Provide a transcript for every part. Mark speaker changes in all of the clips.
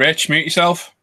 Speaker 1: Rich, mute yourself.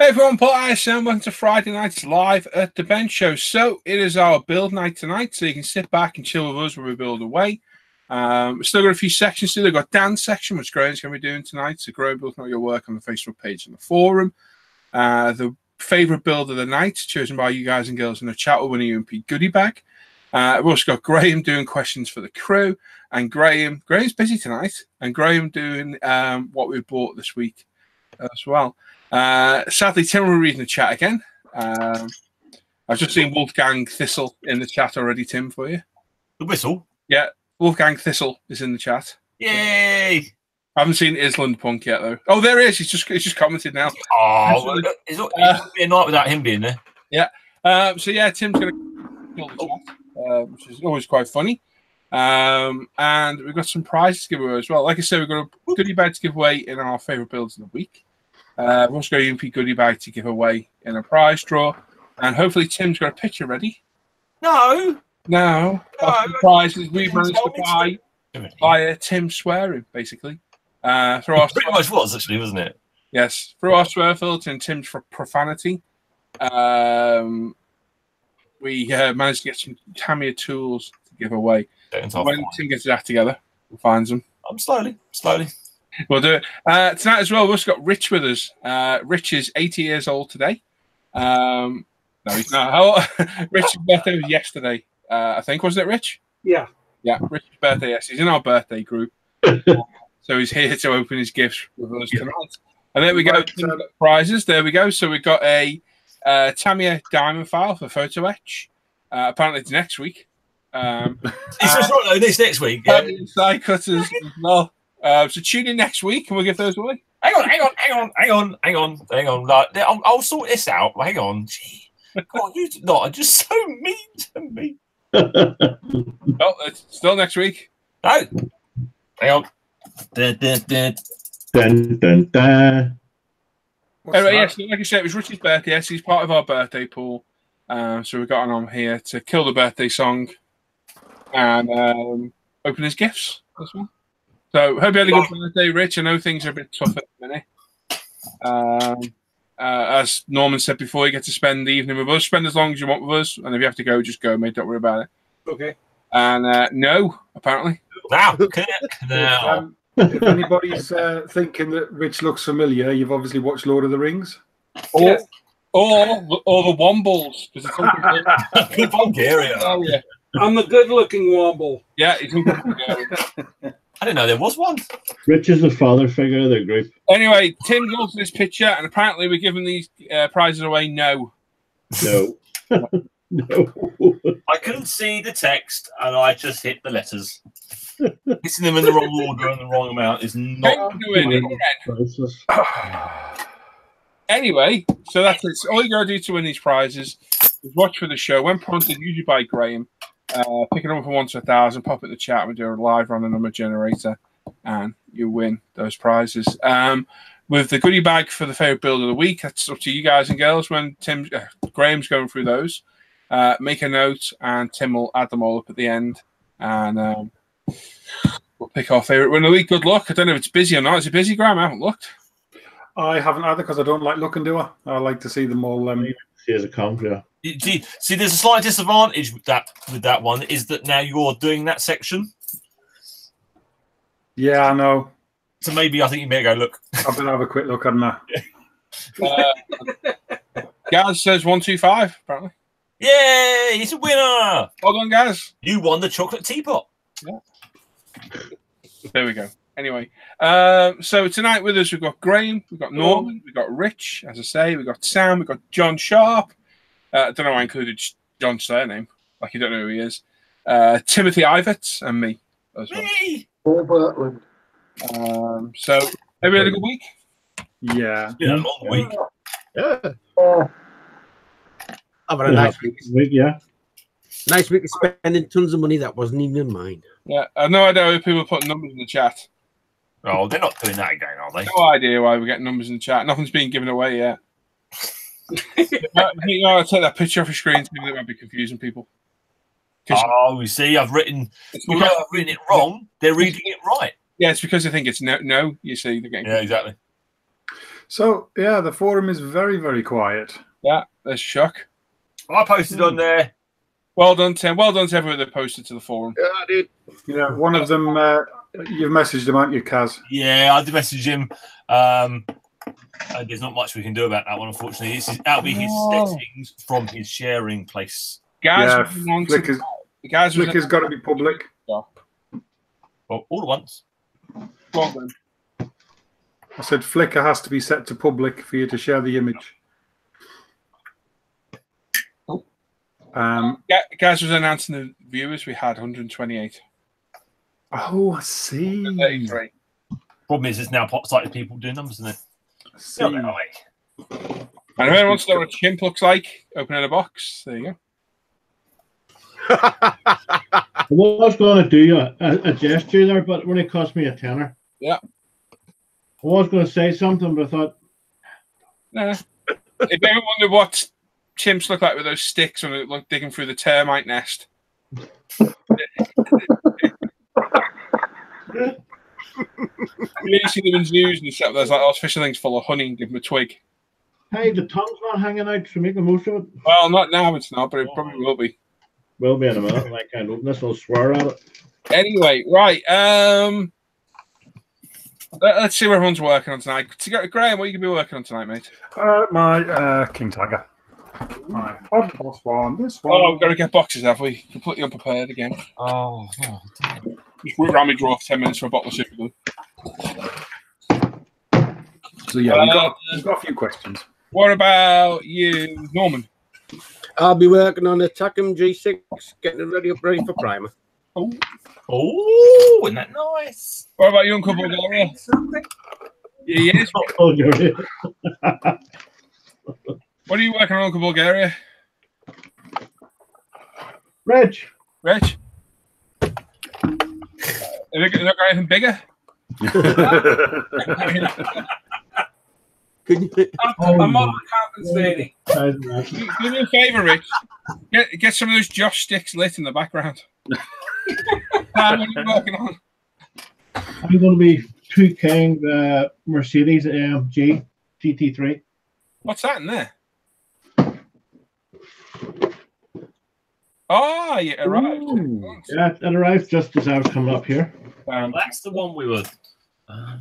Speaker 1: Hey everyone, Paul Addison. Welcome to Friday Nights Live at the Bench Show. So it is our build night tonight, so you can sit back and chill with us while we build away. Um, we've still got a few sections to do. We've got Dan's section, which Graham's going to be doing tonight. So Graham building out your work on the Facebook page and the forum. Uh, the favorite build of the night, chosen by you guys and girls in the chat, will win a UMP goodie bag. Uh, we've also got Graham doing questions for the crew, and Graham Graham's busy tonight, and Graham doing um, what we bought this week as well. Uh, sadly, Tim will reading the chat again. Um, I've just seen Wolfgang Thistle in the chat already, Tim, for you.
Speaker 2: The whistle.
Speaker 1: Yeah, Wolfgang Thistle is in the chat.
Speaker 2: Yay!
Speaker 1: I haven't seen Island Punk yet though. Oh, there he is. He's just he's just commented now.
Speaker 2: Oh, it's, not, it's be a night without him being there. Yeah.
Speaker 1: Um, so yeah, Tim's gonna kill the chat, uh, which is always quite funny. Um, and we've got some prizes to give away as well. Like I said, we've got a goodie bag to give away in our favorite builds of the week. Uh, we've also got a UMP goodie bag to give away in a prize draw, and hopefully Tim's got a picture ready.
Speaker 2: No.
Speaker 1: Now,
Speaker 2: No.
Speaker 1: the prizes we managed to buy via Tim swearing, basically. Uh, through our
Speaker 2: Pretty much was actually, wasn't it?
Speaker 1: Yes, through our swear filter and Tim's for profanity, um, we uh, managed to get some Tamiya tools to give away.
Speaker 2: Don't
Speaker 1: when. Tim gets his act together, we'll find them.
Speaker 2: I'm slowly, slowly.
Speaker 1: We'll do it. Uh, tonight as well, we've also got Rich with us. Uh, Rich is 80 years old today. Um, no, he's not. How, Rich's birthday was yesterday, uh, I think, wasn't it, Rich?
Speaker 3: Yeah.
Speaker 1: Yeah, Rich's birthday, yes. He's in our birthday group. so he's here to open his gifts with us tonight. And there we go.
Speaker 3: Right,
Speaker 1: Tim
Speaker 3: um,
Speaker 1: prizes. There we go. So we've got a uh, Tamiya diamond file for photo etch. Uh, apparently it's next week. Um,
Speaker 2: It's just right though. This next week. Yeah.
Speaker 1: Side cutters as well. Uh, so tune in next week and we'll give those away.
Speaker 2: Hang on, hang on, hang on, hang on, hang on, hang on. Like, I'll, I'll sort this out. Hang on. Gee. God, you lot are just so mean to me.
Speaker 1: Oh, it's still next week.
Speaker 2: No. Hang on. Dun, dun, dun.
Speaker 4: dun, dun, dun.
Speaker 3: What's
Speaker 1: Anyway,
Speaker 3: that?
Speaker 1: yes, like I said, it was Richie's birthday. Yes, he's part of our birthday pool. Um, so we've got him on here to kill the birthday song and um, open his gifts as well. So hope you had a good birthday, Rich. I know things are a bit tough at the minute. Um, uh, as Norman said before, you get to spend the evening with us. Spend as long as you want with us, and if you have to go, just go, mate. Don't worry about it.
Speaker 3: Okay.
Speaker 1: And uh, no, apparently,
Speaker 2: Now, clear. Now.
Speaker 3: Um, if anybody's uh, thinking that Rich looks familiar, you've obviously watched Lord of the Rings.
Speaker 1: or
Speaker 3: Yes.
Speaker 1: or, or the Wombles because it's Uncle
Speaker 2: Good Bulgaria.
Speaker 1: Oh yeah,
Speaker 3: I'm the good-looking Womble.
Speaker 1: yeah, it's Uncle Bulgaria.
Speaker 2: I didn't know there was one.
Speaker 4: Rich is the father figure of the group.
Speaker 1: Anyway, Tim goes to this picture, and apparently we're giving these uh, prizes away. No,
Speaker 4: No. no.
Speaker 2: I couldn't see the text, and I just hit the letters. Hitting them in the wrong order and the wrong amount is not.
Speaker 1: Don't it. Anyway, so that's it. So all you gotta do to win these prizes is watch for the show. When prompted, usually by Graham, uh, pick it up from one to a thousand, pop it in the chat, we do a live run the number generator, and you win those prizes. Um, with the goodie bag for the favorite build of the week, that's up to you guys and girls. When Tim uh, Graham's going through those, uh, make a note, and Tim will add them all up at the end, and um, we'll pick our favorite winner of the week. Good luck. I don't know if it's busy or not. Is it busy, Graham? I haven't looked.
Speaker 3: I haven't either because I don't like looking, do I? I like to see them all. Um,
Speaker 4: See as a comp, yeah.
Speaker 2: You- See, see, there's a slight disadvantage with that. With that one, is that now you're doing that section.
Speaker 3: yeah, I know.
Speaker 2: So maybe I think you better go look.
Speaker 3: I better have a quick look, hadn't I?
Speaker 1: Uh, Gaz says one two five. Apparently,
Speaker 2: Yay! It's a winner.
Speaker 1: well done, Gaz.
Speaker 2: You won the chocolate teapot. Yeah.
Speaker 1: There we go. Anyway, um, so tonight with us we've got Graham, we've got Norman, we've got Rich, as I say, we've got Sam, we've got John Sharp. Uh, I don't know why I included John's surname, like you don't know who he is. Uh, Timothy Ivett and me as well.
Speaker 2: Me.
Speaker 1: Um, so everybody had a good week.
Speaker 3: Yeah.
Speaker 2: It's been a long week.
Speaker 5: Yeah. I've had a
Speaker 4: Yeah.
Speaker 5: nice week.
Speaker 4: Week, yeah.
Speaker 5: Nice week of spending tons of money that wasn't even in mine.
Speaker 1: Yeah, I have no idea why people are putting numbers in the chat.
Speaker 2: Oh, they're not doing that again, are they?
Speaker 1: No idea why we're getting numbers in the chat. Nothing's being given away yet. You know, I'll take that picture off your screen. so That might be confusing people. 'Cause-
Speaker 2: Oh, you see, I've written.
Speaker 1: It's
Speaker 2: Although
Speaker 1: because,
Speaker 2: I've written it wrong, they're reading it right.
Speaker 1: yeah, it's because they think it's no. No, you see, they're getting
Speaker 2: Yeah, exactly.
Speaker 3: So yeah, the forum is very, very quiet.
Speaker 1: Yeah, there's shock.
Speaker 2: I posted on there.
Speaker 1: Well done, Tim. Well done to everyone that posted to the forum.
Speaker 5: Yeah, I did.
Speaker 3: Yeah, one of them. Uh, you've messaged them, aren't you, Kaz?
Speaker 2: Yeah, I did message him. Um, there's not much we can do about that one, unfortunately. This is that'll be his
Speaker 1: Oh.
Speaker 2: settings from his sharing place.
Speaker 1: Guys,
Speaker 3: Yeah,
Speaker 1: moving on to
Speaker 3: Flickr's
Speaker 1: The guys was
Speaker 3: Flickr's got to be public.
Speaker 2: Well, all at once.
Speaker 1: Well,
Speaker 3: I said Flickr has to be set to public for you to share the image. Um,
Speaker 1: Ga- Gaz was announcing the viewers. We had 128.
Speaker 3: Oh, I see.
Speaker 2: Problem is, it's now pop sighted people doing numbers, isn't it?
Speaker 3: I see.
Speaker 2: Yeah, like,
Speaker 1: And if anyone wants to know what a chimp looks like, open in a box. There you go.
Speaker 4: I was going to do a, a, a gesture there, but it only cost me a tenner.
Speaker 1: Yeah.
Speaker 4: I was going to say something, but I thought,
Speaker 1: Nah. if anyone wondered what chimps look like with those sticks when they look digging through the termite nest, you see them in zoos and stuff. There's like artificial things full of honey. And give them a twig.
Speaker 4: hey, the tongue's not hanging out, so make the most of it.
Speaker 1: Well, not now. It's not, but it probably will be.
Speaker 4: Will be in a minute. I can't open this, I'll swear at it.
Speaker 1: Anyway, right. Um, let, us see what everyone's working on tonight. Graham, what are you gonna be working on tonight, mate?
Speaker 6: Uh, my uh, King Tiger. My odd boss one. This one.
Speaker 1: Oh, we've got to get boxes, have we? Completely unprepared again.
Speaker 2: oh, oh damn.
Speaker 1: Just whip around me draw for 10 minutes for a bottle of super glue.
Speaker 3: So yeah, we've
Speaker 1: Uh,
Speaker 3: got, we've got a few questions.
Speaker 1: What about you, Norman?
Speaker 5: I'll be working on the Takom G6, getting it ready up ready for primer.
Speaker 2: Oh, oh, isn't that nice?
Speaker 1: What about you, Uncle Bulgaria? Yeah, yes.
Speaker 4: You're
Speaker 1: What are you working on, Uncle Bulgaria?
Speaker 4: Rich.
Speaker 1: Rich? Have you got have you anything bigger?
Speaker 5: Could you,
Speaker 1: I'm not compensating.
Speaker 4: Guys,
Speaker 1: Do do me a favour, Rich. Get, get some of those Josh sticks lit in the background. Sam, what are you working on?
Speaker 4: I'm going to be tweaking King uh, Mercedes AMG GT3.
Speaker 1: What's that in there? Oh, yeah, right.
Speaker 4: Yeah, it arrived just as I was coming up here.
Speaker 1: Um,
Speaker 2: That's the one we were. Uh,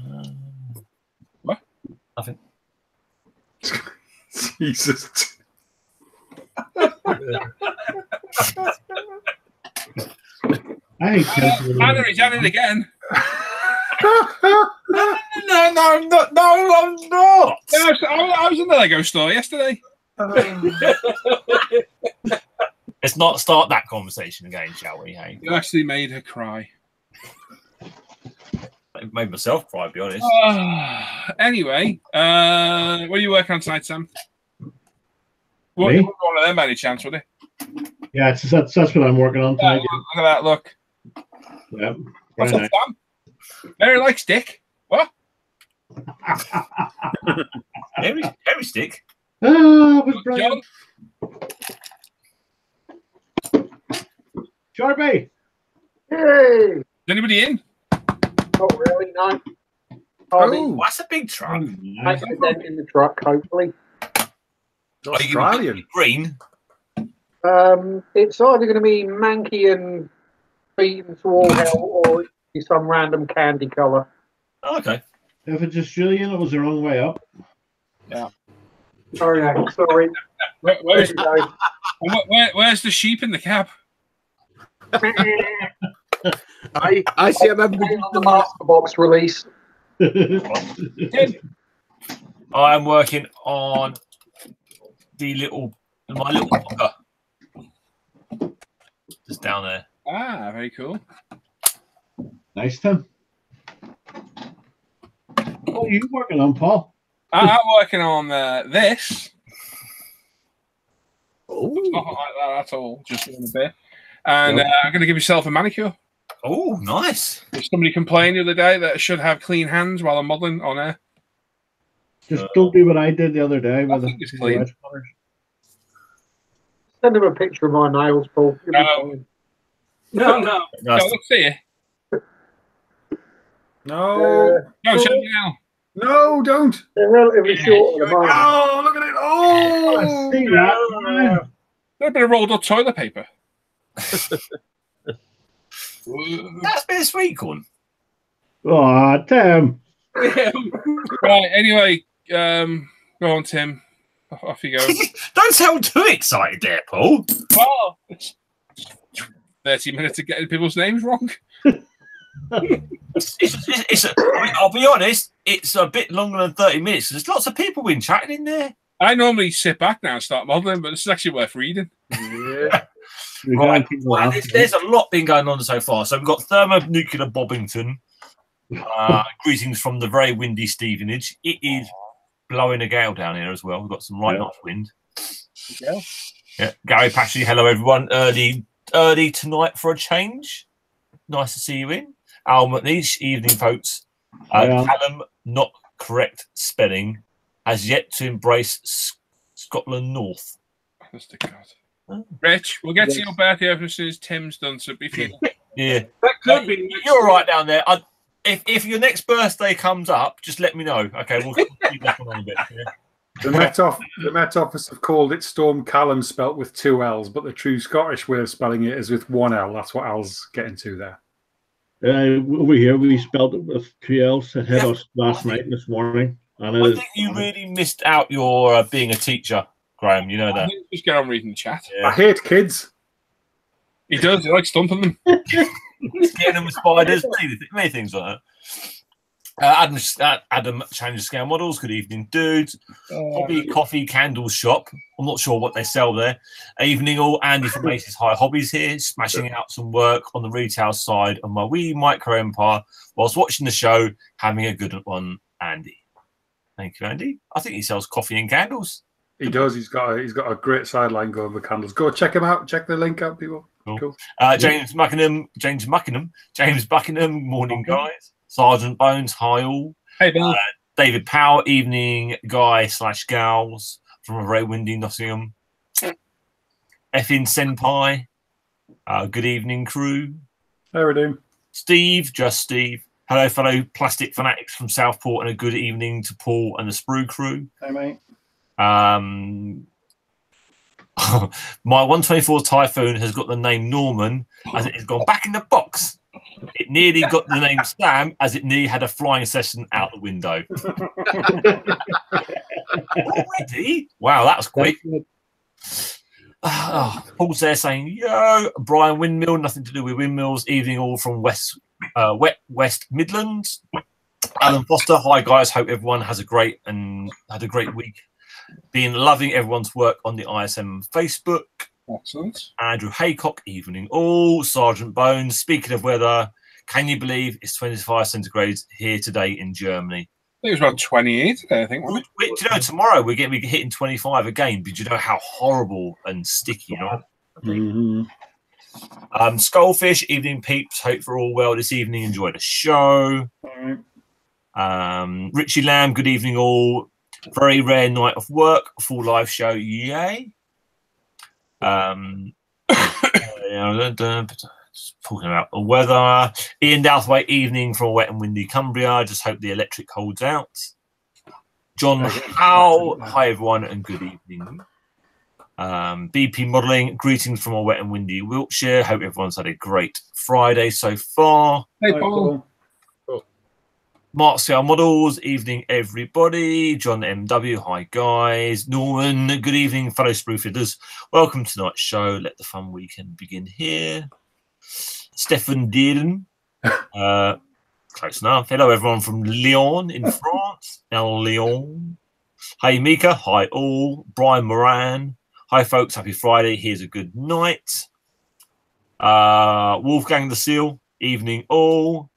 Speaker 3: Jesus.
Speaker 4: I can't
Speaker 1: Anna, he's at it again.
Speaker 2: no, no, no, no, no, I'm not.
Speaker 1: I was, I was in the Lego store yesterday.
Speaker 2: Let's not start that conversation again, shall we? Hey,
Speaker 1: You actually made her cry.
Speaker 2: I made myself cry, to be honest.
Speaker 1: Ah, anyway, uh, what are you working on tonight, Sam? What,
Speaker 4: Me?
Speaker 1: one of them, by any chance, would it?
Speaker 4: Yeah, it's, that's, that's what I'm working on
Speaker 1: Yeah,
Speaker 4: tonight.
Speaker 1: look at that. Look.
Speaker 4: Yeah.
Speaker 1: What's
Speaker 4: Very
Speaker 1: up,
Speaker 4: nice.
Speaker 1: Sam? Mary likes Dick. What?
Speaker 2: Hairy, hairy stick.
Speaker 4: Ah, it was brilliant.
Speaker 1: John,
Speaker 4: Sharpie.
Speaker 7: Hey!
Speaker 1: is anybody in?
Speaker 7: Not really, no. I'll
Speaker 3: Oh,
Speaker 2: That's a big truck.
Speaker 7: making a dent in the truck, hopefully.
Speaker 2: Are you gonna be
Speaker 3: Australian.
Speaker 2: green?
Speaker 7: Um, it's either going to be manky and beaten to all hell or it'll be some random candy colour.
Speaker 2: Oh, okay.
Speaker 4: If it's Australian, it was the wrong way up.
Speaker 7: Yeah. Sorry, sorry.
Speaker 1: Where, where's, where, where- where's the sheep in the cab?
Speaker 5: I, I see I'm having
Speaker 7: on the master box release.
Speaker 2: I'm working on the little, my little fucker. Just down there.
Speaker 1: Ah, very cool.
Speaker 4: nice, Tim. What are you working on, Paul?
Speaker 1: I, I'm working on uh, this.
Speaker 5: Oh,
Speaker 1: Not like that at all. Just a little bit. And uh, I'm going to give myself a manicure.
Speaker 2: Oh, nice.
Speaker 1: Somebody complained the other day that I should have clean hands while I'm modeling on air.
Speaker 4: Just don't do what I did the other day with
Speaker 1: think it's clean.
Speaker 4: wedge.
Speaker 7: Send him a picture of my nails, Paul. You'll
Speaker 1: No. No, no.
Speaker 2: Nice.
Speaker 1: No, let's see it.
Speaker 3: No,
Speaker 1: No, show me now.
Speaker 3: no, don't.
Speaker 7: They're relatively short at the moment.
Speaker 3: Oh, look at it.
Speaker 4: Oh, I see that.
Speaker 1: A bit of rolled up toilet paper.
Speaker 2: That's a bit of sweet corn.
Speaker 4: Oh, Tim.
Speaker 1: right, anyway, um, go on, Tim. Off you go.
Speaker 2: Don't sound too excited there, Paul.
Speaker 1: well, 30 minutes of getting people's names wrong.
Speaker 2: It's, it's, it's, it's a, I mean, I'll be honest, it's a bit longer than 30 minutes. There's lots of people been chatting in there.
Speaker 1: I normally sit back now and start modeling, but this is actually worth reading.
Speaker 3: Yeah.
Speaker 4: We
Speaker 2: Right, Well, there's, there's a lot been going on so far. So we've got thermonuclear Bobbington. Uh, greetings from the very windy Stevenage. It is blowing a gale down here as well. We've got some right
Speaker 4: Yeah.
Speaker 2: nice wind. Yeah, Gary Patchy, hello everyone. Early, early tonight for a change. Nice to see you in. Al McNeish, evening, folks. Uh,
Speaker 4: Yeah.
Speaker 2: Callum, not correct spelling, has yet to embrace S- Scotland North.
Speaker 1: Honest to God. Rich, we'll get to your birthday as soon as Tim's done, so be feeling.
Speaker 2: Yeah,
Speaker 3: That
Speaker 2: No,
Speaker 3: could be.
Speaker 2: you're all right down there. I, if if your next birthday comes up, just let me know. Okay, we'll keep that on a bit. Yeah.
Speaker 3: The Met, off, the Met Office have called it Storm Callum, spelt with two L's, but the true Scottish way of spelling it is with one L. That's what Al's getting to there.
Speaker 4: Uh, over here, we spelled it with two L's. It hit
Speaker 2: Yeah.
Speaker 4: us last night this morning. And
Speaker 2: I think you really missed out your uh, being a teacher, Graham. You know
Speaker 1: I
Speaker 2: that.
Speaker 1: Just get on reading the chat.
Speaker 3: I hate kids.
Speaker 1: He does. He likes thumping them.
Speaker 2: Getting them with spiders, many, many things like that. Uh, Adam, uh, Adam changes scale models. Good evening, dudes. Hobby Coffee Candle Shop. I'm not sure what they sell there. Evening all. Andy from Macy's High Hobbies here, smashing out some work on the retail side of my wee micro empire whilst watching the show, having a good one, Andy. Thank you, Andy. I think he sells coffee and candles.
Speaker 3: He does. He's got a, he's got a great sideline going with candles. Go check him out. Check the link out, people.
Speaker 2: Uh, James Buckingham, James Buckingham, James Buckingham, morning guys. Sergeant Bones, hi all.
Speaker 1: Hey, Bill.
Speaker 2: David Power, evening guy slash gals from a very windy Nottingham. Effin Senpai, uh, good evening crew.
Speaker 3: There we do.
Speaker 2: Steve, just Steve. Hello, fellow plastic fanatics from Southport, and a good evening to Paul and the Sprue crew.
Speaker 3: Hey, mate.
Speaker 2: Um, my 124 Typhoon has got the name Norman as it has gone back in the box. It nearly got the name Sam as it nearly had a flying session out the window. Already? Wow, that was quick. Oh, Paul's there saying, "Yo, Brian Windmill, nothing to do with windmills. Evening all from West, uh, Wet West Midlands." Alan Foster, hi guys. Hope everyone has a great and had a great week. Been loving everyone's work on the ISM Facebook.
Speaker 1: Excellent.
Speaker 2: Andrew Haycock, evening all. Sergeant Bones, speaking of weather, can you believe it's 25 centigrade here today in Germany?
Speaker 1: I think it was about 28 today, I think.
Speaker 2: Wait,
Speaker 1: wasn't
Speaker 2: wait, do you know tomorrow we're going to be hitting 25 again? But do you know how horrible and sticky? You know?
Speaker 4: Mhm.
Speaker 2: Um, Skullfish, evening peeps. Hope you're all well this evening. Enjoy the show. Um, Richie Lamb, good evening all. Very rare night of work, full live show. Yay. Um, talking about the weather. Ian Douthwaite, evening from a wet and windy Cumbria. Just hope the electric holds out. John Howe, hi everyone, and good evening. Um, BP Modelling, greetings from a wet and windy Wiltshire. Hope everyone's had a great Friday so far.
Speaker 1: Hey, Paul.
Speaker 3: Paul.
Speaker 2: Mark Scale Models, evening everybody. John MW, hi guys. Norman, good evening, fellow Sprufidders. Welcome to tonight's show. Let the fun weekend begin here. Stefan Dearden, uh, close enough. Hello, everyone from Lyon in France. El Lyon. Hey, Mika. Hi, all. Brian Moran. Hi, folks. Happy Friday. Here's a good night. Uh, Wolfgang the Seal. Evening, all.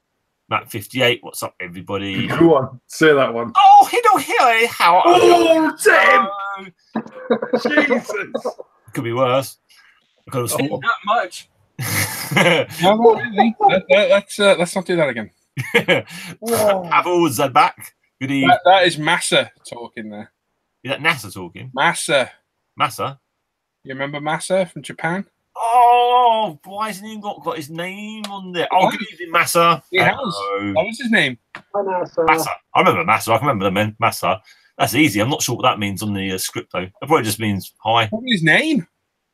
Speaker 2: Matt 58. What's up, everybody?
Speaker 3: Go on. Say that one.
Speaker 2: Oh, hello, hello. How are you?
Speaker 3: Oh, Tim! Jesus!
Speaker 2: Could be worse. I could have
Speaker 1: Not that much.
Speaker 2: sworn.
Speaker 1: No, really. Let, let, let's, uh, let's not do that again.
Speaker 2: Pavel Zadbak. Good evening.
Speaker 1: That, that is Massa talking there.
Speaker 2: Is that NASA talking?
Speaker 1: Massa.
Speaker 2: Massa?
Speaker 1: You remember Massa from Japan?
Speaker 2: Oh, why hasn't he got, got his name on there? Oh, good evening, Massa.
Speaker 1: He has. What was his name?
Speaker 7: And that's, uh,
Speaker 2: Massa. I remember Massa. I can remember the man. Massa. That's easy. I'm not sure what that means on the uh, script, though. It probably just means hi.
Speaker 1: What was his name?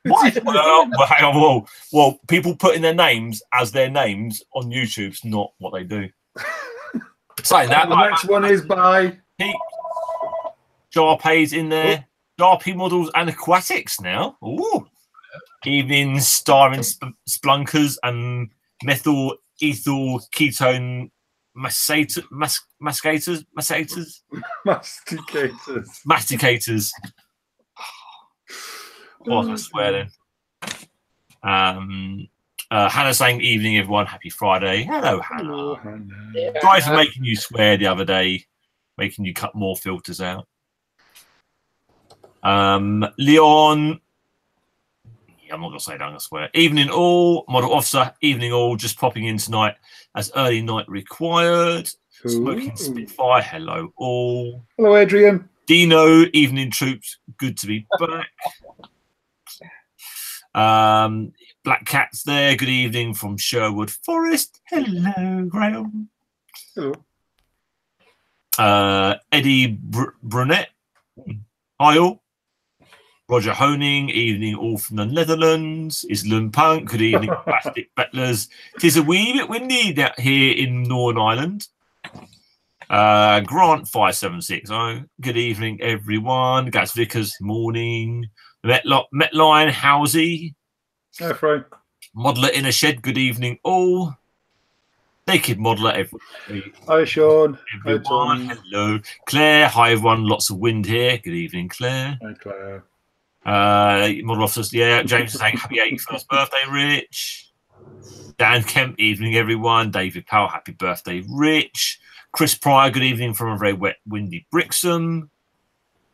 Speaker 2: What? well, well, hang on. Well, well, people putting their names as their names on YouTube's not what they do. Saying that,
Speaker 3: the next one is by.
Speaker 2: Pete Jarpay's in there. Jarpy models and aquatics now. Ooh. Evening starring sp- splunkers and methyl ethyl ketone masata- mas- mascators, mascators,
Speaker 3: Masticators.
Speaker 2: masticators. Oh, I swear then. Um, uh, Hannah saying, "Evening, everyone. Happy Friday." Hello, Hannah.
Speaker 3: Oh, Hannah.
Speaker 7: Yeah.
Speaker 2: Sorry for making you swear the other day, making you cut more filters out. Um, Leon. I'm not gonna say that. I'm swear. Evening all, model officer. Evening all. Just popping in tonight as early night required. Smoking Spitfire. Hello all.
Speaker 3: Hello, Adrian.
Speaker 2: Dino, evening troops, good to be back. Um, Black Cat's there. Good evening from Sherwood Forest. Hello, Graham.
Speaker 3: Hello.
Speaker 2: Uh, Eddie Br- Brunette. Hi all. Roger Honing, evening all from the Netherlands. Islam Punk, good evening, Plastic Bettlers. Tis a wee bit windy out here in Northern Ireland. Uh, Grant five seven six oh. Good evening, everyone. Gaz Vickers, morning. Metline Housey,
Speaker 3: Hi, Frank.
Speaker 2: modeler in a shed. Good evening, all. Naked modeler, every,
Speaker 3: Hi, Sean. Hi,
Speaker 2: everyone.
Speaker 3: Tony.
Speaker 2: Hello, Claire. Hi, everyone. Lots of wind here. Good evening, Claire.
Speaker 3: Hi, Claire.
Speaker 2: Uh, model officers, yeah. James is saying happy 81st birthday, Rich. Dan Kemp, evening, everyone. David Powell, happy birthday, Rich. Chris Pryor, good evening from a very wet, windy Brixham.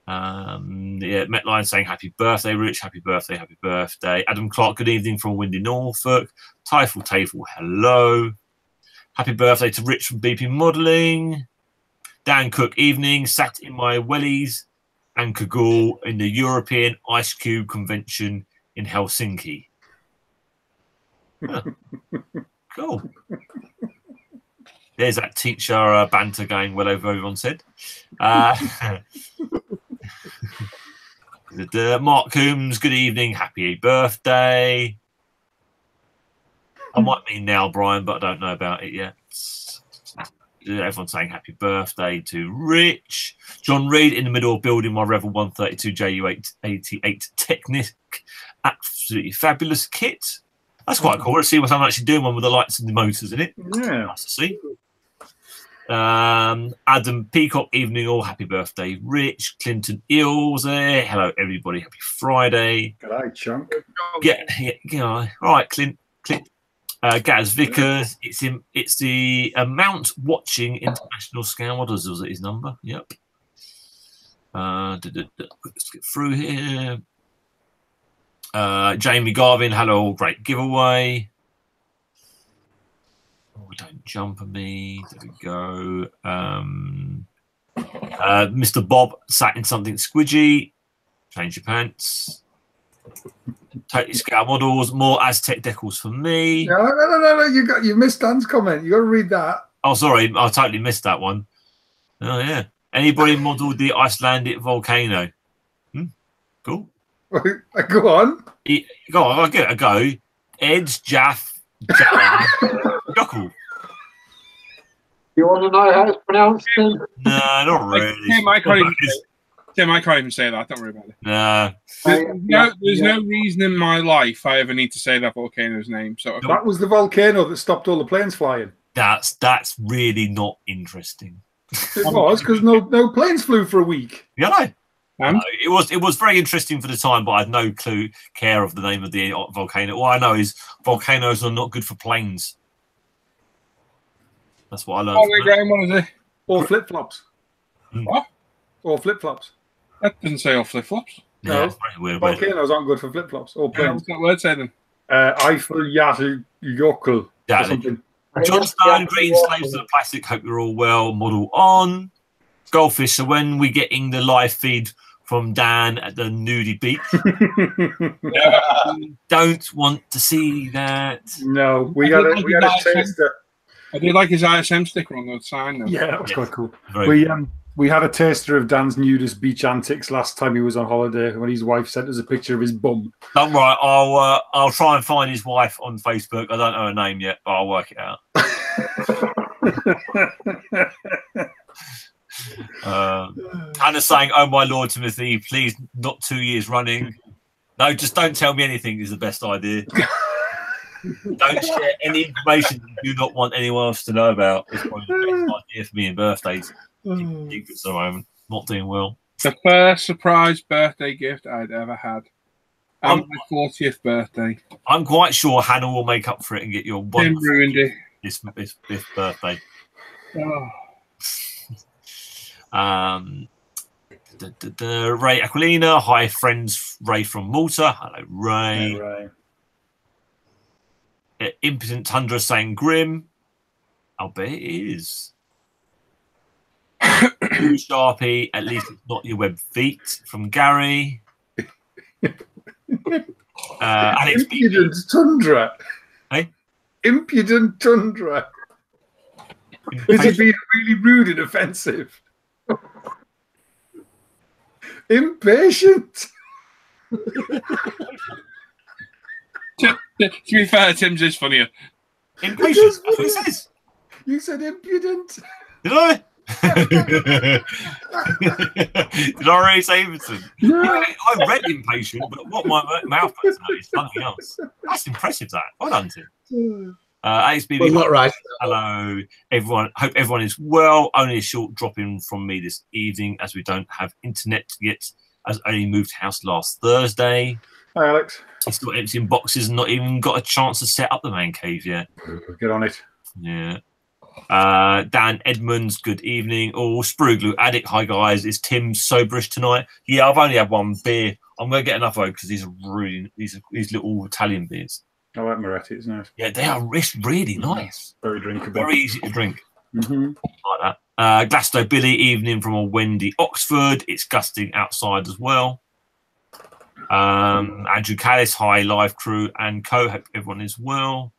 Speaker 2: Um, yeah, Metline saying happy birthday, Rich. Happy birthday, happy birthday. Adam Clark, good evening from windy Norfolk. Tyfel Tafel, hello. Happy birthday to Rich from BP Modelling. Dan Cook, evening. Sat in my wellies and Kagul in the European Ice Cube Convention in Helsinki. Huh. cool. There's that teacher uh, banter going well over everyone said. Uh, Mark Coombs, good evening, happy birthday. I might mean now, Brian, but I don't know about it yet. Everyone's saying happy birthday to Rich. John Reed in the middle of building my Revell 132 JU888 Technic. Absolutely fabulous kit. That's quite cool. Let's see what I'm actually doing one with the lights and the motors in it.
Speaker 3: Yeah.
Speaker 2: Nice to see. Um, Adam Peacock, evening all. Happy birthday, Rich. Clinton Eels there. Hello, everybody. Happy Friday.
Speaker 3: G'day, Chunk.
Speaker 2: Yeah, yeah, yeah. All right, Clint. Clint. Uh, Gaz Vickers. It's in. It's the amount watching international is was it his number? Yep. Uh, let's get through here. Uh, Jamie Garvin. Hello, great giveaway. Oh, don't jump at me. There we go. Um, uh, Mr. Bob sat in something squidgy. Change your pants. Totally scale models. More Aztec decals for me.
Speaker 3: No, no, no, no, no. You got you missed Dan's comment. You got to read that.
Speaker 2: Oh, sorry, I totally missed that one. Oh yeah. Anybody modelled the Icelandic volcano? Hmm? Cool.
Speaker 3: Go on.
Speaker 2: E- Go on, I'll give it a go. Ed's Jaff Jaff Jockle.
Speaker 7: You want to know how it's pronounced? Then?
Speaker 2: No, not really.
Speaker 1: Tim, I can't even say, Tim, I can't even say that. Don't worry about it.
Speaker 2: No.
Speaker 1: There's, no, there's
Speaker 7: yeah.
Speaker 1: no reason in my life I ever need to say that volcano's name. So
Speaker 3: That was the volcano that stopped all the planes flying.
Speaker 2: That's that's really not interesting.
Speaker 3: It was because no no planes flew for a week.
Speaker 2: Yeah, no.
Speaker 1: Um,
Speaker 2: No, it was it was very interesting for the time, but I had no clue care of the name of the volcano. All I know is volcanoes are not good for planes. That's what I learned.
Speaker 1: oh,
Speaker 2: from
Speaker 1: wait,
Speaker 2: it.
Speaker 1: Graham, what is it?
Speaker 3: Or flip flops.
Speaker 2: Hmm.
Speaker 1: What?
Speaker 3: Or flip flops.
Speaker 1: That doesn't say off flip flops.
Speaker 2: Yeah,
Speaker 3: No.
Speaker 2: it's very weird. weird.
Speaker 3: Volcanoes aren't good for flip flops or planes.
Speaker 1: What's that word say then?
Speaker 3: Uh, Eiffel Yattle Yokel or
Speaker 2: Yeah,
Speaker 3: something.
Speaker 2: John Stone, green slaves to the plastic. Hope you're all well. Model on. Goldfish. So when we're getting the live feed from Dan at the nudie beach, don't want to see that.
Speaker 3: no, we
Speaker 1: got
Speaker 3: had
Speaker 1: did
Speaker 3: a
Speaker 1: like
Speaker 3: we had
Speaker 1: the
Speaker 3: a
Speaker 1: ISM.
Speaker 3: taster.
Speaker 1: I did like his ISM sticker on the sign though.
Speaker 3: Yeah, that was quite cool.
Speaker 2: Very
Speaker 3: We um we had a taster of Dan's nudist beach antics last time he was on holiday when his wife sent us a picture of his bum.
Speaker 2: Don't worry. I'll uh, I'll try and find his wife on Facebook. I don't know her name yet, but I'll work it out. Uh, Hannah's saying, "Oh my Lord, Timothy, please not two years running." No, just don't tell me anything is the best idea. don't share any information you do not want anyone else to know about. It's probably the best idea for me in birthdays. Keep secrets at the moment. Not doing well.
Speaker 1: The first surprise birthday gift I'd ever had. On
Speaker 2: Um,
Speaker 1: my 40th birthday.
Speaker 2: I'm quite sure Hannah will make up for it and get your one
Speaker 1: Tim ruined it.
Speaker 2: this, this this birthday.
Speaker 1: Oh.
Speaker 2: Um, d- d- d- Ray Aquilina, hi friends, Ray from Malta. Hello, Ray.
Speaker 3: Yeah, right.
Speaker 2: Uh, Impotent Tundra saying grim. I'll bet it is. Ooh, Sharpie, at least it's not your web feet from Gary. Uh, Alex B.
Speaker 3: Impudent tundra.
Speaker 2: Hey?
Speaker 3: Impudent tundra. Is it being really rude and offensive? Impatient.
Speaker 1: To, to be fair, Tim's is funnier.
Speaker 2: Impatient. That's what it says.
Speaker 3: You said impudent.
Speaker 2: Did I? Did I already say Impotent? I, I read impatient, but what my mouth puts out is something else. That's impressive. That well done, Tim. Uh, ASBB,
Speaker 5: Well, not right.
Speaker 2: hello everyone. Hope everyone is well. Only a short drop in from me this evening, as we don't have internet yet. As I only moved house last Thursday,
Speaker 3: Hi, Alex.
Speaker 2: it's still emptying boxes. and Not even got a chance to set up the man cave yet.
Speaker 3: Get on it.
Speaker 2: Yeah. Uh, Dan Edmonds, good evening. Oh, Spruglu Addict, hi guys. Is Tim soberish tonight? Yeah, I've only had one beer. I'm going to get another because these are really these are these little Italian beers.
Speaker 3: I like Moretti. It's nice.
Speaker 2: Yeah, they are really nice.
Speaker 3: Very drinkable.
Speaker 2: Very easy to drink.
Speaker 3: hmm
Speaker 2: like that. Uh, Glasto Billy, evening from a Wendy Oxford. It's gusting outside as well. Um, Andrew Callis, hi, live crew and co. Hope everyone is well.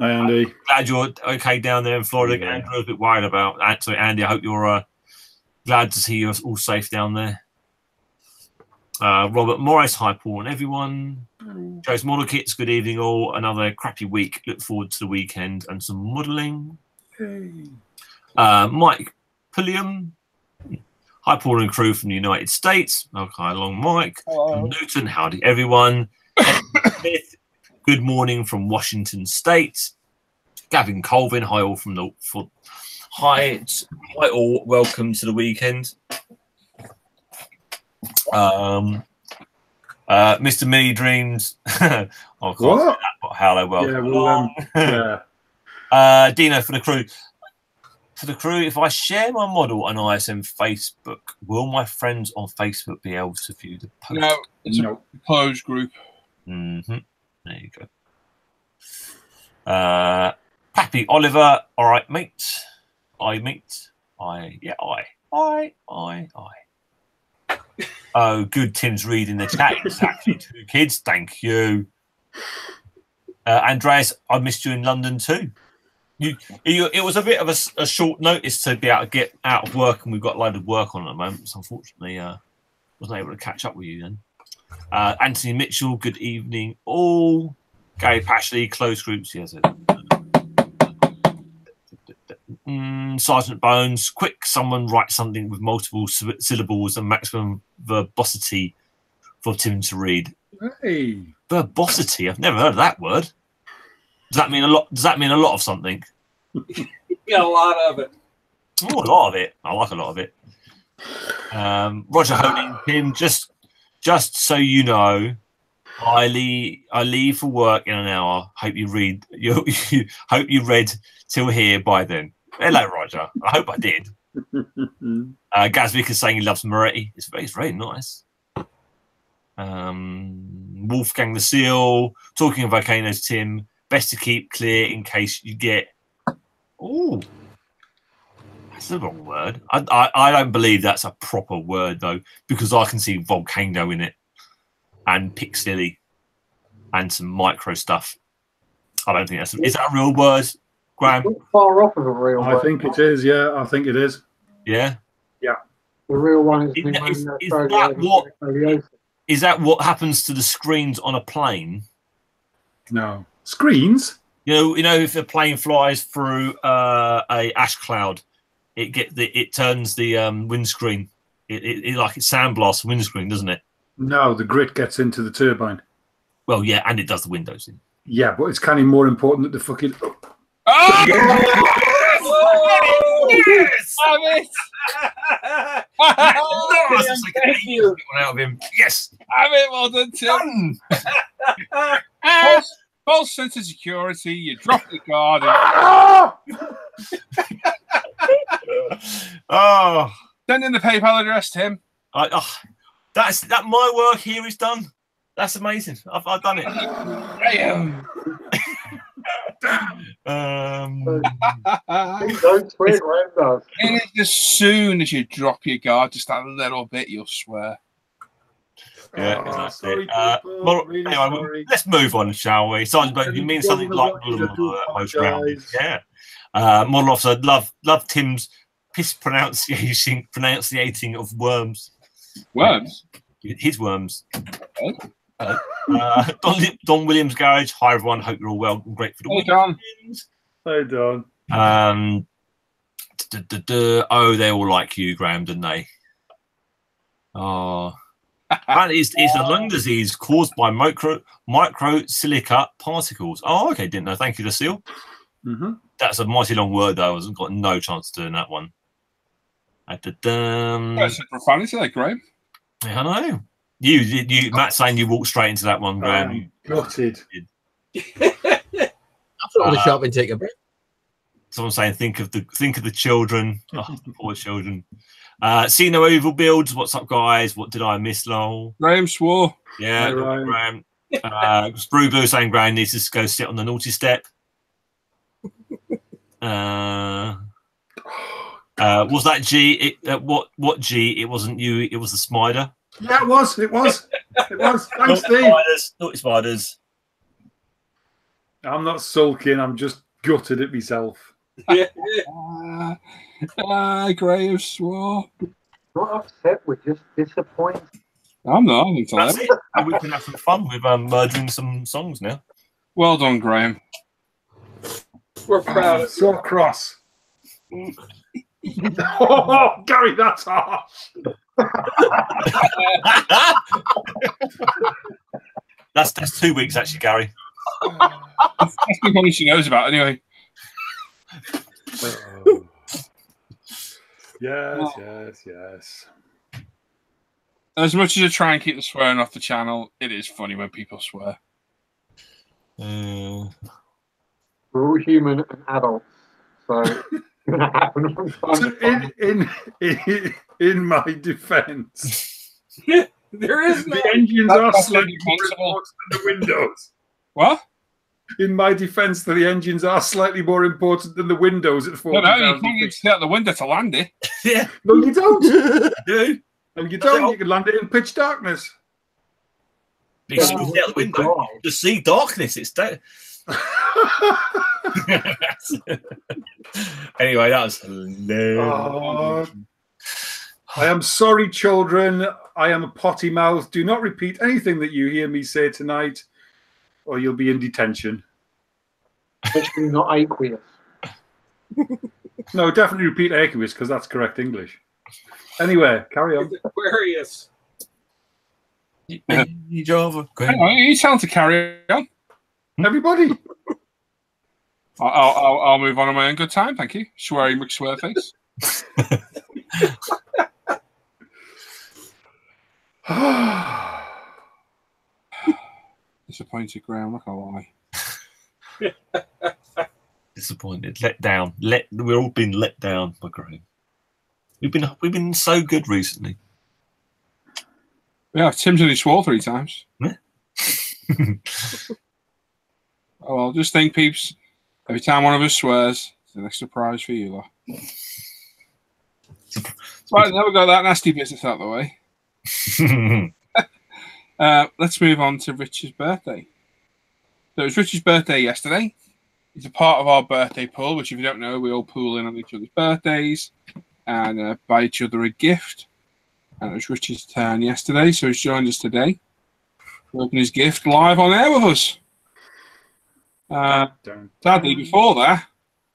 Speaker 3: Hi, Andy.
Speaker 2: Glad you're okay down there in Florida.
Speaker 3: Yeah.
Speaker 2: Andrew, was a bit worried about. Sorry, Andy, I hope you're uh, glad to see you're all safe down there. Uh, Robert Morris, hi, Paul and everyone. Joe's Model Kits, good evening all. Another crappy week. Look forward to the weekend and some modelling. Uh, Mike Pulliam. Hi, Paul and crew from the United States. Okay, long Mike. From Newton, howdy everyone. Smith, good morning from Washington State. Gavin Colvin, hi all from the for, hi, hi all, welcome to the weekend. Um, uh, Mr. Mini Dreams. oh, I can't
Speaker 3: What?
Speaker 2: that, hello, welcome.
Speaker 3: Yeah, well, um, yeah.
Speaker 2: Uh, Dino for the crew. For the crew, if I share my model on ISM Facebook, will my friends on Facebook be able to view the post?
Speaker 1: No, it's
Speaker 3: No.
Speaker 1: a closed group.
Speaker 2: hmm There you go. Uh, Pappy Oliver. All right, mate. I mate. I yeah. I I I I. Oh, good. Tim's reading the chat. Actually two kids. Thank you. Uh, Andreas, I missed you in London too. You, you, it was a bit of a short notice to be able to get out of work, and we've got a load of work on at the moment. So unfortunately, uh, wasn't able to catch up with you then. Uh, Anthony Mitchell, good evening all. Gary Pashley, close groups, yes. Mm, Sergeant Bones, quick, someone write something with multiple syllables and maximum verbosity for Tim to read.
Speaker 3: Hey.
Speaker 2: Verbosity, I've never heard of that word. Does that mean a lot? Does that mean a lot of something?
Speaker 8: Get a lot of it.
Speaker 2: Oh, a lot of it. I like a lot of it. Um, Roger Honing, Tim, just just so you know, I leave I leave for work in an hour. Hope you read. You, you hope you read till here by then. Hello, Roger. I hope I did. Uh, Gazvik is saying he loves Moretti. It's very, it's very nice. Um, Wolfgang the Seal talking of volcanoes. Tim, best to keep clear in case you get. Oh, that's the wrong word. I, I I don't believe that's a proper word though, because I can see volcano in it, and Pixilly, and some micro stuff. I don't think that's is that a real word, Graham?
Speaker 7: Not far off of a real
Speaker 3: I
Speaker 7: one.
Speaker 3: think it is. Yeah, I think it is.
Speaker 2: Yeah. Yeah.
Speaker 7: The real one is
Speaker 2: Is that- is-
Speaker 7: that's
Speaker 2: is that
Speaker 7: over
Speaker 2: what- that what happens to the screens on a plane?
Speaker 3: No screens.
Speaker 2: You know, you know, if a plane flies through uh, a ash cloud, it get the it turns the um, windscreen. It, it, it like it sandblasts the windscreen, doesn't it?
Speaker 6: No, the grit gets into the turbine.
Speaker 2: Well, yeah, and it does the windows in.
Speaker 6: Yeah, but it's kind of more important that the fucking.
Speaker 1: Oh!
Speaker 2: Yes!
Speaker 1: Damn it!
Speaker 2: Nice! It's like an
Speaker 8: Thank you.
Speaker 2: one out of him. Yes,
Speaker 1: Damn it, well done, Tim.
Speaker 2: done.
Speaker 1: False, false sense of security. You drop the guard. And
Speaker 2: Oh,
Speaker 1: send in the PayPal address, Tim.
Speaker 2: I, oh, that's that. My work here is done. That's amazing. I've, I've done it.
Speaker 1: Graham.
Speaker 2: Um,
Speaker 7: Don't swear, Graham does.
Speaker 1: It is as soon as you drop your guard just a little bit, you'll swear.
Speaker 2: Yeah,
Speaker 6: Oh,
Speaker 2: that's
Speaker 6: sorry,
Speaker 2: it. Uh, well,
Speaker 6: really
Speaker 2: anyway,
Speaker 6: sorry.
Speaker 2: let's move on, shall we? Something, but you mean something like
Speaker 6: I do
Speaker 2: most round.
Speaker 6: apologise.
Speaker 2: Yeah. Uh, model officer, love love Tim's piss pronunciation pronunciating of worms.
Speaker 1: Worms.
Speaker 2: His worms.
Speaker 1: Okay.
Speaker 2: Uh, uh, Don, Don Williams Garage. Hi everyone. Hope you're all well and great for the
Speaker 1: Hey, Don.
Speaker 2: weekend.
Speaker 6: Hey, Don.
Speaker 2: Um, duh, duh, duh. oh, they all like you, Graham, didn't they? Oh, and it's, it's a lung disease caused by micro micro silica particles. Oh, okay, didn't know. Thank you, Lucille.
Speaker 6: hmm
Speaker 2: That's a mighty long word, though. I wasn't got no chance of doing that one. Uh, duh, dum.
Speaker 1: That's a profanity, like Graham.
Speaker 2: I know. You, you, Matt, saying you walked straight into that one, Graham.
Speaker 6: I'm gutted.
Speaker 5: I thought it was
Speaker 2: Uh,
Speaker 5: a shopping take a break.
Speaker 2: Someone saying, "Think of the think of the children, oh, poor children." Uh, see no evil builds. What's up, guys? What did I miss, lol?
Speaker 1: Graham swore.
Speaker 2: Yeah,
Speaker 6: Hi, Ryan.
Speaker 2: Graham. Uh, Sprue Blue saying Graham needs to go sit on the naughty step. Uh, uh, was that G? It, uh, what what G? It wasn't you. It was the spider.
Speaker 6: Yeah, it was. It was. It was. Thanks,
Speaker 2: Naughty
Speaker 6: Steve.
Speaker 2: spiders. Naughty spiders.
Speaker 6: I'm not sulking. I'm just gutted at myself.
Speaker 1: Ah, ah, Graham swore.
Speaker 7: Not upset, we're just disappointed.
Speaker 1: I'm not. I'm
Speaker 2: That's it. And we can have some fun with um, merging some songs now.
Speaker 1: Well done, Graham.
Speaker 8: We're proud of
Speaker 6: So cross. oh, Gary, that's harsh.
Speaker 2: that's that's two weeks actually, Gary.
Speaker 1: That's the one she knows about, anyway.
Speaker 6: Yes, yes, yes.
Speaker 1: As much as I try and keep the swearing off the channel, it is funny when people swear.
Speaker 2: Uh,
Speaker 7: We're all human and adults, so it's going to happen from time
Speaker 6: So
Speaker 7: to time.
Speaker 6: in, in in in my defence,
Speaker 8: There is no.
Speaker 6: the engines are
Speaker 1: that's
Speaker 6: slightly more
Speaker 1: indefensible.
Speaker 6: important than the windows.
Speaker 1: What?
Speaker 6: In my defence, the engines are slightly more important than the windows at
Speaker 1: No,
Speaker 6: forty
Speaker 1: no, you can't
Speaker 6: feet.
Speaker 1: get out the window to land it.
Speaker 2: yeah,
Speaker 6: No, you don't.
Speaker 2: dude.
Speaker 6: No, you don't. You can land it in pitch darkness.
Speaker 2: You see out the window. To see darkness. It's da- anyway, that was hilarious.
Speaker 6: Oh. I am sorry, children. I am a potty mouth. Do not repeat anything that you hear me say tonight, or you'll be in detention.
Speaker 7: Especially not aqueous.
Speaker 6: No, definitely repeat aqueous because that's correct English. Anyway, carry on.
Speaker 8: Aquarius.
Speaker 2: You Java.
Speaker 1: Hang on, you tell them to carry on.
Speaker 6: Everybody.
Speaker 1: I'll, I'll, I'll, I'll move on in my own good time, thank you. Swearing McSwearface. Disappointed, Graham, Look how I.
Speaker 2: Disappointed, let down. Let we're all been let down by Graham. We've been we've been so good recently.
Speaker 1: Yeah, Tim's only swore three times. Oh well, just think, peeps. Every time one of us swears, it's an extra prize for you lot. Right, now we got that nasty business out of the way. Uh, let's move on to Richard's birthday. So it was Richard's birthday yesterday. It's a part of our birthday pool, which, if you don't know, we all pool in on each other's birthdays and uh, buy each other a gift. And it was Richard's turn yesterday, so he's joined us today. to Open his gift live on air with us. Uh, sadly, before that,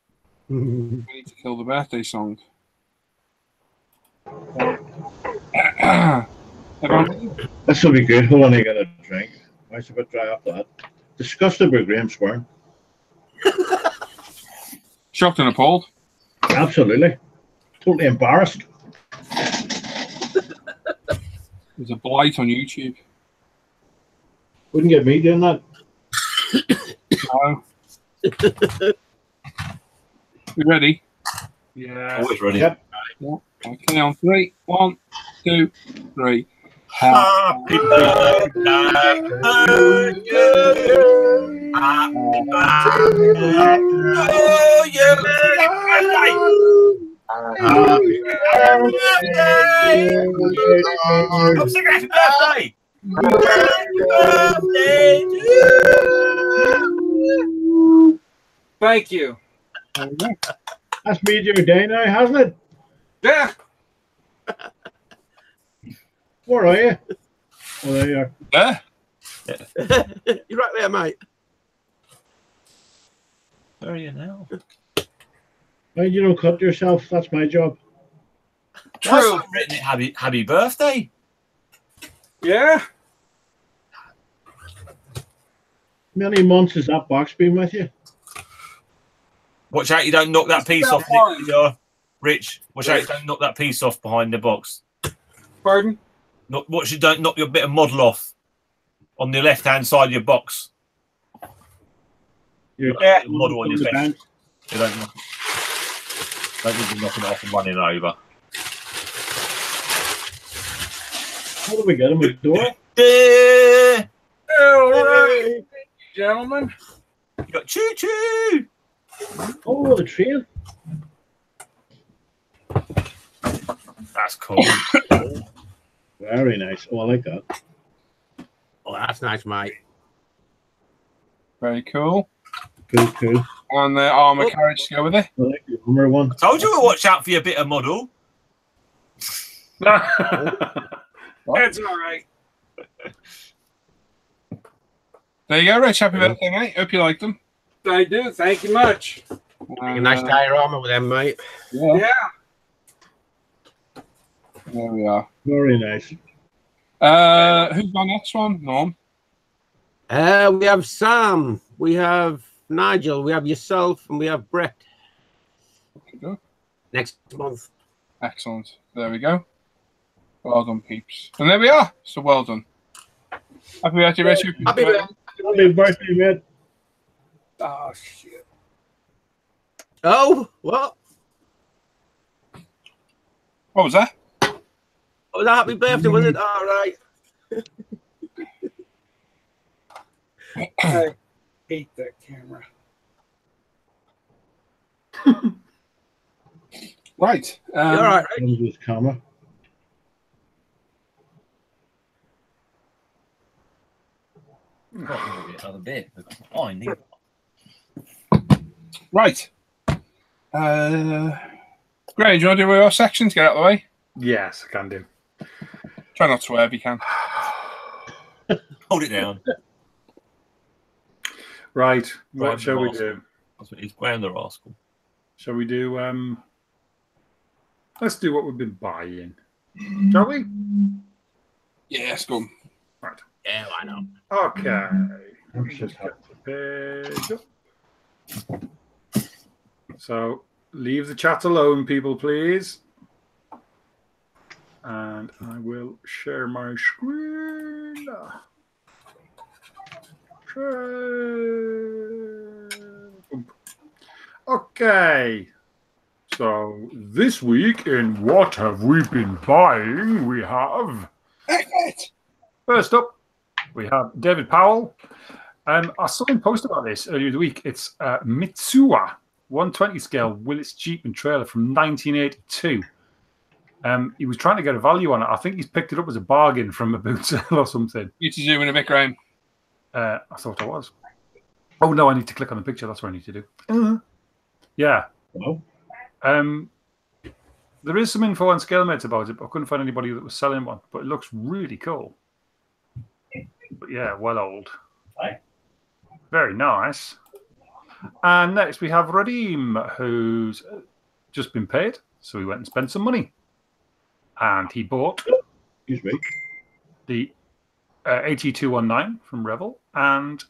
Speaker 1: we need to kill the birthday song. Everyone,
Speaker 4: This will be good. Hold on, I got a drink. I was a dry up that. Disgusted by Graham Square.
Speaker 1: Shocked and appalled.
Speaker 4: Absolutely. Totally embarrassed.
Speaker 1: There's a blight on YouTube.
Speaker 4: Wouldn't get me doing that.
Speaker 1: No. we ready?
Speaker 6: Yeah.
Speaker 2: Always ready.
Speaker 4: Yep.
Speaker 1: Okay, on three. One, two, three.
Speaker 2: Happy birthday to you. Happy birthday to you. Happy birthday. Come sing happy birthday. Happy birthday to you.
Speaker 8: Thank you.
Speaker 4: That's made your day now, hasn't it?
Speaker 8: Yeah.
Speaker 4: Where are you? Oh, there you are.
Speaker 1: There.
Speaker 5: You're right there, mate.
Speaker 2: Where are you now?
Speaker 4: Why you don't cut yourself? That's my job.
Speaker 2: True. Written it happy, happy birthday.
Speaker 8: Yeah.
Speaker 4: Many months has that box been with you?
Speaker 2: Watch out you don't knock that
Speaker 8: It's
Speaker 2: piece off,
Speaker 8: one.
Speaker 2: Nick, Rich. Watch out you don't knock that piece off behind the box.
Speaker 8: Pardon?
Speaker 2: Not, watch you don't knock your bit of model off on the left hand side of your box.
Speaker 4: You're
Speaker 8: Yeah.
Speaker 2: The model on your
Speaker 4: the
Speaker 2: bench.
Speaker 4: bench.
Speaker 2: You don't knock Don't need to knock it off and running over.
Speaker 4: How do we get him with the door?
Speaker 2: Yeah.
Speaker 8: All right, gentlemen.
Speaker 2: You got choo choo.
Speaker 4: Oh, the train.
Speaker 2: That's cool.
Speaker 4: Very nice. Oh, I like that.
Speaker 5: Oh, that's nice, mate.
Speaker 1: Very cool.
Speaker 4: Cool, cool.
Speaker 1: And the armor
Speaker 2: Oh.
Speaker 1: carriage to go with it.
Speaker 4: I like the Hummer one.
Speaker 2: Told you to watch out for your bit of model.
Speaker 8: That's all right.
Speaker 1: There you go, Rich. Happy birthday, mate. Hope you liked them.
Speaker 8: I do. Thank you much.
Speaker 1: And,
Speaker 5: nice
Speaker 1: uh,
Speaker 5: diorama with them, mate.
Speaker 1: yeah,
Speaker 8: Yeah.
Speaker 1: There we are.
Speaker 4: Very nice.
Speaker 1: Uh, who's our next one? Norm.
Speaker 5: Uh, we have Sam, we have Nigel, we have yourself, and we have Brett
Speaker 1: Okay,
Speaker 5: next month.
Speaker 1: Excellent. There we go. Well done, peeps. And there we are. So well done. Happy birthday, Rich. Hope you
Speaker 5: Happy
Speaker 1: enjoyed
Speaker 5: birthday.
Speaker 4: Happy birthday, mate.
Speaker 8: Oh shit.
Speaker 5: Oh, what?
Speaker 1: What was that?
Speaker 5: Oh, was a happy birthday, was it? All right.
Speaker 8: I hate that camera.
Speaker 1: Right. Um,
Speaker 5: all right, right?
Speaker 4: Comes with camera.
Speaker 2: Another bit. Oh, I need
Speaker 1: Right. Uh, Gray, do you want to do your sections? Get out of the way.
Speaker 6: yes, I can do.
Speaker 1: Try not to swear if you can.
Speaker 2: Hold it down.
Speaker 6: Right, what
Speaker 2: Graham
Speaker 6: shall we do?
Speaker 2: That's what he's Graham the rascal.
Speaker 6: Shall we do? Um, let's do what we've been buying. Shall we?
Speaker 1: Yeah, let's go.
Speaker 5: Yeah, I know.
Speaker 6: Okay. Let me just get the page up. So leave the chat alone, people, please. And I will share my screen. Okay. So this week in What Have We Been Buying, we have First up, we have David Powell. Um, I saw him post about this earlier in the week. It's uh, Mitsuwa 120 scale Willys Jeep and trailer from 1982. Um, he was trying to get a value on it. I think he's picked it up as a bargain from a boot sale or something.
Speaker 1: You to zoom in a bit, Graham.
Speaker 6: Uh, I thought I was. Oh no, I need to click on the picture. That's what I need to do. Uh, yeah.
Speaker 4: Well,
Speaker 6: Um, there is some info on ScaleMates about it, but I couldn't find anybody that was selling one. But it looks really cool. But yeah, well old.
Speaker 2: Right.
Speaker 6: Very nice. And next we have Radim, who's just been paid, so he went and spent some money, and he bought
Speaker 4: excuse me.
Speaker 6: the uh, AT219 from Revell, and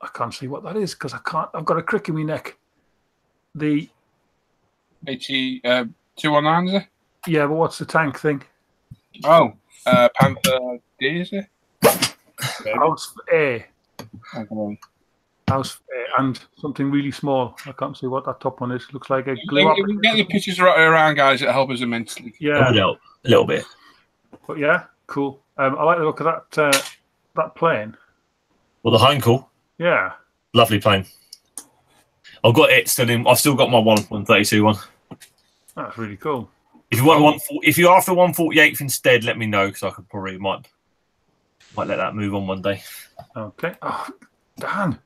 Speaker 6: I can't see what that is because I can't. I've got a crick in my neck. The
Speaker 1: 80, uh, 219,
Speaker 6: yeah, but what's the tank thing?
Speaker 1: Oh, uh, Panther D, is it?
Speaker 6: Ausf A,
Speaker 1: I don't know.
Speaker 6: Ausf A, and something really small. I can't see what that top one is. Looks like a
Speaker 1: If
Speaker 6: glue.
Speaker 1: we can get the pictures right around, guys, It helps us immensely.
Speaker 2: Yeah, A
Speaker 6: Yeah,
Speaker 2: little, a little bit.
Speaker 6: but yeah, cool. Um, I like the look of that uh, that plane.
Speaker 2: Well, the Heinkel,
Speaker 6: Yeah,
Speaker 2: lovely plane. I've got it still in. I've still got my one one thirty two one.
Speaker 6: that's really cool.
Speaker 2: If you want one, if you're after one forty eighth instead, let me know because I could probably might might let that move on one day.
Speaker 6: Okay. Oh, Dan.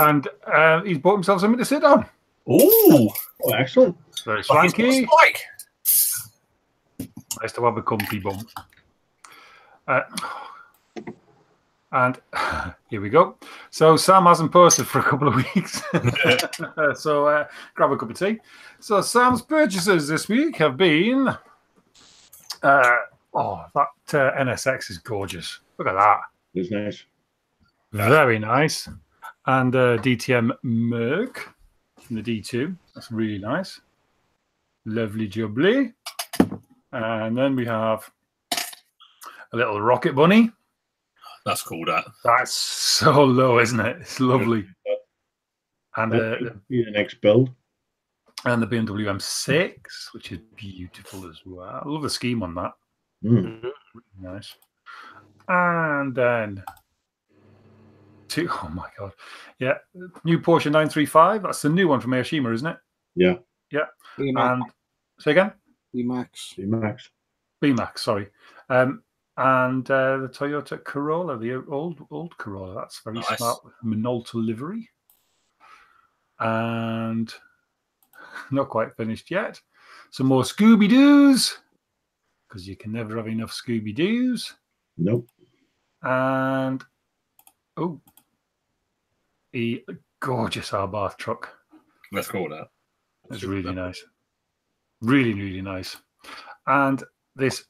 Speaker 6: And uh, he's bought himself something to sit on.
Speaker 2: Ooh,
Speaker 4: Oh, excellent.
Speaker 6: Very swanky. Nice to have a comfy bum. Uh, and here we go. So Sam hasn't posted for a couple of weeks. so uh, grab a cup of tea. So Sam's purchases this week have been. Uh, oh, that uh, NSX is gorgeous. Look at that.
Speaker 4: It's nice.
Speaker 6: Very nice. And uh, DTM Merc from the D2. That's really nice. Lovely jubbly. And then we have a little rocket bunny.
Speaker 2: That's cool. That
Speaker 6: That's so low, isn't it? It's lovely. And uh,
Speaker 4: the next build.
Speaker 6: and the BMW M6, which is beautiful as well. I love the scheme on that.
Speaker 4: Mm.
Speaker 6: Really nice. And then two oh my god. Yeah. New Porsche 935. That's the new one from Aoshima, isn't it?
Speaker 4: Yeah. Yeah.
Speaker 6: And say again?
Speaker 1: B Max.
Speaker 4: B Max.
Speaker 6: Beemax, sorry. Um, and uh, the Toyota Corolla, the old old Corolla. That's very
Speaker 2: Nice.
Speaker 6: smart with Minolta livery. And not quite finished yet. Some more Scooby Doos because you can never have enough Scooby Doos.
Speaker 4: Nope.
Speaker 6: And oh, a gorgeous Abarth truck.
Speaker 2: Let's call That
Speaker 6: It's really nice. Really, really nice. And this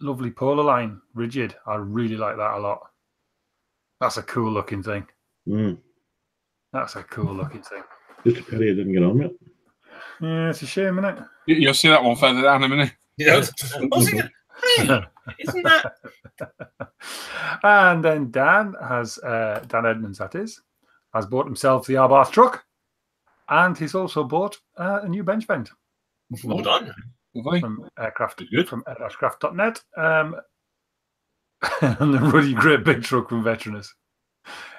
Speaker 6: lovely polar line, rigid. I really like that a lot. That's a cool looking thing.
Speaker 4: Mm.
Speaker 6: That's a cool looking thing.
Speaker 4: Just a pity I didn't get on it.
Speaker 6: Yeah, it's a shame, isn't it?
Speaker 1: You- You'll see that one further down in a minute.
Speaker 2: yeah. I was thinking, hey, isn't that?
Speaker 6: and then Dan has uh, Dan Edmonds, that is, has bought himself the Abarth truck, and he's also bought uh, a new bench bend.
Speaker 2: Well done.
Speaker 1: Lovely.
Speaker 6: from aircraft
Speaker 2: Good.
Speaker 6: from aircraft.net, um, and the really great big truck from Veteranus.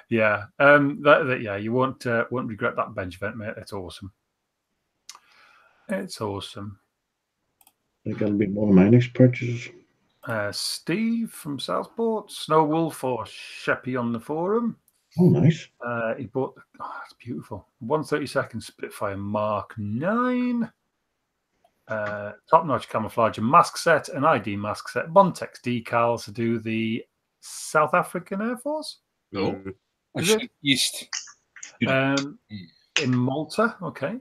Speaker 6: Yeah, um, that, that yeah, you won't uh, won't regret that bench vent, mate. It's awesome. It's awesome.
Speaker 4: I think that'll be one of my next purchases.
Speaker 6: Uh, Steve from Southport, Snow Wolf or Sheppy on the forum.
Speaker 4: Oh, nice.
Speaker 6: Uh, he bought, oh, it's beautiful. 132nd Spitfire Mark 9. Uh, top notch camouflage and mask set, an ID mask set, Bontex decals to do the South African Air Force
Speaker 2: Cool.
Speaker 6: Is it?
Speaker 1: East.
Speaker 6: um, in Malta. Okay.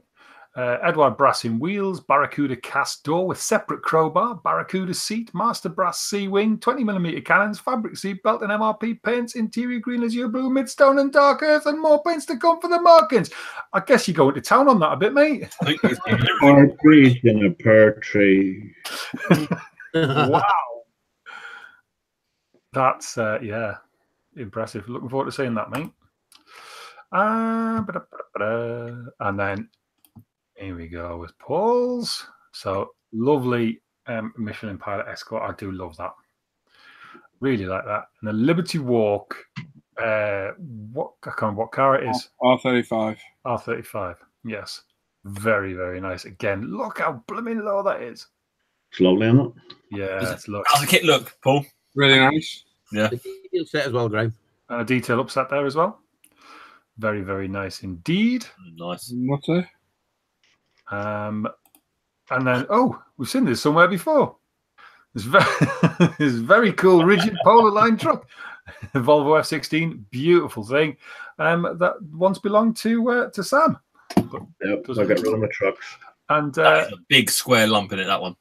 Speaker 6: Uh, Eduard Brassin wheels, Barracuda cast door with separate crowbar, Barracuda seat, Master Brass C wing, 20mm cannons, fabric seat belt, and MRP paints, interior green azure blue, midstone, and dark earth, and more paints to come for the markings. I guess you're going to town on that a bit, mate.
Speaker 2: I think it's
Speaker 4: in a pear tree.
Speaker 6: wow. That's, uh, yeah, impressive. Looking forward to seeing that, mate. Uh, and then here we go with Paul's. So lovely um, Michelin Pilot Escort. I do love that. Really like that. And the Liberty Walk. Uh, what I can't remember what car it is.
Speaker 1: R35.
Speaker 6: R35. Yes. Very, very nice. Again, look how blooming low that is.
Speaker 4: It's lovely, isn't it?
Speaker 6: Yeah, it's look.
Speaker 2: How's the kit look, Paul?
Speaker 1: Really nice.
Speaker 4: The detail set as well, Graham.
Speaker 6: And a detail upset there as well. Very, very nice indeed.
Speaker 2: Nice.
Speaker 1: What's it?
Speaker 6: Um, and then, oh, we've seen this somewhere before. This very, this very cool rigid polar line truck, Volvo F16, beautiful thing. Um, that once belonged to uh, to Sam,
Speaker 4: Yep. I
Speaker 6: it-
Speaker 4: got rid of my trucks.
Speaker 6: and uh,
Speaker 2: a big square lump in it. That one.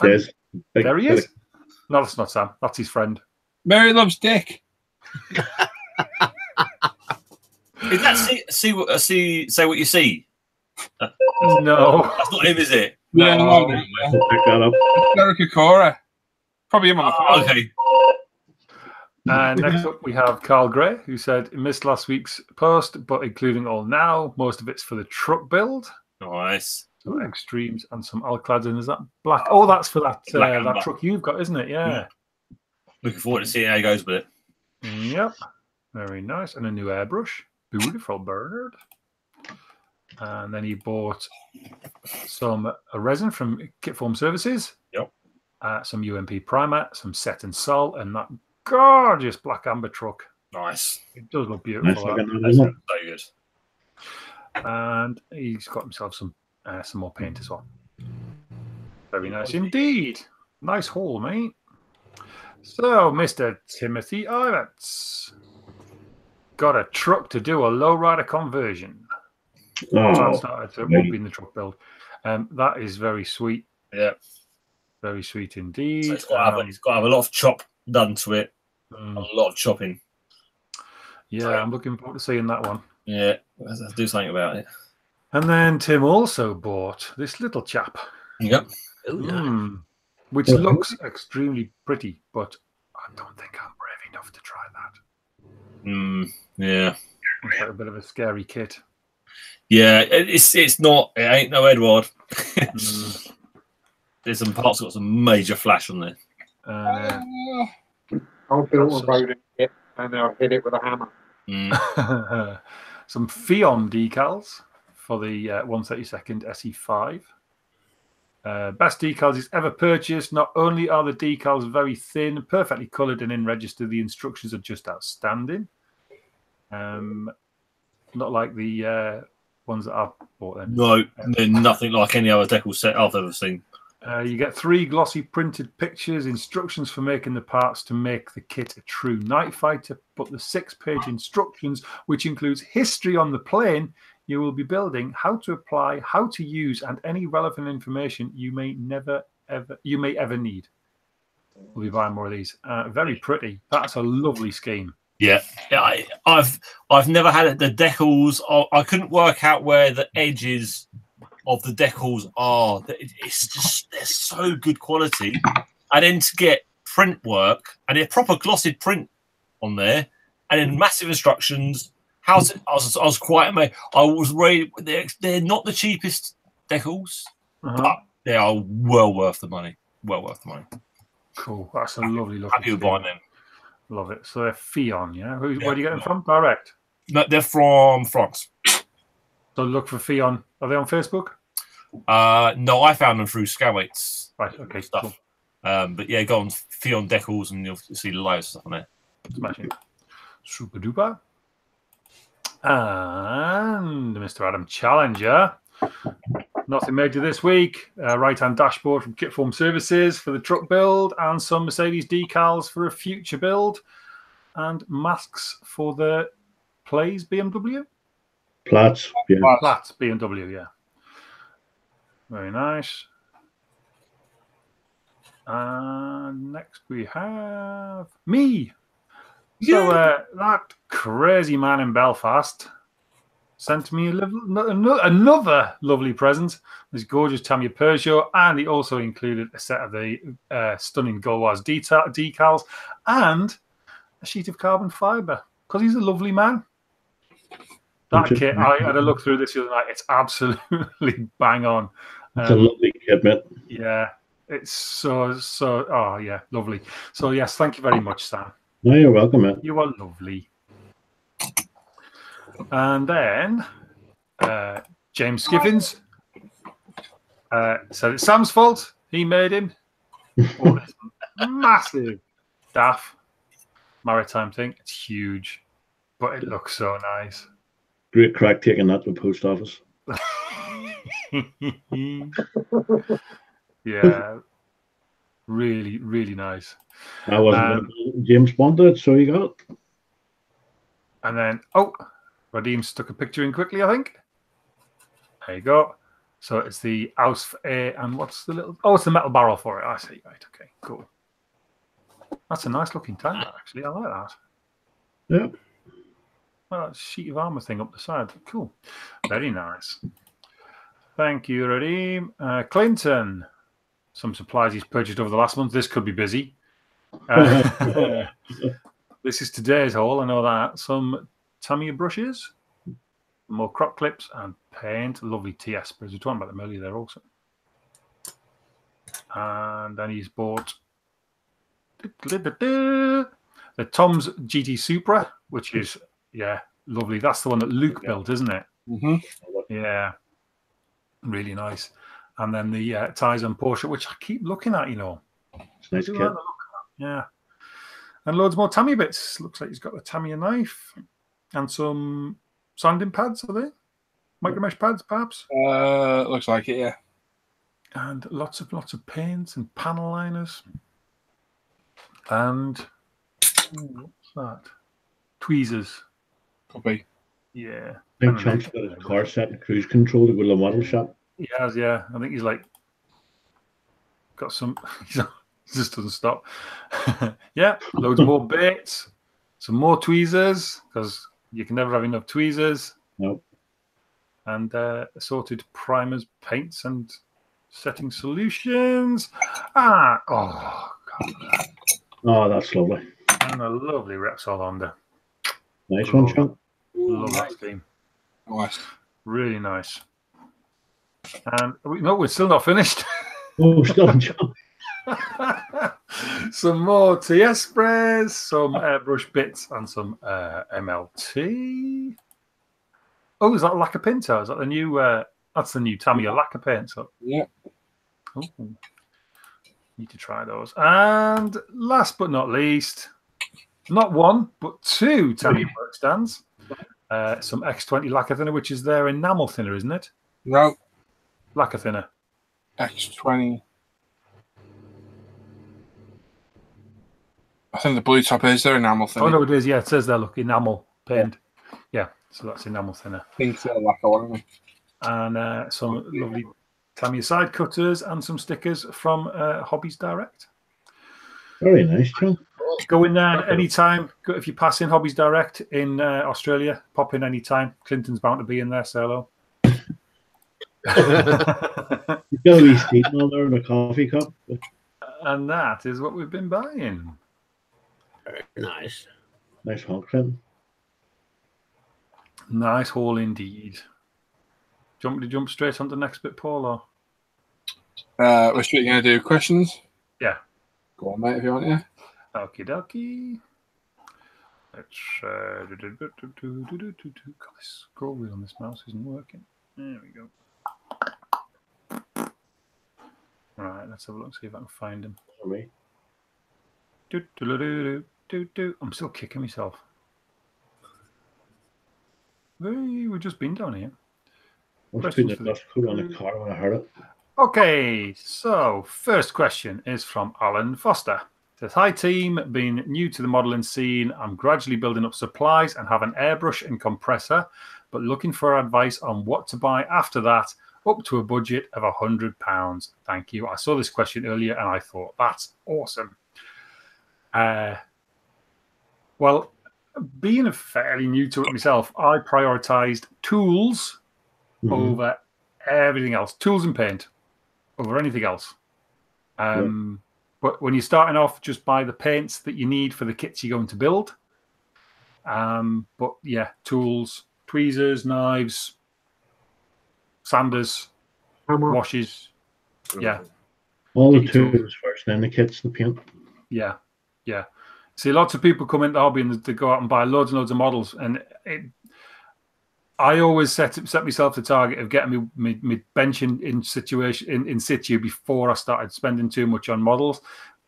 Speaker 6: And-
Speaker 4: There's big
Speaker 6: there he is.
Speaker 4: of-
Speaker 6: No, that's not Sam. That's his friend.
Speaker 1: Mary loves Dick.
Speaker 2: Is that see see what uh, see say what you see?
Speaker 6: No.
Speaker 2: That's not him, is it?
Speaker 1: Yeah,
Speaker 2: No.
Speaker 1: no, no.
Speaker 4: Pick that up.
Speaker 1: Derek Okora. Probably him on the
Speaker 2: Oh,
Speaker 1: phone.
Speaker 2: okay.
Speaker 6: And next up, we have Carl Gray, who said he missed last week's post, but including all now, most of it's for the truck build.
Speaker 2: Nice.
Speaker 6: So extremes and some alclads. And is that black? Oh, that's for that uh,
Speaker 2: amber.
Speaker 6: that truck you've got, isn't it? Yeah.
Speaker 2: Looking forward to seeing how it goes with it.
Speaker 6: Yep. Very nice. And a new airbrush. Beautiful bird. And then he bought some uh, resin from Kitform Services.
Speaker 2: Yep.
Speaker 6: Uh, some UMP primer, some set and sol, and that gorgeous black amber truck.
Speaker 2: Nice.
Speaker 6: It does look beautiful.
Speaker 4: looking,
Speaker 6: that.
Speaker 4: that, isn't it?
Speaker 2: So good.
Speaker 6: and he's got himself some uh, some more paint as well. Very nice indeed. Nice haul, mate. So, Mr. Timothy Ivets got a truck to do a lowrider conversion.
Speaker 4: Oh,
Speaker 6: Started, so it won't be in the truck build. Um, that is very sweet.
Speaker 2: Yeah.
Speaker 6: Very sweet indeed.
Speaker 2: So it's got to have,
Speaker 6: Um,
Speaker 2: it's got to have a lot of chop done to it.
Speaker 6: mm,
Speaker 2: A lot of chopping.
Speaker 6: yeah, I'm looking forward to seeing that one.
Speaker 2: Yeah. Let's have to do something about it.
Speaker 6: And then Tim also bought this little chap.
Speaker 2: Yep.
Speaker 6: Hmm. which
Speaker 4: Yeah.
Speaker 6: looks extremely pretty, but I don't think I'm brave enough to try that.
Speaker 2: Mm, yeah.
Speaker 6: It's like a bit of a scary kit.
Speaker 2: Yeah. It's it's not. It ain't no Eduard.
Speaker 6: Mm.
Speaker 2: There's some parts got some major flash on there.
Speaker 6: Uh,
Speaker 7: I'll build a road in it and they'll hit it with a hammer.
Speaker 2: Mm.
Speaker 6: some Pheon decals for the uh, 132nd SE5. Uh, best decals he's ever purchased. Not only are the decals very thin, perfectly coloured, and in register, the instructions are just outstanding. Um, not like the uh, ones that I've bought. Then.
Speaker 2: No, they're nothing like any other decal set I've ever seen.
Speaker 6: Uh, you get three glossy printed pictures, instructions for making the parts to make the kit a true night fighter, but the six page instructions, which includes history on the plane you will be building, how to apply, how to use, and any relevant information you may never ever you may ever need. We'll be buying more of these. Uh, very pretty. That's a lovely scheme.
Speaker 2: Yeah, I, I've I've never had it. The decals. I, I couldn't work out where the edges of the decals are. It's just they're so good quality, and then to get print work and a proper glossed print on there, and then massive instructions. How's it? I was, I was quite amazed. I was really. They're, they're not the cheapest decals,
Speaker 6: Uh-huh.
Speaker 2: but they are well worth the money. Well worth the money.
Speaker 6: Cool. That's a lovely looking.
Speaker 2: Happy with buying them.
Speaker 6: Love it. So they're Pheon, yeah. Who,
Speaker 2: Yeah.
Speaker 6: Where do you get them from? Direct.
Speaker 2: No, they're from France.
Speaker 6: So look for Pheon. Are they on Facebook?
Speaker 2: Uh, no, I found them through Scouts
Speaker 6: Right. Okay.
Speaker 2: stuff.
Speaker 6: Cool.
Speaker 2: Um, but yeah, go on Pheon Decals and you'll see loads of stuff on there.
Speaker 6: Smashing. Super duper. And Mr. Adam Challenger. Nothing major this week. Uh, right hand dashboard from Kitform Services for the truck build, and some Mercedes decals for a future build, and masks for the Plays BMW.
Speaker 4: Plats. Yeah.
Speaker 6: Flats BMW, yeah. Very nice. And next we have me. So uh, that crazy man in Belfast sent me another lovely present. This gorgeous Tamiya Peugeot, and he also included a set of the uh, stunning deta- decals and a sheet of carbon fiber because he's a lovely man. That kit, I had a look through this the other night. It's absolutely bang on.
Speaker 4: It's a
Speaker 6: Um,
Speaker 4: lovely kit, mate.
Speaker 6: yeah, it's so so. Oh yeah, lovely. So yes, thank you very much, Sam.
Speaker 4: No, you're welcome, mate.
Speaker 6: You are lovely. And then uh, James Skiffins uh, said it's Sam's fault. He made him. This massive DAF maritime thing. It's huge, but it looks so nice.
Speaker 4: Great crack taking that to the post office.
Speaker 6: yeah, really, really nice.
Speaker 4: I wasn't.
Speaker 6: Um,
Speaker 4: James Bond did, so you got it.
Speaker 6: And then, oh, Radim stuck a picture in quickly, I think. There you go. So it's the Ausf A, and what's the little? Oh, it's the metal barrel for it. I see. Right. Okay. Cool. That's a nice looking tank, actually. I like that.
Speaker 4: Yeah.
Speaker 6: Well, that sheet of armor thing up the side. Cool. Very nice. Thank you, Radim. Uh, Clinton. Some supplies he's purchased over the last month. This could be busy. Uh, this is today's haul. I know that. Some Tamiya brushes, more crop clips, and paint. Lovely TS sprays. We were talking about them earlier there also. And then he's bought the Tom's GT Supra, which is yeah, lovely. That's the one that Luke built, isn't it?
Speaker 1: hmm
Speaker 6: Yeah, really nice. And then the uh, Taisan Porsche, which I keep looking at, you know.
Speaker 4: Nice
Speaker 6: like the look of that, Yeah. And loads more Tamiya bits. Looks like he's got the Tamiya knife and some sanding pads, are they? Micro mesh pads, perhaps?
Speaker 1: Uh, looks like it, yeah.
Speaker 6: And lots of lots of paints and panel liners. And ooh, what's that? Tweezers.
Speaker 1: Could be.
Speaker 6: Yeah.
Speaker 4: I think
Speaker 6: And an
Speaker 4: Chunk's
Speaker 6: extra-
Speaker 4: got his car set and cruise control to go to the model shop.
Speaker 6: He has, yeah. I think he's like got some. He just doesn't stop. yeah, loads more bits, some more tweezers because you can never have enough tweezers,
Speaker 4: Nope.
Speaker 6: and uh, assorted primers, paints, and setting solutions. Ah, oh, God.
Speaker 4: Oh, that's lovely.
Speaker 6: and a lovely Repsol Honda.
Speaker 4: Nice one,
Speaker 6: Cool.
Speaker 4: Chunk.
Speaker 6: Love that scheme.
Speaker 1: Nice.
Speaker 6: Really nice. And we, no, we're still not finished.
Speaker 4: Oh, still in Chunk.
Speaker 6: some more TS sprays, some airbrush bits, and some uh, MLT. Oh, is that Lacquer Pinto? Is that the new? Uh, that's the new Tamiya lacquer paint. So,
Speaker 1: Yeah.
Speaker 6: oh, need to try those. And last but not least, not one but two Tamiya work stands. Uh, some X20 lacquer thinner, which is their enamel thinner, isn't it?
Speaker 1: No,
Speaker 6: Lacquer thinner.
Speaker 1: X20. I think the blue top is their enamel thing.
Speaker 6: Oh no, it is. Yeah, it says there. Look, enamel paint. Yeah, so that's enamel thinner.
Speaker 1: Pink to like I
Speaker 6: and uh, some lovely Tamiya side cutters and some stickers from uh, Hobbies Direct.
Speaker 4: Very nice, Chunk.
Speaker 6: Go in there anytime. Go, if you pass in Hobbies Direct in uh, Australia, pop in anytime. Clinton's bound to be in there, say hello.
Speaker 4: You've got a on there in a coffee cup.
Speaker 6: and that is what we've been buying.
Speaker 5: Very nice.
Speaker 4: Nice haul, Clem.
Speaker 6: Nice haul indeed. Do you want me to jump straight on the next bit, Paul? Or?
Speaker 1: Uh, we're straight going to do questions.
Speaker 6: Yeah.
Speaker 1: Go on, mate, if you want. Yeah.
Speaker 6: Okie dokie. Let's uh, do, do, do, do, do, do, God, this scroll wheel on this mouse isn't working. There we go. All right, let's have a look, see if I can find him.
Speaker 4: Sorry.
Speaker 6: Do, do, do, do, do do, do. I'm still kicking myself. Hey, we've just been down here.
Speaker 4: I was putting
Speaker 6: the-
Speaker 4: coat on the car when I heard it.
Speaker 6: Okay, so first question is from Alan Foster. It says, Hi team, being new to the modeling scene, I'm gradually building up supplies and have an airbrush and compressor, but looking for advice on what to buy after that, up to a budget of a hundred pounds. Thank you. I saw this question earlier and I thought that's awesome. Uh, well, being a fairly new to it myself, I prioritized tools
Speaker 4: Mhm.
Speaker 6: over everything else, tools and paint over anything else. Um, But when you're starting off, just buy the paints that you need for the kits you're going to build. Um, but yeah, tools, tweezers, knives, sanders,
Speaker 7: Hammer.
Speaker 6: washes. Yeah,
Speaker 4: All the
Speaker 6: tools
Speaker 4: first, then the kits, the paint.
Speaker 6: yeah, yeah. See, lots of people come into the hobby and they go out and buy loads and loads of models, and it, I always set set myself the target of getting me me, me bench in, situation in, in situ before I started spending too much on models.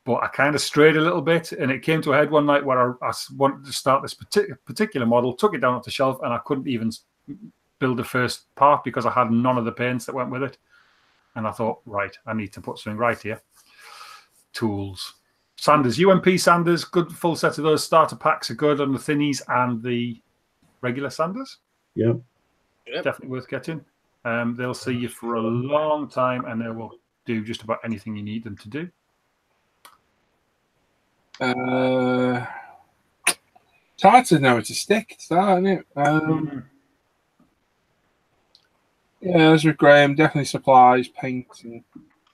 Speaker 6: But I kind of strayed a little bit, and it came to a head one night where I wanted to start this partic- particular model, took it down off the shelf, and I couldn't even build the first part because I had none of the paints that went with it. And I thought, right, I need to put something right here. Tools. Sanders, UMP Sanders, good full set of those starter packs are good on the thinnies and the regular Sanders.
Speaker 4: Yeah.
Speaker 5: Yep.
Speaker 6: Definitely worth getting. Um, they'll see you for a long time and they will do just about anything you need them to do.
Speaker 1: Uh, it's hard to know where to stick. It's that, isn't it? Um, yeah, as with Graham, definitely supplies, paint, and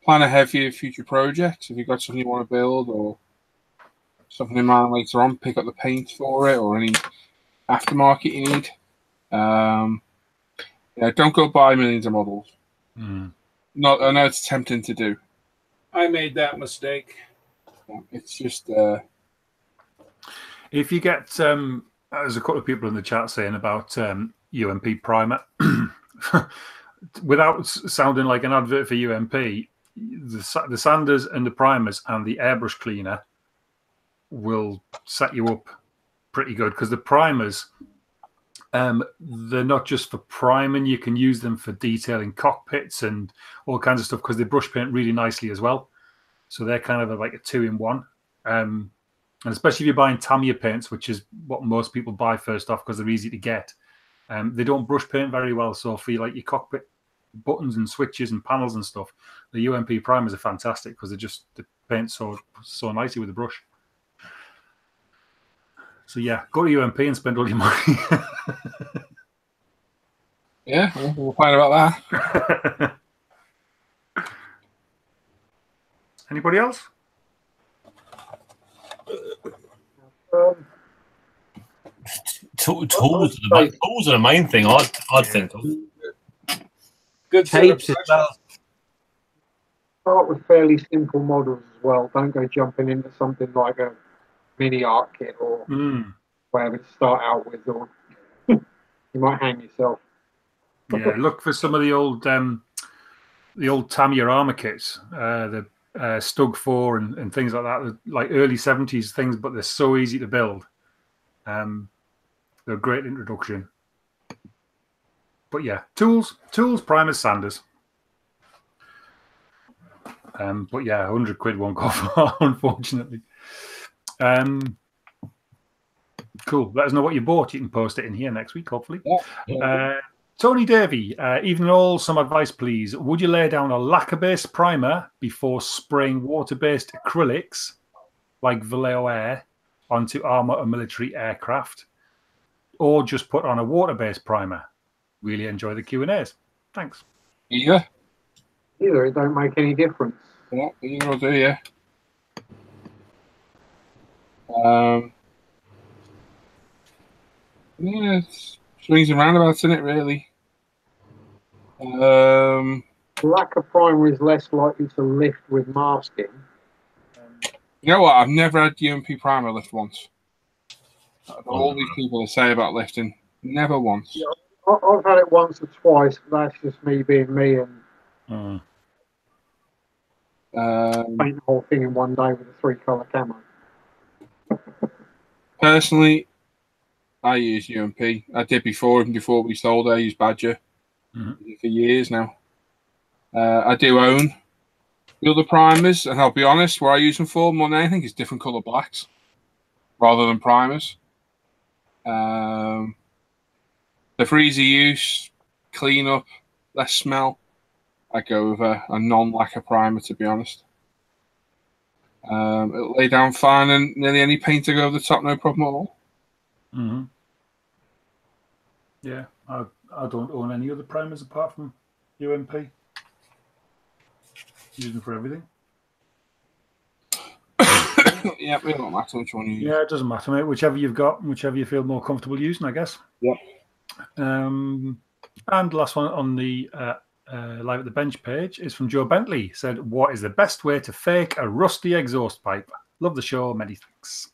Speaker 1: plan ahead for your future projects. If you've got something you want to build or something in mind later on, pick up the paint for it or any aftermarket you need. Um, yeah, don't go buy millions of models.
Speaker 6: Mm.
Speaker 1: Not, I know it's tempting to do.
Speaker 8: I made that mistake.
Speaker 1: It's just, uh,
Speaker 6: If you get, um, there's a couple of people in the chat saying about um, UMP primer. Without sounding like an advert for UMP, the, the sanders and the primers and the airbrush cleaner will set you up pretty good because the primers, um, they're not just for priming. You can use them for detailing cockpits and all kinds of stuff because they brush paint really nicely as well. So they're kind of like a two in one. Um, and especially if you're buying Tamiya paints, which is what most people buy first off because they're easy to get. Um, they don't brush paint very well, so for like your cockpit buttons and switches and panels and stuff, the UMP primers are fantastic because they just they paint so so nicely with the brush. So yeah, go to UMP and spend all your money.
Speaker 1: yeah, we'll, we'll find about that.
Speaker 6: Anybody else?
Speaker 7: Um,
Speaker 2: Tool- Tools, are the main, tools are the main thing I'd, I'd think of.
Speaker 8: Good
Speaker 5: Tapes as well.
Speaker 7: start with fairly simple models as well. Don't go jumping into something like a MiniArt kit or
Speaker 6: Mm,
Speaker 7: whatever to start out with, or you might hang yourself.
Speaker 6: yeah, look for some of the old um, the old Tamiya armor kits, uh, the uh, Stug Four and, and things like that, like early seventies things, but they're so easy to build. Um, they're a great introduction. But yeah, tools, tools, primers, sanders. Um, but yeah, hundred quid won't go far, unfortunately. Um, cool. Let us know what you bought. You can post it in here next week, hopefully. Uh, Tony Davey, uh, even all, some advice, please. Would you lay down a lacquer-based primer before spraying water-based acrylics like Vallejo Air onto armor or military aircraft, or just put on a water-based primer? Really enjoy the Q and A's. Thanks.
Speaker 1: Either.
Speaker 7: Either it don't make any difference.
Speaker 1: Yeah, either will do, yeah. Um, yeah, it's swings and roundabouts in it, really. Um,
Speaker 7: Lack of primer is less likely to lift with masking.
Speaker 1: you know what? I've never had the UMP primer lift once. All these people that say about lifting, never once.
Speaker 7: I- I've had it once or twice, but that's just me being me and
Speaker 6: Mm.
Speaker 1: Um,
Speaker 7: paint the whole thing in one day with a three colour camo.
Speaker 1: personally, I use UMP. I did before, even before we sold. it, I use Badger
Speaker 6: Mhm.
Speaker 1: for years now. Uh, I do own the other primers, and I'll be honest, where I use them for more than anything is different color blacks rather than primers. Um, they're for easy use, clean up, less smell. I go with a, a non-lacquer primer, to be honest. Um, it'll lay down fine, and nearly any paint to go over the top, no problem at all.
Speaker 6: hmm Yeah, I, I don't own any other primers apart from UMP. Use them for everything.
Speaker 1: yeah, it don't matter which one you use.
Speaker 6: Yeah, it doesn't matter, mate. Whichever you've got, whichever you feel more comfortable using, I guess.
Speaker 1: Yep.
Speaker 6: Um, and last one on the uh, uh, live at the bench page is from Joe Bentley. Said, "What is the best way to fake a rusty exhaust pipe?" Love the show. Many thanks.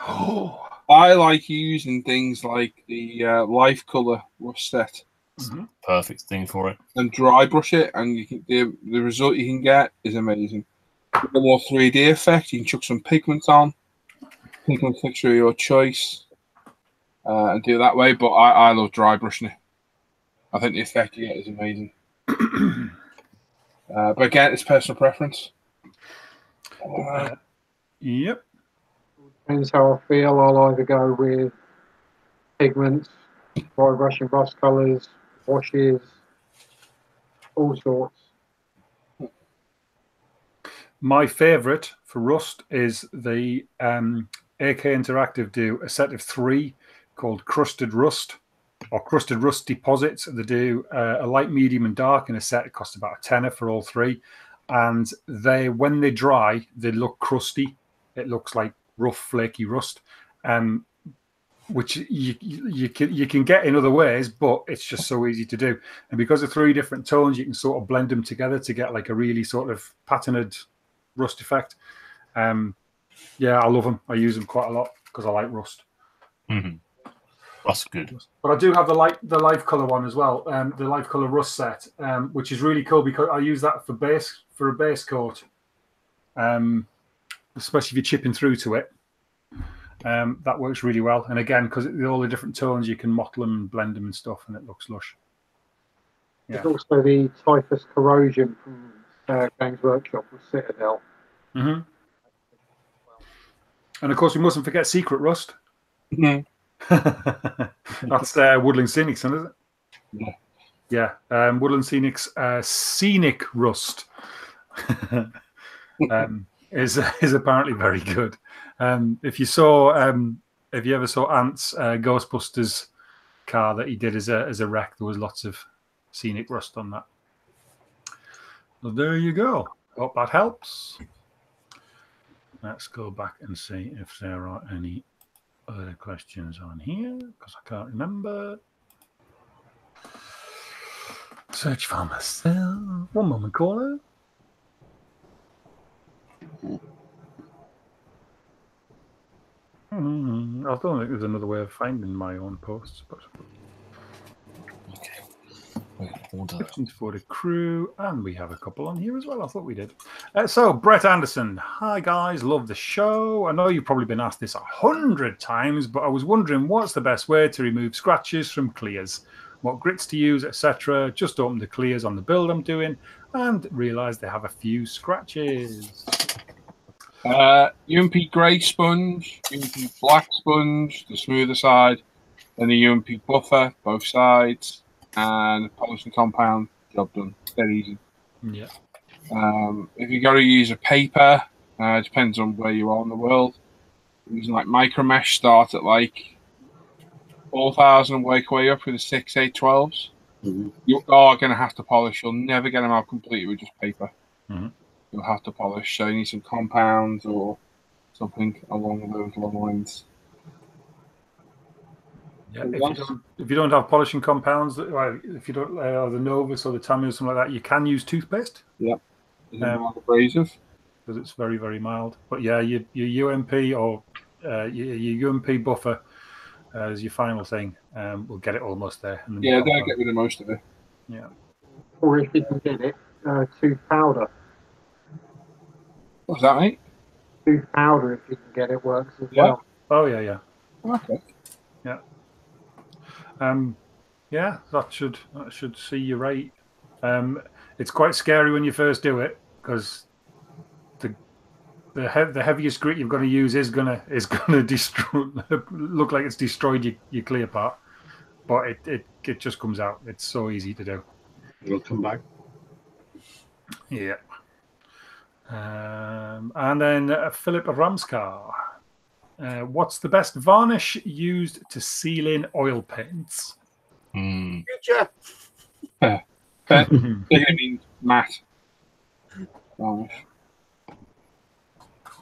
Speaker 1: Oh, I like using things like the uh, Lifecolor rust set
Speaker 2: Perfect thing for it.
Speaker 1: and dry brush it, and you can the, the result you can get is amazing. Get a more 3D effect. You can chuck some pigment on, pigment fixture of your choice, uh, and do it that way. But I, I love dry brushing it. I think the effect you get is amazing. uh, but again, it's personal preference. Uh,
Speaker 6: Yep.
Speaker 7: Depends how I feel. I'll either go with pigments, dry brushing rust colours, washes, all sorts.
Speaker 6: My favourite for rust is the um, AK Interactive do a set of three called Crusted Rust or Crusted Rust deposits. They do uh, a light, medium, and dark in a set. It costs about a tenner for all three, and they when they dry, they look crusty. It looks like rough, flaky rust. Um, which you, you can you can get in other ways, but it's just so easy to do. And because of three different tones, you can sort of blend them together to get like a really sort of patterned rust effect. Um, yeah, I love them. I use them quite a lot because I like rust.
Speaker 2: Mhm. That's good.
Speaker 6: But I do have the light the Lifecolor one as well, um, the Lifecolor rust set, um, which is really cool because I use that for base for a base coat, um, especially if you're chipping through to it. Um, that works really well, and again, because all the different tones, you can mottle them and blend them and stuff, and it looks lush. Yeah.
Speaker 7: There's also the Typhus Corrosion from uh, Games Workshop with Citadel.
Speaker 6: hmm And of course, we mustn't forget Scenic Rust.
Speaker 1: Mhm.
Speaker 6: That's uh, Woodland Scenics, isn't it?
Speaker 1: Yeah.
Speaker 6: Yeah, um, Woodland Scenics uh, Scenic Rust um, is is apparently very good. Um, if you saw, um, if you ever saw Ant's uh, Ghostbusters car that he did as a as a wreck, there was lots of scenic rust on that. So there you go. Hope that helps. Let's go back and see if there are any other questions on here because I can't remember. Search for myself. One moment, caller. Hmm, I don't think there's another way of finding my own posts, but
Speaker 2: order.
Speaker 6: questions for the crew, and we have a couple on here as well. I thought we did. Uh, so, Brett Anderson, hi guys, love the show. I know you've probably been asked this a hundred times, but I was wondering what's the best way to remove scratches from clears, what grits to use, etc. Just opened the clears on the build I'm doing and realised they have a few scratches.
Speaker 1: Uh, UMP grey sponge, UMP black sponge, the smoother side, and the UMP buffer, both sides, and polishing compound. Job done. Very easy.
Speaker 6: Yeah.
Speaker 1: Um, if you got to use a paper, uh, depends on where you are in the world. Using like micro mesh, start at like four thousand and work way up with the six eight twelves.
Speaker 4: Mhm.
Speaker 1: You are going to have to polish. You'll never get them out completely with just paper.
Speaker 6: Mhm.
Speaker 1: You'll have to polish. So you need some compounds or something along those lines.
Speaker 6: Yeah, if, you don't, if you don't have polishing compounds, well, if you don't, uh, the Novus or the Tamu or something like that, you can use toothpaste
Speaker 1: Is it
Speaker 6: Um,
Speaker 1: abrasive?
Speaker 6: because it's very, very mild. But yeah, your, your UMP or uh, your, your UMP buffer uh, as your final thing, um, we'll get it almost there. And then
Speaker 1: Yeah, they'll get rid of most of it.
Speaker 6: yeah.
Speaker 7: Or if you can get it, uh, tooth powder.
Speaker 1: What's that, mate?
Speaker 7: Tooth powder, if you can get it, works as
Speaker 1: Yeah.
Speaker 7: well.
Speaker 6: Oh yeah, yeah,
Speaker 1: Okay.
Speaker 6: Um, yeah. That should that should see you right. Um, it's quite scary when you first do it because the the he- the heaviest grit you're going to use is gonna is gonna destroy look like it's destroyed your, your clear part, but it, it it just comes out. It's so easy to do.
Speaker 4: It'll come back.
Speaker 6: Yeah. Um, and then uh, Philip Ramskar. Uh, what's the best varnish used to seal in oil paints?
Speaker 2: Hmm.
Speaker 4: Future.
Speaker 1: They're going to be matte. Varnish.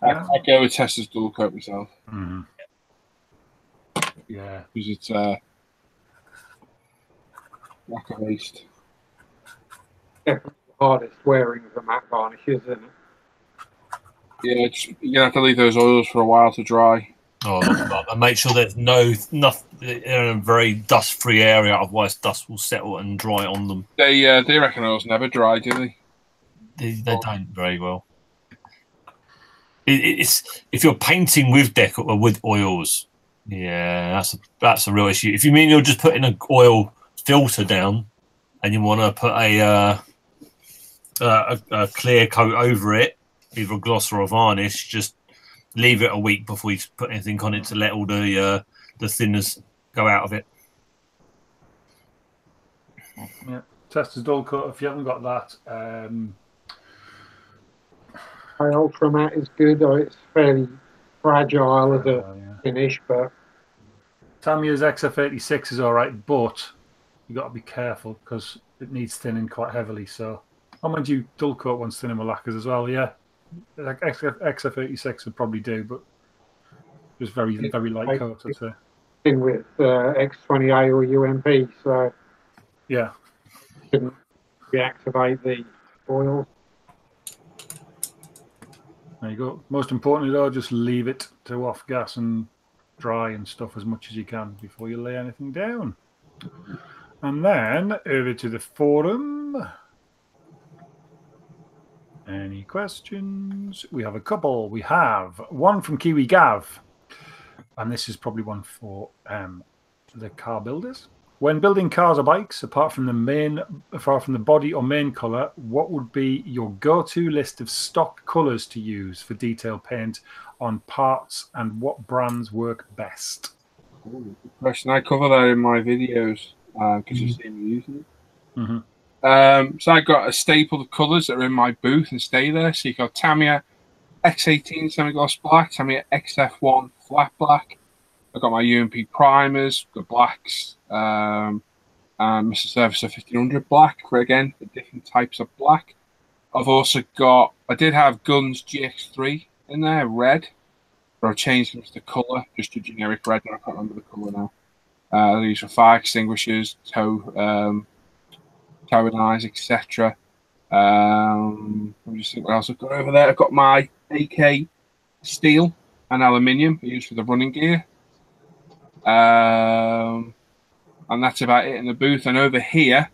Speaker 1: I,
Speaker 6: Yeah.
Speaker 1: I go with Testors Dullcote myself
Speaker 6: Mhm. Yeah.
Speaker 1: because it's uh, lack of waste.
Speaker 7: Definitely the hardest wearing of the matte varnishes, isn't it?
Speaker 1: Yeah, gonna have to leave those oils for a while to dry.
Speaker 2: Oh, and make sure there's no nothing in a very dust-free area, otherwise dust will settle and dry on them.
Speaker 1: They uh, they reckon oils never dry, do they?
Speaker 2: They, they don't very well. It, it's if you're painting with deco or with oils, yeah, that's a, that's a real issue. If you mean you're just putting an oil filter down and you want to put a, uh, a a clear coat over it, either a gloss or a varnish, just leave it a week before you put anything on it to let all the uh, the thinners go out of it.
Speaker 6: Yeah, Testors Dullcote. If you haven't got that, um,
Speaker 7: The Ultra Matte is good. Though it's fairly fragile as a
Speaker 6: Uh, yeah.
Speaker 7: finish, but
Speaker 6: Tamiya's XF86 is all right, but you got to be careful because it needs thinning quite heavily. So, oh, mind you, Dullcote wants thinning with lacquers as well. Yeah, like XF, XF86 would probably do, but just very very light coat. I'd say.
Speaker 7: in with uh, X20A or UMP, so
Speaker 6: Yeah,
Speaker 7: couldn't reactivate the oil.
Speaker 6: there you go. Most importantly, though, just leave it to off gas and dry and stuff as much as you can before you lay anything down. And then over to the forum. Any questions? We have a couple. We have one from Kiwi Gav, and this is probably one for um, the car builders. When building cars or bikes, apart from the main, apart from the body or main color, what would be your go-to list of stock colors to use for detail paint on parts, and what brands work best?
Speaker 1: Question. I cover that in my videos because you've seen me using it.
Speaker 6: Mhm.
Speaker 1: Um, so I got a staple of colours that are in my booth and stay there. So you got Tamiya X18 semi-gloss black, Tamiya XF1 flat black. I've got my UMP primers, the blacks, um, and Mr. Surfacer 1500 black for again the different types of black. I've also got I did have Gunze GX3 in there, red, but I've changed them to the colour, just a generic red, and I can't remember the colour now. Uh, these are fire extinguishers, tow, um, eyes, etc. Um, let me just think what else I've got over there. I've got my AK steel and aluminium used for the running gear. Um, and that's about it in the booth. And over here,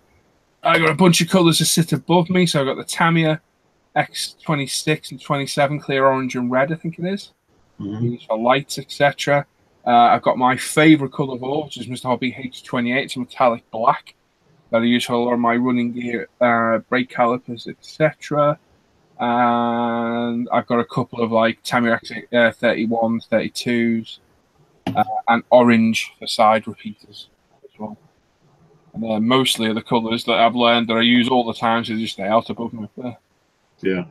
Speaker 1: I got a bunch of colours that sit above me. So I've got the Tamiya X26 and 27, clear orange and red, I think it is. Used for lights, etc. Uh, I've got my favourite colour of all, which is Mr. Hobby H28. It's a metallic black that I use for a lot of my running gear, uh, brake calipers, etc. And I've got a couple of like Tamiya uh, 31s, 32s, uh, and orange for side repeaters as well. And then mostly the colours that I've learned that I use all the time, so they just stay out above me.
Speaker 4: Yeah.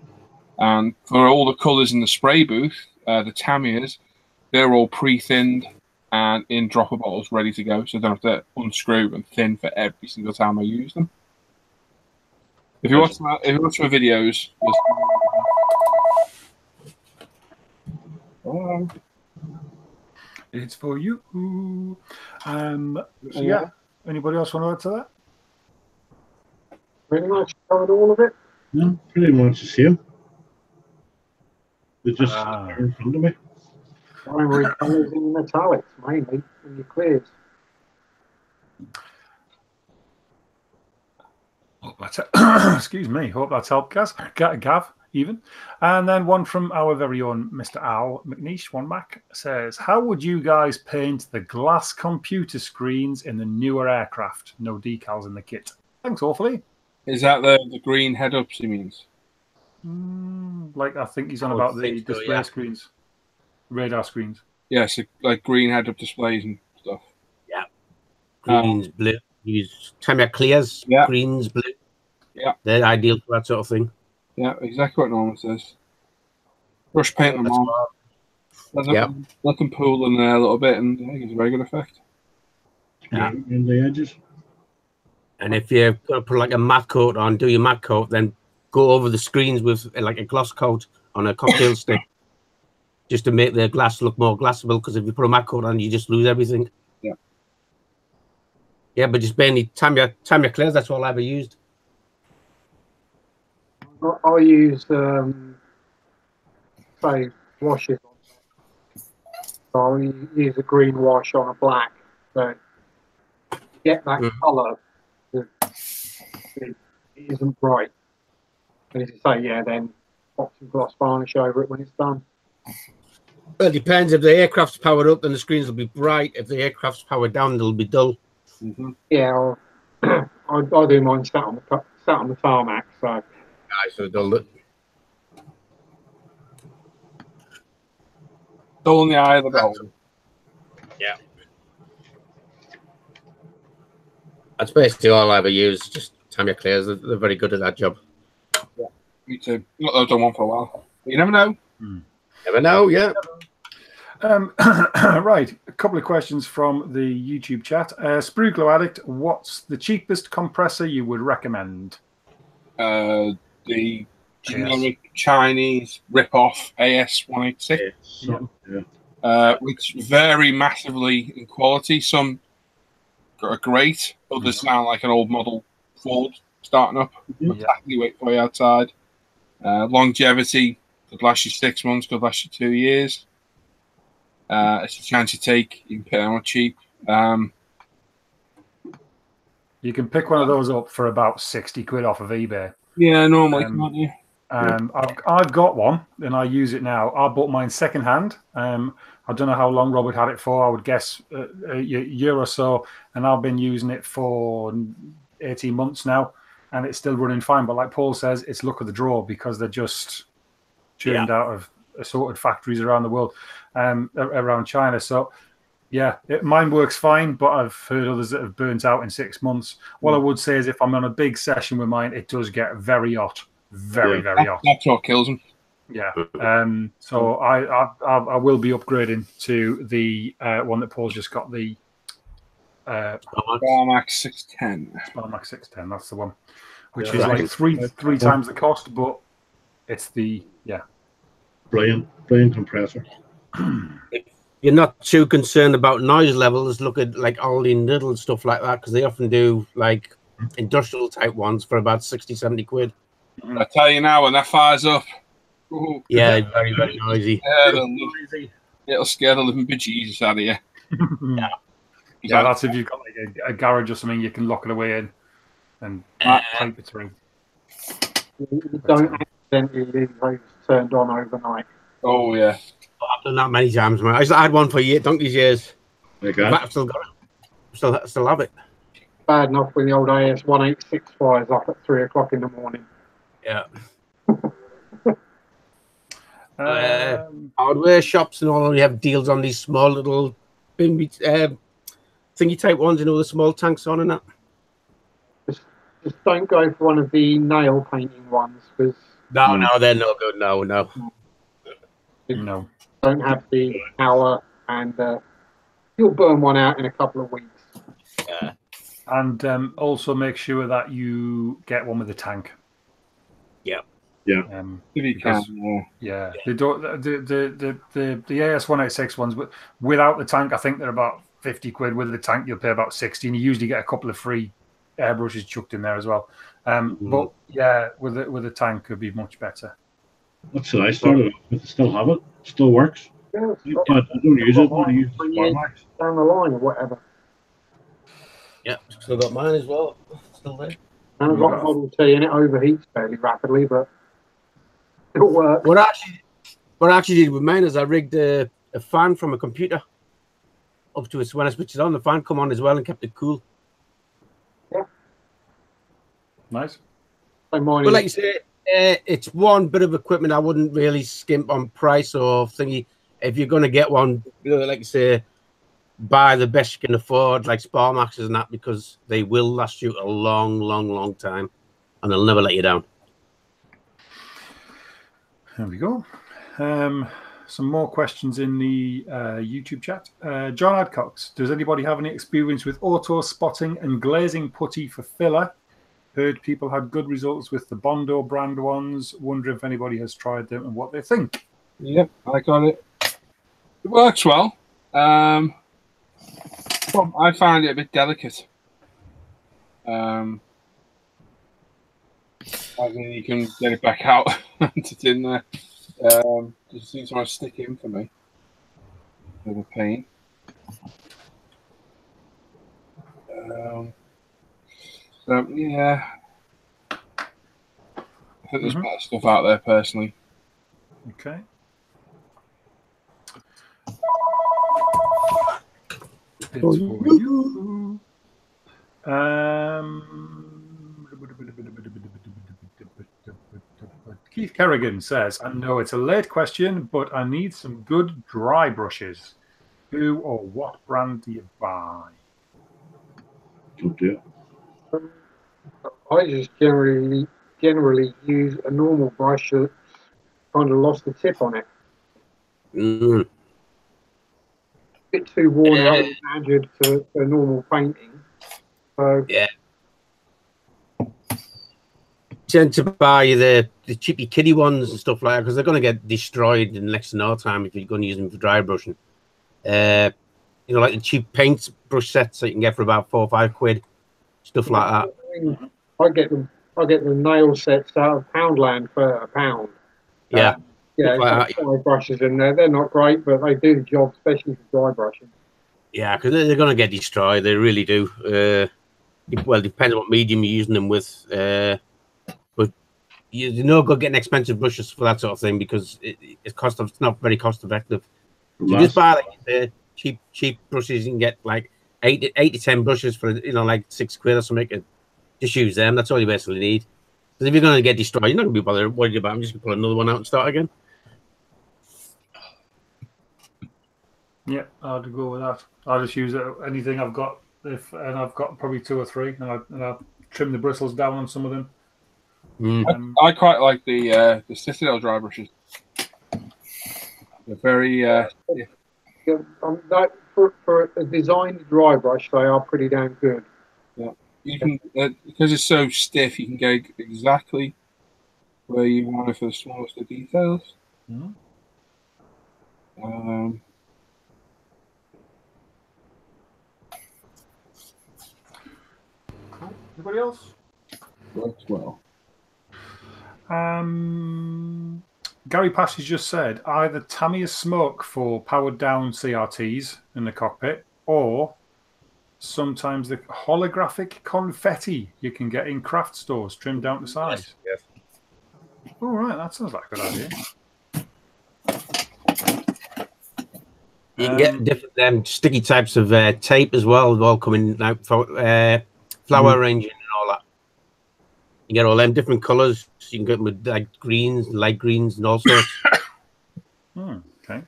Speaker 1: And for all the colours in the spray booth, uh, the Tamiyas, they're all pre-thinned and in dropper bottles ready to go, so I don't have to unscrew and thin for every single time I use them. If you watch my, if you watch my videos, you'll
Speaker 6: It's for you. Um, so yeah. Anybody else want to add to that?
Speaker 7: Pretty much covered all of it.
Speaker 4: No, pretty much the same. They're just
Speaker 6: Ah.
Speaker 4: in front of me.
Speaker 7: Primary colours in metallics mainly, and your clears.
Speaker 6: Hope that's excuse me. Hope that's helped, Gaz. Gav, even. And then one from our very own Mr. Al McNeish, one Mac, says, How would you guys paint the glass computer screens in the newer aircraft? No decals in the kit. Thanks awfully.
Speaker 1: is that the, the green head ups he means?
Speaker 6: Mm, like I think he's on about the
Speaker 5: think so,
Speaker 6: display
Speaker 5: yeah.
Speaker 6: screens, radar screens.
Speaker 1: Yes, like green head up displays and stuff. Yeah.
Speaker 5: Greens, um, blue. Use Tamiya clears,
Speaker 1: Yeah.
Speaker 5: greens, blue.
Speaker 1: Yeah.
Speaker 5: They're ideal for that sort of thing.
Speaker 1: Yeah, exactly what Norman says. Brush paint them
Speaker 5: That's
Speaker 1: on.
Speaker 5: what-
Speaker 1: Let them,
Speaker 5: Yep.
Speaker 1: let them pool in there a little bit, and I think it's a very good effect.
Speaker 5: Yeah.
Speaker 4: Around the edges.
Speaker 5: And if you're going to put like a matte coat on, do your matte coat, then go over the screens with like a gloss coat on a cocktail stick, just to make the glass look more glassable. Because if you put a matte coat on, you just lose everything.
Speaker 1: Yeah.
Speaker 5: Yeah, but just mainly Tamiya, Tamiya clears. That's all I ever used.
Speaker 7: I, use, um, say, washes. So I use a green wash on a black. So get that
Speaker 5: Mm.
Speaker 7: colour. It, it isn't bright. And as you say, yeah, then pop some gloss varnish over it when it's done.
Speaker 5: Well, it depends. If the aircraft's powered up, then the screens will be bright. If the aircraft's powered down, they'll be dull.
Speaker 1: Mm-hmm.
Speaker 7: Yeah, or, I, I do mine sat on the cu- sat on the tarmac. So
Speaker 5: I should have done it.
Speaker 1: Dull in the eye of the beholder. Yeah.
Speaker 5: That's basically all I ever use. Just Tamiya clears. They're, they're very good at that job.
Speaker 1: Yeah, Me too. Not that I've done one for a while. You never know.
Speaker 5: Never know. Yeah.
Speaker 6: Um, right, a couple of questions from the YouTube chat. Uh, Sprue Addict, what's the cheapest compressor you would recommend?
Speaker 1: Uh, the generic Chinese rip-off AS186,
Speaker 4: So, yeah.
Speaker 1: uh, which vary massively in quality. Some are great, others sound like an old model Ford starting up.
Speaker 6: Yeah.
Speaker 1: Exactly wait for you outside. Uh, longevity could last you six months, could last you two years. Uh, it's a chance you take. You can pay them cheap. Um,
Speaker 6: You can pick one of those up for about 60 quid off of eBay.
Speaker 1: yeah, normally,
Speaker 6: Um,
Speaker 1: can't you?
Speaker 6: Um, I've, I've got one and I use it now. I bought mine secondhand. Um, I don't know how long Robert had it for. I would guess a, a y- year or so. And I've been using it for 18 months now and it's still running fine. But like Paul says, it's luck of the draw because they're just churned out of assorted factories around the world, um, around China. So, yeah, it, mine works fine, but I've heard others that have burnt out in six months. What I would say is if I'm on a big session with mine, it does get very hot. Very,
Speaker 4: Yeah.
Speaker 6: very hot.
Speaker 1: That's what kills them.
Speaker 6: Yeah. Um, so I, I I I will be upgrading to the uh, one that Paul's just got the uh,
Speaker 1: Barmax 610.
Speaker 6: Sparmax 610. That's the one, which
Speaker 4: Yeah.
Speaker 6: is
Speaker 5: Right.
Speaker 6: like three three times the cost, but it's the yeah.
Speaker 4: Brilliant, brilliant compressor.
Speaker 5: You're not too concerned about noise levels. Look at like Aldi and Lidl and stuff like that because they often do like industrial type ones for about 60, 70 quid.
Speaker 1: I tell you now, when that fires up, ooh,
Speaker 5: Yeah, very, very noisy.
Speaker 1: yeah, it'll, it'll scare the living bejesus out of you.
Speaker 6: yeah. Yeah, that's if you've got like a, a garage or something, you can lock it away in and uh, pipe it through.
Speaker 7: You you don't accidentally leave those turned on overnight.
Speaker 1: Oh yeah.
Speaker 5: I've done that many times, man. I used I had one for year, donkey's years.
Speaker 4: Like
Speaker 5: In
Speaker 4: that.
Speaker 5: I've still got it. Still, still have it.
Speaker 7: Bad enough when the old AS 186 fires up at three o'clock in the morning.
Speaker 5: Yeah.
Speaker 6: Um,
Speaker 5: Hardware shops and all, you have deals on these small little bin, uh, thingy type ones, and all the small tanks on and that.
Speaker 7: Just don't go for one of the nail painting ones because
Speaker 5: No, no, they're no good. No, no.
Speaker 6: no.
Speaker 7: don't have the power and uh, you'll burn one out in a couple of weeks.
Speaker 6: And um, also make sure that you get one with a tank.
Speaker 5: Yeah.
Speaker 4: Yeah.
Speaker 6: Um,
Speaker 1: If you
Speaker 6: Because-
Speaker 1: can, yeah.
Speaker 6: Yeah, they don't. The the the the, the AS one eight six ones, but without the tank, I think they're about fifty quid. With the tank, you'll pay about sixty, and you usually get a couple of free airbrushes chucked in there as well. Um,
Speaker 5: Mhm.
Speaker 6: But yeah, with the, with a tank, could be much better.
Speaker 4: That's what I started with. Still have it. Still works.
Speaker 7: Yeah,
Speaker 4: I, I don't use it. I use
Speaker 7: Three years
Speaker 4: Sparmax.
Speaker 7: down the line or whatever.
Speaker 5: Yeah, still got mine as well. Still there.
Speaker 7: And I've got a Model T and it overheats fairly rapidly, but it'll work.
Speaker 5: What I actually, what I actually did with mine is I rigged a, a fan from a computer up to it. So when I switched it on, the fan come on as well and kept it cool.
Speaker 6: Nice.
Speaker 7: So mine
Speaker 5: But like you say, uh, it's one bit of equipment I wouldn't really skimp on price or thingy. If you're going to get one, you know, like you say, buy the best you can afford, like Sparmaxes and that, because they will last you a long, long, long time, and they'll never let you down.
Speaker 6: There we go. Um, some more questions in the uh, YouTube chat. Uh, John Adcox, does anybody have any experience with auto spotting and glazing putty for filler? Heard people had good results with the Bondo brand ones. Wonder if anybody has tried them and what they think.
Speaker 1: Yep, I got it. It works well. Um, well, I find it a bit delicate. Um, I mean, you can get it back out and it's in there. Um, just seems to want to stick in for me. Bit of pain. Um, so yeah, I think there's
Speaker 6: Mhm.
Speaker 1: better stuff out there personally.
Speaker 6: Okay. It's for you. Um, Keith Kerrigan says, I know it's a late question, but I need some good dry brushes. Who or what brand do you buy?
Speaker 4: Don't do it.
Speaker 7: I just generally generally use a normal brush that's kind of lost the tip on it.
Speaker 5: Mm.
Speaker 7: bit too worn out and badgered for, for normal painting. So yeah.
Speaker 5: Tend to buy the the cheapy kiddie ones and stuff like that because they're going to get destroyed in next to no time if you're going to use them for dry brushing. Uh, you know, like the cheap paint brush sets that you can get for about four or five quid, stuff like that.
Speaker 7: I, get them. I get the nail sets out of Poundland for a pound.
Speaker 5: Yeah,
Speaker 7: Yeah,
Speaker 5: Stuff like
Speaker 7: it's got dry brushes in there. They're not great, but they do the job, especially for dry brushing.
Speaker 5: yeah, because they're, they're going to get destroyed. They really do. Uh, well, depends what medium you're using them with. Uh, but you, you're not going to get expensive brushes for that sort of thing because it, it's cost. It's not very cost effective. You just buy like the cheap cheap brushes. You can get like eight eight to ten brushes for you know like six quid or something. And just use them. That's all you basically need. Because if you're going to get destroyed, you're not going to be bothered worried about. I'm just going to pull another one out and start again.
Speaker 6: Yeah, I'd go with that. I'll just use anything I've got, if and I've got probably two or three, and, I, and I'll trim the bristles down on some of them.
Speaker 5: Mm.
Speaker 6: Um,
Speaker 1: I quite like the uh, the Citadel dry brushes. They're very uh,
Speaker 7: Yeah, um, that, for, for a designed dry brush, they are pretty damn good.
Speaker 1: You can uh, because it's so stiff. You can go exactly where you want it for the smallest of details.
Speaker 6: Mhm.
Speaker 1: Um,
Speaker 6: Anybody else?
Speaker 1: works well.
Speaker 6: Um, Gary Pash has just said either Tamiya smoke for powered down CRTs in the cockpit, or sometimes the holographic confetti you can get in craft stores trimmed down to size.
Speaker 2: Yes.
Speaker 6: All right, that sounds like a good idea.
Speaker 5: You can get
Speaker 6: Um,
Speaker 5: different um, sticky types of uh, tape as well. All coming out for uh, flower arranging and all that. You get all them different colours. So You can get them with like greens, light greens, and all sorts.
Speaker 6: Hmm, okay.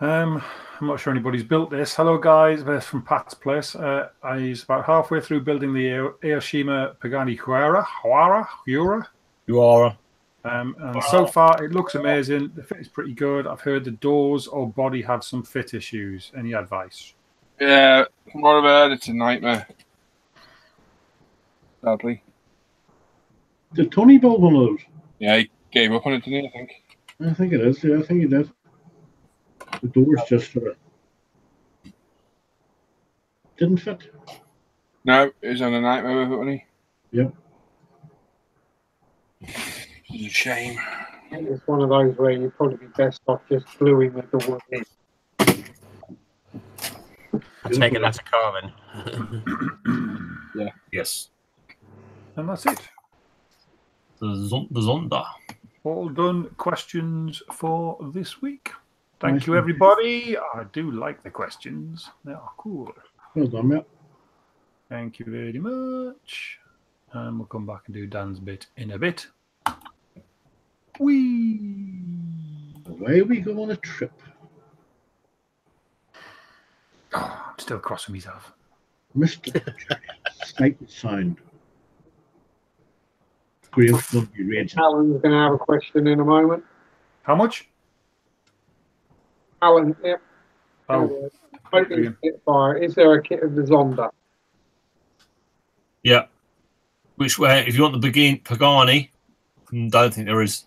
Speaker 6: Um, I'm not sure anybody's built this. Hello, guys. This from Pat's place. Uh, he's about halfway through building the Ao- Aoshima Pagani Huayra. Huayra? Huayra?
Speaker 2: You are.
Speaker 6: Um, and so far, it looks amazing. The fit is pretty good. I've heard the doors or body have some fit issues. Any advice?
Speaker 1: Yeah, from what I've heard, it's a nightmare. Sadly,
Speaker 4: Did Tony build one of those?
Speaker 1: yeah, he gave up on it, didn't he? I think.
Speaker 4: I think it is. Yeah, I think he did. The doors just sort of didn't fit.
Speaker 1: No, he was on a nightmare with it, wasn't he?
Speaker 4: Yep.
Speaker 1: It's a shame.
Speaker 7: It's one of those where you'd probably be best off just gluing the door in.
Speaker 5: I'm taking that to Carmen.
Speaker 2: Yes.
Speaker 6: And that's it.
Speaker 2: The, zon- the Zonda.
Speaker 6: All done. Questions for this week. Thank
Speaker 4: Nice
Speaker 6: you, everybody. I do like the questions. They are cool.
Speaker 4: Well done, mate.
Speaker 6: Thank you very much. And we'll come back and do Dan's bit in a bit. Wee.
Speaker 4: Away we go on a trip.
Speaker 6: Oh, I'm still crossing myself.
Speaker 4: Mr. Sight and sound. Grail's going to be raging.
Speaker 7: Alan's going to have a question in a moment.
Speaker 6: How much?
Speaker 7: Alan, yeah.
Speaker 6: Oh,
Speaker 7: Uh, opening Spitfire. Is there a kit of the Zonda?
Speaker 2: Yeah. Which way, if you want the begin Pagani, mm, don't think there is.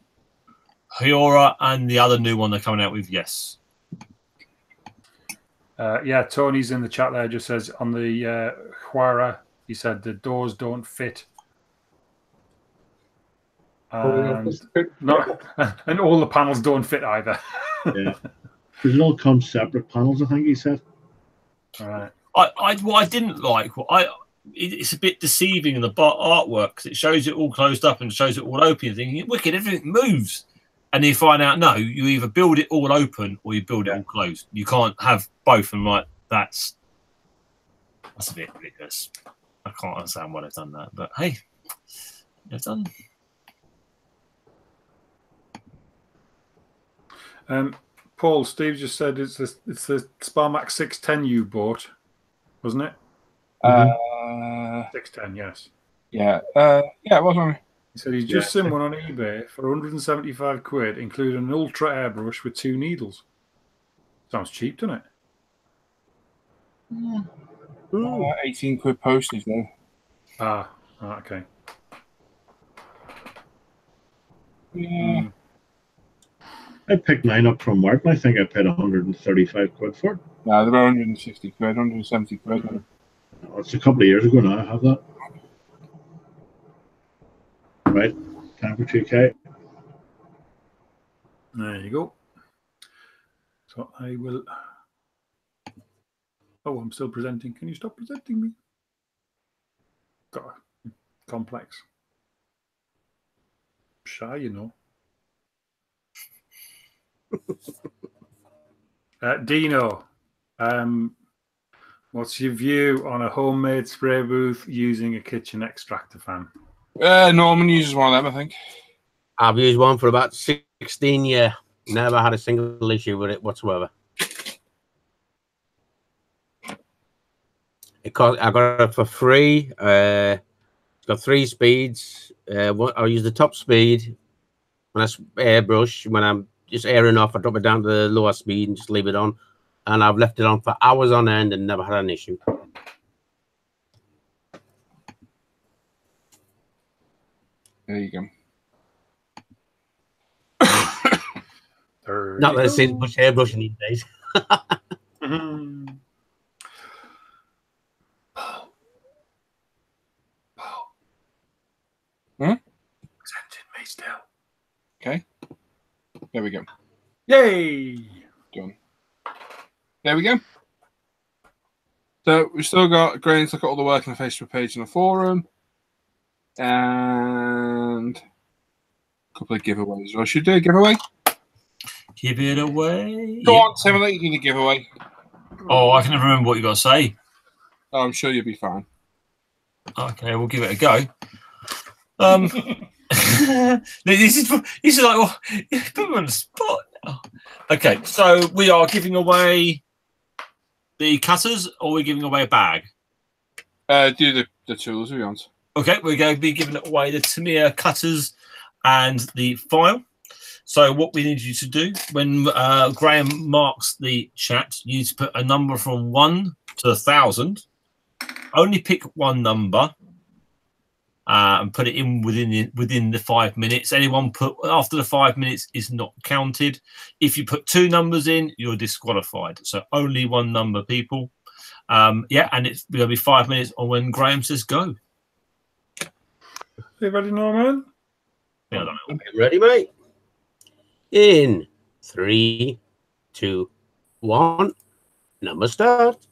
Speaker 2: Huayra and the other new one they're coming out with, yes.
Speaker 6: uh, yeah. Tony's in the chat there. Just says on the uh, Huayra, he said the doors don't fit. And, no, and all the panels don't fit either.
Speaker 4: Yeah. Because it all comes separate panels, I think he said.
Speaker 6: All right.
Speaker 2: I, I what I didn't like, what I it, it's a bit deceiving in the artwork because it shows it all closed up and shows it all open. You're thinking, wicked, everything moves. And you find out, no, you either build it all open or you build it all closed. You can't have both. And like, that's that's a bit ridiculous. I can't understand why they've done that. But hey, they've done.
Speaker 6: Um, Paul, Steve just said it's the it's the Sparmax six ten you bought, wasn't it?
Speaker 1: Uh,
Speaker 6: Six ten, yes.
Speaker 1: yeah, uh, yeah, it was on.
Speaker 6: He said he's just seen one on eBay for 175 quid, including an ultra airbrush with two needles. Sounds cheap, doesn't it?
Speaker 1: Uh, 18 quid postage though.
Speaker 6: Ah, okay.
Speaker 1: Yeah.
Speaker 4: I picked mine up from Martin. I think I paid 135 quid for it.
Speaker 1: No, they're 160 quid, 170 quid.
Speaker 4: Oh, it's a couple of years ago now. I have that. Right, time for 2K.
Speaker 6: There you go. So I will. Oh, I'm still presenting. Can you stop presenting me? God, complex. Shy, you know. Uh, Dino, um, what's your view on a homemade spray booth using a kitchen extractor fan?
Speaker 1: Uh, Norman uses one of them, I think.
Speaker 5: I've used one for about 16 years. Never had a single issue with it whatsoever. It cost, I got it for free. Uh, it's got three speeds. Uh, I use the top speed when I s- airbrush. When I'm just airing off, I drop it down to the lower speed and just leave it on. And I've left it on for hours on end and never had an issue.
Speaker 1: There you go.
Speaker 6: There
Speaker 5: Not that I see
Speaker 6: go.
Speaker 5: much airbrushing these days.
Speaker 6: Mhm.
Speaker 1: Hmm?
Speaker 6: Presenting me still.
Speaker 1: Okay. There we go.
Speaker 6: Yay!
Speaker 1: Done. There we go. So we've still got Grains look at all the work on the Facebook page and the forum. And a couple of giveaways. I should do a giveaway.
Speaker 2: Give it away.
Speaker 1: Go
Speaker 2: Yeah.
Speaker 1: on, Tim, I'll let you do the giveaway.
Speaker 2: Oh, I can never remember what you got to say.
Speaker 1: Oh, I'm sure you'll be fine.
Speaker 2: Okay, we'll give it a go. Um, this is this is like oh, you put me on the spot. now. Okay, so we are giving away the cutters, or we're giving away a bag.
Speaker 1: Uh, do the, the tools we want.
Speaker 2: Okay, we're going to be giving away the Tamiya cutters and the file. So what we need you to do when uh, Graham marks the chat, you need to put a number from one to a thousand. Only pick one number uh, and put it in within the, within the five minutes. Anyone put after the five minutes is not counted. If you put two numbers in, you're disqualified. So only one number, people. Um, yeah, and it's going to be five minutes on when Graham says go.
Speaker 6: You ready, Norman?
Speaker 2: Yeah, I don't know.
Speaker 5: Ready, mate? In three, two, one. Number start.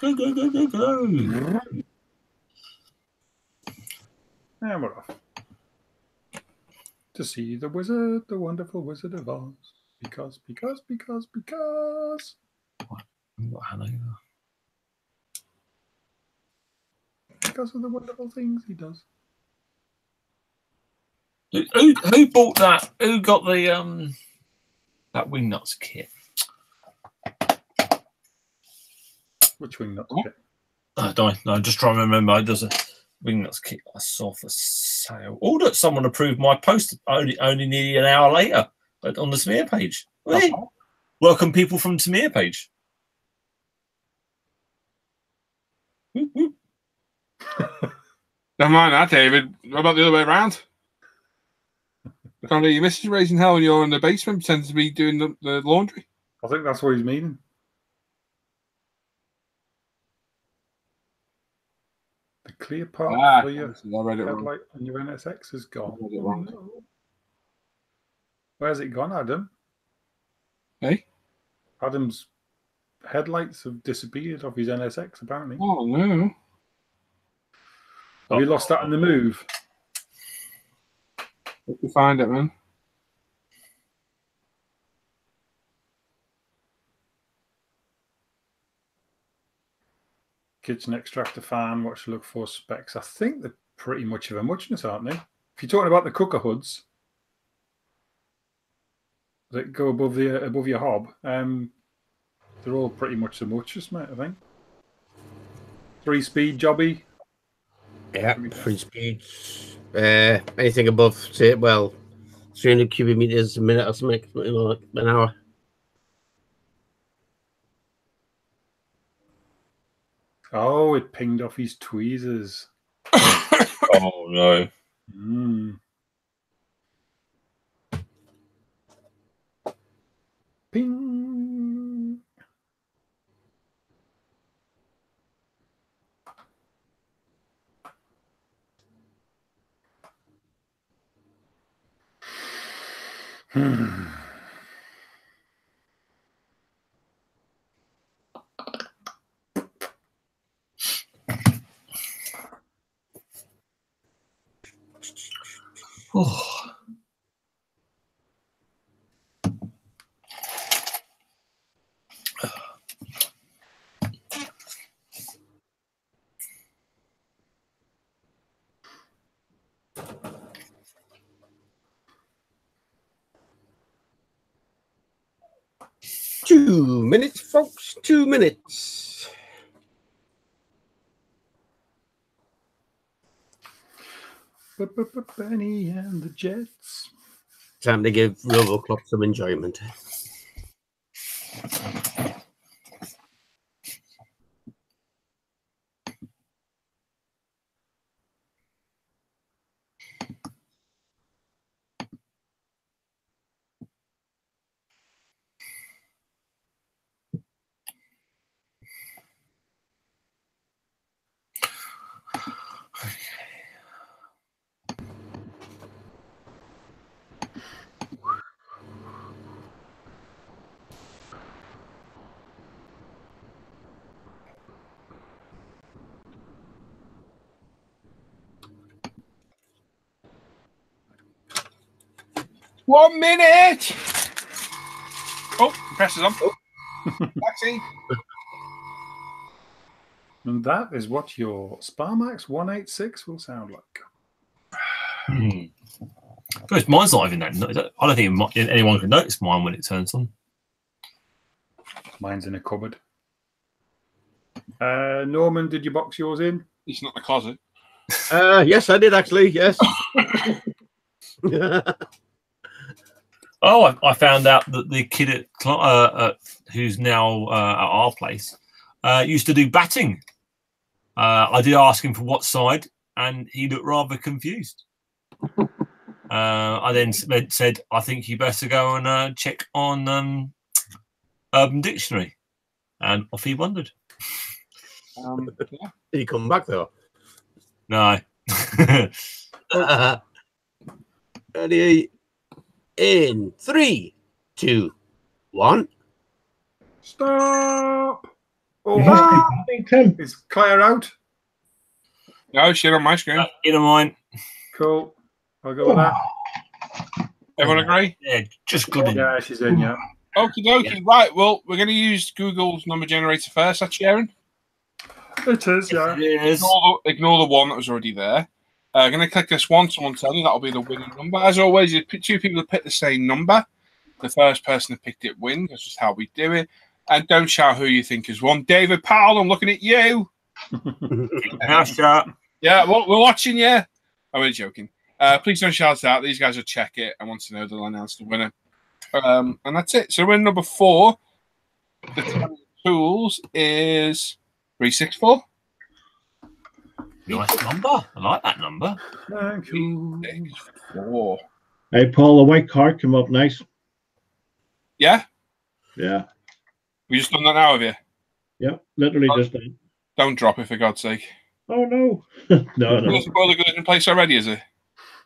Speaker 2: Go, go, go, go, go.
Speaker 6: And we're off. To see the wizard, the wonderful wizard of Oz. Because, because, because, because.
Speaker 2: What, Hanover?
Speaker 6: Because of the wonderful things he does.
Speaker 2: Who, who who bought that? Who got the um that wingnuts kit?
Speaker 6: Which wing not
Speaker 1: What?
Speaker 6: kit?
Speaker 2: Oh, don't I? No, just trying to remember. There's a wingnuts kit I saw for sale. Oh, look, someone approved my post only only nearly an hour later but on the smear page. Hey, uh-huh. welcome people from Tamir page. Whoop, whoop.
Speaker 1: Never mind that, David. What about the other way around? I can't hear your missus raising hell when you're in the basement pretending to be doing the, the laundry.
Speaker 6: I think that's what he's meaning. The clear part
Speaker 1: Ah,
Speaker 6: for your
Speaker 1: I read it wrong.
Speaker 6: headlight on your NSX has gone.
Speaker 1: I read it wrong.
Speaker 6: Oh, no. Where's it gone, Adam?
Speaker 1: Hey?
Speaker 6: Adam's headlights have disappeared off his NSX, apparently.
Speaker 1: Oh, no.
Speaker 6: Have you lost that in the move?
Speaker 1: Hope you find it, man.
Speaker 6: Kitchen extractor fan, what to look for specs? I think they're pretty much of a muchness, aren't they? If you're talking about the cooker hoods that go above the above your hob, um, they're all pretty much the muchness, mate. I think. Three speed jobby.
Speaker 5: Yeah, three speeds. Uh, anything above, say, well, 300 cubic meters a minute or something, like an hour.
Speaker 6: Oh, it pinged off his tweezers.
Speaker 2: Oh no.
Speaker 6: Mm. Ping. Hmm.
Speaker 2: Oh.
Speaker 5: Two minutes, folks. Two minutes.
Speaker 6: Benny and the Jets.
Speaker 5: Time to give Robocop some enjoyment.
Speaker 1: One minute. Oh, presses on. Vaccine.
Speaker 6: And that is what your Sparmax 186 will sound like.
Speaker 2: Hmm. First, mine's not even that. I don't think anyone can notice mine when it turns on.
Speaker 6: Mine's in a cupboard. Uh, Norman, did you box yours in?
Speaker 1: It's not in the closet.
Speaker 5: Uh, yes, I did actually. Yes.
Speaker 2: Oh, I, I found out that the kid at uh, uh, who's now uh, at our place uh, used to do batting. Uh, I did ask him for what side, and he looked rather confused. uh, I then said, "I think you better go and uh, check on um, Urban Dictionary," and off he wandered.
Speaker 1: Um, yeah.
Speaker 5: did he come back though?
Speaker 2: No,
Speaker 5: Ready? In three, two, one.
Speaker 6: Stop! Oh,
Speaker 4: I think Tim.
Speaker 6: is Claire out?
Speaker 1: No shit on my screen.
Speaker 2: in mine.
Speaker 6: Cool. I'll go with that.
Speaker 1: Everyone agree?
Speaker 2: Yeah, just good. in.
Speaker 6: Yeah, she's in, yeah.
Speaker 1: Okie dokie. Right. Well, we're going to use Google's number generator first. That's Sharon.
Speaker 6: It is, yeah.
Speaker 2: It is.
Speaker 1: Ignore the, ignore the one that was already there. Uh, going to click this one. Someone tell you that'll be the winning number. As always, you pick two people to pick the same number. The first person that picked it wins. That's just how we do it. And don't shout who you think has won. David Powell, I'm looking at you.
Speaker 2: House shut.
Speaker 1: Yeah, well, we're watching you. I'm only joking. Uh, please don't shout out. These guys will check it and once to know they'll announce the winner. Um, and that's it. So win number four, the tools is three six four.
Speaker 2: Nice number. I like that number.
Speaker 6: Thank you.
Speaker 1: Four.
Speaker 4: Hey, Paul, the white card came up nice.
Speaker 1: Yeah,
Speaker 4: Yeah.
Speaker 1: we just done that now, have you?
Speaker 4: Yep. Literally oh. just done.
Speaker 1: Don't drop it for God's sake.
Speaker 4: Oh no. no, no.
Speaker 1: The spoiler good in place already, is it?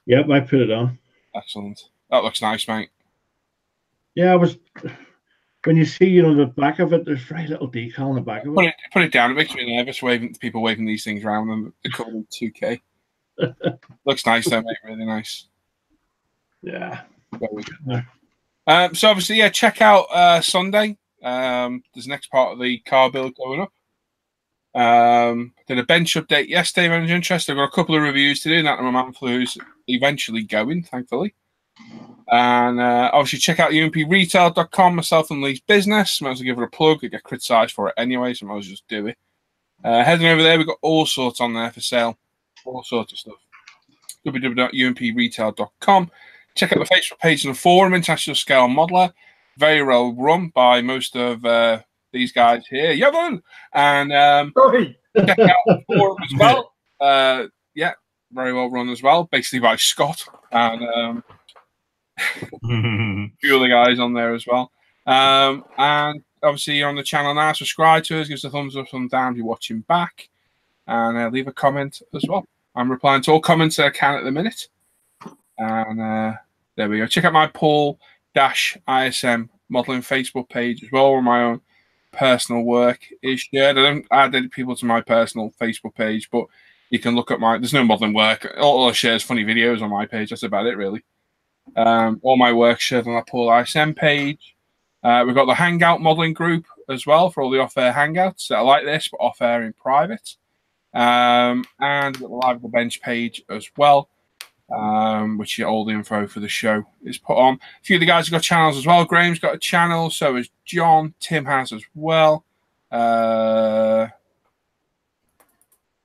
Speaker 4: Yep, I put it on.
Speaker 1: Excellent. That looks nice, mate.
Speaker 4: Yeah, I was when you see, you know, the back of it, there's very little decal on the back of
Speaker 1: Put
Speaker 4: it.
Speaker 1: it put it down. It makes me nervous waving people waving these things around and they're covered in 2K. looks nice though, mate. Really nice.
Speaker 4: Yeah.
Speaker 1: Um, so obviously, yeah, check out uh, Sunday. Um, there's the next part of the car build going up. Um, did a bench update yesterday. If anyone's interested, I've got a couple of reviews to do. That my man who's eventually going, thankfully. And uh, obviously, check out umpretail.com, myself and Lee's business. I might as well give it a plug. I get criticised for it anyway, so I might as well just do it. Uh, heading over there, we've got all sorts on there for sale, all sorts of stuff. www.umpretail.com. Check out the Facebook page and the forum, International Scale Modeller. Very well run by most of uh, these guys here. Yevon! And um, check out the forum as well. Uh, yeah, very well run as well. Basically by Scott and um, a few other guys on there as well. Um, and obviously you're on the channel now. Subscribe to us, give us a thumbs up, thumbs down if you're watching back, and uh, leave a comment as well. I'm replying to all comments I can at the minute. And uh, there we go. Check out my Paul Dash ISM modeling Facebook page as well, where my own personal work is shared. I don't add any people to my personal Facebook page, but you can look at my. There's no modeling work. All I share is funny videos on my page. That's about it, really. Um, all my work shared on that Paul ISM page. Uh, we've got the Hangout modeling group as well for all the off-air hangouts that are like this, but off-air in private. Um, and the live the bench page as well, um, which is all the info for the show is put on. A few of the guys have got channels as well. Graham's got a channel, so has John. Tim has as well. Uh,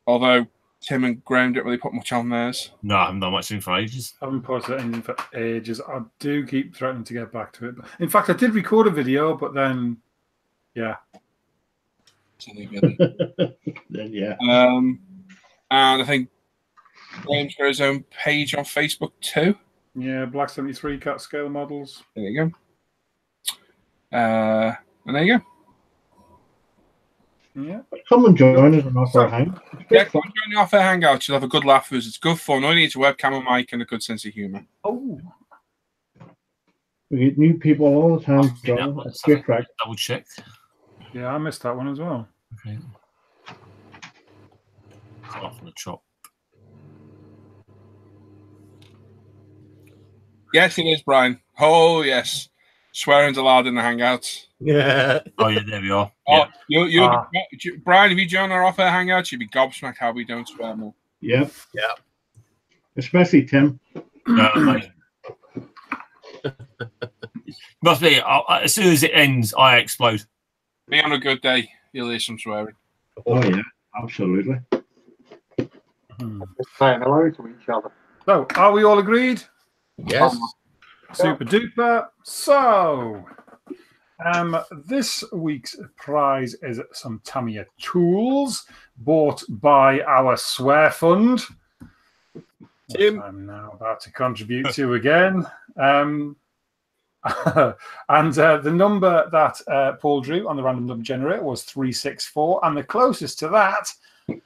Speaker 1: although Tim and Graham don't really put much on theirs.
Speaker 2: no, I haven't done much info for ages.
Speaker 6: I haven't posted anything for ages. I do keep threatening to get back to it. In fact, I did record a video, but then, yeah.
Speaker 1: So they really-
Speaker 4: Then, yeah.
Speaker 1: um, and I think Graham's got his own page on Facebook too.
Speaker 6: Yeah, Black 73 cat scale models.
Speaker 1: There you go. Uh, and there you go.
Speaker 6: Yeah.
Speaker 4: Come and join us on our hang.
Speaker 1: Yeah, come and join the off-air hangout. You'll have a good laugh with us. It's good fun. All you need is a webcam, a mic, and a good sense of humour.
Speaker 6: Oh,
Speaker 4: We get new people all the time.
Speaker 2: Oh, yeah,
Speaker 4: John.
Speaker 2: let's
Speaker 4: It's great
Speaker 2: have a
Speaker 4: crack.
Speaker 2: Double check.
Speaker 6: yeah, I missed that one as well.
Speaker 2: Okay. Cut off the chop.
Speaker 1: Yes, it is, Brian. Oh, yes. Swearing's allowed in the hangouts.
Speaker 5: Yeah.
Speaker 2: Oh yeah, there we are.
Speaker 1: Oh,
Speaker 2: Yeah.
Speaker 1: you, you,
Speaker 6: Ah.
Speaker 1: Brian, if you join our off-air hangouts, you'd be gobsmacked how we don't swear more.
Speaker 4: Yep.
Speaker 5: Yeah.
Speaker 4: Especially Tim.
Speaker 2: No. Must be. I, I- as soon as it ends, I explode.
Speaker 1: Be on a good day, you'll hear some swearing.
Speaker 4: Oh, yeah. Absolutely.
Speaker 6: Hmm.
Speaker 7: Saying hello to each other.
Speaker 6: So, are we all agreed?
Speaker 5: Yes.
Speaker 6: Super duper. So, um, this week's prize is some Tamiya tools bought by our swear fund. which
Speaker 5: Tim.
Speaker 6: I'm now about to contribute to again. Um, and uh, the number that uh, Paul drew on the random number generator was 364, and the closest to that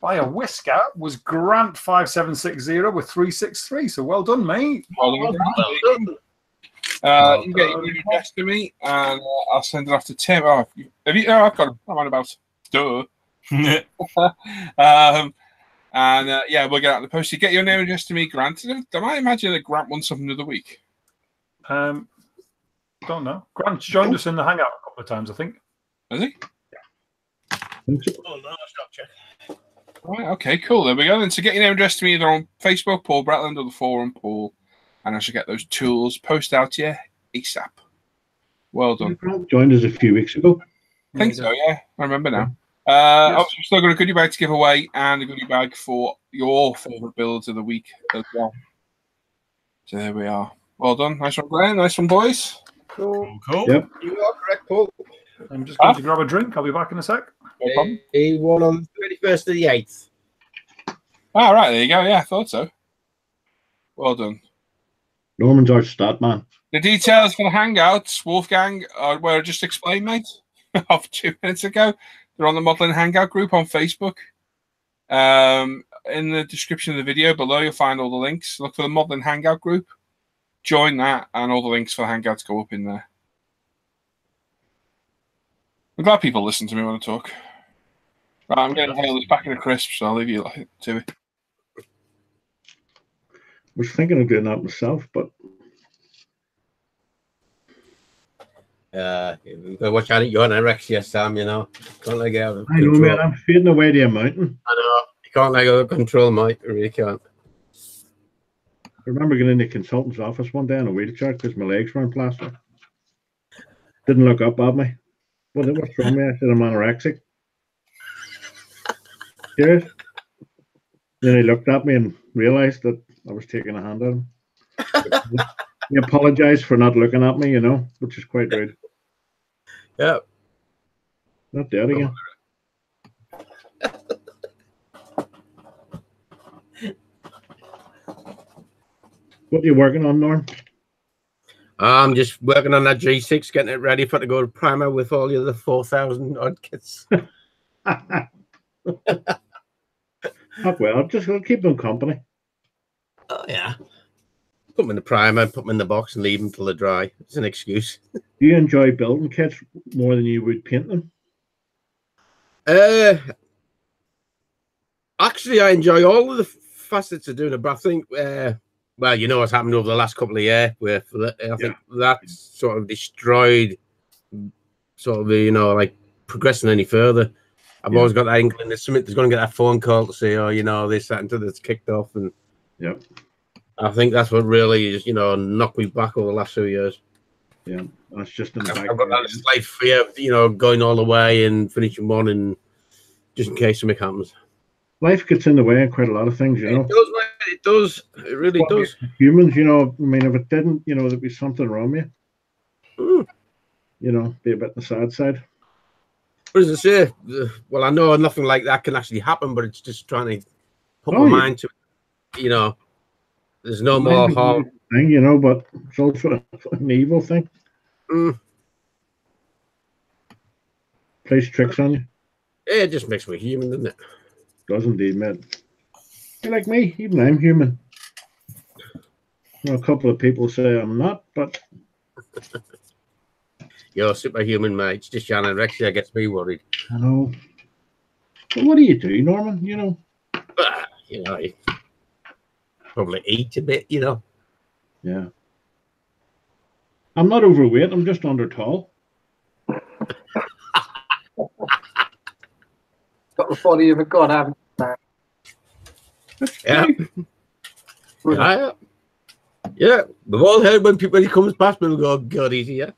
Speaker 6: by a whisker was Grant 5760 with 363. So well done, mate.
Speaker 1: Well done. Uh, you get your address to me, and uh, I'll send it off to Tim. Oh, have you? Oh, I've got it. I'm on about. Duh. um, and uh, yeah, we'll get out the post. You get your name and address to me, Grant. Do I might imagine that Grant won something the week.
Speaker 6: Um, don't know. Grant joined us in the hangout a couple of times, I think.
Speaker 1: Has he?
Speaker 4: Think so.
Speaker 5: Oh, no, stop check.
Speaker 1: Right. Okay. Cool. There we go. Then so get your name and address to me either on Facebook, Paul Bratland, or the forum, Paul, and I should get those tools post out to you ASAP. Well done.
Speaker 4: Joined us a few weeks ago.
Speaker 1: I think so, yeah. I remember now. Uh,
Speaker 6: Yes.
Speaker 1: Obviously, we've still got a goodie bag to give away and a goodie bag for your favourite builds of the week as well. So there we are. Well done. Nice one, Graham. Nice one, boys.
Speaker 6: Cool.
Speaker 2: cool.
Speaker 4: Yep.
Speaker 5: You are correct, Paul.
Speaker 6: I'm just going to grab a drink. I'll be back in a sec.
Speaker 1: No problem.
Speaker 5: He won on the 31st of the 8th.
Speaker 1: Ah, right. There you go. Yeah, I thought so. Well done.
Speaker 4: Norman's our stat man.
Speaker 1: The details for the hangouts, Wolfgang, uh, were just explained, mate, of two minutes ago. They're on the Modeling Hangout group on Facebook. Um, in the description of the video below, you'll find all the links. Look for the Modeling Hangout group. Join that, and all the links for the Hangouts go up in there. I'm glad people listen to me when I talk. Right, I'm getting hail this back in a crisp, so I'll leave you to it.
Speaker 4: Was thinking of doing that myself, but
Speaker 5: Uh, you've got to watch out. You're anorexia, Sam, you know. Can't let of
Speaker 4: I know, man, I'm fading away to a mountain.
Speaker 5: I know. You can't let go of control, mate. You really can't.
Speaker 4: I remember getting in the consultant's office one day in a wheelchair because my legs weren't plaster. Didn't look up at me. Well, it was from me. I said I'm anorexic. Serious? Then he looked at me and realized that I was taking a hand at him. he apologized for not looking at me, you know, which is quite rude.
Speaker 5: Yeah.
Speaker 4: Not there again. What are you working on, Norm?
Speaker 5: I'm just working on that G6, getting it ready for it to go to primer with all the other 4,000 odd kits.
Speaker 4: Oh, well, just gonna keep them company.
Speaker 5: Oh, yeah. Put them in the primer, put them in the box, and leave them till they dry. It's an excuse.
Speaker 4: Do you enjoy building kits more than you would paint them?
Speaker 5: Uh, actually, I enjoy all of the facets of doing it, but I think, uh, well, you know what's happened over the last couple of years, where I think that's sort of destroyed, sort of, the, you know, like progressing any further. I've
Speaker 4: Yeah.
Speaker 5: always got that inkling that something there's going to get that phone call to say, oh, you know, this, that, until it's kicked off, and
Speaker 4: Yep.
Speaker 5: I think that's what really is, you know, knocked me back over the last few years.
Speaker 4: Yeah, that's just in the back.
Speaker 5: I've got that slight fear, you know, going all the way and finishing one, and just in case something happens.
Speaker 4: Life gets in the way of quite a lot of things, you know.
Speaker 5: It does. It does. It really
Speaker 4: Well,
Speaker 5: does.
Speaker 4: Humans, you know, I mean, if it didn't, you know, there'd be something wrong with you.
Speaker 5: Mm.
Speaker 4: You know, be a bit on the sad side.
Speaker 5: What does it say? Well, I know nothing like that can actually happen, but it's just trying to put
Speaker 4: Oh,
Speaker 5: my
Speaker 4: yeah.
Speaker 5: mind to it. You know, there's no more
Speaker 4: Mind is a
Speaker 5: harm.
Speaker 4: Thing, you know, but it's also an evil thing.
Speaker 5: Mm.
Speaker 4: Plays tricks on you.
Speaker 5: It just makes me human, doesn't it?
Speaker 4: Does indeed, man. You're like me, even I'm human. Know, a couple of people say I'm not, but
Speaker 5: You're superhuman, mate. It's just Shannon Rexia gets me worried.
Speaker 4: I know. But what do you do, Norman? You know,
Speaker 5: Ah, You know, probably eat a bit, you know.
Speaker 4: yeah. I'm not overweight. I'm just under tall.
Speaker 7: Got the body of a god, haven't
Speaker 5: Yeah.
Speaker 7: you?
Speaker 5: Yeah. Yeah. We've all heard when people he comes past, people go, God, he's here.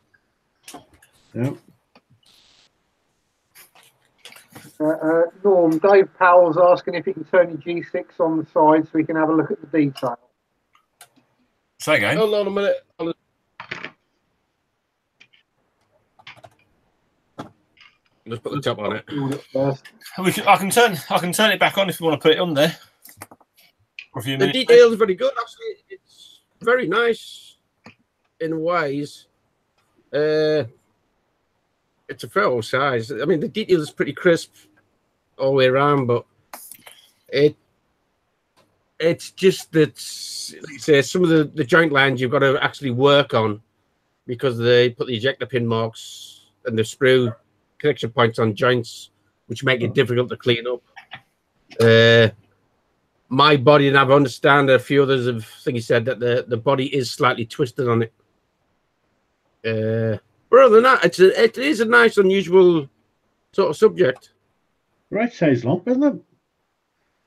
Speaker 4: Yeah.
Speaker 7: Uh, uh, Norm, Dave Powell's asking if you can turn your G6 on the side so we can have a look at the detail.
Speaker 2: Say again.
Speaker 5: Hold on a minute. I'll- Just put the top on it.
Speaker 7: Build it first.
Speaker 2: We can, I can turn I can turn it back on if you want to put it on there. For a few
Speaker 5: The
Speaker 2: minutes.
Speaker 5: detail is very good. Actually, it's very nice in ways. Uh, it's a fair old size. I mean, the detail is pretty crisp all the way around, but it it's just that like say some of the the joint lines you've got to actually work on because they put the ejector pin marks and the screw connection points on joints, which make it difficult to clean up. Uh, my body, and I've understand a few others have think he said that the, the body is slightly twisted on it. Uh, but other than that, it's a, it is a nice, unusual sort of subject.
Speaker 4: Right size lump, isn't it?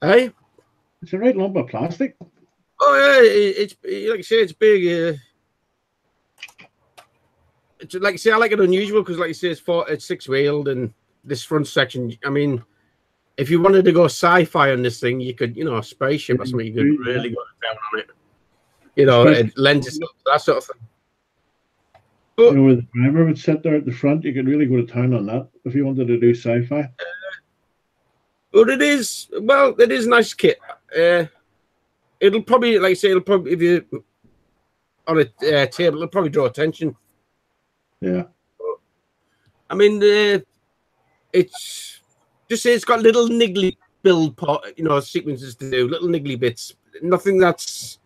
Speaker 5: Hey,
Speaker 4: It's a right lump of plastic.
Speaker 5: oh yeah, it, it's like you say, it's big. Uh, it's like you say, I like it unusual because, like you say, it's four, it's six wheeled, and this front section. I mean, if you wanted to go sci-fi on this thing, you could, you know, a spaceship or something. You could really go down on it. You know, it lends itself to that sort of thing.
Speaker 4: You know, where the driver would sit there at the front, you could really go to town on that if you wanted to do sci-fi.
Speaker 5: But it is well, it is a nice kit. Uh, it'll probably, like I say, it'll probably if you on a uh, table, it'll probably draw attention.
Speaker 4: Yeah.
Speaker 5: I mean, uh, it's just say it's got little niggly build part, you know, sequences to do, little niggly bits. Nothing that's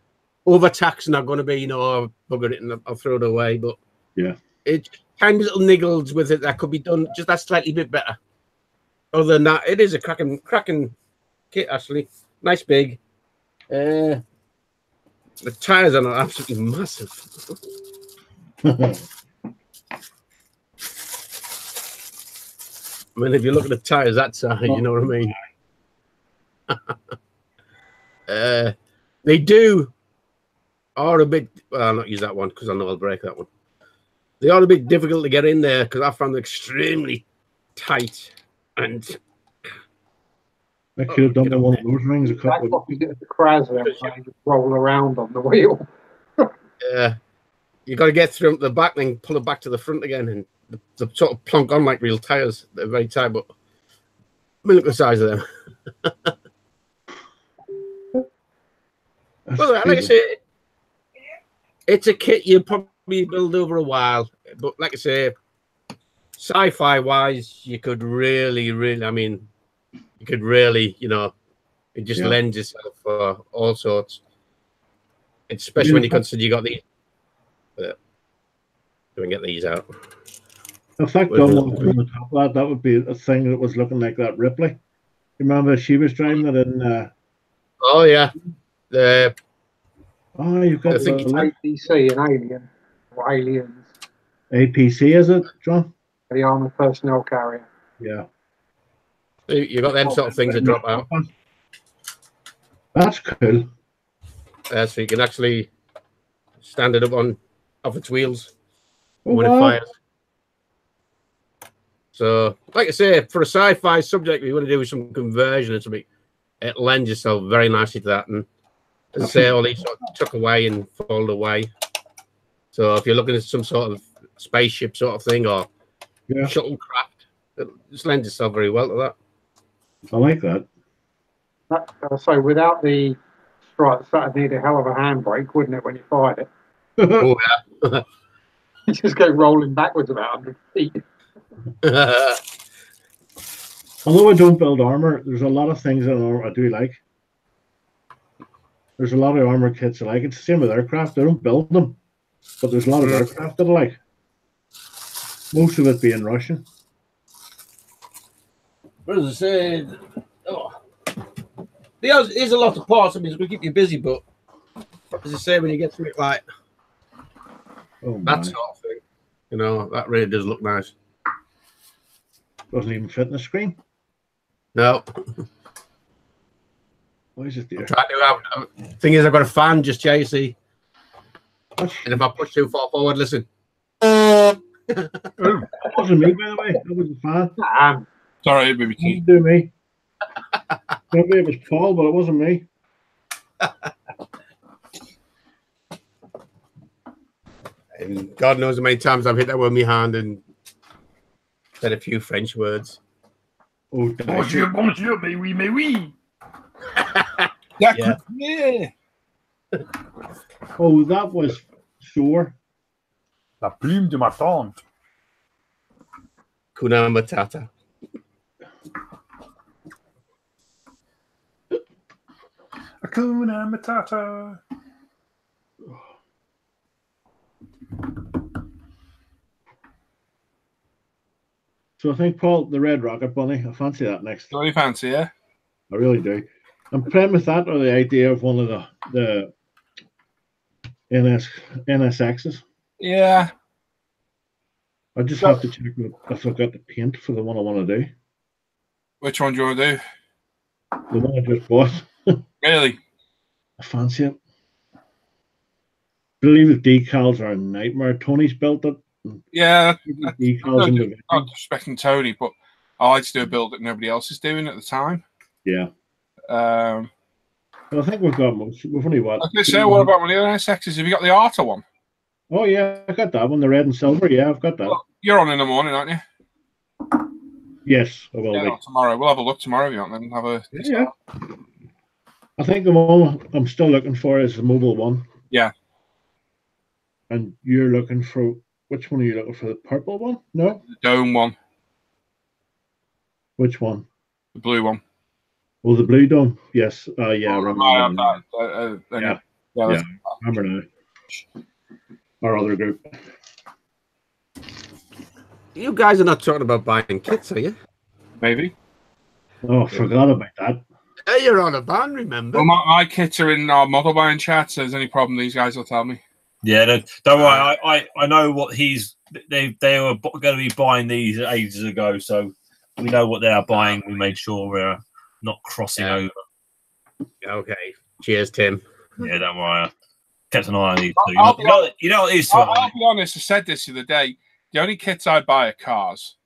Speaker 5: overtaxed, and not going to be, you know, oh, bugger it and I'll throw it away. But
Speaker 4: Yeah.
Speaker 5: it kind of little niggles with it that could be done just that slightly bit better. Other than that, it is a cracking, cracking kit actually. Nice big. Uh, the tires are absolutely massive. I mean, if you look at the tires that size, you know what I mean. uh, they do are a bit. Well, I'll not use that one because I know I'll break that one. They are a bit difficult to get in there because I found them extremely tight and
Speaker 4: I could have done
Speaker 5: Get
Speaker 4: one of those rings a
Speaker 7: Back
Speaker 4: couple of
Speaker 7: opposite of the Chrysler, where you roll around on the wheel.
Speaker 5: Yeah. You got to get through the back, then pull it back to the front again, and the, the sort of plonk on like real tires. They're very tight, but I mean, look at the size of them. Well, like I say, it's a kit you probably build over a while, but like I say, sci-fi wise, you could really, really, I mean, you could really, you know, it just
Speaker 4: Yeah.
Speaker 5: lends itself for all sorts. Especially when you consider you got these. But, do we get these out?
Speaker 4: If that
Speaker 5: Wait,
Speaker 4: gun
Speaker 5: wait,
Speaker 4: was on the top of that, that would be a thing that was looking like that Ripley. You remember she was driving it in uh
Speaker 5: Oh yeah, the
Speaker 4: oh you've got
Speaker 5: I think
Speaker 4: the
Speaker 7: APC and Alien, or Aliens,
Speaker 4: APC is it, John?
Speaker 7: The armored personnel carrier.
Speaker 4: Yeah.
Speaker 5: you've got them sort of things that drop out,
Speaker 4: That's cool.
Speaker 5: uh, so you can actually stand it up on off its wheels.
Speaker 4: Oh,
Speaker 5: when it fires. So, like I say, for a sci-fi subject, we want to do some conversion and something. It lends itself very nicely to that, and as I say, all these sort of tuck away and fold away. So, if you're looking at some sort of spaceship sort of thing or
Speaker 4: Yeah.
Speaker 5: shuttlecraft, it just lends itself very well to that.
Speaker 4: I like that.
Speaker 7: That, uh, so without the stripes, that'd need a hell of a handbrake, wouldn't it, when you fired it?
Speaker 5: Oh
Speaker 7: You just go rolling backwards about 100 feet.
Speaker 4: Although I don't build armor, there's a lot of things in armor I do like. There's a lot of armor kits I like. It's the same with aircraft. I don't build them, but there's a lot of
Speaker 5: Mm.
Speaker 4: aircraft that I like. Most of it being Russian.
Speaker 5: but as I said, oh, there's, there's a lot of parts. I mean, it's going to keep you busy, but as I say, when you get to it like
Speaker 4: Oh
Speaker 5: that sort of thing, you know, that really does look nice.
Speaker 4: doesn't even fit in the screen.
Speaker 5: No,
Speaker 4: Why is it there?
Speaker 5: try to have. uh, Thing is, I've got a fan just here, you see, and if I push too far forward, listen.
Speaker 4: Oh, that wasn't me, by the way. That was a fan.
Speaker 7: Nah,
Speaker 1: Sorry, baby T.
Speaker 4: Didn't do me. Maybe it was Paul, but it wasn't me.
Speaker 5: And God knows how many times I've hit that with my hand and said a few French words.
Speaker 4: Oh,
Speaker 3: Bonjour, bonjour, mais oui, mais oui.
Speaker 1: Yeah,
Speaker 5: Yeah.
Speaker 1: yeah.
Speaker 4: oh, that was sore.
Speaker 3: La plume de ma tante.
Speaker 5: Kuna Matata.
Speaker 3: Hakuna Matata.
Speaker 4: So I think Paul, the Red Rocket Bunny, I fancy that next.
Speaker 1: Really fancy, yeah?
Speaker 4: I really do. I'm playing with that or the idea of one of the the NS NSXs.
Speaker 1: Yeah.
Speaker 4: I just have to check if I've got the paint for the one I want to do.
Speaker 1: Which one do you want to do?
Speaker 4: The one I just bought.
Speaker 1: Really?
Speaker 4: I fancy it. I believe the decals are a nightmare. Tony's built it.
Speaker 1: Yeah,
Speaker 4: Decals in the
Speaker 1: not disrespecting Tony, but I like to do a build that nobody else is doing at the time.
Speaker 4: Yeah.
Speaker 1: Um,
Speaker 4: I think we've got most. We've only what?
Speaker 1: I was going to say, what about one of the other NSXs? Have you got the Arta one?
Speaker 4: Oh yeah, I got that one, the red and silver. Yeah, I've got that.
Speaker 1: Well, you're on in the morning, aren't you?
Speaker 4: Yes, I will
Speaker 1: Yeah,
Speaker 4: be.
Speaker 1: tomorrow. We'll have a look tomorrow if you want, then have a.
Speaker 4: Yeah. I think the one I'm still looking for is the mobile one.
Speaker 1: Yeah.
Speaker 4: And you're looking for which one are you looking for? The purple one? No.
Speaker 1: The dome one,
Speaker 4: Which one?
Speaker 1: the blue one.
Speaker 4: Oh, the blue dome. Yes. Uh, yeah. I remember,
Speaker 1: I have
Speaker 4: now.
Speaker 1: that. Uh, uh,
Speaker 4: Yeah.
Speaker 1: yeah. Yeah.
Speaker 4: remember now. Our other group.
Speaker 5: You guys are not talking about buying kits, are you?
Speaker 1: Maybe.
Speaker 4: Oh, I forgot about that.
Speaker 5: Hey, you're on a ban, remember?
Speaker 1: Well, my, my kits are in our model buying chat, so if there's any problem, these guys will tell me.
Speaker 2: Yeah, don't, don't worry. I, I, I know what he's. They they were going to be buying these ages ago, so we know what they are buying. We made sure we're not crossing
Speaker 5: Yeah.
Speaker 2: over.
Speaker 5: Okay. Cheers, Tim.
Speaker 2: Yeah, don't worry. I kept an eye on these two. You
Speaker 1: I'll
Speaker 2: know,
Speaker 1: be
Speaker 2: you know, you know what it is to
Speaker 1: I'll,
Speaker 2: it,
Speaker 1: I'll be honest, I said this the other day. The only kits I buy are cars.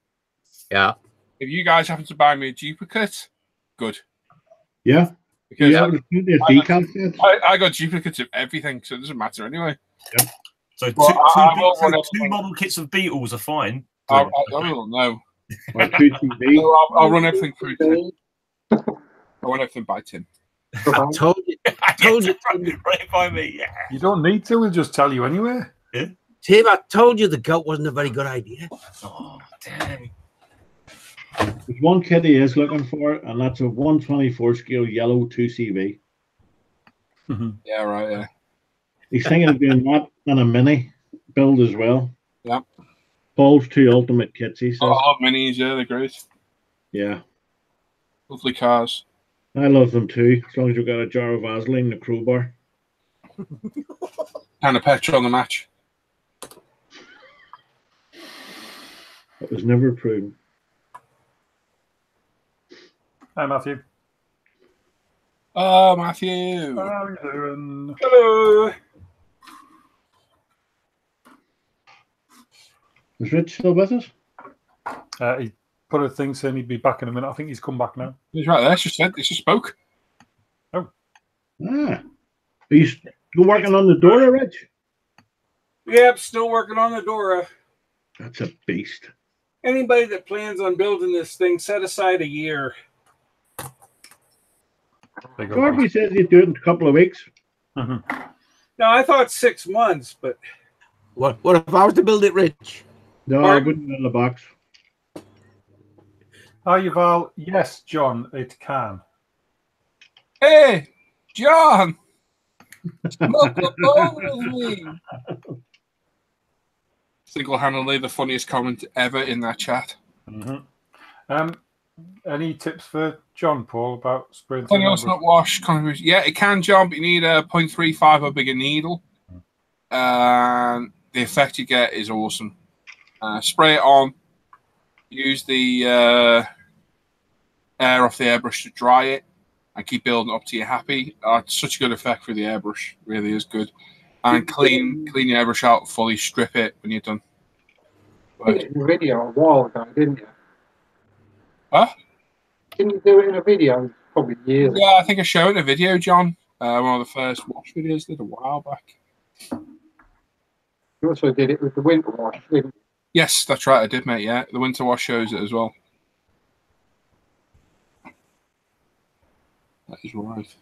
Speaker 5: Yeah.
Speaker 1: If you guys happen to buy me a duplicate, good.
Speaker 4: Yeah.
Speaker 1: Because
Speaker 4: Yeah,
Speaker 1: I,
Speaker 4: there's plenty of
Speaker 1: I-
Speaker 4: decals.
Speaker 1: I, I got duplicates of everything, so it doesn't matter anyway.
Speaker 2: So two,
Speaker 1: Well,
Speaker 2: two,
Speaker 1: I- I
Speaker 2: so
Speaker 1: run
Speaker 2: two model kits of Beatles are fine.
Speaker 1: I, I, I don't know.
Speaker 4: Or two TV.
Speaker 1: No, I'll, I'll run everything through Tim. I want everything by Tim.
Speaker 5: I told you, I told you,
Speaker 2: right by me. Yeah.
Speaker 6: You don't need to. We'll just tell you anyway. Yeah.
Speaker 5: Tim. I told you the goat wasn't a very good idea.
Speaker 2: Oh, dang.
Speaker 4: There's one kit he is looking for, and that's a 124 scale yellow 2CV. Mm-hmm.
Speaker 1: Yeah, right. Yeah.
Speaker 4: He's thinking of doing that and a mini build as well.
Speaker 1: Yep.
Speaker 4: Paul's two ultimate kits, he says.
Speaker 1: I love minis. Yeah, they're great.
Speaker 4: Yeah.
Speaker 1: Lovely cars.
Speaker 4: I love them too, as long as you've got a jar of Vaseline and a crowbar.
Speaker 1: Kind of petrol on the match.
Speaker 4: It was never proven.
Speaker 6: Hi, Matthew.
Speaker 1: Oh, Matthew.
Speaker 6: How are you doing?
Speaker 1: Hello.
Speaker 4: Is Rich still with us?
Speaker 6: Uh, he put a thing saying he'd be back in a minute. I think he's come back now.
Speaker 1: He's right there. She said. She spoke.
Speaker 4: Ah. Are you still working on the Dora, Rich?
Speaker 8: Yep, still working on the Dora.
Speaker 4: That's a beast.
Speaker 8: Anybody that plans on building this thing, set aside a year.
Speaker 6: There you go.
Speaker 4: Garby says he'd do it in a couple of weeks.
Speaker 6: Mhm.
Speaker 8: Now I thought six months, but
Speaker 5: What? What if I was to build it, Rich?
Speaker 4: No, I wouldn't in the box.
Speaker 6: Hi, Yuval. Yes, John, it can.
Speaker 1: Hey, John. Smoke up over me. Single-handedly the funniest comment ever in that chat.
Speaker 6: Mhm. Um, any tips for John Paul about spraying?
Speaker 1: Plenty
Speaker 6: through
Speaker 1: not wash. Yeah, it can jump. You need a 0.35 or bigger needle. And the effect you get is awesome. Uh, spray it on. Use the uh, air off the airbrush to dry it, and keep building up till you're happy. Uh, such a good effect for the airbrush. Really is good. And clean clean your airbrush out fully. Strip it when you're done.
Speaker 7: You did it in a video a while ago, didn't you?
Speaker 1: Huh?
Speaker 7: Didn't you do it in a video? Probably years ago.
Speaker 1: Yeah, I think I showed in a video, John. Uh, one of the first wash videos did a while back.
Speaker 7: You also did it with the winter wash, didn't you?
Speaker 1: Yes, that's right. I did, mate. Yeah, the winter wash shows it as well. That is right.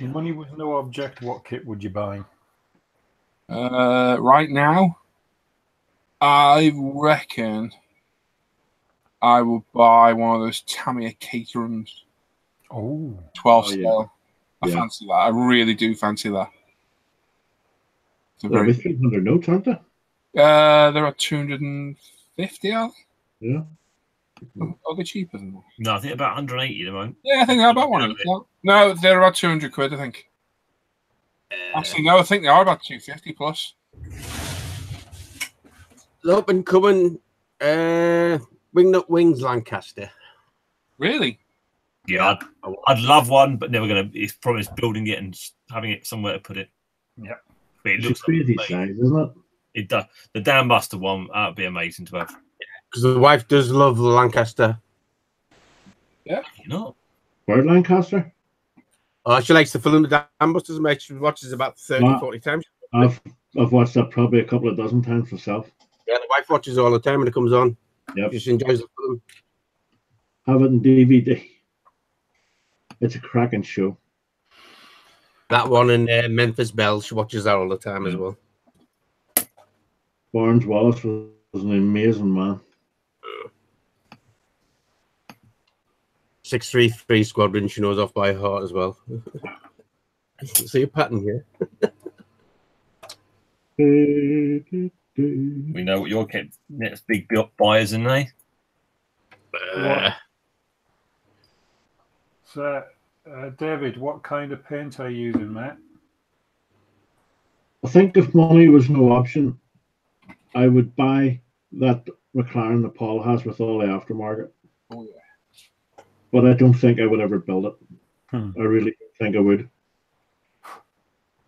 Speaker 6: Money with no object. What kit would you buy?
Speaker 1: Uh, right now, I reckon I will buy one of those Tamiya Caterhams
Speaker 6: Oh,
Speaker 1: 12
Speaker 4: Oh, yeah.
Speaker 1: scale. I
Speaker 4: Yeah.
Speaker 1: fancy that. I really do fancy that. It's a
Speaker 4: They're
Speaker 1: very,
Speaker 4: with 300 notes, aren't they?
Speaker 1: uh, they're 250, are
Speaker 4: Yeah.
Speaker 1: they? Are they cheaper than that?
Speaker 2: No, I think about 180 at the moment.
Speaker 1: Yeah, I think they're about one of them. No, they're about 200 quid, I think. Actually, no, I think they are about 250 plus.
Speaker 5: The up and coming uh, Wingnut Wings Lancaster.
Speaker 1: Really?
Speaker 2: Yeah, I'd, I'd love one, but never gonna. It's promised building it and having it somewhere to put it.
Speaker 6: Yeah.
Speaker 2: But it
Speaker 4: It's
Speaker 2: looks
Speaker 4: crazy
Speaker 2: amazing.
Speaker 4: size, isn't it?
Speaker 2: It does. The Dam Buster one, that'd be amazing to have.
Speaker 5: Because the wife does love the Lancaster. Yeah.
Speaker 2: You know,
Speaker 4: Bird Lancaster?
Speaker 5: Oh, she likes the film The Dam Busters, mate. She watches about 30,
Speaker 4: Wow.
Speaker 5: 40 times.
Speaker 4: I've I've watched that probably a couple of dozen times myself.
Speaker 5: Yeah, the wife watches all the time when it comes on.
Speaker 4: Yep.
Speaker 5: She just enjoys the film.
Speaker 4: Have it in DVD. It's a cracking show.
Speaker 5: That one and uh, Memphis Belle, she watches that all the time as well.
Speaker 4: Barnes Wallis was, was an amazing man.
Speaker 5: 633 Squadron, she knows off by heart as well. See a pattern here.
Speaker 2: we know what your kit next big bu- buyers, isn't they?
Speaker 5: Uh,
Speaker 6: so uh, David, what kind of paint are you using, mate?
Speaker 4: I think if money was no option, I would buy that McLaren that Paul has with all the aftermarket.
Speaker 1: Oh, yeah.
Speaker 4: But I don't think I would ever build it.
Speaker 6: Hmm.
Speaker 4: I really don't think I would. I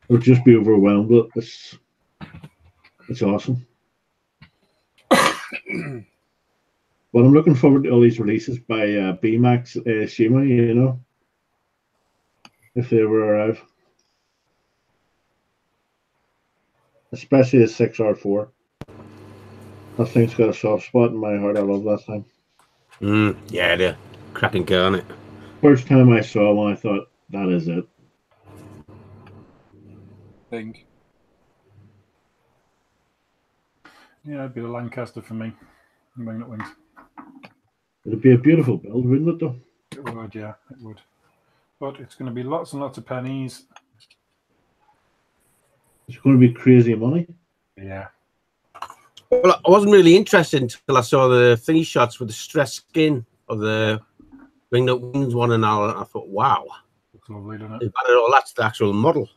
Speaker 4: would just be overwhelmed. But it's it's awesome. But I'm looking forward to all these releases by uh, Beemax uh, Shima, you know, if they ever arrive. Especially the 6R4. That thing's got a soft spot in my heart. I love that thing.
Speaker 5: Mm, yeah, the cracking car on it.
Speaker 4: First time I saw one, I thought, that is it.
Speaker 1: Think.
Speaker 6: Yeah, it'd be the Lancaster for me. Wingnut Wings.
Speaker 4: It'd be a beautiful build, wouldn't it, though?
Speaker 6: It would, yeah, it would. But it's going to be lots and lots of pennies.
Speaker 4: It's going to be crazy money.
Speaker 6: Yeah.
Speaker 5: Well, I wasn't really interested until I saw the thingy shots with the stress skin of the Wingnut Wings one and all. I thought, wow,
Speaker 6: Looks lovely, doesn't it?
Speaker 5: they've added all that's the actual model.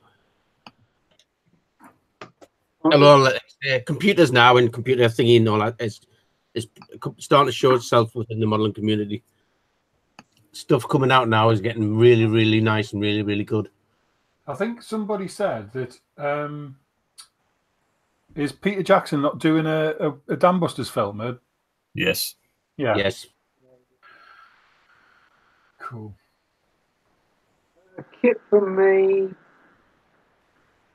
Speaker 5: And all uh, computers now and computer thingy and all that is is starting to show itself within the modeling community. Stuff coming out now is getting really, really nice and really, really good.
Speaker 6: I think somebody said that um, is Peter Jackson not doing a, a, a Dam Busters film? Uh,
Speaker 2: Yes.
Speaker 6: yeah,
Speaker 5: Yes.
Speaker 6: cool.
Speaker 7: A kit for me.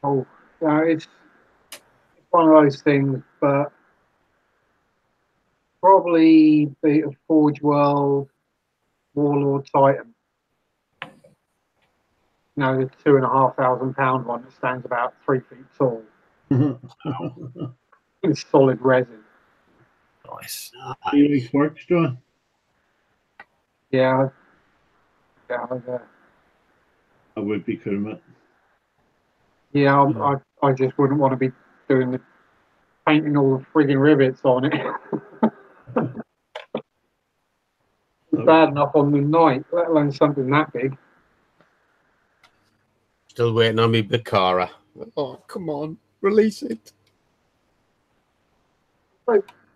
Speaker 7: Oh, it's it's one of those things, but probably the Forge World Warlord Titan. You know, the two and a half thousand pound one that stands about three feet tall. It's solid resin.
Speaker 2: Nice.
Speaker 4: you like works, John?
Speaker 7: Yeah. Yeah, I've, uh,
Speaker 4: I would be cool, mate.
Speaker 7: yeah. I, I, I just wouldn't want to be doing the painting all the frigging rivets on it. It's bad enough on the night, let alone something that big.
Speaker 5: Still waiting on me, Bakara. Oh, come on, release it.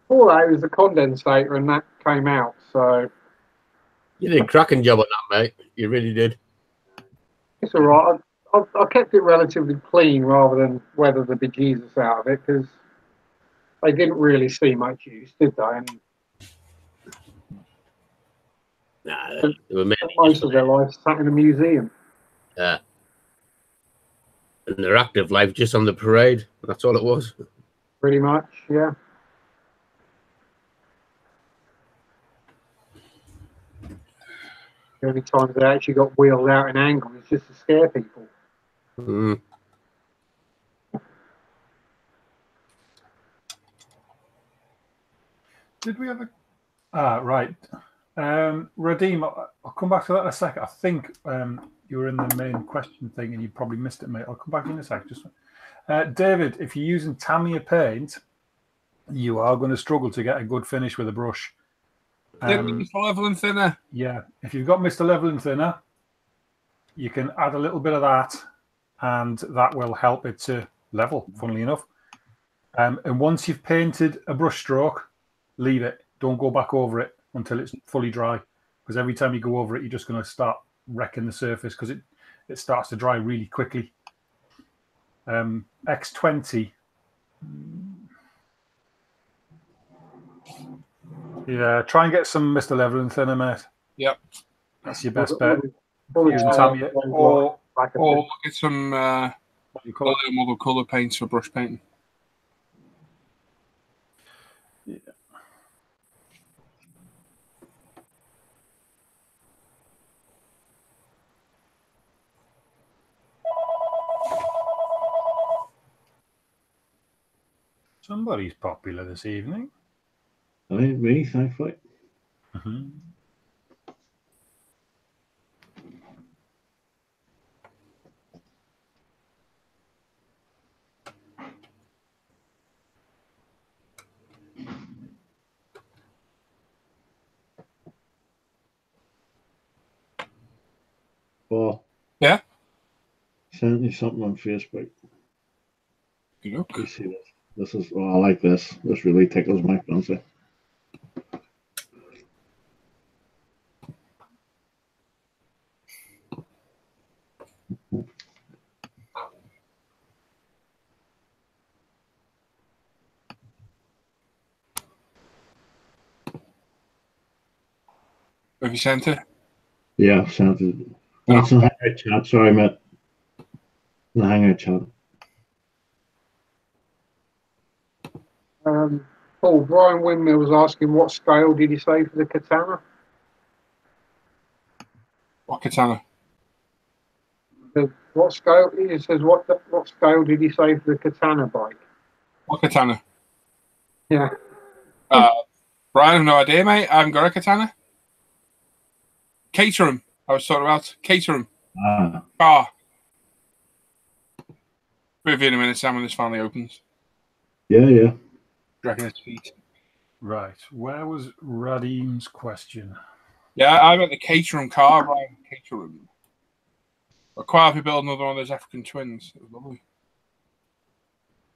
Speaker 7: All that was a condensator, and that came out. So
Speaker 5: You did a cracking job on that, mate. You really did.
Speaker 7: it's all right. I, I, I kept it relatively clean rather than weather the bejesus out of it because they didn't really see much use, did they? And
Speaker 5: Nah, they were made
Speaker 7: most of their life sat in a museum.
Speaker 5: Yeah. And their active life just on the parade. That's all it was.
Speaker 7: Pretty much, yeah. The only times they actually got wheeled out in anger was just to scare people.
Speaker 5: Mm.
Speaker 6: Did we have a? Ah, right. Um, Radim, I'll, I'll come back to that in a second. I think um, you were in the main question thing and you probably missed it, mate. I'll come back in a sec. Just uh, David, if you're using Tamiya paint, you are going to struggle to get a good finish with a brush. Um,
Speaker 1: Um, level and thinner.
Speaker 6: yeah, if you've got Mr. Leveling Thinner, you can add a little bit of that, and that will help it to level. Funnily enough, um, and once you've painted a brush stroke, leave it. Don't go back over it until it's fully dry, because every time you go over it, you're just going to start wrecking the surface because it it starts to dry really quickly. Um, X20. Yeah, try and get some Mr. Leveling Thinner, mate.
Speaker 1: Yep.
Speaker 6: That's your best bet.
Speaker 7: Probably
Speaker 6: Using Tamiya
Speaker 7: and-
Speaker 6: or
Speaker 7: like a
Speaker 1: Or look some uh,
Speaker 6: what do you call it?
Speaker 1: other model color paints for brush painting.
Speaker 6: Somebody's popular this evening.
Speaker 4: Oh, I ain't me, thankfully. Mm-hmm. Paul.
Speaker 1: Yeah?
Speaker 4: Sent you something on Facebook.
Speaker 1: You know,
Speaker 4: You see this? This is, oh, I like this. This really tickles my fancy.
Speaker 1: Have you sent it?
Speaker 4: Yeah, I've sent it. That's oh. the hangout chat. Sorry, mate. The hangout chat.
Speaker 7: Um, Paul, Brian Windmill was asking what scale did he say for the katana?
Speaker 1: What katana?
Speaker 7: The- What scale? He says what what scale did he say for the katana bike?
Speaker 1: What katana?
Speaker 7: Yeah.
Speaker 1: Uh, Brian, I have no idea, mate. I haven't got a katana. Caterham. I was talking about Caterham.
Speaker 4: Ah,
Speaker 1: Car. We'll be in a minute, Sam, when this finally opens.
Speaker 4: yeah, yeah.
Speaker 1: Dragging its feet.
Speaker 6: Right. Where was Radim's question?
Speaker 1: Yeah, I meant the Caterham car, Brian. Caterham. But quite happy build another one of those African twins. It was lovely.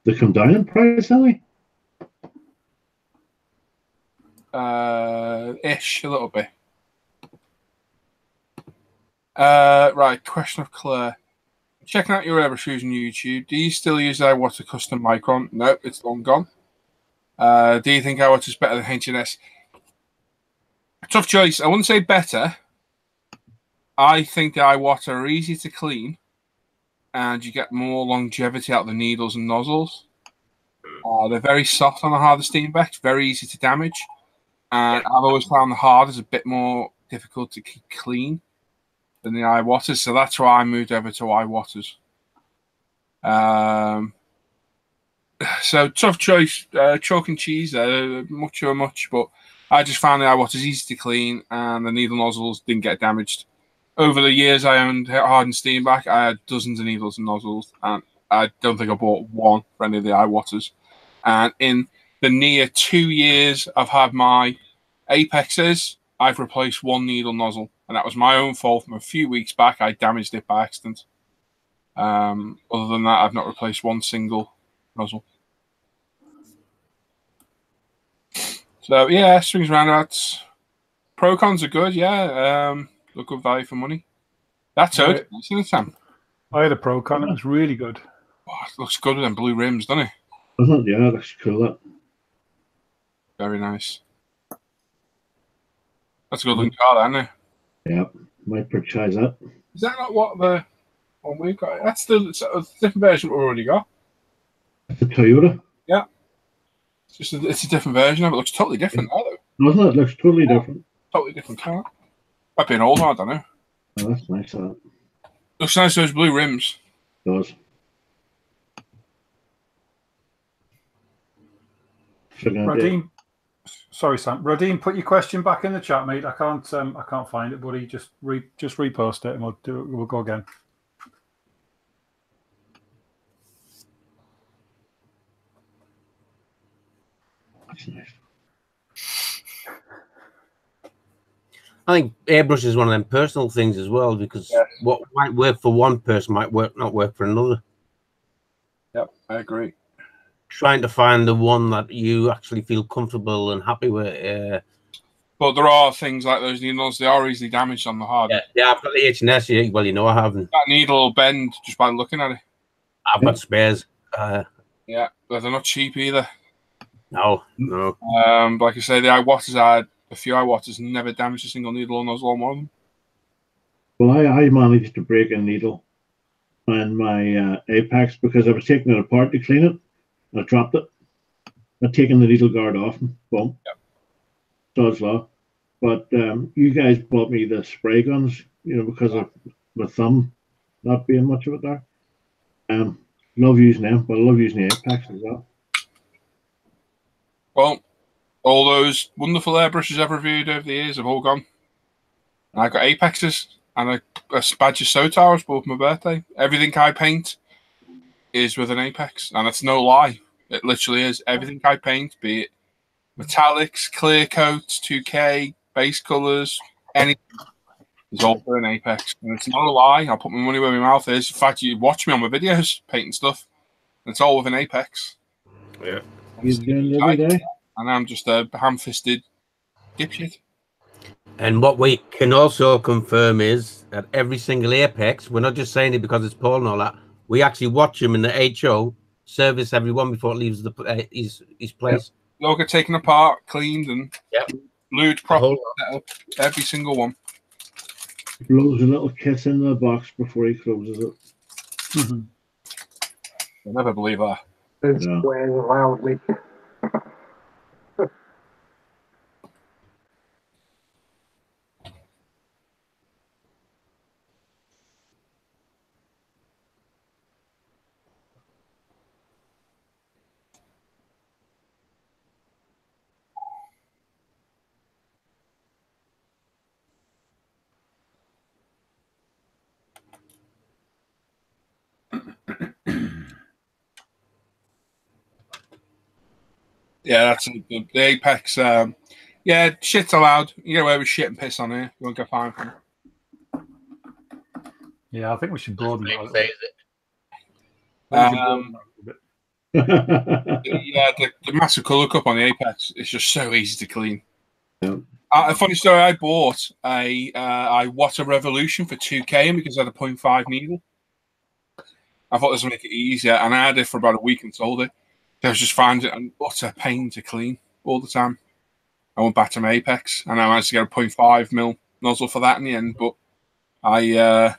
Speaker 4: They come down in price, haven't
Speaker 1: Uh, ish, a little bit. Uh, right, question of Claire. Checking out your airbrush shoes on YouTube. Do you still use Iwata Custom Micron? Nope, it's long gone. Uh, do you think Iwata is better than HNS? Tough choice. I wouldn't say better. I think the Iwata are easy to clean, and you get more longevity out of the needles and nozzles. Uh, they're very soft on the harder Steenbecks, very easy to damage. And I've always found the hard is a bit more difficult to keep clean than the Iwatas, so that's why I moved over to Iwatas. Um, so tough choice, uh, chalk and cheese, uh, much or much, but I just found the Iwatas easy to clean, and the needle nozzles didn't get damaged. Over the years I owned Harder and Steenbeck, I had dozens of needles and nozzles, and I don't think I bought one for any of the Iwatas. And in the near two years I've had my Apexes, I've replaced one needle nozzle, and that was my own fault. From a few weeks back, I damaged it by accident. Um, other than that, I've not replaced one single nozzle. So yeah, swings and roundabouts. Procons are good, yeah. Um, look good value for money. That's
Speaker 6: Yeah.
Speaker 1: it. Isn't it, Sam?
Speaker 6: I had a Procon. It was really good.
Speaker 1: Oh, it looks good with them blue rims, doesn't it?
Speaker 4: Doesn't? Yeah, that's cool. That.
Speaker 1: Very nice. That's a good looking car, isn't it?
Speaker 4: Yeah, might purchase that.
Speaker 1: Is that not what the one we've got? That's the it's a different version we've already got.
Speaker 4: It's a Toyota,
Speaker 1: It's just a, it's a different version of it. Looks totally different now, though.
Speaker 4: doesn't it? Looks totally different.
Speaker 1: Totally different car. Might be an old one, I don't know.
Speaker 4: Oh, that's nice. That
Speaker 1: Looks nice those blue rims.
Speaker 4: does. So gonna do-
Speaker 6: Radim, sorry, Sam. Radim, put your question back in the chat, mate. I can't, um, I can't find it, buddy. Just re, just repost it, and we'll do. We'll go again.
Speaker 5: I think airbrush is one of them personal things as well because
Speaker 1: Yes.
Speaker 5: what might work for one person might work not work for another.
Speaker 1: Yep, I agree.
Speaker 5: Trying to find the one that you actually feel comfortable and happy with. Uh,
Speaker 1: But there are things like those needles, they are easily damaged on the hard.
Speaker 5: yeah, yeah, I've got the H and S. Yeah, well, you know, I haven't.
Speaker 1: That needle will bend just by looking at it.
Speaker 5: I've got spares. Uh,
Speaker 1: Yeah, but they're not cheap either.
Speaker 5: No, no.
Speaker 1: Um, like I say, the Iwatas I had a few Iwatas never damaged a single needle on those on one of them.
Speaker 4: Well, I, I managed to break a needle on my uh, Apex because I was taking it apart to clean it. I dropped it. I'd taken the needle guard off and boom. Sod's law. But um, you guys bought me the spray guns, you know, because of my thumb not being much of it there. Um, love using them, but I love using the Apex as well.
Speaker 1: Well, all those wonderful airbrushes I've reviewed over the years have all gone. And I got Apexes and a, a Badger Sotars for my birthday. Everything I paint is with an Apex, and it's no lie. It literally is. Everything I paint, be it metallics, clear coats, 2K, base colors, anything, is all for an Apex. And it's not a lie. I'll put my money where my mouth is. In fact, you watch me on my videos painting stuff. It's all with an Apex.
Speaker 4: You're doing it every day.
Speaker 1: and I'm just a ham-fisted dipshit.
Speaker 5: And what we can also confirm is that every single Apex, we're not just saying it because it's Paul and all that. We actually watch him in the HO service everyone before it leaves the uh, his his place.
Speaker 1: They all get taken apart, cleaned, and
Speaker 5: Yep.
Speaker 1: Glued properly set up, every single one.
Speaker 4: Blows a little kiss in the box before he closes it.
Speaker 1: I'll never believe that.
Speaker 7: And
Speaker 4: Yeah.
Speaker 7: swears loudly.
Speaker 1: Yeah, that's the, the Apex. Um, yeah, shit's allowed. You get away with shit and piss on here. You won't get fined for it.
Speaker 6: Yeah, I think we should broaden that a little
Speaker 5: Phase
Speaker 6: bit.
Speaker 5: it.
Speaker 6: I think we should
Speaker 1: Um,
Speaker 6: broaden that a little bit.
Speaker 1: yeah, the, the massive colour cup on the Apex is just so easy to clean.
Speaker 4: Yeah.
Speaker 1: Uh, a funny story: I bought a uh, Iwata Revolution for two K because I had a 0.5 needle. I thought this would make it easier, and I had it for about a week and sold it. I was just finding it an utter pain to clean all the time. I went back to my Apex, and I managed to get a 0.5 mil nozzle for that in the end. But I uh,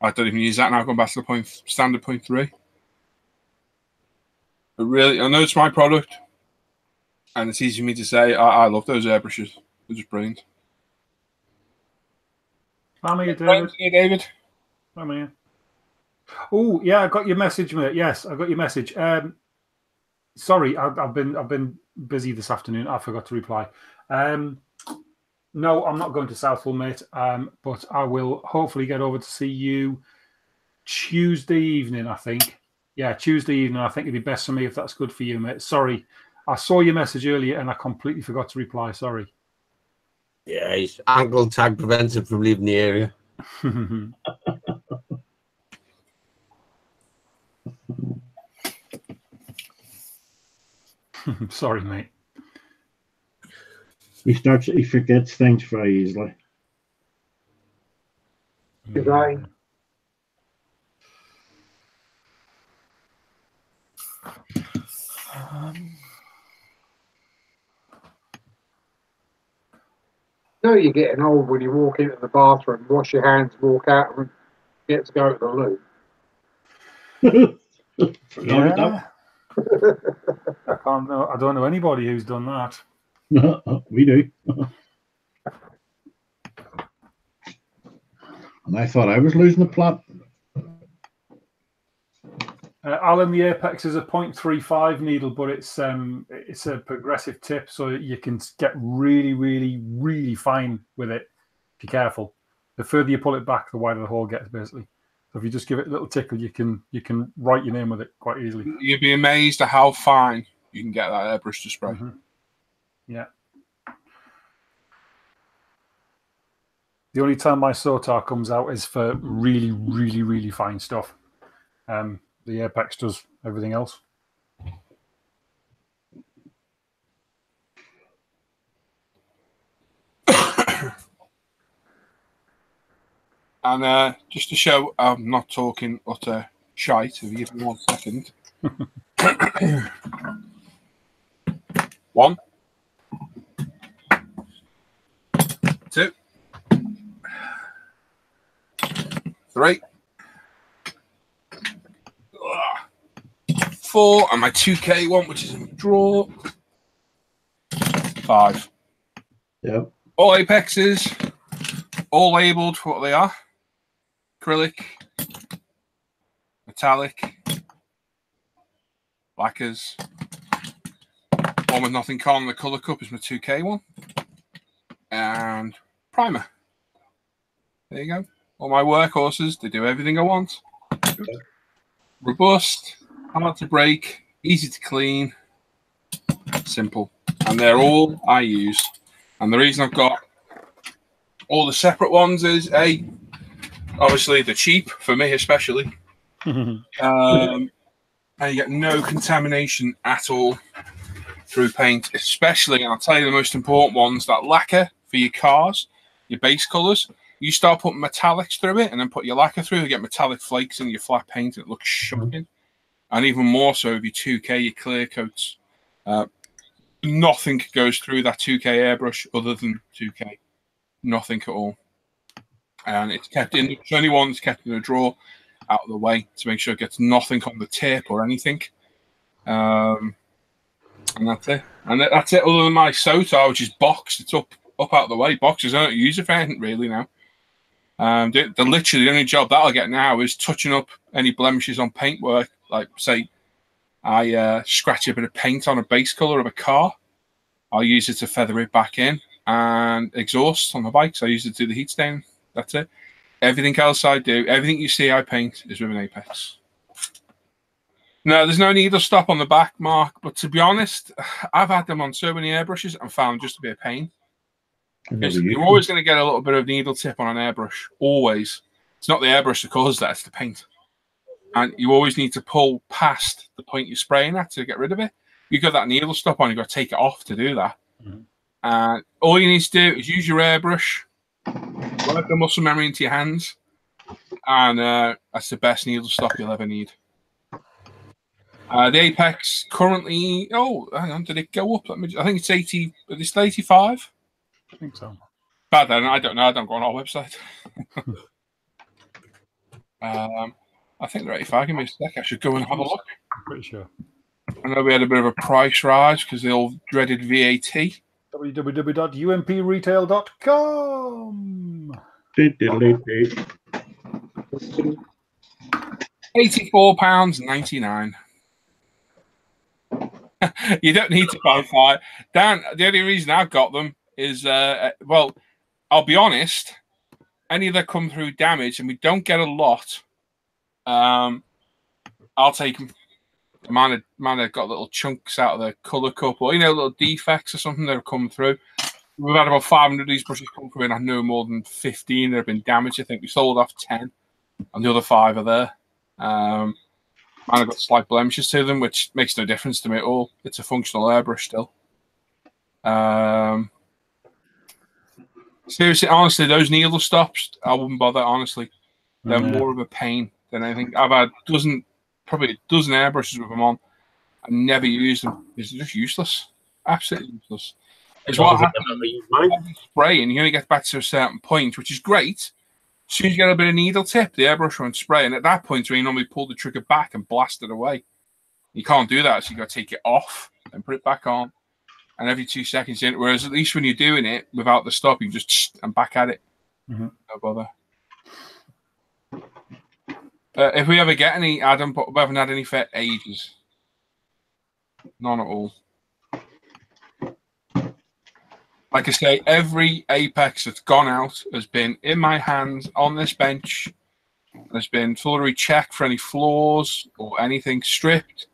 Speaker 1: I don't even use that now. I've gone back to the point standard point three. But really, I know it's my product, and it's easy for me to say. I, I love those airbrushes. They're just brilliant.
Speaker 6: I'm here, David.
Speaker 1: Thank you, David.
Speaker 6: I'm here. Oh, yeah, I got your message, mate. Yes, I got your message. Um, sorry, I've, I've been I've been busy this afternoon. I forgot to reply. Um, no, I'm not going to Southwell, mate. Um, but I will hopefully get over to see you Tuesday evening. I think. Yeah, Tuesday evening. I think it'd be best for me if that's good for you, mate. Sorry, I saw your message earlier and I completely forgot to reply. Sorry.
Speaker 5: Yeah, his ankle tag prevents him from leaving the area.
Speaker 6: Sorry, mate.
Speaker 4: he starts. He forgets things very easily.
Speaker 7: Good eye. You um, know you're getting old when you walk into the bathroom, wash your hands, walk out, and get to go to the loo.
Speaker 4: Forgot about
Speaker 6: I can't know. I don't know anybody who's done that.
Speaker 4: we do. and I thought I was losing the plot.
Speaker 6: Uh, Alan, the Apex is a 0.35 needle, but it's um it's a progressive tip, so you can get really, really, really fine with it if you're careful. The further you pull it back, the wider the hole gets, basically. If you just give it a little tickle, you can you can write your name with it quite easily.
Speaker 1: You'd be amazed at how fine you can get that airbrush to spray.
Speaker 6: Mhm. Yeah. The only time my Sotar comes out is for really, really, really fine stuff. Um, the Apex does everything else.
Speaker 1: And uh, just to show I'm not talking utter shite, if you give me one second. one. Two. Three. Four. And my 2K one, which is in draw. Five.
Speaker 4: Yep.
Speaker 1: All apexes, all labeled for what they are acrylic, metallic, lacquers. One with nothing con, the colour cup is my 2K one. And primer. There you go. All my workhorses, they do everything I want. Robust, hard to break, easy to clean, simple. And they're all I use. And the reason I've got all the separate ones is a obviously they're cheap for me especially. Um, and you get no contamination at all through paint, especially, and I'll tell you the most important ones that lacquer for your cars, your base colors. You start putting metallics through it and then put your lacquer through, you get metallic flakes in your flat paint, and it looks shocking. And even more so if you 2K, your clear coats. Uh, nothing goes through that 2K airbrush other than 2K. Nothing at all. And it's kept in, it's only one that's kept in a drawer out of the way to make sure it gets nothing on the tip or anything. Um, and that's it. And that's it. Other than my Sotar, which is boxed, it's up up out of the way. Boxes I don't use it for really now. Um, the, the literally the only job that I'll get now is touching up any blemishes on paintwork. Like say, I uh, scratch a bit of paint on a base color of a car. I'll use it to feather it back in and exhaust on the bikes. I use it to do the heat stain. That's it. Everything else I do, everything you see I paint is with an Apex. No, there's no needle stop on the back, Mark. But to be honest, I've had them on so many airbrushes and found just to be a pain. You're always going to get a little bit of needle tip on an airbrush. Always. It's not the airbrush that causes that, it's the paint. And you always need to pull past the point you're spraying at to get rid of it. You've got that needle stop on, you've got to take it off to do that. And all you need to do is use your airbrush, work the muscle memory into your hands, and uh, that's the best needle stop you'll ever need. Uh, the Apex currently, oh, hang on, did it go up? Let me, I think it's 80, is it 85?
Speaker 6: I think so.
Speaker 1: Bad then. I don't know. I don't go on our website. um, I think they're 85. Give me a sec. I should go and have a look.
Speaker 6: I'm pretty sure.
Speaker 1: I know we had a bit of a price rise because the old dreaded VAT.
Speaker 6: www.umpretail.com.
Speaker 1: Eighty-four pounds ninety-nine. you don't need to buy five. Dan, the only reason I've got them is, uh, well, I'll be honest. Any that come through damage, and we don't get a lot, um, I'll take them. Man, had- man, have got little chunks out of the color cup, or you know, little defects or something that have come through. We've had about 500 of these brushes come through, and I know more than 15 that have been damaged. I think we sold off 10, and the other five are there. Um, and I've got slight blemishes to them, which makes no difference to me at all. It's a functional airbrush still. Um, seriously, honestly, those needle stops, I wouldn't bother. Honestly, they're more of a pain than anything. I've had dozen, probably a dozen airbrushes with them on. I never use them. It's just useless. Absolutely useless. It's what happens spray and you only get back to a certain point, which is great. As soon as you get a bit of needle tip, the airbrush won't spray. And at that point, where you normally pull the trigger back and blast it away. You can't do that, so you've got to take it off and put it back on. And every two seconds in, whereas at least when you're doing it without the stop, you just and back at it.
Speaker 6: Mhm.
Speaker 1: No bother. Uh, if we ever get any, Adam, but we haven't had any for ages. None at all. Like I say, every Apex that's gone out has been in my hands on this bench. There's been fully checked for any flaws or anything stripped,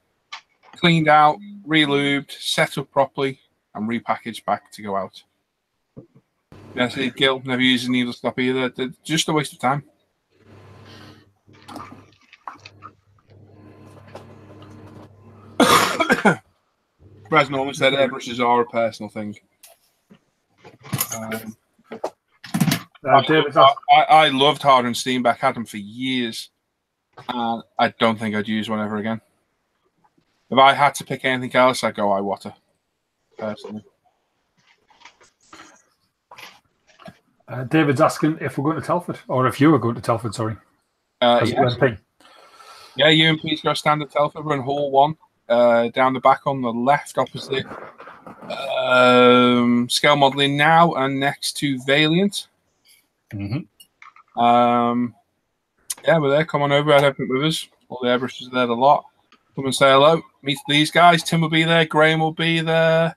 Speaker 1: cleaned out, relubed, set up properly, and repackaged back to go out. See, Gil never used a needle stop either. Just a waste of time. As Norman said, airbrushes are a personal thing. Um,
Speaker 6: Uh, David,
Speaker 1: I, I, I loved Harder and Steenbeck, had them for years. And I don't think I'd use one ever again. If I had to pick anything else, I'd go Iwata. Personally.
Speaker 6: uh, David's asking if we're going to Telford, or if you were going to Telford, sorry.
Speaker 1: Uh,
Speaker 6: As
Speaker 1: yes.
Speaker 6: UMP.
Speaker 1: Yeah, you and Pete's got to stand at Telford. We're in Hall 1, uh, down the back on the left, opposite um, Scale Modeling now, and next to Valiant.
Speaker 6: Mhm.
Speaker 1: Um, yeah, we're there. Come on over. I'd open with us. All the airbrushes are there a lot. Come and say hello. Meet these guys. Tim will be there. Graham will be there.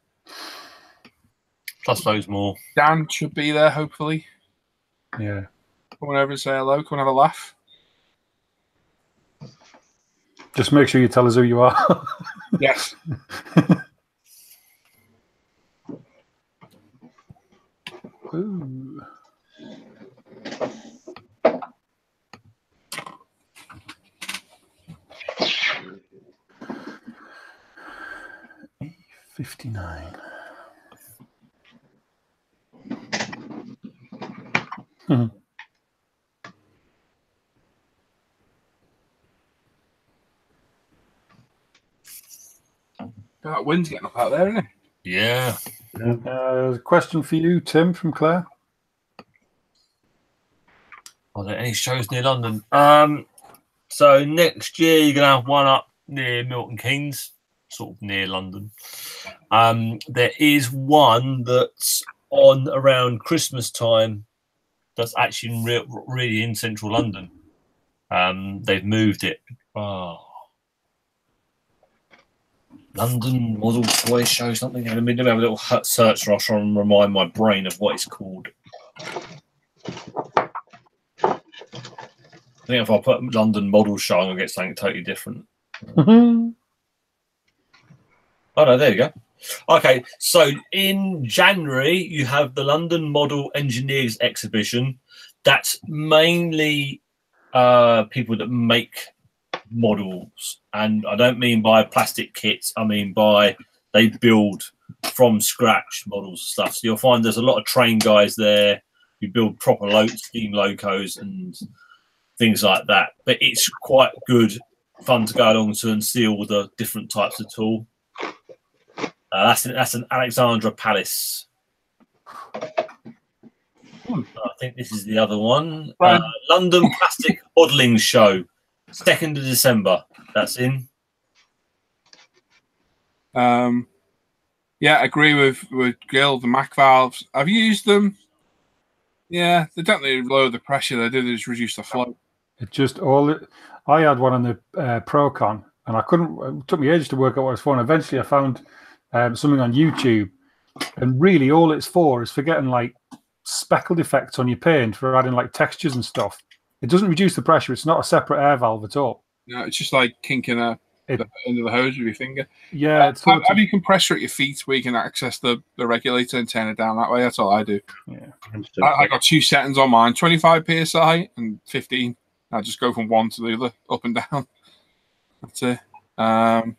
Speaker 2: Plus loads more.
Speaker 1: Dan should be there, hopefully.
Speaker 6: Yeah.
Speaker 1: Come on over and say hello. Come and have a laugh.
Speaker 6: Just make sure you tell us who you are.
Speaker 1: Yes.
Speaker 6: Ooh. Fifty-nine. Mhm.
Speaker 1: That wind's getting up out there, isn't it?
Speaker 2: Yeah.
Speaker 4: Yeah.
Speaker 6: Uh, question for you, Tim from Claire.
Speaker 2: Are there any shows near London? Um, so next year you're gonna have one up near Milton Keynes, sort of near London. Um, there is one that's on around Christmas time. That's actually in re- really in central London. Um, they've moved it. Oh. London Model Toy Show something. Let me let me have a little hut search. I'll try and remind my brain of what it's called. I think if I put London Model Show, I'm gonna get something totally different. Oh no, there you go. Okay, so in January you have the London Model Engineers Exhibition. That's mainly uh, people that make models, and I don't mean by plastic kits. I mean by they build from scratch models and stuff. So you'll find there's a lot of train guys there who build proper lo- steam locos and things like that. But it's quite good fun to go along to and see all the different types of tool. Uh, that's an, that's an Alexandra Palace. I think this is the other one. Uh, London Plastic Modelling Show, second of December. That's in.
Speaker 1: Um, yeah, agree with with Gil. The Mac valves. I've used them. Yeah, they don't really lower the pressure. They do. They just reduce the flow.
Speaker 6: It just all. It, I had one on the uh, Procon, and I couldn't. It took me ages to work out what it's for. And eventually, I found um, something on YouTube, and really, all it's for is for getting like speckled effects on your paint for adding like textures and stuff. It doesn't reduce the pressure. It's not a separate air valve at all.
Speaker 1: Know, it's just like kinking a
Speaker 6: It-
Speaker 1: the end of the hose with your finger.
Speaker 6: Yeah, it's
Speaker 1: have, have you compressor at your feet where you can access the, the regulator and turn it down that way? That's all I do.
Speaker 6: yeah.
Speaker 1: I, I got two settings on mine: 25 psi and 15. I just go from one to the other, up and down. That's it. Um,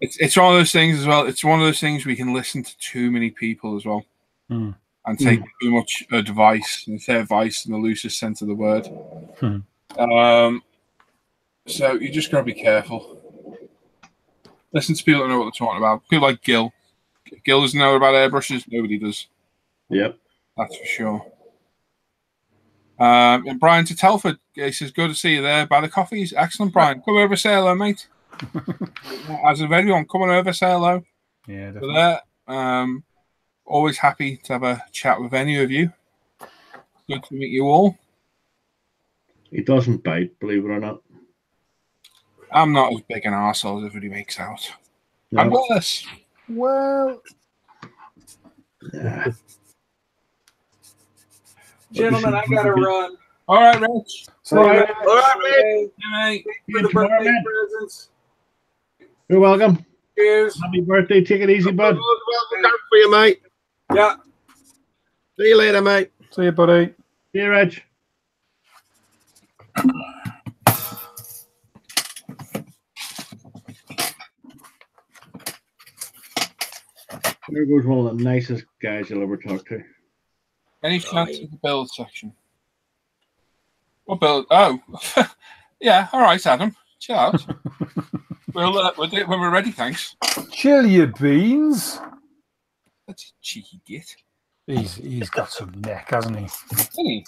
Speaker 1: it's it's one of those things as well. It's one of those things we can listen to too many people as well,
Speaker 6: Hmm.
Speaker 1: And take too much advice. And say advice in the loosest sense of the word.
Speaker 6: Hmm.
Speaker 1: Um, so you just gotta be careful. Listen to people that know what they're talking about. People like Gil. Gil doesn't know about airbrushes. Nobody does.
Speaker 4: Yep.
Speaker 1: That's for sure. Um, and Brian to Telford, he says, "Good to see you there by the coffees. Excellent, Brian. Come over, say hello, mate. As of everyone, come on over, say hello.
Speaker 6: Yeah,
Speaker 1: For
Speaker 6: definitely.
Speaker 1: that, um, always happy to have a chat with any of you. Good to meet you all.
Speaker 4: He doesn't bite, believe it or not.
Speaker 1: I'm not as big an arsehole as everybody makes out.
Speaker 4: No.
Speaker 1: I'm worse.
Speaker 6: Well,
Speaker 4: Yeah.
Speaker 8: Gentlemen, I gotta run.
Speaker 1: All right, Rich.
Speaker 6: so
Speaker 7: All right.
Speaker 8: All right,
Speaker 1: Yeah, mate.
Speaker 8: For the birthday presents.
Speaker 4: You're welcome.
Speaker 8: Cheers.
Speaker 4: Happy birthday. Take it easy, bud.
Speaker 9: Well, look out for you, mate.
Speaker 8: Yeah.
Speaker 9: See you later, mate.
Speaker 6: see you, buddy.
Speaker 4: See you, Reg. There goes one of the nicest guys you'll ever talk to.
Speaker 1: Any chance of the build section? What build? Oh, yeah. All right, Adam. Chill out. we'll, uh, we'll do it when we're ready. Thanks.
Speaker 6: Chill your beans.
Speaker 1: That's a cheeky git.
Speaker 6: He's he's got some neck, hasn't he?
Speaker 1: Hey,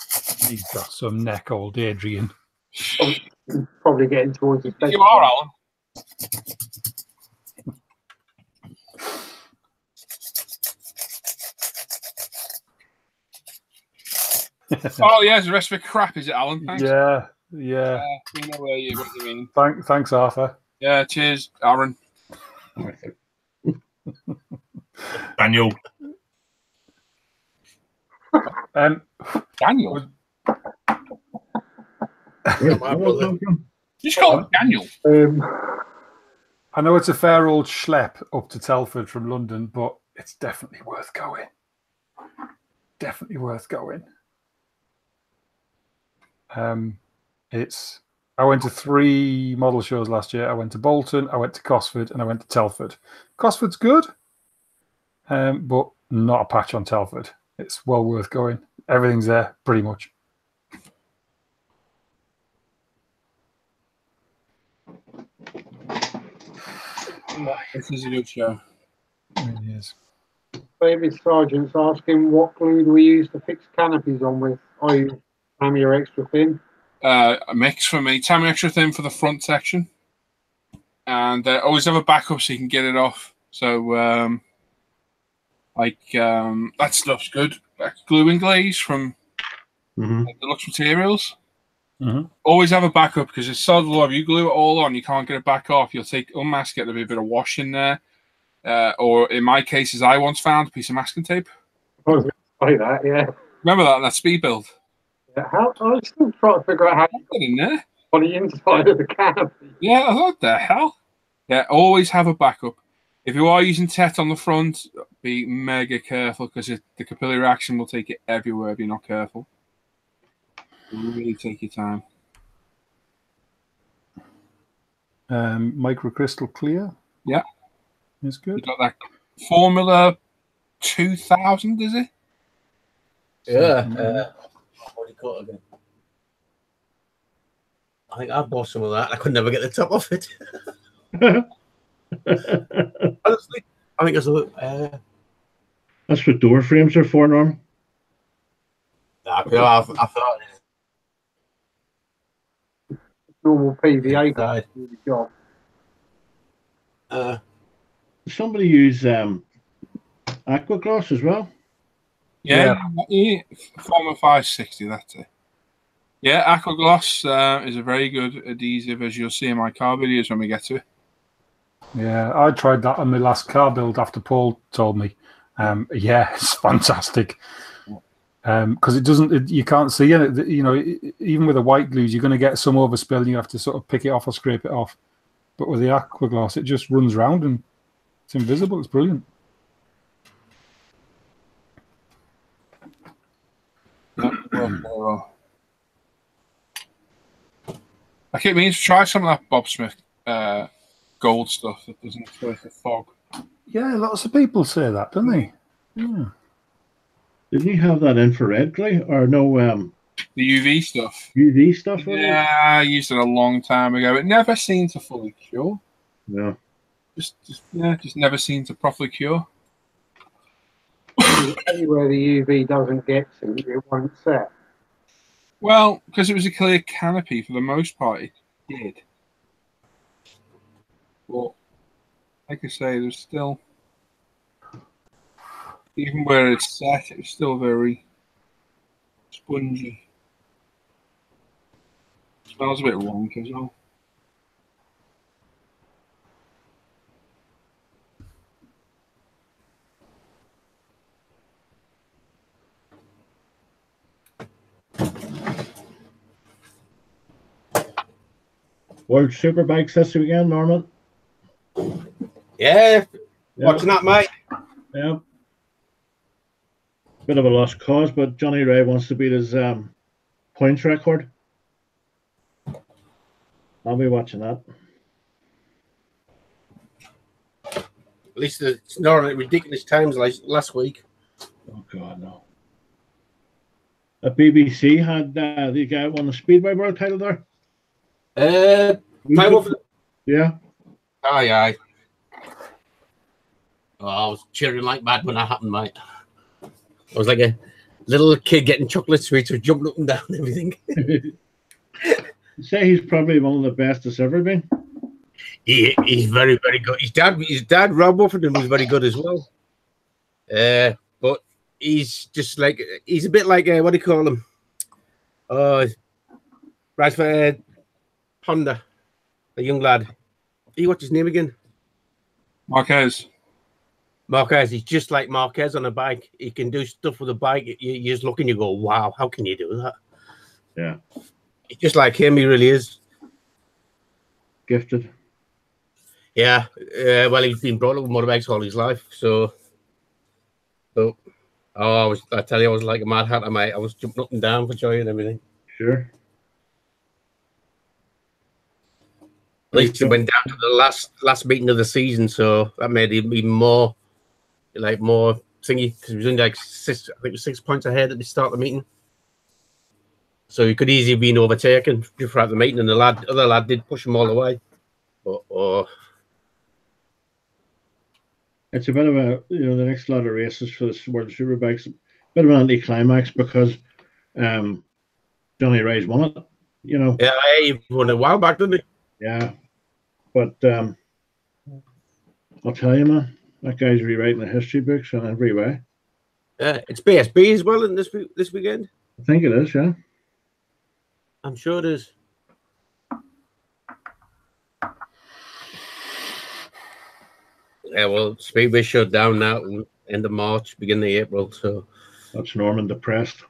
Speaker 6: He's got some neck, old Adrian.
Speaker 7: Probably getting towards his
Speaker 1: you are, Alan. oh yes, the rest of the crap is it, Alan? Thanks.
Speaker 6: Yeah, yeah.
Speaker 1: Uh, we know where you what you mean.
Speaker 6: Thank, thanks, Arthur.
Speaker 1: Yeah, cheers, Aaron.
Speaker 4: Arthur.
Speaker 2: Daniel.
Speaker 6: Um,
Speaker 1: Daniel.
Speaker 4: Where's that one come from?
Speaker 1: You just call him Daniel.
Speaker 7: Um,
Speaker 6: I know it's a fair old schlep up to Telford from London, but it's definitely worth going. Definitely worth going. Um, it's. I went to three model shows last year. I went to Bolton, I went to Cosford, and I went to Telford. Cosford's good, um, but not a patch on Telford. It's well worth going. Everything's there, pretty much.
Speaker 1: This is a good show.
Speaker 6: It is.
Speaker 7: David Sargent's asking what glue do we use to fix canopies on with? I use Tamiya extra thin.
Speaker 1: Uh, a mix for me. Tamiya extra thin for the front section, and uh, always have a backup so you can get it off. So, um, like um, that stuff's good. Like glue and glaze from
Speaker 4: hmm
Speaker 1: Deluxe Materials.
Speaker 6: Mhm.
Speaker 1: Always have a backup because it's solid law. If you glue it all on, you can't get it back off. You'll take unmask it. There'll be a bit of wash in there. Uh, or in my case, as I once found, a piece of masking tape.
Speaker 7: I was going to say that, yeah.
Speaker 1: Remember that that speed build?
Speaker 7: Yeah, How, I was still trying to figure out how
Speaker 1: Put it in there.
Speaker 7: on the inside of the canopy.
Speaker 1: Yeah, I thought the hell. Yeah, always have a backup. If you are using TET on the front, be mega careful because the capillary action will take it everywhere if you're not careful. Really take your time.
Speaker 6: Um, Micro Kristal Klear.
Speaker 1: Yeah.
Speaker 6: Is
Speaker 1: You
Speaker 6: good.
Speaker 1: got that Formula 2000, is it?
Speaker 5: Yeah. Uh, what do you call it again? I think I bought some of that. I could never get the top off it. Honestly, I think it's a. Uh,
Speaker 4: That's what door frames are for, Norm.
Speaker 5: nah, you know, I, I thought
Speaker 7: Normal PVA
Speaker 5: it died.
Speaker 7: do the job.
Speaker 5: Uh,
Speaker 4: somebody use um, aqua gloss as well?
Speaker 1: Yeah, yeah. Formula 560, that's it. Yeah, Aquagloss uh, is a very good adhesive, as you'll see in my car videos when we get to it.
Speaker 6: Yeah, I tried that on my last car build after Paul told me. Um, yeah, it's fantastic. Because it doesn't, it, you can't see it. You know, even with the white glues, you're going to get some overspill and you have to sort of pick it off or scrape it off. But with the aqua gloss, it just runs round and it's invisible. It's brilliant.
Speaker 1: I keep meaning to try some of that Bob Smith uh, gold stuff that doesn't create the fog.
Speaker 6: Yeah, lots of people say that, don't they? Yeah.
Speaker 4: Didn't you have that infrared glue or no um,
Speaker 1: The UV stuff.
Speaker 4: UV stuff? on it?
Speaker 1: Yeah, I used it a long time ago. It never seemed to fully cure.
Speaker 4: Yeah.
Speaker 1: Just, just yeah, just never seemed to properly cure.
Speaker 7: Anywhere the UV doesn't get to, it won't set.
Speaker 1: Well, because it was a clear canopy for the most part, it did. But like I say, there's still even where it's set, it's still very spongy. It Smells a bit wonky as well.
Speaker 4: World Superbikes this weekend, Norman.
Speaker 5: Yeah,
Speaker 4: Yeah.
Speaker 5: watching that, mate.
Speaker 4: Yeah. Bit of a lost cause, but Johnny Rea wants to beat his um, points record. I'll be watching that.
Speaker 5: At least it's not at ridiculous times like last week.
Speaker 4: Oh God, no. A BBC had uh, the guy won the Speedway World title there.
Speaker 5: Uh, off.
Speaker 4: Yeah.
Speaker 5: Aye, aye. Oh, I was cheering like mad when that happened, mate. I was like a little kid getting chocolate sweets, or jumping up and down and everything.
Speaker 4: Say he's probably one of the best that's ever been.
Speaker 5: he, he's very, very good. His dad, his dad, Rob Woffinden, was very good as well. Uh, but he's just like he's a bit like uh, what do you call him? Uh, right for uh, Honda, a young lad. He what's his name again?
Speaker 1: Marquez.
Speaker 5: Marquez. He's just like Marquez on a bike. He can do stuff with a bike. You, you just look and you go, "Wow, how can you do that?"
Speaker 4: Yeah.
Speaker 5: He's just like him. He really is.
Speaker 4: Gifted.
Speaker 5: Yeah. Uh, well, he's been brought up with motorbikes all his life, so. So, oh, I was. I tell you, I was like a mad hatter, mate. I was jumping up and down for joy and everything.
Speaker 4: Sure.
Speaker 5: At least he went down to the last last meeting of the season, so that made him even more, like more thingy because he was only like six. I think six points ahead at the start of the meeting. So he could easily have been overtaken throughout the meeting, and the lad, other lad, did push him all the way. But oh,
Speaker 4: it's a bit of a you know the next lot of races for the World Superbikes, a bit of an anticlimax because um, Johnny Rea's won it. You know,
Speaker 5: Yeah, he won a while back, didn't he?
Speaker 4: yeah, but um, I'll tell you, man, that guy's rewriting the history books in every way.
Speaker 5: Yeah, it's BSB as well in this this weekend.
Speaker 4: I think it is, yeah.
Speaker 5: I'm sure it is. Yeah, well, Speedway shut down now end of March, beginning of April. So,
Speaker 4: That's Norman depressed.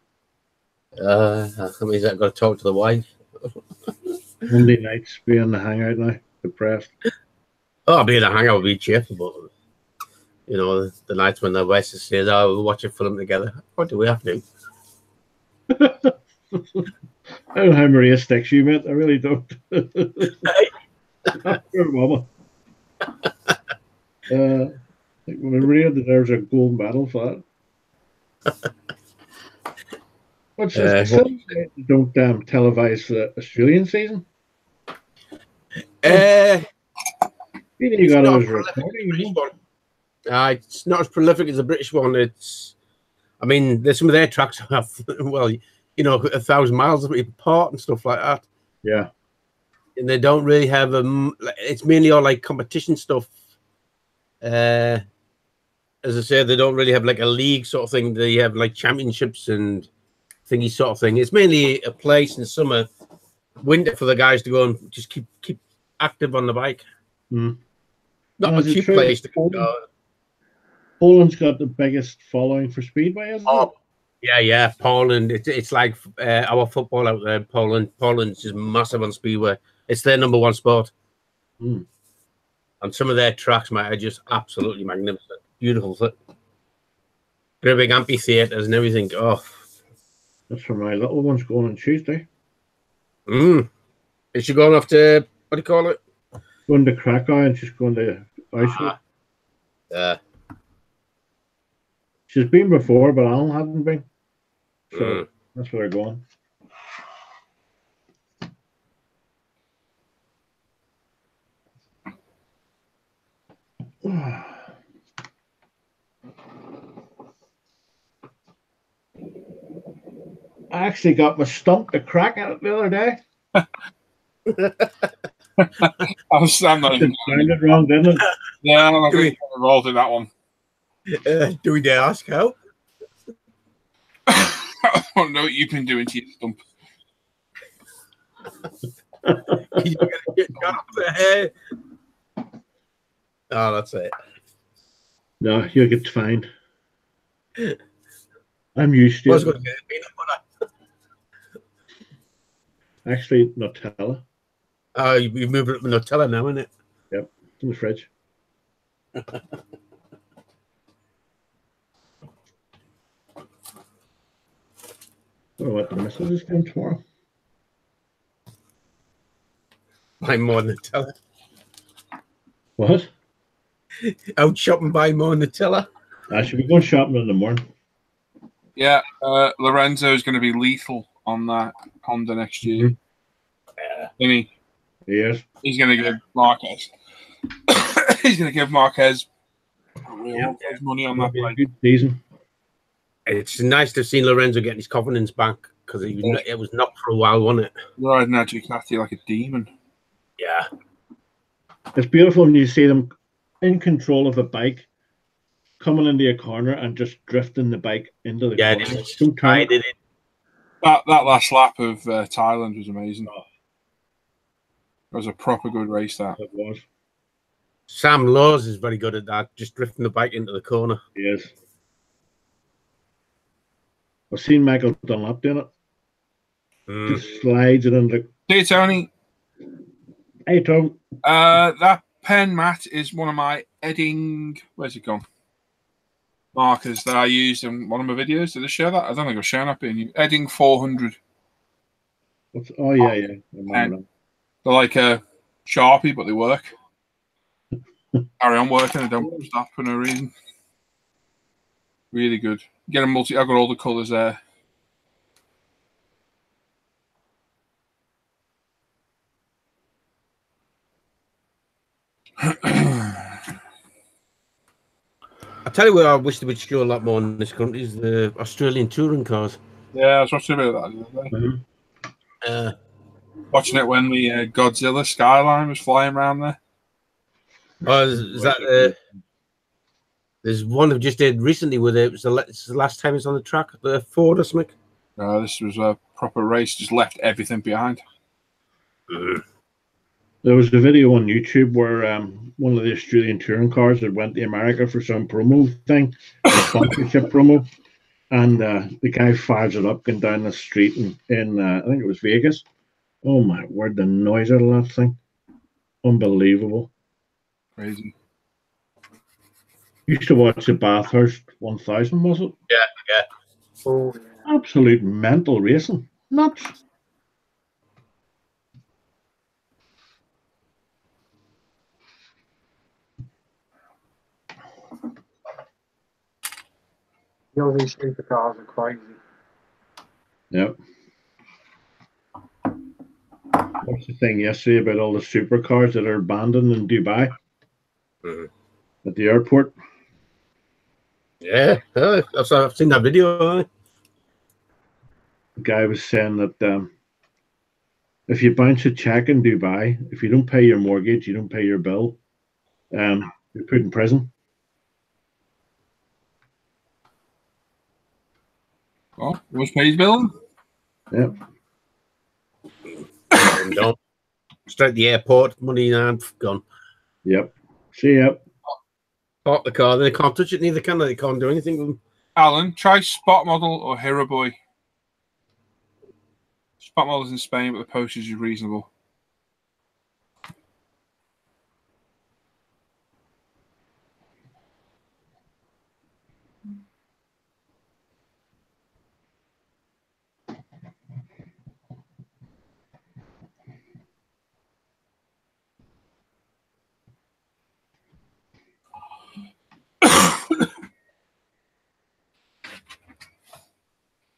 Speaker 5: uh, that means I've got to talk to the wife.
Speaker 4: Monday nights be being the hangout now, depressed.
Speaker 5: Oh, I'll be in a hangout, I'll be cheerful, but you know, the nights when the West says, "Oh, we'll watch a film together." What do we have to?
Speaker 4: I don't know how Maria sticks you, mate. I really don't. Poor mama. Uh, I think Maria deserves a gold medal for that. What's
Speaker 5: Uh,
Speaker 4: this? Still don't um, televise the Australian season.
Speaker 5: Uh,
Speaker 4: You got those recording.
Speaker 5: British one. Uh, it's not as prolific as the British one. It's, I mean, there's some of their tracks have, well, you know, a thousand miles apart and stuff like that.
Speaker 4: Yeah,
Speaker 5: And they don't really have um, it's mainly all like competition stuff. Uh, as I said, they don't really have like a league sort of thing. They have like championships and thingy sort of thing. It's mainly a place in summer, winter for the guys to go and just keep keep active on the bike.
Speaker 4: Hmm.
Speaker 5: Not
Speaker 4: Now,
Speaker 5: a cheap place to
Speaker 4: that
Speaker 5: go.
Speaker 4: Poland's got the biggest following for speedway, isn't
Speaker 5: Oh, yeah, yeah. Poland. It's it's like uh, our football out there. in Poland. Poland's just massive on speedway. It's their number one sport.
Speaker 4: Hmm.
Speaker 5: And some of their tracks, mate, are just absolutely magnificent. Beautiful. th- Great big amphitheaters and everything. Oh.
Speaker 4: That's for my little ones going on Tuesday.
Speaker 5: mm. Is she going off to what do you call it?
Speaker 4: Going to Krakow and she's going to Auschwitz.
Speaker 5: Ah. Uh,
Speaker 4: She's been before, but Alan hadn't been. So
Speaker 5: Mm.
Speaker 4: that's where they're going. I actually got my stump to crack at it the other day.
Speaker 1: I was, I'm not even.
Speaker 4: sounded wrong, didn't it?
Speaker 1: Yeah, I'm not going to get involved in that one.
Speaker 5: Uh, do we dare ask how?
Speaker 1: I don't know what you've been doing to your stump.
Speaker 5: You gotta get got up the hair. Oh, that's it.
Speaker 4: No, you'll get fined. I'm used
Speaker 5: I was
Speaker 4: to
Speaker 5: going
Speaker 4: it.
Speaker 5: to get peanut butter.
Speaker 4: Actually, Nutella.
Speaker 5: Oh, you, you moved it up with Nutella now, isn't it?
Speaker 4: It's in the fridge. I don't know what the missus is doing tomorrow.
Speaker 5: Buy more Nutella.
Speaker 4: What?
Speaker 5: Out shopping, buy more Nutella.
Speaker 4: I should be going shopping in the morning.
Speaker 1: Yeah, uh, Lorenzo is going to be lethal on that Honda next year. Isn't he?
Speaker 4: Yes.
Speaker 1: He's going to give Marquez. he's going to give Marquez real
Speaker 5: Yeah.
Speaker 1: money on that
Speaker 4: It'll be a
Speaker 1: bike.
Speaker 4: good season.
Speaker 5: It's nice to have seen Lorenzo getting his confidence back because it, was- it was not for a while, wasn't it?
Speaker 1: Riding that Ducati like a demon.
Speaker 5: Yeah.
Speaker 4: It's beautiful when you see them in control of a bike, coming into a corner and just drifting the bike into the
Speaker 5: Yeah,
Speaker 4: corner.
Speaker 5: they
Speaker 4: It's so
Speaker 5: I
Speaker 4: tight.
Speaker 5: it.
Speaker 1: That that last lap of uh, Thailand was amazing. It was a proper good race. That
Speaker 4: It was.
Speaker 5: Sam Lowes is very good at that, just drifting the bike into the corner.
Speaker 4: Yes. I've seen Michael Dunlop doing it.
Speaker 5: Mm.
Speaker 4: Just slides it into.
Speaker 1: Hey Tony,
Speaker 4: Hey Tom,
Speaker 1: uh, that pen mat is one of my Edding. Where's it gone? Markers that I used in one of my videos. Did I share that? I don't think I've shown up in you. Edding 400.
Speaker 4: what's? Oh yeah, yeah. I.
Speaker 1: They're like a sharpie, but they work. Carry on working. They don't stop for no reason. Really good. Get a multi. I've got all the colours there.
Speaker 5: I tell you what, I wish they would show a lot more in this country is the Australian touring cars.
Speaker 1: Yeah, I was watching a bit of that the other day.
Speaker 5: Uh,
Speaker 1: Watching it when the uh, Godzilla skyline was flying around there.
Speaker 5: oh, is, is that uh, there's one they've just did recently with it. It was the, la- it's the last time it's on the track, the Ford or something.
Speaker 1: Uh, this was a proper race, just left everything behind.
Speaker 4: There was a video on YouTube where um, one of the Australian touring cars had went to America for some promo thing, a sponsorship promo, and uh, the guy fires it up going down the street in, in uh, I think it was Vegas. Oh my word, the noise out of that thing, unbelievable.
Speaker 1: Crazy.
Speaker 4: Used to watch the Bathurst 1000, was it?
Speaker 7: Oh, yeah.
Speaker 4: Absolute mental racing, nuts.
Speaker 7: You know, these supercars are crazy.
Speaker 4: Yep. What's the thing yesterday about all the supercars that are abandoned in Dubai
Speaker 5: Mhm.
Speaker 4: at the airport?
Speaker 5: Yeah, I've, I've seen that video.
Speaker 4: The guy was saying that um, if you bounce a check in Dubai, if you don't pay your mortgage, you don't pay your bill, um, you're put in prison.
Speaker 1: Well, was paid building?
Speaker 4: Yep.
Speaker 5: and don't. Straight to the airport, money in hand, gone.
Speaker 4: Yep. See, yep.
Speaker 5: Park the car, they can't touch it, neither can they? They can't do anything with them.
Speaker 1: Alan, try Spot Model or Hero Boy. Spot Model's in Spain, but the postage is reasonable.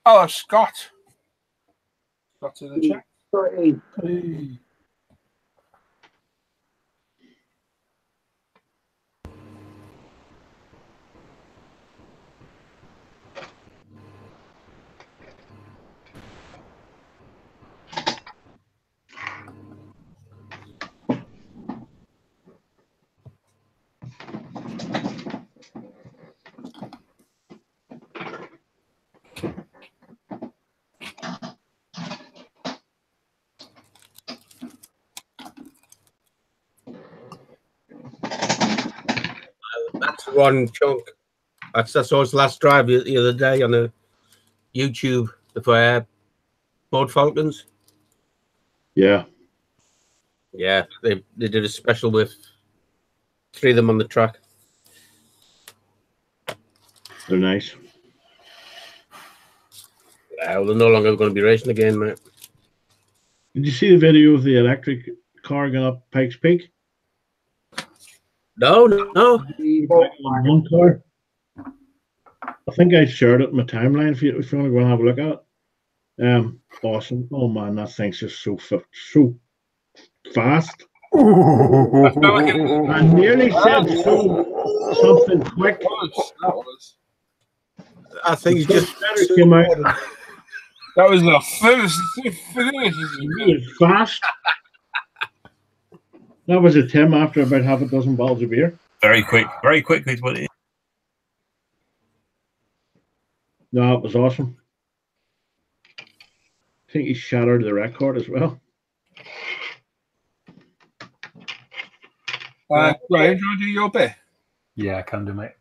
Speaker 1: Oh, Scott. Scott in the chat.
Speaker 7: Pretty.
Speaker 5: That's one chunk. That's that's always last drive the, the other day on the YouTube for uh, Ford Falcons.
Speaker 4: Yeah.
Speaker 5: Yeah, they they did a special with three of them on the track.
Speaker 4: They're nice.
Speaker 5: Well, they're no longer going to be racing again, mate.
Speaker 4: Did you see the video of the electric car going up Pikes Peak?
Speaker 5: No, no, no.
Speaker 4: One car. I think I shared it in my timeline if you, if you want to go and have a look at it. Um, awesome. Oh man, that thing's just so fa- so fast. I nearly said so something quick.
Speaker 1: That was,
Speaker 5: I think it's just
Speaker 4: came out.
Speaker 1: that was the first
Speaker 4: It was fast. That was a Tim after about half a dozen bottles of beer.
Speaker 2: Very quick, very quickly. What it is.
Speaker 4: No, it was awesome. I think he shattered the record as well.
Speaker 1: Uh, Graham, do you want to do your bit?
Speaker 6: Yeah, I can do, mate.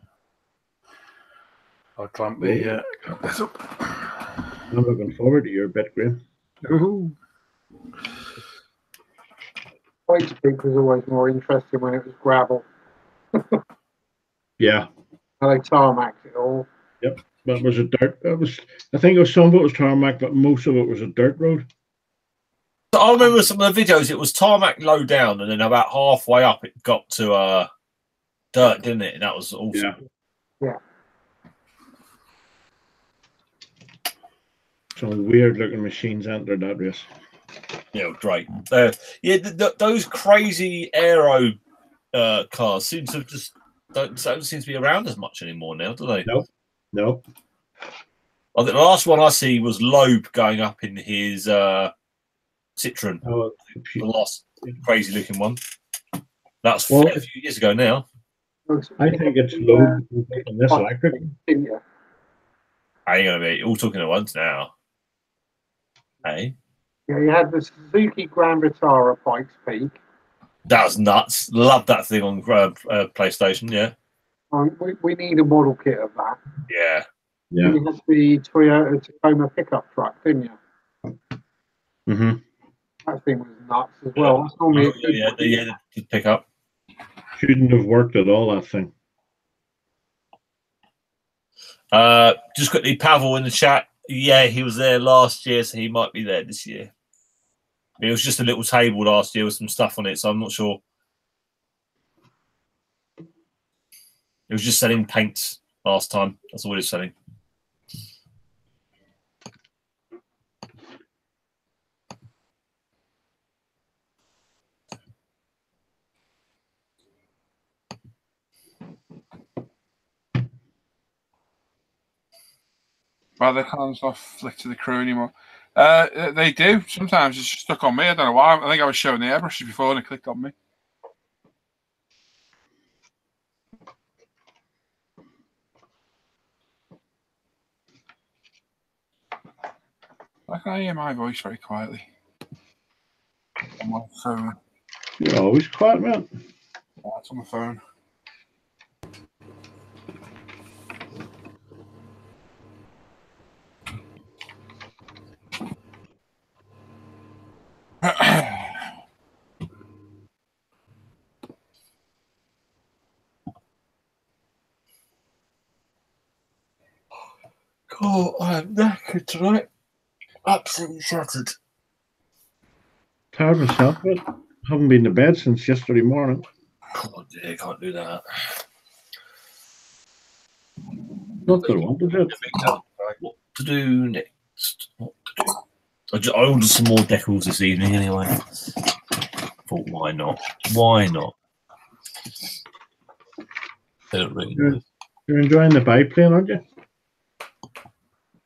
Speaker 6: I'll clamp the uh, clamp this up.
Speaker 4: I'm looking forward to your bit, Graham.
Speaker 7: Pikes Peak was always more interesting when it was gravel.
Speaker 4: Yeah,
Speaker 7: And they tarmacked it all.
Speaker 4: Yep, that was a dirt. That was. I think it was some of it was tarmac, but most of it was a dirt road.
Speaker 2: So I remember some of the videos. It was tarmac low down, and then about halfway up, it got to uh, dirt, didn't it? And that was awesome.
Speaker 4: Yeah. Yeah. Some weird looking machines entered that race.
Speaker 2: Yeah, great. Uh, yeah, th- th- those crazy aero uh, cars seem to just don't, don't seem to be around as much anymore now, do they?
Speaker 4: No. No.
Speaker 2: I think the last one I see was Loeb going up in his uh, Citroen.
Speaker 4: Oh,
Speaker 2: The last crazy looking one. That's
Speaker 4: Well-
Speaker 2: a few years ago now.
Speaker 4: I think it's Loeb in this electric.
Speaker 2: Hang on a minute. You're all talking at once now. Hey,
Speaker 7: Yeah, you had the Suzuki Grand Vitara Pikes Peak.
Speaker 2: that was nuts. Love that thing on uh, uh, PlayStation. Yeah,
Speaker 7: Um, we, we need a model kit of that.
Speaker 2: yeah.
Speaker 4: Yeah.
Speaker 7: You had the Toyota Tacoma pickup truck, didn't you?
Speaker 4: hmm
Speaker 7: That thing was nuts as well. That's normally a
Speaker 2: Oh,
Speaker 7: good
Speaker 2: yeah, the, yeah, the pickup.
Speaker 4: Shouldn't have worked at all, that thing.
Speaker 2: Uh, just quickly, Pavel in the chat. Yeah, he was there last year, so he might be there this year. It was just a little table last year with some stuff on it, so I'm not sure. It was just selling paints last time. That's all it was selling.
Speaker 1: Well, they can't off flick to the crew anymore. Uh, they do. Sometimes it's just stuck on me. I don't know why. I think I was showing the airbrushes before and it clicked on me. I can hear my voice very quietly on my phone.
Speaker 4: You're always quiet, man.
Speaker 1: That's on the phone.
Speaker 2: Oh, I'm knackered tonight. Absolutely shattered.
Speaker 4: Tired myself, but haven't been to bed since yesterday morning.
Speaker 2: Oh dear, can't do that.
Speaker 4: Not that I wanted it.
Speaker 2: What to do next? What to do? I, just, I ordered some more decals this evening anyway. Thought, why not? Why not? They don't really.
Speaker 4: You're, you're enjoying the biplane, aren't you?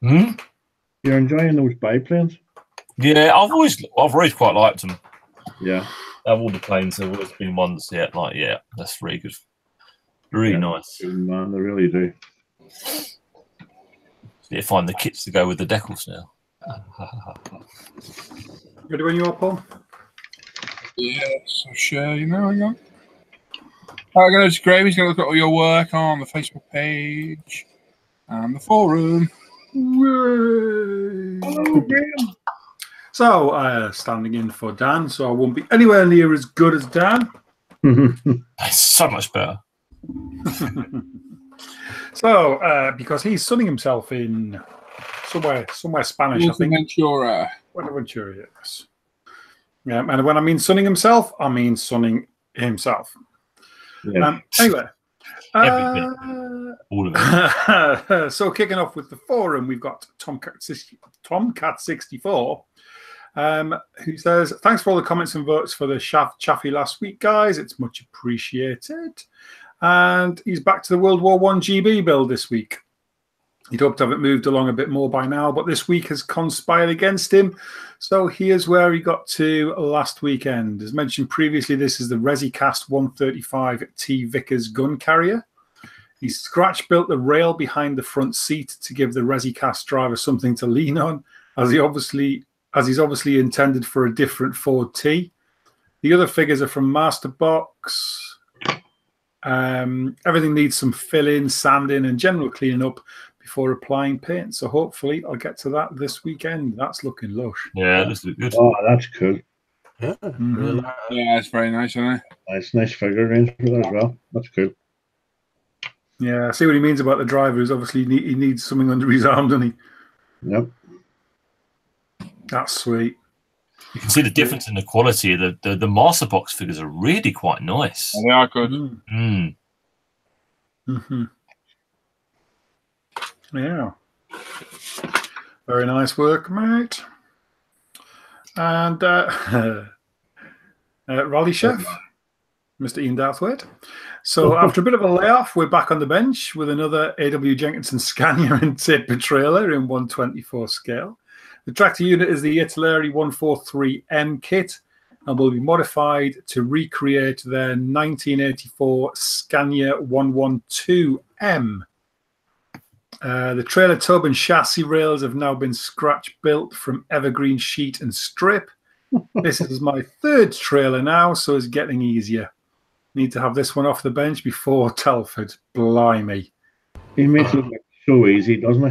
Speaker 2: Hmm?
Speaker 4: You're enjoying those biplanes?
Speaker 2: Yeah, I've always, I've always quite liked them.
Speaker 4: Yeah.
Speaker 2: Out of all the planes, have always been ones. Yeah, like yeah, that's really good. Really
Speaker 4: Yeah.
Speaker 2: nice.
Speaker 4: Good man, they really do.
Speaker 2: Yeah, find the kits to go with the decals now.
Speaker 6: Ready when you are, Paul?
Speaker 1: Yeah, so sure, you know, hang on. Alright, going to Gravy's going to look at all your work on the Facebook page and the forum.
Speaker 6: So, uh, standing in for Dan, so I won't be anywhere near as good as Dan.
Speaker 2: It's so much better.
Speaker 6: So, uh, because he's sunning himself in somewhere, somewhere Spanish, I think.
Speaker 1: Ventura.
Speaker 6: Buenaventura, yes. Yeah, and when I mean sunning himself, I mean sunning himself.
Speaker 4: Yeah.
Speaker 6: Um, anyway,
Speaker 2: Everything.
Speaker 6: uh,
Speaker 2: All of it.
Speaker 6: so kicking off with the forum, we've got Tomcat 60 Tomcat 64, um, who says, "Thanks for all the comments and votes for the Shaft Chaffee last week, guys. It's much appreciated." And he's back to the World War One GB build this week. He'd hoped to have it moved along a bit more by now, but this week has conspired against him. So here's where he got to last weekend. As mentioned previously, this is the ResiCast 135 T Vickers gun carrier. He scratch built the rail behind the front seat to give the ResiCast driver something to lean on, as he obviously as he's obviously intended for a different Ford T. The other figures are from Masterbox. Um, everything needs some filling, sanding, and general cleaning up before applying paint. So hopefully I'll get to that this weekend. That's looking lush.
Speaker 2: Yeah, this is good.
Speaker 4: Oh, that's cool.
Speaker 5: Yeah,
Speaker 6: Mhm.
Speaker 5: really like that.
Speaker 1: Yeah, it's very nice, isn't it?
Speaker 4: Nice, nice figure range for that as well. That's cool.
Speaker 6: Yeah, I see what he means about the driver. Is obviously he need- he needs something under his arm, doesn't he?
Speaker 4: Yep.
Speaker 6: That's sweet.
Speaker 2: You can see the difference in the quality. The the, the master box figures are really quite nice.
Speaker 1: They are good.
Speaker 2: Mm.
Speaker 6: hmm Yeah. Very nice work, mate. And uh, uh, Raleigh Chef. Mr. Ian Darthwaite. So after a bit of a layoff, we're back on the bench with another AW Jenkinson Scania and tape trailer in 124 scale. The tractor unit is the Italeri 143M kit and will be modified to recreate their 1984 Scania 112M. Uh, the trailer tub and chassis rails have now been scratch built from evergreen sheet and strip. this is my third trailer now, so it's getting easier. Need to have this one off the bench before Telford. Blimey.
Speaker 4: He makes it look so easy, doesn't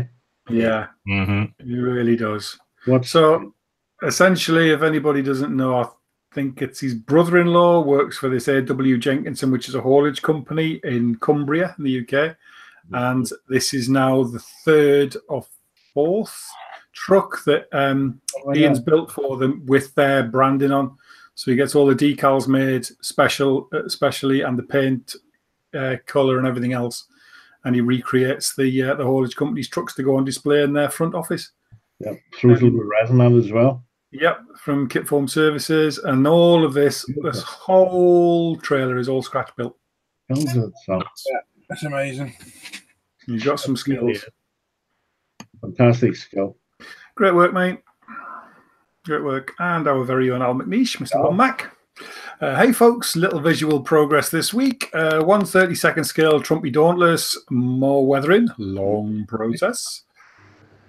Speaker 4: he?
Speaker 6: Yeah,
Speaker 2: hmm
Speaker 6: he really does.
Speaker 4: What's
Speaker 6: So essentially, if anybody doesn't know, I think it's his brother in law works for this AW Jenkinson, which is a haulage company in Cumbria in the UK. And this is now the third or fourth truck that um,
Speaker 4: Oh,
Speaker 6: Ian's built for them with their branding on. So he gets all the decals made special, uh, specially, and the paint uh, color and everything else. And he recreates the uh, the haulage company's trucks to go on display in their front office.
Speaker 4: yeah, throws a little resin on as well.
Speaker 6: Yep, from Kit Form Services, and all of this, this whole trailer is all scratch built.
Speaker 4: How's it so?
Speaker 1: That's amazing.
Speaker 6: You've got some skills.
Speaker 4: Fantastic skill.
Speaker 6: Great work, mate. Great work. And our very own Al McNeish, Mr. One Mac. Uh, hey, folks, little visual progress this week. Uh, 130 second scale Trumpy Dauntless, more weathering, long process.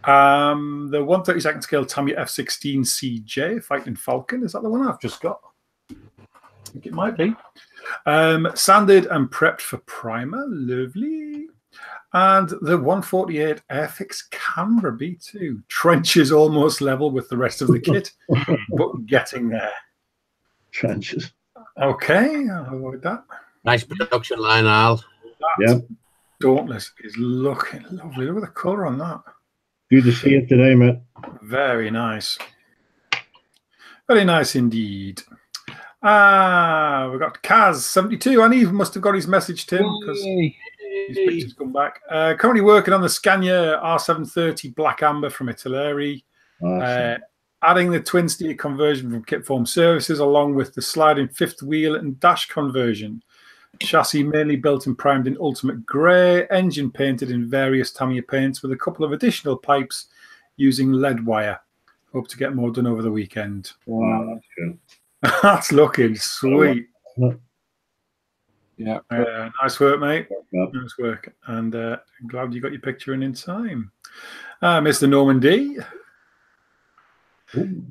Speaker 6: Um, the 130 second scale Tamiya F16 CJ Fighting Falcon. Is that the one I've just got? I think it might be. Um, sanded and prepped for primer. Lovely. And the 148 Airfix Canberra B2. Trenches almost level with the rest of the kit, but getting there.
Speaker 4: Trenches.
Speaker 6: Okay, I'll avoid that.
Speaker 5: Nice production line, Al.
Speaker 4: Yeah.
Speaker 6: Dauntless is looking lovely. Look at the colour on that.
Speaker 4: Good to see it today, mate.
Speaker 6: Very nice. Very nice indeed. Ah, we've got Kaz72. And he must have got his message, Tim, because his pictures come back. Uh, currently working on the Scania R730 Black Amber from Italeri.
Speaker 4: Awesome.
Speaker 6: Uh, adding the twin steer conversion from Kitform Services along with the sliding fifth wheel and dash conversion. Chassis mainly built and primed in ultimate grey, engine painted in various Tamiya paints with a couple of additional pipes using lead wire. Hope to get more done over the weekend.
Speaker 4: wow, that's good.
Speaker 6: That's looking sweet.
Speaker 1: Yeah.
Speaker 6: Uh, nice work, mate.
Speaker 4: Yep.
Speaker 6: Nice work. And uh, glad you got your picture in in time. Uh, Mr. Norman D.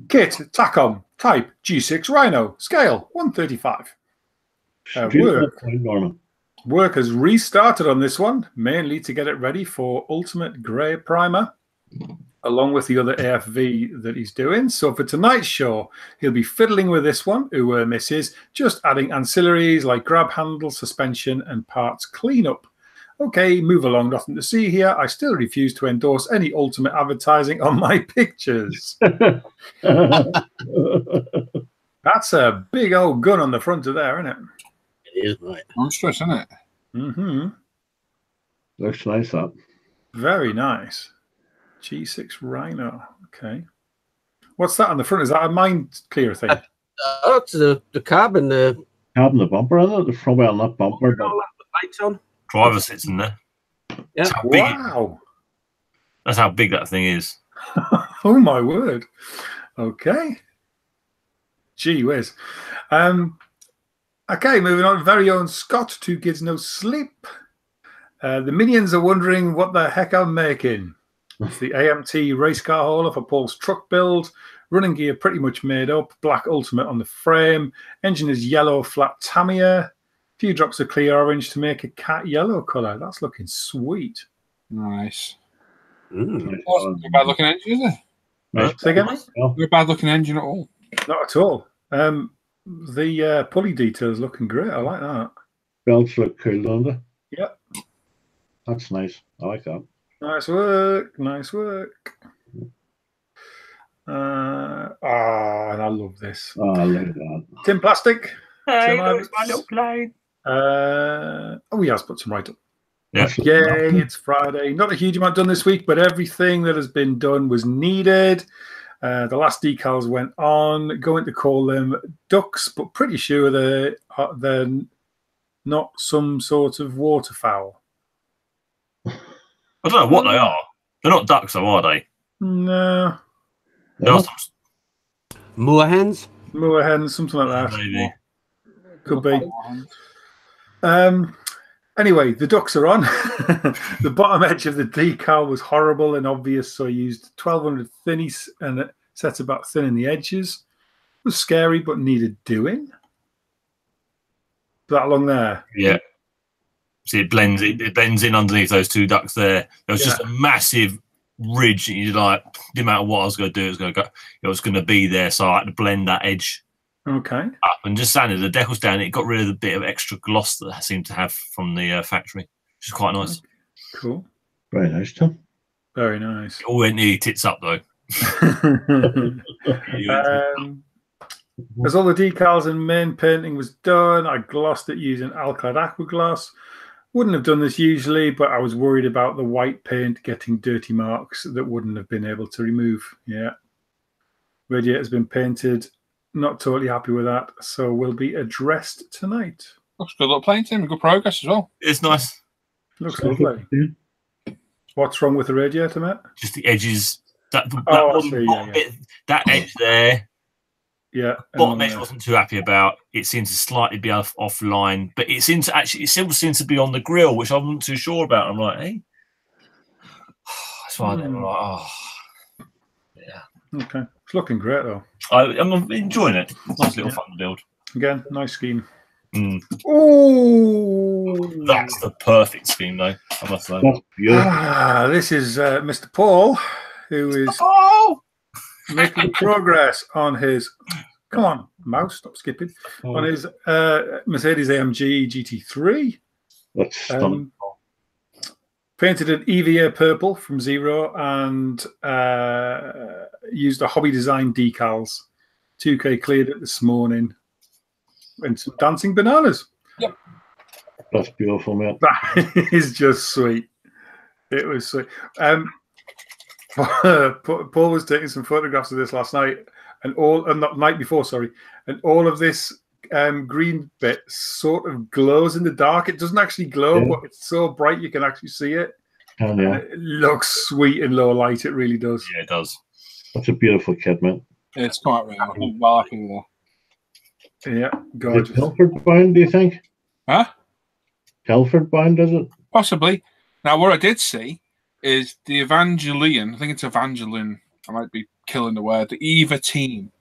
Speaker 6: Kit, Takom, type G6 Rhino, scale 135. Uh, work.
Speaker 4: Norman.
Speaker 6: Work has restarted on this one, mainly to get it ready for Ultimate Grey Primer, along with the other AFV that he's doing. So for tonight's show, he'll be fiddling with this one, Uwe misses, just adding ancillaries like grab handle, suspension, and parts cleanup. Okay, move along, nothing to see here. I still refuse to endorse any ultimate advertising on my pictures. That's a big old gun on the front of there, isn't it?
Speaker 5: It is, right.
Speaker 1: Monstrous, isn't it?
Speaker 6: Mm-hmm.
Speaker 4: Looks nice up.
Speaker 6: Very nice. G6 Rhino. Okay. What's that on the front? Is that a mind clear thing?
Speaker 5: Oh, it's the, the carbon, the
Speaker 4: Having the bumper on it, the front well not bumper, but
Speaker 5: all that with lights on.
Speaker 2: Driver sits in there.
Speaker 5: Yeah.
Speaker 2: That's how big, it-
Speaker 6: Wow.
Speaker 2: that's how big that thing is.
Speaker 6: Oh my word. Okay. Gee whiz. Um, okay, moving on. Very own Scott, two kids no sleep. Uh, the minions are wondering what the heck I'm making. It's the AMT race car hauler for Paul's truck build. Running gear pretty much made up. Black Ultimate on the frame. Engine is yellow flat Tamiya. Few drops of clear orange to make a cat yellow color. That's looking sweet.
Speaker 1: Nice.
Speaker 5: Mm.
Speaker 1: Well, it's not a bad looking engine, is it?
Speaker 4: nice.
Speaker 6: Say again.
Speaker 1: Not a bad looking engine at all.
Speaker 6: Not at all. Um, the uh, pulley details looking great. I like that.
Speaker 4: belts look cool, don't they?
Speaker 6: Yep.
Speaker 4: That's nice. I like that.
Speaker 6: Nice work. Nice work. Uh, ah, and I love this.
Speaker 4: Oh, I like that.
Speaker 6: Tin plastic.
Speaker 2: Hey,
Speaker 6: Tim
Speaker 2: it's my
Speaker 6: Ivins.
Speaker 2: little plane.
Speaker 6: Uh, oh, he has put some right up.
Speaker 2: Yeah.
Speaker 6: Yay, it's Friday. Not a huge amount done this week, but everything that has been done was needed. Uh, the last decals went on. Going to call them ducks, but pretty sure they're, uh, they're not some sort of waterfowl.
Speaker 2: I don't know what they are. They're not ducks, though, are they?
Speaker 6: No,
Speaker 2: They are some,
Speaker 5: Moorhens.
Speaker 6: moorhen, something like that.
Speaker 2: maybe.
Speaker 6: Could be. Um. Anyway, the ducks are on. the bottom edge of the decal was horrible and obvious, so I used 1200 thinnies and it set about thinning the edges. It was scary, but needed doing. That along there.
Speaker 2: Yeah. See, it blends. It, it blends in underneath those two ducks there. There was just a massive ridge. And you like, didn't matter what I was going to do, it was going to go. It was going to be there, so I had to blend that edge
Speaker 6: Okay.
Speaker 2: up and just sanded the decals down. It got rid of the bit of extra gloss that I seemed to have from the uh, factory, which is quite nice.
Speaker 6: Cool.
Speaker 4: Very nice, Tom.
Speaker 6: Very nice.
Speaker 2: It all went nearly tits up though.
Speaker 6: um, as all the decals and main painting was done, I glossed it using Alclad Aqua Gloss. Wouldn't have done this usually, but I was worried about the white paint getting dirty marks that wouldn't have been able to remove. Yeah. Radiator's been painted. Not totally happy with that, so will be addressed tonight.
Speaker 1: Looks good little plane, Tim. Good progress as well.
Speaker 2: It's nice.
Speaker 6: Looks lovely. What's wrong with the radiator, Matt?
Speaker 2: Just the edges. That, that
Speaker 6: Oh, I
Speaker 2: bottom-
Speaker 6: see, yeah, yeah.
Speaker 2: bit, that edge there.
Speaker 6: Yeah.
Speaker 2: Bottom
Speaker 6: and,
Speaker 2: edge wasn't too happy about. It seems to slightly be off offline, but it seems to actually it still seems to be on the grill, which I'm not too sure about. I'm like, hey, that's why I'm
Speaker 6: Hmm.
Speaker 2: like, oh, yeah.
Speaker 6: Okay. It's looking great, though.
Speaker 2: I, I'm enjoying it. Nice little
Speaker 6: Yeah.
Speaker 2: fun build.
Speaker 6: Again, nice scheme.
Speaker 2: Mm.
Speaker 6: Ooh.
Speaker 2: That's the perfect scheme, though. I must say.
Speaker 6: Ah, this is uh, Mr. Paul, who is
Speaker 2: Oh,
Speaker 6: making progress on his. Come on, mouse, stop skipping. On his uh, Mercedes AMG GT3.
Speaker 4: That's stunning.
Speaker 6: Um, painted an EVA purple from Zero and uh, used a hobby design decals. 2K cleared it this morning. And some dancing bananas. Yep.
Speaker 4: That's beautiful, man.
Speaker 6: That is just sweet. It was sweet. Um, Paul was taking some photographs of this last night, and all, and not night before, sorry, and all of this um, green bit sort of glows in the dark. It doesn't actually glow,
Speaker 4: Yeah.
Speaker 6: but it's so bright you can actually see it.
Speaker 4: And yeah,
Speaker 6: It looks sweet in low light. It really does.
Speaker 2: yeah, it does.
Speaker 4: that's a beautiful kid, man.
Speaker 1: It's quite real. I'm well happy with that.
Speaker 6: Yeah,
Speaker 4: Is it
Speaker 6: gorgeous.
Speaker 4: Telford bound, do you think?
Speaker 1: Huh?
Speaker 4: Telford bound, is it?
Speaker 1: Possibly. Now, what I did see is the Evangelion. I think it's Evangeline. I might be killing the word. The Eva team,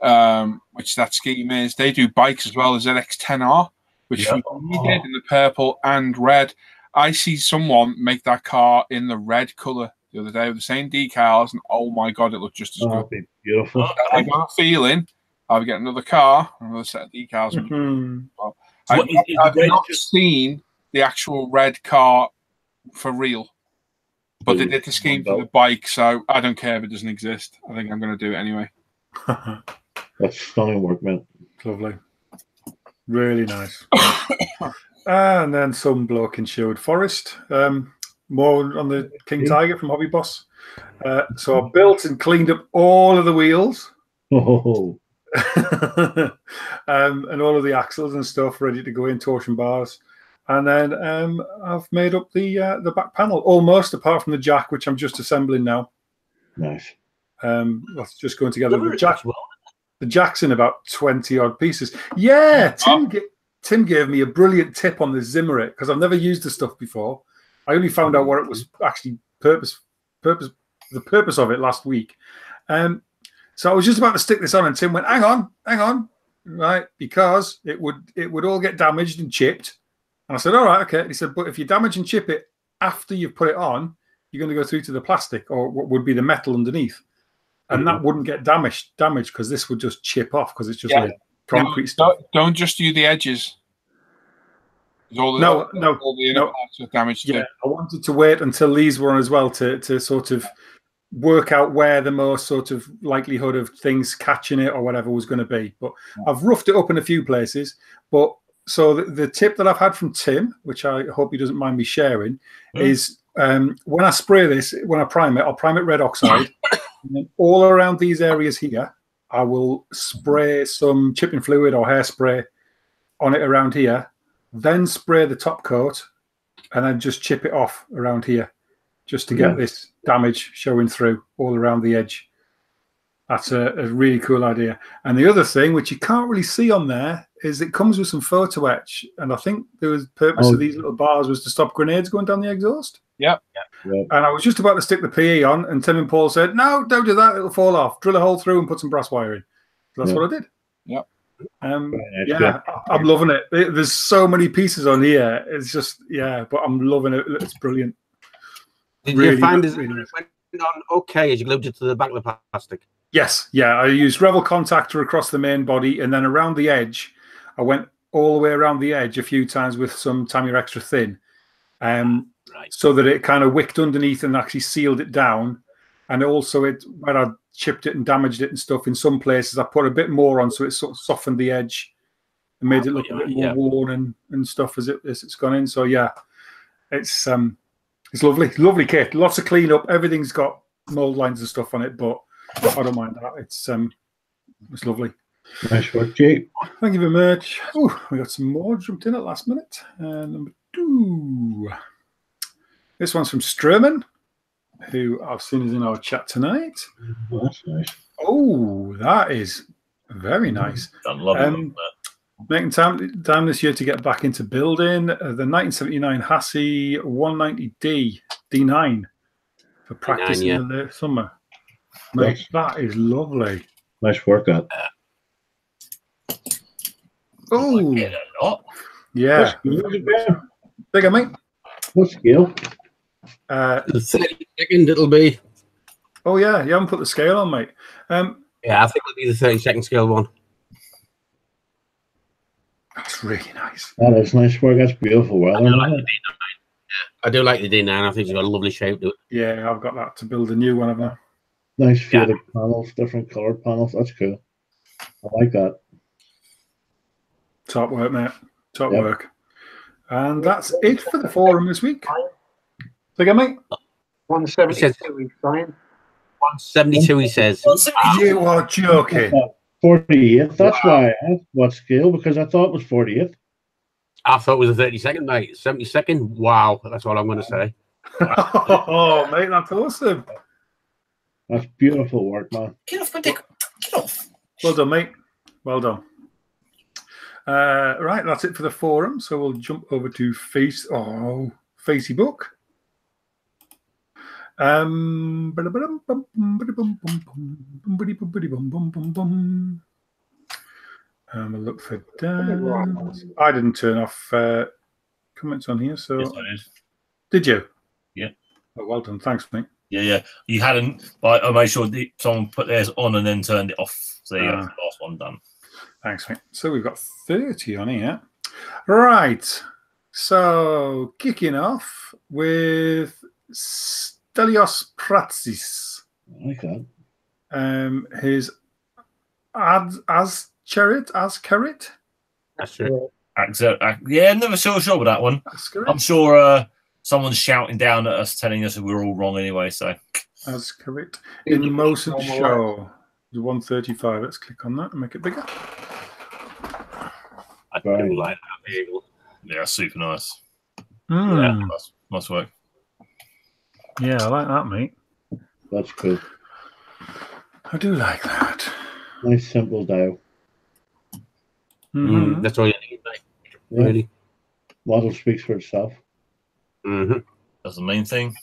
Speaker 1: um, which that scheme is. They do bikes as well as ZX10R, which
Speaker 2: Yeah.
Speaker 1: we did in the purple and red. I see someone make that car in the red color the other day with the same decals, and oh my god, it looked just as
Speaker 4: Oh,
Speaker 1: good.
Speaker 4: that'd beautiful.
Speaker 1: I got a feeling I'll get another car, another set of decals.
Speaker 6: Mhm.
Speaker 1: I've,
Speaker 2: what is- is the
Speaker 1: I've not
Speaker 2: just-
Speaker 1: seen the actual red car for real, but they did the scheme for the bike, so I don't care if it doesn't exist. I think I'm going to do it anyway.
Speaker 4: That's stunning work, man.
Speaker 6: Lovely. Really nice. and then some bloke in Sherwood Forest. Um, more on the King Tiger from Hobby Boss. Uh, so I built and cleaned up all of the wheels
Speaker 4: Oh,
Speaker 6: um, and all of the axles and stuff ready to go in, torsion bars. And then um, I've made up the uh, the back panel almost, apart from the jack, which I'm just assembling now.
Speaker 4: nice.
Speaker 6: Um, that's just going together. The jack,
Speaker 2: well.
Speaker 6: the jack's in about 20 odd pieces. Yeah, Tim, ga- Tim gave me a brilliant tip on the Zimmerit because I've never used the stuff before. I only found out what it was actually purpose, purpose, the purpose of it last week. Um, so I was just about to stick this on, and Tim went, "Hang on, hang on, right?" Because it would it would all get damaged and chipped. And I said, "All right, okay." And he said, "But if you damage and chip it after you've put it on, you're going to go through to the plastic or what would be the metal underneath, and that mm-hmm. wouldn't get damaged damaged because this would just chip off because it's just
Speaker 1: Yeah.
Speaker 6: like concrete stuff."
Speaker 1: Don't, don't just do the edges. All the,
Speaker 6: No,
Speaker 1: all,
Speaker 6: no,
Speaker 1: all the inner
Speaker 6: no.
Speaker 1: damaged.
Speaker 6: Yeah,
Speaker 1: too.
Speaker 6: I wanted to wait until these were on as well to to sort of work out where the most sort of likelihood of things catching it or whatever was going to be. But I've roughed it up in a few places. But so the, the tip that I've had from Tim, which I hope he doesn't mind me sharing,
Speaker 2: Mm.
Speaker 6: is um, when I spray this, when I prime it, I'll prime it red oxide. and then all around these areas here, I will spray some chipping fluid or hairspray on it around here then spray the top coat, and then just chip it off around here, just to get
Speaker 4: Yeah.
Speaker 6: this damage showing through all around the edge. That's a, a really cool idea. And the other thing, which you can't really see on there, is it comes with some photo etch, and I think the purpose
Speaker 4: Oh.
Speaker 6: of these little bars was to stop grenades going down the exhaust.
Speaker 4: Yeah.
Speaker 6: And I was just about to stick the PE on, and Tim and Paul said, "No, don't do that; it'll fall off. Drill a hole through and put some brass wire in." So that's
Speaker 4: Yeah.
Speaker 6: what I did.
Speaker 1: Yep.
Speaker 6: Um, yeah,
Speaker 4: yeah.
Speaker 6: I- I'm loving it. It- There's so many pieces on here. It's just yeah, but I'm loving it. It's brilliant.
Speaker 5: Did
Speaker 6: Really
Speaker 5: you find
Speaker 6: nice,
Speaker 5: it
Speaker 6: really nice.
Speaker 5: went on okay as you glued it to the back of the plastic?
Speaker 6: Yes, yeah. I used Revell Contacta across the main body, and then around the edge, I went all the way around the edge a few times with some Tamiya extra thin, um,
Speaker 5: Right.
Speaker 6: so that it kind of wicked underneath and actually sealed it down. And also, it where I chipped it and damaged it and stuff in some places, I put a bit more on, so it sort of softened the edge and made it look a bit more
Speaker 5: Yeah.
Speaker 6: worn and, and stuff as it as it's gone in. So yeah, it's um, it's lovely, lovely kit. Lots of cleanup. Everything's got mold lines and stuff on it, but I don't mind that. It's um, it's lovely.
Speaker 4: Nice work, Jake.
Speaker 6: Thank you very much. Oh, we got some more jumped in at last minute. Uh, number two. This one's from Sturman, who I've seen is in our chat tonight.
Speaker 4: Oh, that's nice.
Speaker 6: Oh, that is very nice.
Speaker 2: Done lovely.
Speaker 6: Um,
Speaker 2: Um,
Speaker 6: Making time, time this year to get back into building uh, the 1979 Hassey 190D D9 for practice
Speaker 5: yeah.
Speaker 6: in the late summer. Mate, that is lovely.
Speaker 4: Nice work, that.
Speaker 6: Oh,
Speaker 2: get a lot.
Speaker 6: yeah. Bigger, mate.
Speaker 4: What scale?
Speaker 6: Uh,
Speaker 5: The 30 second it'll be.
Speaker 6: oh, yeah. You haven't put the scale on, mate. Um,
Speaker 5: Yeah, I think it'll be the 30 second scale one.
Speaker 6: that's really nice.
Speaker 4: That is nice work. That's beautiful. Well
Speaker 5: I do like the
Speaker 4: it?
Speaker 5: D9. I do like the D9. I think it's got a lovely shape to it.
Speaker 6: Yeah, I've got that to build a new one of them.
Speaker 4: Nice
Speaker 5: Yeah.
Speaker 4: faded panels, different colored panels. That's cool. I like that.
Speaker 6: Top work, mate. Top
Speaker 4: Yep.
Speaker 6: work. And that's it for the forum this week. Bigger, mate.
Speaker 7: 172 he's saying.
Speaker 5: 172, he says.
Speaker 6: You are joking.
Speaker 4: Uh, 48th. That's why I asked what scale because I thought it was 40th.
Speaker 5: I thought it was a 30 second, mate. 70 second? Wow. That's all I'm going to say.
Speaker 6: oh, mate, that's awesome.
Speaker 4: That's beautiful work, man.
Speaker 2: Get off my dick. Get off.
Speaker 6: Well done, mate. Well done. Uh, right, that's it for the forum. So we'll jump over to Face. Oh, Facebook. Um, um, we'll look for Dan. I didn't turn off uh, comments on here, so
Speaker 2: Yes, I did.
Speaker 6: did you?
Speaker 2: Yeah.
Speaker 6: Oh, well done. Thanks, mate.
Speaker 2: Yeah, yeah. You hadn't, but I made sure someone put theirs on and then turned it off. So yeah,
Speaker 6: Ah.
Speaker 2: that's the last one done.
Speaker 6: Thanks, mate. So we've got 30 on here. Right. So kicking off with Stelios Pratsis.
Speaker 4: Okay.
Speaker 6: Um, his ad as Cherit, as Carrot.
Speaker 5: That's true.
Speaker 2: Yeah, never so sure with that one. I'm sure uh, someone's shouting down at us, telling us that we're all wrong anyway. So
Speaker 6: As Carrot. In Motion Show. The 135. Let's click on that and make it bigger.
Speaker 5: I do like that vehicle.
Speaker 2: yeah, super nice.
Speaker 6: Hmm.
Speaker 2: Nice, nice work.
Speaker 6: Yeah, I like that, mate.
Speaker 4: That's cool.
Speaker 6: I do like that.
Speaker 4: Nice simple dial.
Speaker 6: Mhm.
Speaker 5: Mm, that's all you need, mate.
Speaker 4: Yeah.
Speaker 5: Really.
Speaker 4: Model speaks for itself.
Speaker 5: hmm
Speaker 2: That's the main thing.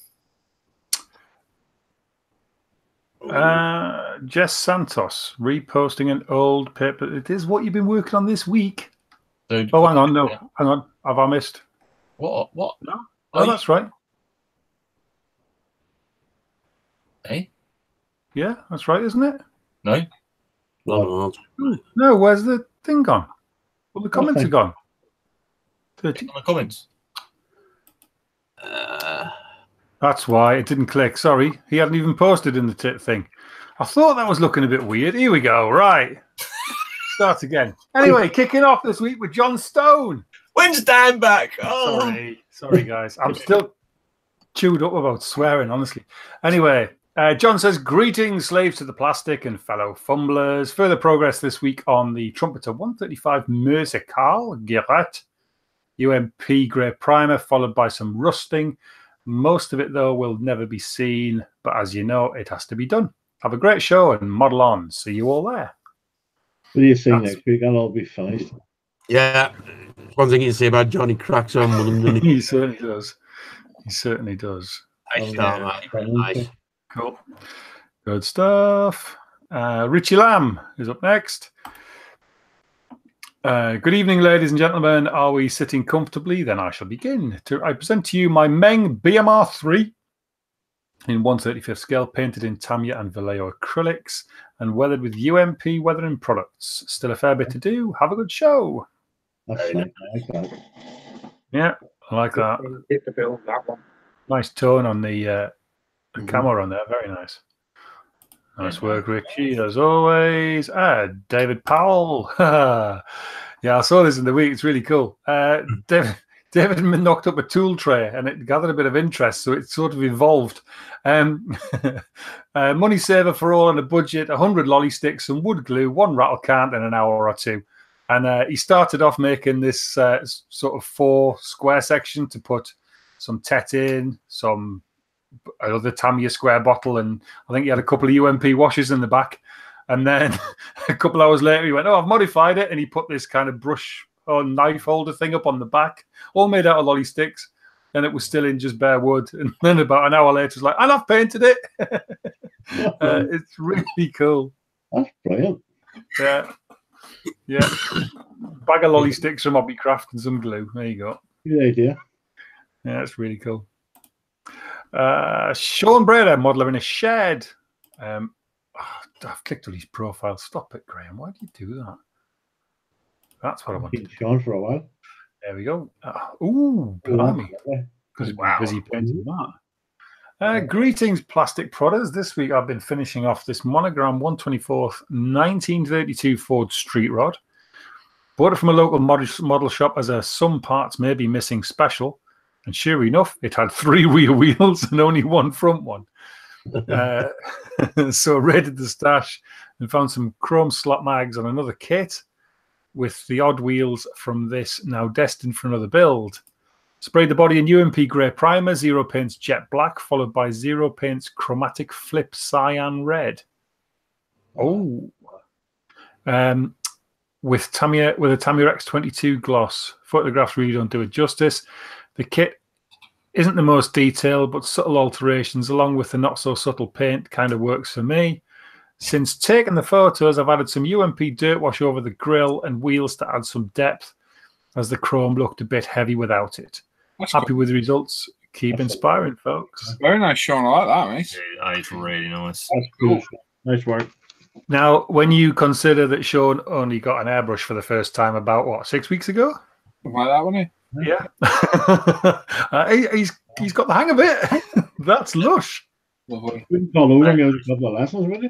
Speaker 6: Uh, Jess Santos reposting an old paper. It is what you've been working on this week.
Speaker 2: So,
Speaker 6: Oh, hang on, no, hang on. Have I missed?
Speaker 2: What? What?
Speaker 6: No.
Speaker 2: Are
Speaker 6: Oh,
Speaker 2: you-
Speaker 6: that's right.
Speaker 2: Hey?
Speaker 6: Yeah, that's right, isn't it?
Speaker 2: No?
Speaker 5: Well,
Speaker 6: No, where's the thing gone? Well, the comments
Speaker 4: Okay.
Speaker 6: are gone. 30.
Speaker 2: On the comments.
Speaker 5: uh,
Speaker 6: That's why it didn't click. Sorry, he hadn't even posted in the t- thing. I thought that was looking a bit weird. Here we go. Right. Start again. Anyway, kicking off this week with John Stone.
Speaker 2: When's Dan back? Oh,
Speaker 6: Sorry, sorry, guys. I'm still chewed up about swearing, honestly. Anyway, uh, John says, Greetings, slaves to the plastic and fellow fumblers. Further progress this week on the Trumpeter 135 Mörser Karl Gerät. UMP grey primer, followed by some rusting. Most of it, though, will never be seen, but as you know, it has to be done. Have a great show and model on. See you all there.
Speaker 4: What do you think
Speaker 6: That's-
Speaker 4: next week? That'll all be finished.
Speaker 5: Yeah. One thing you can say about Johnny cracks on with them, doesn't he?
Speaker 6: he certainly does. He certainly does.
Speaker 5: Nice start, mate. Nice.
Speaker 6: Cool. Good stuff. Uh, Richie Lamb is up next. Uh, good evening, ladies and gentlemen. Are we sitting comfortably? Then I shall begin. To, I present to you my Meng BMR 3 in 135th scale, painted in Tamiya and Vallejo acrylics and weathered with UMP weathering products. Still a fair bit to do. Have a good show.
Speaker 4: That's nice. I.
Speaker 6: Yeah, I like that.
Speaker 7: Hit the bill that one.
Speaker 6: Nice tone on the, uh, the
Speaker 4: Mhm.
Speaker 6: camera on there. Very nice. Nice work, Richie, as always. Ah, David Powell. yeah, I saw this in the week. It's really cool. Uh, David, David knocked up a tool tray and it gathered a bit of interest, so it sort of evolved. Um, uh, money saver for all on a budget 100 lolly sticks, some wood glue, one rattle can, in an hour or two. And uh, he started off making this uh, sort of four square section to put some tet in, some another Tamiya square bottle, and I think he had a couple of UMP washes in the back. And then a couple hours later, he went, "Oh, I've modified it," and he put this kind of brush or knife holder thing up on the back, all made out of lolly sticks, and it was still in just bare wood. And then about an hour later, it's like, "And I've painted it." uh, it's really cool.
Speaker 4: That's brilliant.
Speaker 6: Yeah, yeah. Bag of lolly sticks from Hobbycraft and some glue. There you go.
Speaker 4: Good idea.
Speaker 6: Yeah, that's really cool. Uh, Sean Brader, modeler in a shed. Um, ah, I've clicked on his profile. Stop it, Graham. Why do you do that? That's what I wanted.
Speaker 4: Been Sean for a while.
Speaker 6: There we go. Uh, ooh, blimey. Because been busy painting that. Uh, greetings, plastic prodders. This week I've been finishing off this monogram 124th 1932 Ford Street Rod. Bought it from a local model, model shop as a some parts may be missing special. And sure enough, it had three rear wheels and only one front one. Uh, so I raided the stash and found some chrome slot mags on another kit with the odd wheels from this now destined for another build. Sprayed the body in UMP grey primer, zero paints jet black, followed by zero paints chromatic flip cyan red. Oh, um, with Tamiya with a Tamiya X22 gloss. Photographs really don't do it justice. The kit isn't the most detailed, but subtle alterations along with the not so subtle paint kind of works for me. Since taking the photos, I've added some UMP dirt wash over the grill and wheels to add some depth, as the chrome looked a bit heavy without it.
Speaker 1: That's
Speaker 6: Happy
Speaker 1: cool.
Speaker 6: with the results. Keep inspiring, folks.
Speaker 1: Very nice, Sean. I like that, mate.
Speaker 2: Yeah, it's really nice.
Speaker 4: That's cool. Nice work.
Speaker 6: Now, when you consider that Sean only got an airbrush for the first time about what six weeks ago,
Speaker 1: Something like that, wasn't
Speaker 6: yeah, uh, he, he's he's got the hang of it. That's lush.
Speaker 1: he? Lovely.
Speaker 4: Wouldn't call over and give us a couple of lessons, would you?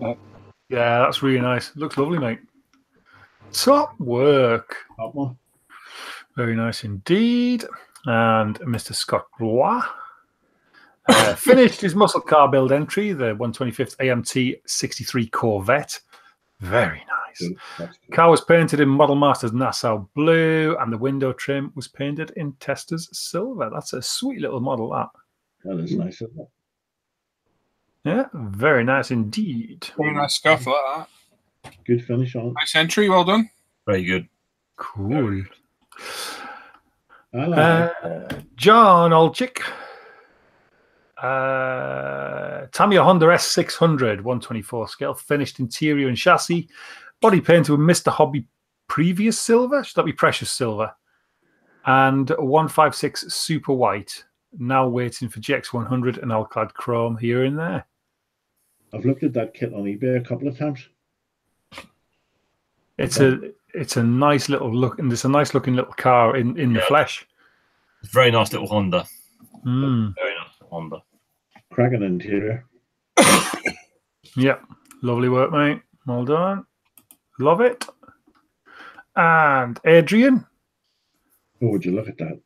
Speaker 6: Yeah, that's really nice. Looks lovely, mate. Top work.
Speaker 4: Top one.
Speaker 6: Very nice indeed. And Mr. Scott Roy uh, finished his muscle car build entry, the 125th AMT 63 Corvette. Very nice.
Speaker 4: Good. That's good.
Speaker 6: Car was painted in Model Masters Nassau blue, and the window trim was painted in Testors silver. That's a sweet little model, that.
Speaker 4: That is nice, isn't it?
Speaker 6: Yeah, very nice indeed.
Speaker 1: Very nice scuff like that.
Speaker 4: Good finish on it.
Speaker 1: Nice entry. Well done.
Speaker 2: Very good.
Speaker 6: Cool.
Speaker 4: I
Speaker 6: Uh. John Olchik. Uh, Tamiya Honda S600 124 scale, finished interior and chassis, body painted with Mr. Hobby previous silver. Should that be precious silver? And 156 super white. Now waiting for GX100 and Alclad chrome here and there.
Speaker 4: I've looked at that kit on eBay a couple of times.
Speaker 6: It's a it's a nice little look, and it's a nice looking little car in in the flesh.
Speaker 2: It's a very nice little Honda.
Speaker 6: Mm.
Speaker 2: Very nice Honda.
Speaker 4: Cracking interior.
Speaker 6: Yep. Lovely work, mate. Well done. Love it. And Adrian.
Speaker 4: Oh, would you look at that?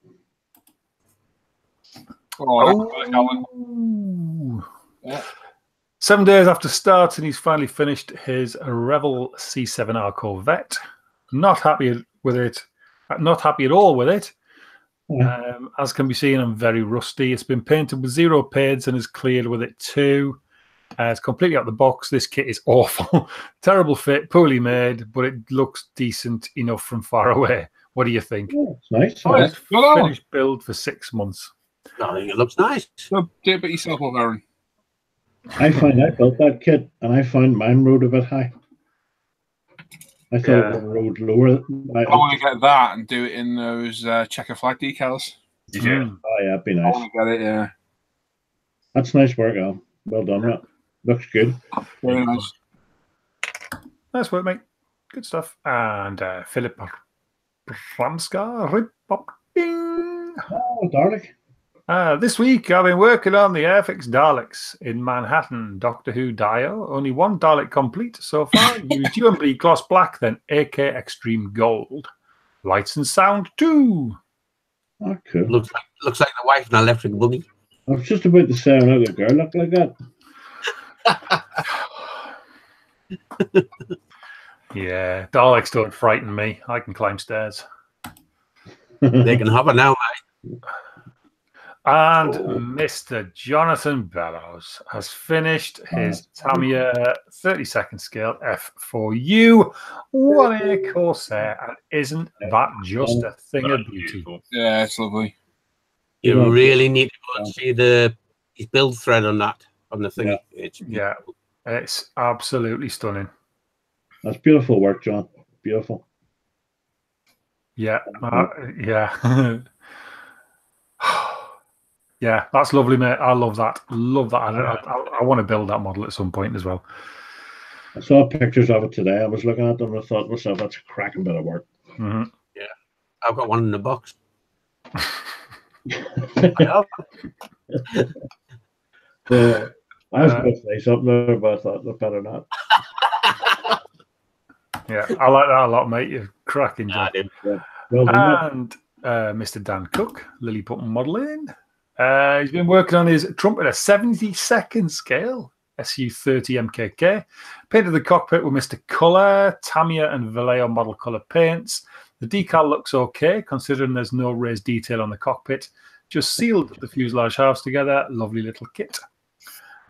Speaker 1: Oh, I like Alan.
Speaker 6: Ooh.
Speaker 1: Yeah.
Speaker 6: Seven days after starting, he's finally finished his Revell C7R Corvette. Not happy with it, not happy at all with it.
Speaker 4: Yeah.
Speaker 6: Um, as can be seen, I'm very rusty. It's been painted with zero pads and is cleared with it too. Uh, it's completely out the box. This kit is awful. Terrible fit, poorly made, but it looks decent enough from far away. What do you think?
Speaker 4: Yeah, it's nice.
Speaker 1: Oh,
Speaker 4: nice.
Speaker 1: it's good.
Speaker 6: Finished build for six months.
Speaker 5: I think it looks nice.
Speaker 1: So do it yourself up, Aaron.
Speaker 4: I find I built that kit and I found mine rode a bit high. I thought
Speaker 6: Yeah.
Speaker 4: it rode lower. I,
Speaker 1: I want to get that and do it in those uh, checker flag decals.
Speaker 2: Yeah.
Speaker 6: Mm.
Speaker 4: oh, yeah, it'd be
Speaker 1: I
Speaker 4: nice.
Speaker 1: want to get it. Yeah,
Speaker 4: That's nice work, Al. Well done, mate. Looks good.
Speaker 1: very nice.
Speaker 6: Nice work, mate. Good stuff. And uh, Philip Ramska, Rip Pop Ding.
Speaker 4: Oh, Dalek.
Speaker 6: Uh, this week, I've been working on the Airfix Daleks in Manhattan, Doctor Who Dio. Only one Dalek complete so far. Used UMP Gloss Black, then AK Extreme Gold. Lights and sound too.
Speaker 4: Cool.
Speaker 5: Looks like looks like the wife and in an electric buggy.
Speaker 4: I was just about to say, I'm not girl look like that.
Speaker 6: Yeah, Daleks don't frighten me. I can climb stairs.
Speaker 5: They can hover now, mate.
Speaker 6: And
Speaker 4: Oh.
Speaker 6: Mr. Jonathan Bellows has finished his Tamiya 30 second scale F4U 1A Corsair. And isn't that just a thing of beauty?
Speaker 1: Yeah, it's lovely.
Speaker 5: You
Speaker 4: Yeah.
Speaker 5: really need to go and see the his build thread on that on the thing.
Speaker 4: Yeah.
Speaker 5: It's
Speaker 6: Yeah, it's absolutely stunning.
Speaker 4: That's beautiful work, John. Beautiful.
Speaker 6: Yeah, uh, yeah. yeah, that's lovely, mate. I love that. Love that. I, I, I want to build that model at some point as well.
Speaker 4: I saw pictures of it today. I was looking at them and I thought to myself, that's a cracking bit of work.
Speaker 6: Mhm.
Speaker 5: I've got one in the box.
Speaker 4: So, I was
Speaker 6: Uh,
Speaker 4: going to say something there, but I thought I better not.
Speaker 6: Yeah, I like that a lot, mate. You're cracking job.
Speaker 5: Nah, dude.
Speaker 4: Well
Speaker 6: And uh, Mr. Dan Cook, Lily Lilliput modeling. Uh, he's been working on his Trumpeter 70 second scale, SU30 MKK. Painted the cockpit with Mr. Colour, Tamiya and Vallejo model colour paints. The decal looks okay, considering there's no raised detail on the cockpit. Just sealed the fuselage halves together. Lovely little kit.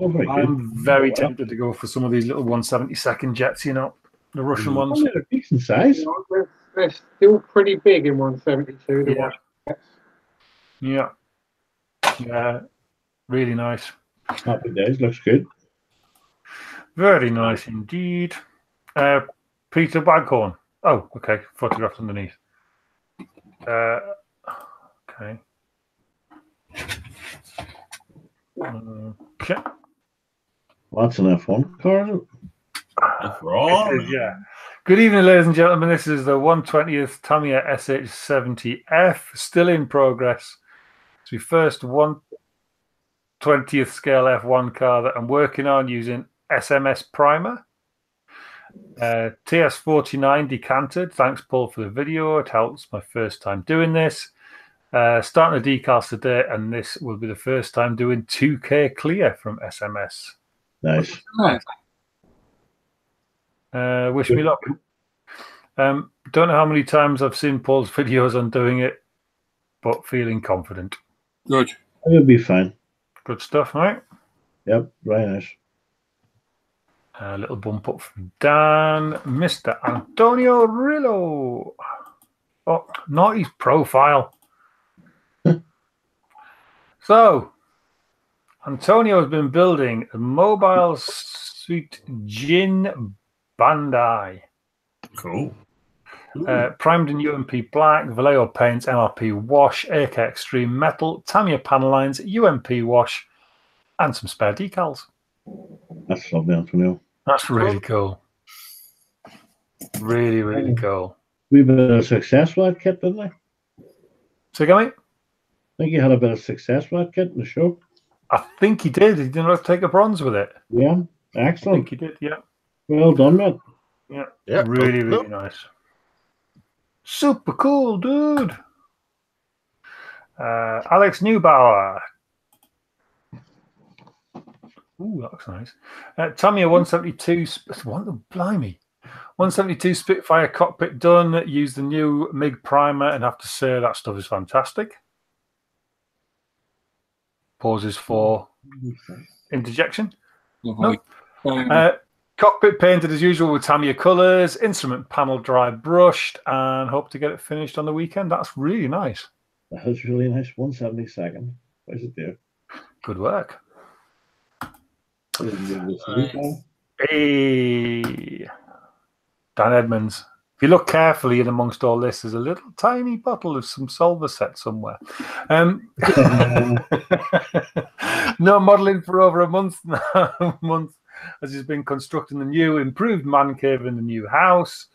Speaker 4: Oh.
Speaker 6: I'm very tempted to go for some of these little 170 second jets, you know, the Russian
Speaker 4: Oh,
Speaker 6: ones.
Speaker 4: they're decent size.
Speaker 7: They're, they're still pretty big in 172. The
Speaker 6: Yeah. Yeah. Yeah. Really nice.
Speaker 4: Happy days. Looks good.
Speaker 6: Very nice indeed. Uh, Peter Baghorn. Oh, okay. Photographed underneath. Uh, okay. Okay.
Speaker 4: Well, that's an F1 car. isn't it?
Speaker 2: That's right.
Speaker 6: Yeah. Good evening, ladies and gentlemen. This is the 120th Tamiya SF70H, still in progress. It's my first 120th scale F1 car that I'm working on using SMS Primer. Uh, TS49 decanted. Thanks, Paul, for the video. It helps my first time doing this. Uh, starting a decals today, and this will be the first time doing 2K clear from SMS.
Speaker 4: Nice.
Speaker 1: Nice.
Speaker 6: Uh, wish me luck. Um, don't know how many times I've seen Paul's videos on doing it, but feeling confident.
Speaker 1: Good.
Speaker 4: It'll be fine.
Speaker 6: Good stuff, right?
Speaker 4: Yep, very nice.
Speaker 6: A little bump up from Dan, Mr. Antonio Rillo. Oh, not his profile. so, Antonio has been building a mobile suit Jin Bandai.
Speaker 2: Cool.
Speaker 6: Uh, primed in UMP black, Vallejo paints, MRP wash, AK Extreme metal, Tamiya panel lines, UMP wash, and some spare decals.
Speaker 4: That's lovely, Antonio.
Speaker 6: That's really cool. Really, really cool.
Speaker 4: We had a bit of success with that kit, didn't we? I
Speaker 6: So, Gummy, I
Speaker 4: think you had a bit of success with that kit in the show.
Speaker 6: I think he did. He didn't have to take a bronze with it.
Speaker 4: Yeah,
Speaker 6: I
Speaker 4: excellent.
Speaker 6: think he did. Yeah,
Speaker 4: Well done, mate.
Speaker 6: yeah,
Speaker 5: Yeah,
Speaker 6: really,
Speaker 5: cool.
Speaker 6: really nice. Super cool, dude. Uh, Alex Neubauer. Ooh, that looks nice. Uh, Tamiya 172, sp- one, blimey. 172 Spitfire cockpit done. Use the new MiG primer, and have to say that stuff is fantastic. Pauses for interjection.
Speaker 1: Lovely. Um,
Speaker 6: Uh, cockpit painted as usual with Tamiya colours. Instrument panel dry brushed, and hope to get it finished on the weekend. That's really nice.
Speaker 4: That was really nice. 172nd. Where's it do?
Speaker 6: Good work.
Speaker 4: I didn't give this a
Speaker 2: Right.
Speaker 4: recall.
Speaker 6: Hey, Dan Edmonds. If you look carefully in amongst all this, there's a little tiny bottle of some Solvaset somewhere. Um, no modelling for over a month now, month as he's been constructing the new improved man cave in the new house.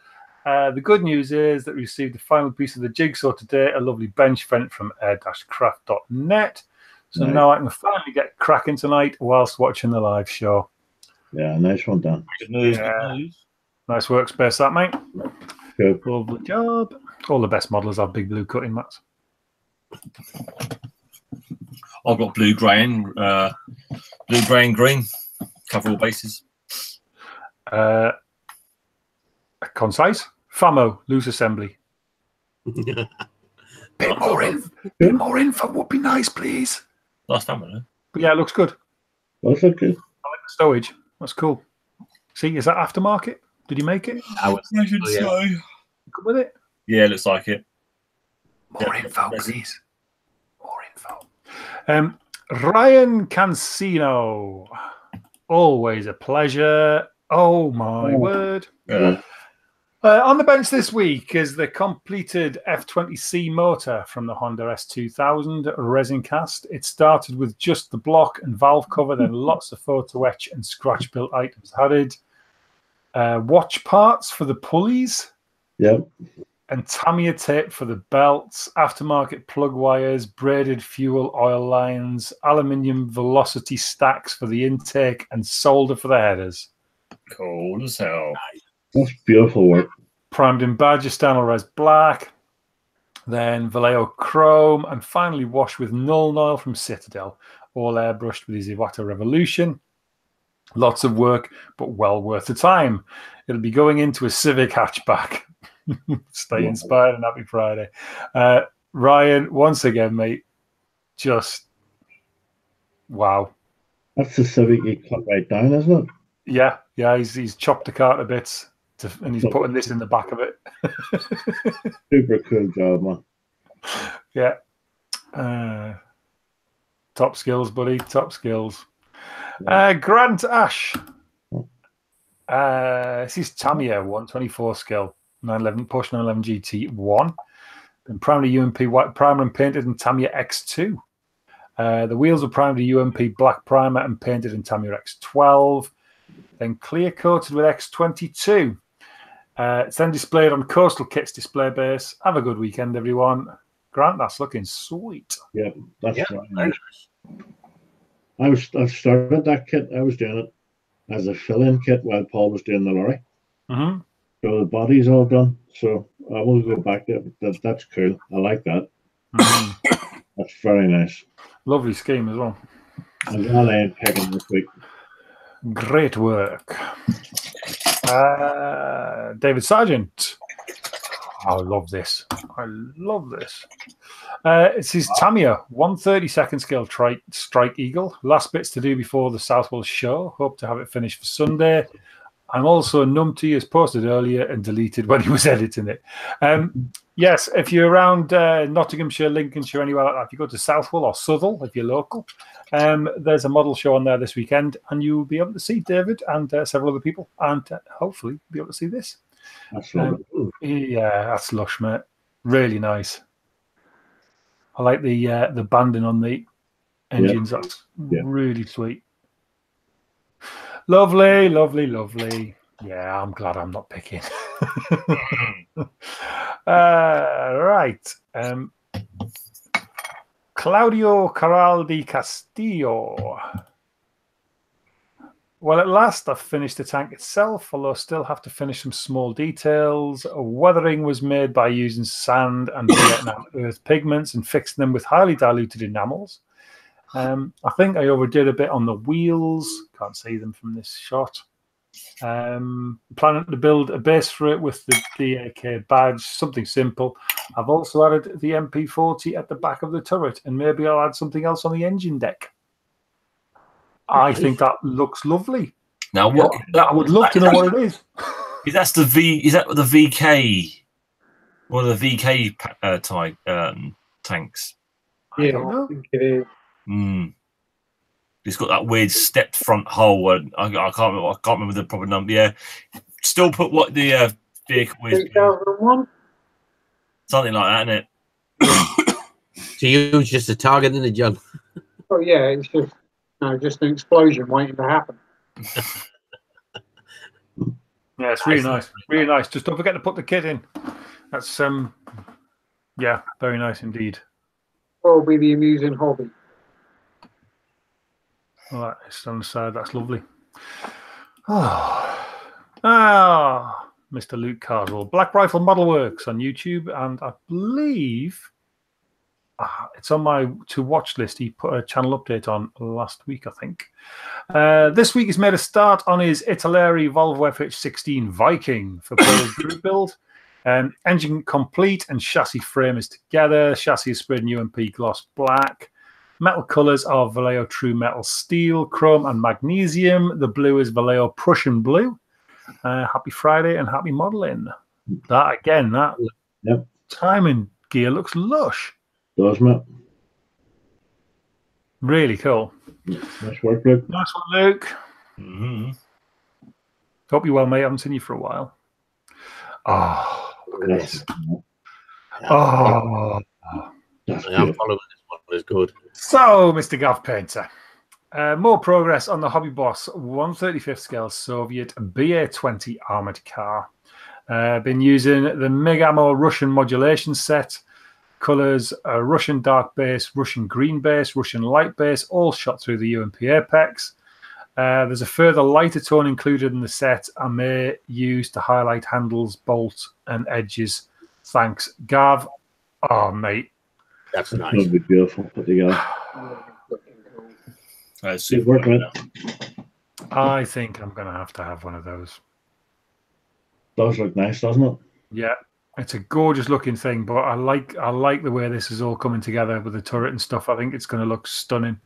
Speaker 6: Uh, the good news is that we received the final piece of the jigsaw today, a lovely bench vent from air-craft.net. So
Speaker 4: Nice.
Speaker 6: now I can finally get cracking tonight whilst watching the live show.
Speaker 4: Yeah, nice one, Dan.
Speaker 2: Good news.
Speaker 6: Yeah.
Speaker 2: Good news.
Speaker 6: Nice workspace, that mate.
Speaker 4: Good.
Speaker 6: Lovely job. All the best modelers have big blue cutting mats.
Speaker 2: I've got blue, grey, and uh, blue, grey, and green. Cover all bases.
Speaker 6: Uh, concise. FAMO, loose assembly. Bit more, in, bit more info would be nice, please.
Speaker 2: Last time, wasn't it?
Speaker 6: But yeah, it looks good.
Speaker 4: Those look good.
Speaker 6: I like the stowage. That's cool. See, is that aftermarket? Did you make it?
Speaker 5: I was,
Speaker 2: I should
Speaker 5: Oh, yeah.
Speaker 2: say.
Speaker 6: Good with it?
Speaker 2: Yeah, looks like it.
Speaker 6: More
Speaker 2: Yeah,
Speaker 6: info,
Speaker 2: resin.
Speaker 6: please. More info. Um, Ryan Cancino. Always a pleasure. Oh my
Speaker 4: Oh.
Speaker 6: word.
Speaker 2: Uh,
Speaker 6: Uh, on the bench this week is the completed F20C motor from the Honda S2000 resin cast. It started with just the block and valve cover, then lots of photo etch and scratch built items added. Uh, watch parts for the pulleys
Speaker 4: Yep.
Speaker 6: And Tamiya tape for the belts, aftermarket plug wires, braided fuel oil lines, aluminium velocity stacks for the intake, and solder for the headers.
Speaker 2: cool as hell.
Speaker 4: That's beautiful work.
Speaker 6: primed in badger res black, then Vallejo chrome, and finally washed with Nuln Oil from Citadel, all airbrushed with his Iwata Revolution. Lots of work, but well worth the time. It'll be going into a Civic hatchback. Stay inspired and happy Friday. Uh, Ryan, once again, mate, just wow.
Speaker 4: That's the Civic you cut right down, isn't it?
Speaker 6: Yeah, yeah, he's he's chopped the car to bits, to, and he's putting this in the back of it.
Speaker 4: Super cool job, man.
Speaker 6: Yeah. Uh, top skills, buddy. Top skills. Uh, Grant Ash. Uh, this is Tamiya 124 skill, 911 Porsche 911 GT one. then primarily UMP white primer and painted in Tamiya X2. Uh, the wheels were primed with UMP black primer and painted in Tamiya X12. Then clear coated with X22. Uh, it's then displayed on Coastal Kits display base. Have a good weekend, everyone. Grant, that's looking sweet.
Speaker 4: Yep. That's
Speaker 5: Yeah,
Speaker 4: right.
Speaker 5: very
Speaker 4: I was I started that kit. I was doing it as a fill-in kit while Paul was doing the lorry.
Speaker 6: hmm
Speaker 4: So the body's all done. So I will go back there. That, that's cool. I like that. That's very nice.
Speaker 6: Lovely scheme as well.
Speaker 4: I'm glad I ain't picking this week.
Speaker 6: Great work. Uh, David Sargent. I love this. I love this. Uh, it's his Tamiya 130 second scale tri- Strike Eagle. Last bits to do before the South Southwell show. Hope to have it finished for Sunday. I'm also Numpty as posted earlier and deleted when he was editing it. Um, yes, if you're around uh, Nottinghamshire, Lincolnshire, anywhere like that, if you go to Southwell or Southall, if you're local, um, there's a model show on there this weekend, and you'll be able to see David and uh, several other people, and uh, hopefully be able to see this.
Speaker 4: That's
Speaker 6: Um, yeah, that's lush, mate. Really nice. I like the uh, the banding on the engines. That's
Speaker 4: Yeah.
Speaker 6: really sweet. Lovely, lovely, lovely. Yeah, I'm glad I'm not picking. uh, right. Um, Claudio Caraldi Castillo. Well, at last I've finished the tank itself, although I still have to finish some small details. Weathering was made by using sand and Vietnam earth pigments and fixing them with highly diluted enamels. Um, I think I overdid a bit on the wheels. Can't see them from this shot. Um, planning to build a base for it with the DAK badge, something simple. I've also added the MP40 at the back of the turret, and maybe I'll add something else on the engine deck. I think that looks lovely.
Speaker 2: Now, what?
Speaker 6: I would love to know what it is.
Speaker 2: Is that's the V? Is that the VK? One of the VK uh, type um, tanks.
Speaker 6: I
Speaker 7: Yeah,
Speaker 6: don't know.
Speaker 7: I think it is.
Speaker 2: Mm. It's got that weird stepped front hull. And I, I can't remember. I can't remember the proper number. Yeah, still put what the uh, vehicle is. Something like that, isn't it?
Speaker 5: To you, it's just a target, in the it, John?
Speaker 7: Oh, yeah, it's just, no, just an explosion waiting to happen.
Speaker 6: Yeah, it's really nice. Really nice. Just don't forget to put the kid in. That's um, yeah, very nice indeed.
Speaker 7: Probably the amusing hobby.
Speaker 6: All right, it's on the side. That's lovely. Oh, ah, Mr. Luke Carswell. Black Rifle Model Works on YouTube, and I believe ah, it's on my to watch list. He put a channel update on last week, I think. Uh, this week he's made a start on his Italeri Volvo FH16 Viking for Paul's group build. Um, engine complete and chassis frame is together. Chassis is sprayed in UMP gloss black. Metal colours are Vallejo True Metal Steel, Chrome, and Magnesium. The blue is Vallejo Prussian Blue. Uh, happy Friday and happy modelling. That again, that
Speaker 4: Yep.
Speaker 6: timing gear looks lush.
Speaker 4: Doesn't it?
Speaker 6: Really cool.
Speaker 4: Nice work, Luke.
Speaker 6: Nice one, Luke.
Speaker 2: Mm-hmm.
Speaker 6: Hope you're well, mate. I haven't seen you for a while. Oh, look at this. Oh.
Speaker 4: That's
Speaker 5: I am following this It's good.
Speaker 6: So, Mr. Gav Painter, uh, more progress on the Hobby Boss 135th scale Soviet BA-20 armored car. Uh, been using the Megamo Russian modulation set. Colors a Russian dark base, Russian green base, Russian light base, all shot through the UMP Apex. Uh, there's a further lighter tone included in the set I may use to highlight handles, bolts, and edges. Thanks, Gav. Oh, mate.
Speaker 5: That's
Speaker 4: It's
Speaker 5: nice.
Speaker 4: going to be beautiful put together.
Speaker 7: Looking cool.
Speaker 2: That's
Speaker 4: Good
Speaker 2: super.
Speaker 4: work, mate.
Speaker 6: I think I'm going to have to have one of those.
Speaker 4: Does look nice, doesn't it?
Speaker 6: Yeah, it's a gorgeous looking thing, but I like I like the way this is all coming together with the turret and stuff. I think it's going to look stunning.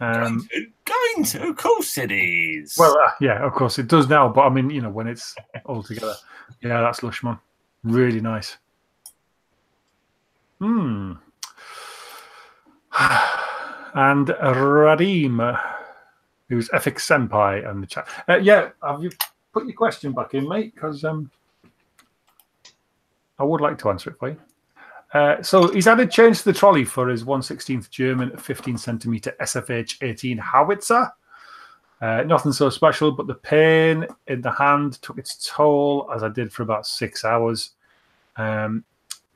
Speaker 6: Um,
Speaker 2: Going to, of course it is.
Speaker 6: well, uh, yeah, of course it does now, but I mean, you know, when it's all together, yeah, that's lush, man. Really nice. Hmm. And Radim, who's FX Senpai, and the chat. Uh, yeah, have you put your question back in, mate? Because um, I would like to answer it for you. Uh, so he's added change to the trolley for his 116th German 15 centimeter SFH 18 howitzer. Uh, nothing so special, but the pain in the hand took its toll as I did for about six hours. Um,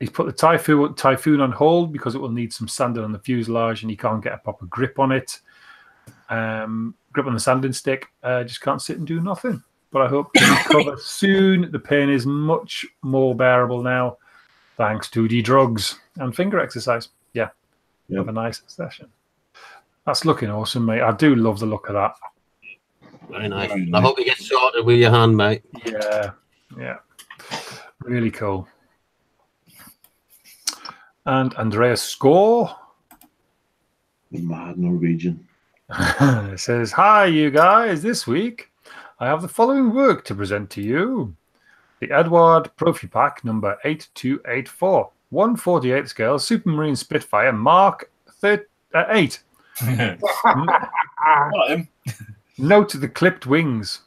Speaker 6: he's put the Typhoon, Typhoon on hold because it will need some sanding on the fuselage and he can't get a proper grip on it. Um, grip on the sanding stick, uh, just can't sit and do nothing. But I hope to recover soon. The pain is much more bearable now, thanks to the drugs and finger exercise. Yeah,
Speaker 4: Yep.
Speaker 6: have a nice session. That's looking awesome, mate. I do love the look of that.
Speaker 5: Very nice. I hope you get sorted with your hand, mate.
Speaker 6: Yeah, yeah, really cool. And Andreas Score
Speaker 4: The mad Norwegian.
Speaker 6: says, Hi, you guys. This week, I have the following work to present to you the Eduard Prophy Pack number 8284, 148 scale Supermarine Spitfire Mark thir- uh, 8.
Speaker 2: Got him.
Speaker 6: Note the clipped wings.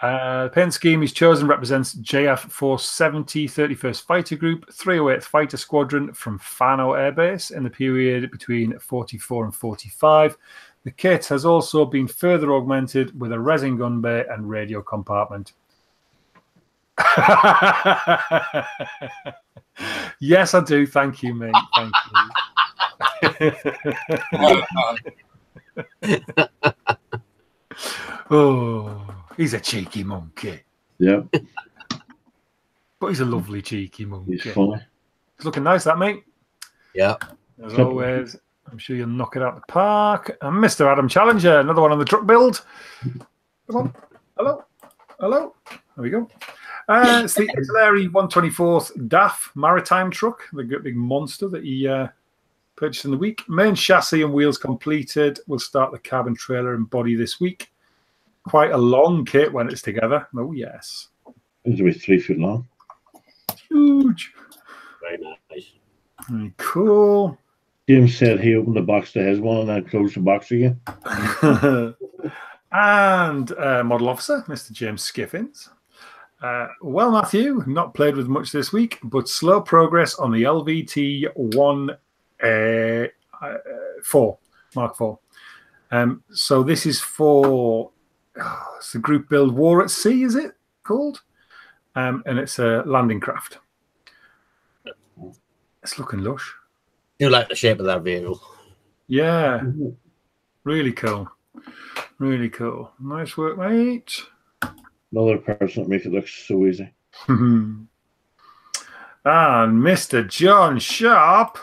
Speaker 6: Uh, the pen scheme he's chosen represents JF 470 31st Fighter Group, 308th Fighter Squadron from Fano Air Base in the period between 44 and 45. The kit has also been further augmented with a resin gun bay and radio compartment. yes, I do. Thank you, mate. Thank you. oh, he's a cheeky monkey,
Speaker 4: Yeah,
Speaker 6: but he's a lovely cheeky monkey.
Speaker 4: he's funny.
Speaker 6: It's looking nice, that mate.
Speaker 5: Yeah.
Speaker 6: As
Speaker 4: Couple-
Speaker 6: always, I'm sure you'll knock it out the park. And Mr. Adam Challenger, another one on the truck build. Come on. Hello. Hello. There we go. Uh, it's the Italeri 124th DAF maritime truck, the good big monster that he uh, purchased in the week. Main chassis and wheels completed. We'll start the cabin trailer and body this week. Quite a long kit when it's together. Oh, yes.
Speaker 4: It's about three feet long.
Speaker 6: Huge.
Speaker 5: Very nice.
Speaker 6: Very cool.
Speaker 4: Jim said he opened the box to his one and then closed the box again.
Speaker 6: and uh, model officer, Mr. James Skiffins. Uh, well, Matthew, not played with much this week, but slow progress on the LVT one uh, uh, four Mark four. Um, so this is for oh, it's the group build War at Sea, is it called? Um, and it's a landing craft. It's looking lush.
Speaker 5: Do like the shape of that vehicle.
Speaker 6: Yeah, really cool. Really cool. Nice work, mate.
Speaker 4: Another person that makes it look so easy.
Speaker 6: and Mr. John Sharp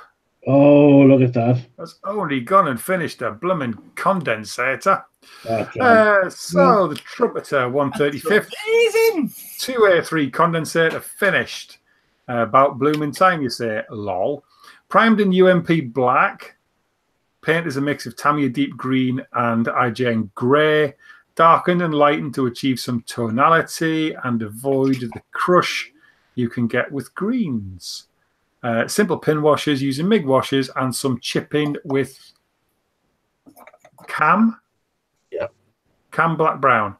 Speaker 4: Oh, look at that.
Speaker 6: That's only gone and finished a blooming condensator.
Speaker 4: That's right.
Speaker 6: Uh, so the Trumpeter 135th
Speaker 2: Amazing.
Speaker 6: 2A3 condensator finished. Uh, about blooming time, you say, lol. Primed in UMP black. Paint is a mix of Tamiya deep green and IJN grey. Darkened and lightened to achieve some tonality and avoid the crush you can get with greens. Uh, simple pin washers using MIG washers and some chipping with cam.
Speaker 5: Yep.
Speaker 6: Cam black brown.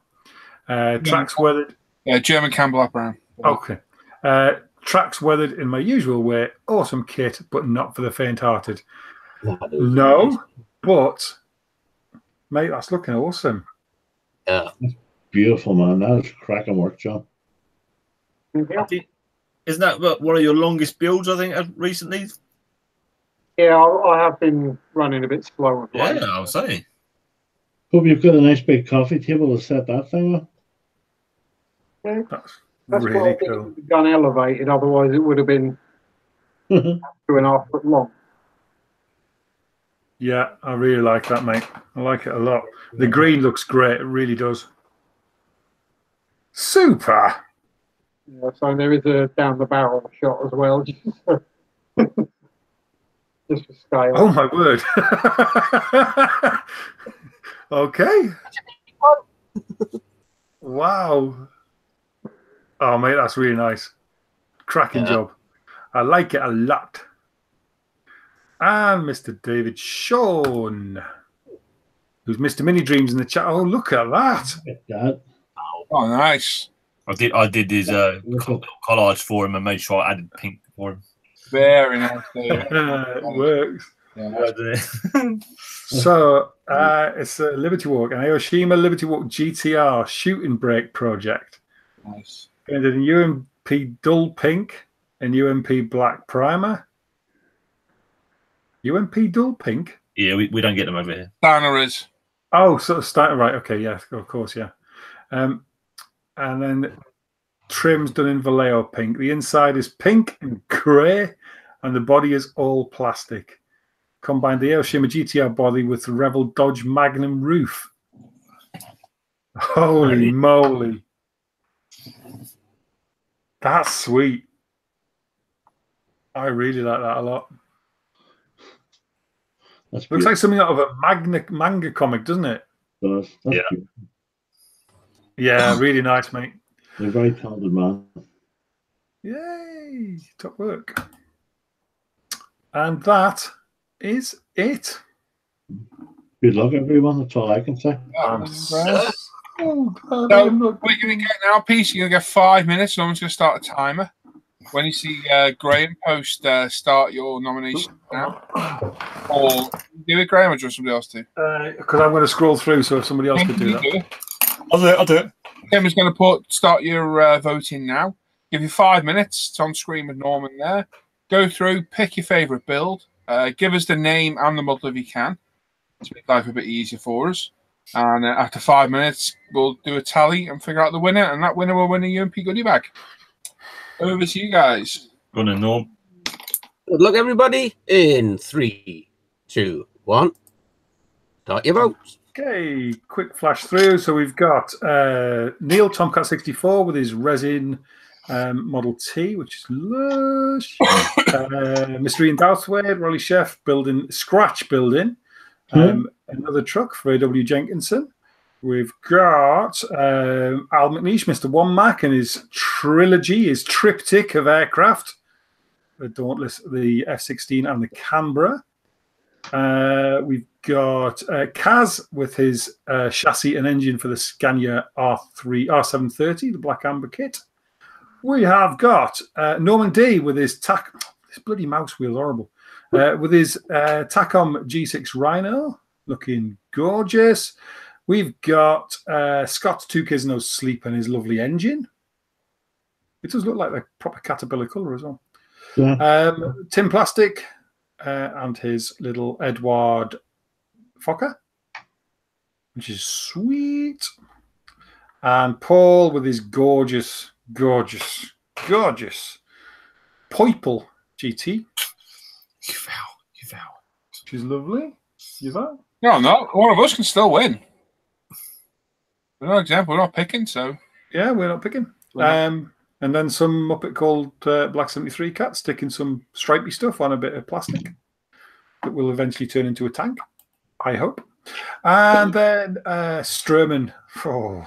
Speaker 6: Uh, tracks weathered.
Speaker 1: Yeah, German cam Black Brown.
Speaker 6: Okay. Uh, tracks weathered in my usual way. Awesome kit, but not for the faint-hearted. No,
Speaker 5: nice.
Speaker 6: but mate, that's looking awesome.
Speaker 5: Yeah.
Speaker 4: Beautiful, man. That is cracking work, John.
Speaker 7: Yeah,
Speaker 2: I think- Isn't that one of your longest builds? I think uh, recently.
Speaker 7: yeah I, I have been running a bit slow of
Speaker 2: Yeah. I was saying.
Speaker 4: Hope you've got a nice big coffee table to set that thing up.
Speaker 6: That's,
Speaker 7: That's
Speaker 6: really cool.
Speaker 7: the gun elevated, otherwise it would have been two and a half foot long.
Speaker 6: Yeah, I really like that, mate. I like it a lot. The green looks great. It really does. Super.
Speaker 7: Yeah, so there is a down the barrel shot as well. Just for scale.
Speaker 6: Oh my word. okay. Wow. Oh mate, that's really nice. Cracking
Speaker 5: Yeah.
Speaker 6: job. I like it a lot. And Mr. David Sean, who's Mr. Mini Dreams in the chat. Oh, look at that.
Speaker 4: Look at that.
Speaker 1: Oh, nice.
Speaker 2: I did. I did his uh,
Speaker 4: Look
Speaker 2: co-
Speaker 4: at-
Speaker 2: collage for him and made sure I added pink for him.
Speaker 1: Very nice. David.
Speaker 6: it works.
Speaker 1: Yeah.
Speaker 6: So uh, it's a Liberty Walk, an Aoshima Liberty Walk GTR shooting brake project.
Speaker 1: nice.
Speaker 6: Painted in UMP dull pink and UMP black primer. UMP dull pink?
Speaker 2: Yeah, we, we don't get them over here.
Speaker 1: Banner is.
Speaker 6: Oh, so start right. Okay, yeah, of course, yeah. Um, and then trims done in Vallejo pink. The inside is pink and grey, and the body is all plastic. Combine the Aoshima GTR body with the Revell Dodge Magnum roof. Holy moly. That's sweet. I really like that a lot.
Speaker 4: That's
Speaker 6: Looks
Speaker 4: beautiful.
Speaker 6: like something out of a magna, manga comic, doesn't it?
Speaker 4: That's
Speaker 2: Yeah.
Speaker 4: beautiful.
Speaker 6: Yeah, really nice, mate.
Speaker 4: You're a very talented man.
Speaker 6: Yay! Top work. And that is it.
Speaker 4: Good luck, everyone. That's all I can say.
Speaker 6: I'm
Speaker 1: Um,
Speaker 6: so
Speaker 1: So, we're going to get now, PC. You're going to get five minutes. No one's going to start a timer. When you see uh, Graham post, uh, start your nomination now. Or do it, Graham, or just somebody else do?
Speaker 6: Because I'm going to scroll through, so if somebody else could do that.
Speaker 1: do it.
Speaker 2: I'll do it. I'll do it.
Speaker 1: Tim is going to put start your uh, voting now. Give you five minutes. It's on screen with Norman there. Go through, pick your favourite build. Uh, give us the name and the model if you can to make life a bit easier for us. And uh, after five minutes, we'll do a tally and figure out the winner. And that winner will win a UMP goodie bag. Over to you guys.
Speaker 2: Go on then, Norm.
Speaker 5: Good luck, everybody. In three, two, One. Start your votes.
Speaker 6: Okay, quick flash through. So we've got uh, Neil Tomcat 64 with his resin um, Model T, which is lush. uh, Mr. Ian Douthwaite, Rolly Chef building scratch building. Um, Another truck for A.W. Jenkinson. We've got um, Al McNeish, Mr. One Mac, and his trilogy, his triptych of aircraft. The Dauntless, the F 16, and the Canberra. Uh, we've got uh, Kaz with his uh, chassis and engine for the Scania R3 R730, the Black Amber kit. We have got uh, Norman D with his tac. This bloody mouse wheel is horrible. Uh, with his uh, Takom G6 Rhino, looking gorgeous. We've got uh, Scott Two Kids No Sleep and his lovely engine. It does look like the proper caterpillar colour as well.
Speaker 4: Yeah.
Speaker 6: Um, Tim Plastic uh, and his little Eduard Fokker, which is sweet. And Paul with his gorgeous, gorgeous, gorgeous Poiple GT,
Speaker 2: You vow. You vow.
Speaker 6: which is lovely. You that?
Speaker 1: No, no. One of us can still win. We're not example. We're not picking, so
Speaker 6: Yeah, we're not picking. Um, and then some Muppet called uh, Black 73 Cat sticking some stripy stuff on a bit of plastic that will eventually turn into a tank, I hope. And then uh, Sturman, oh,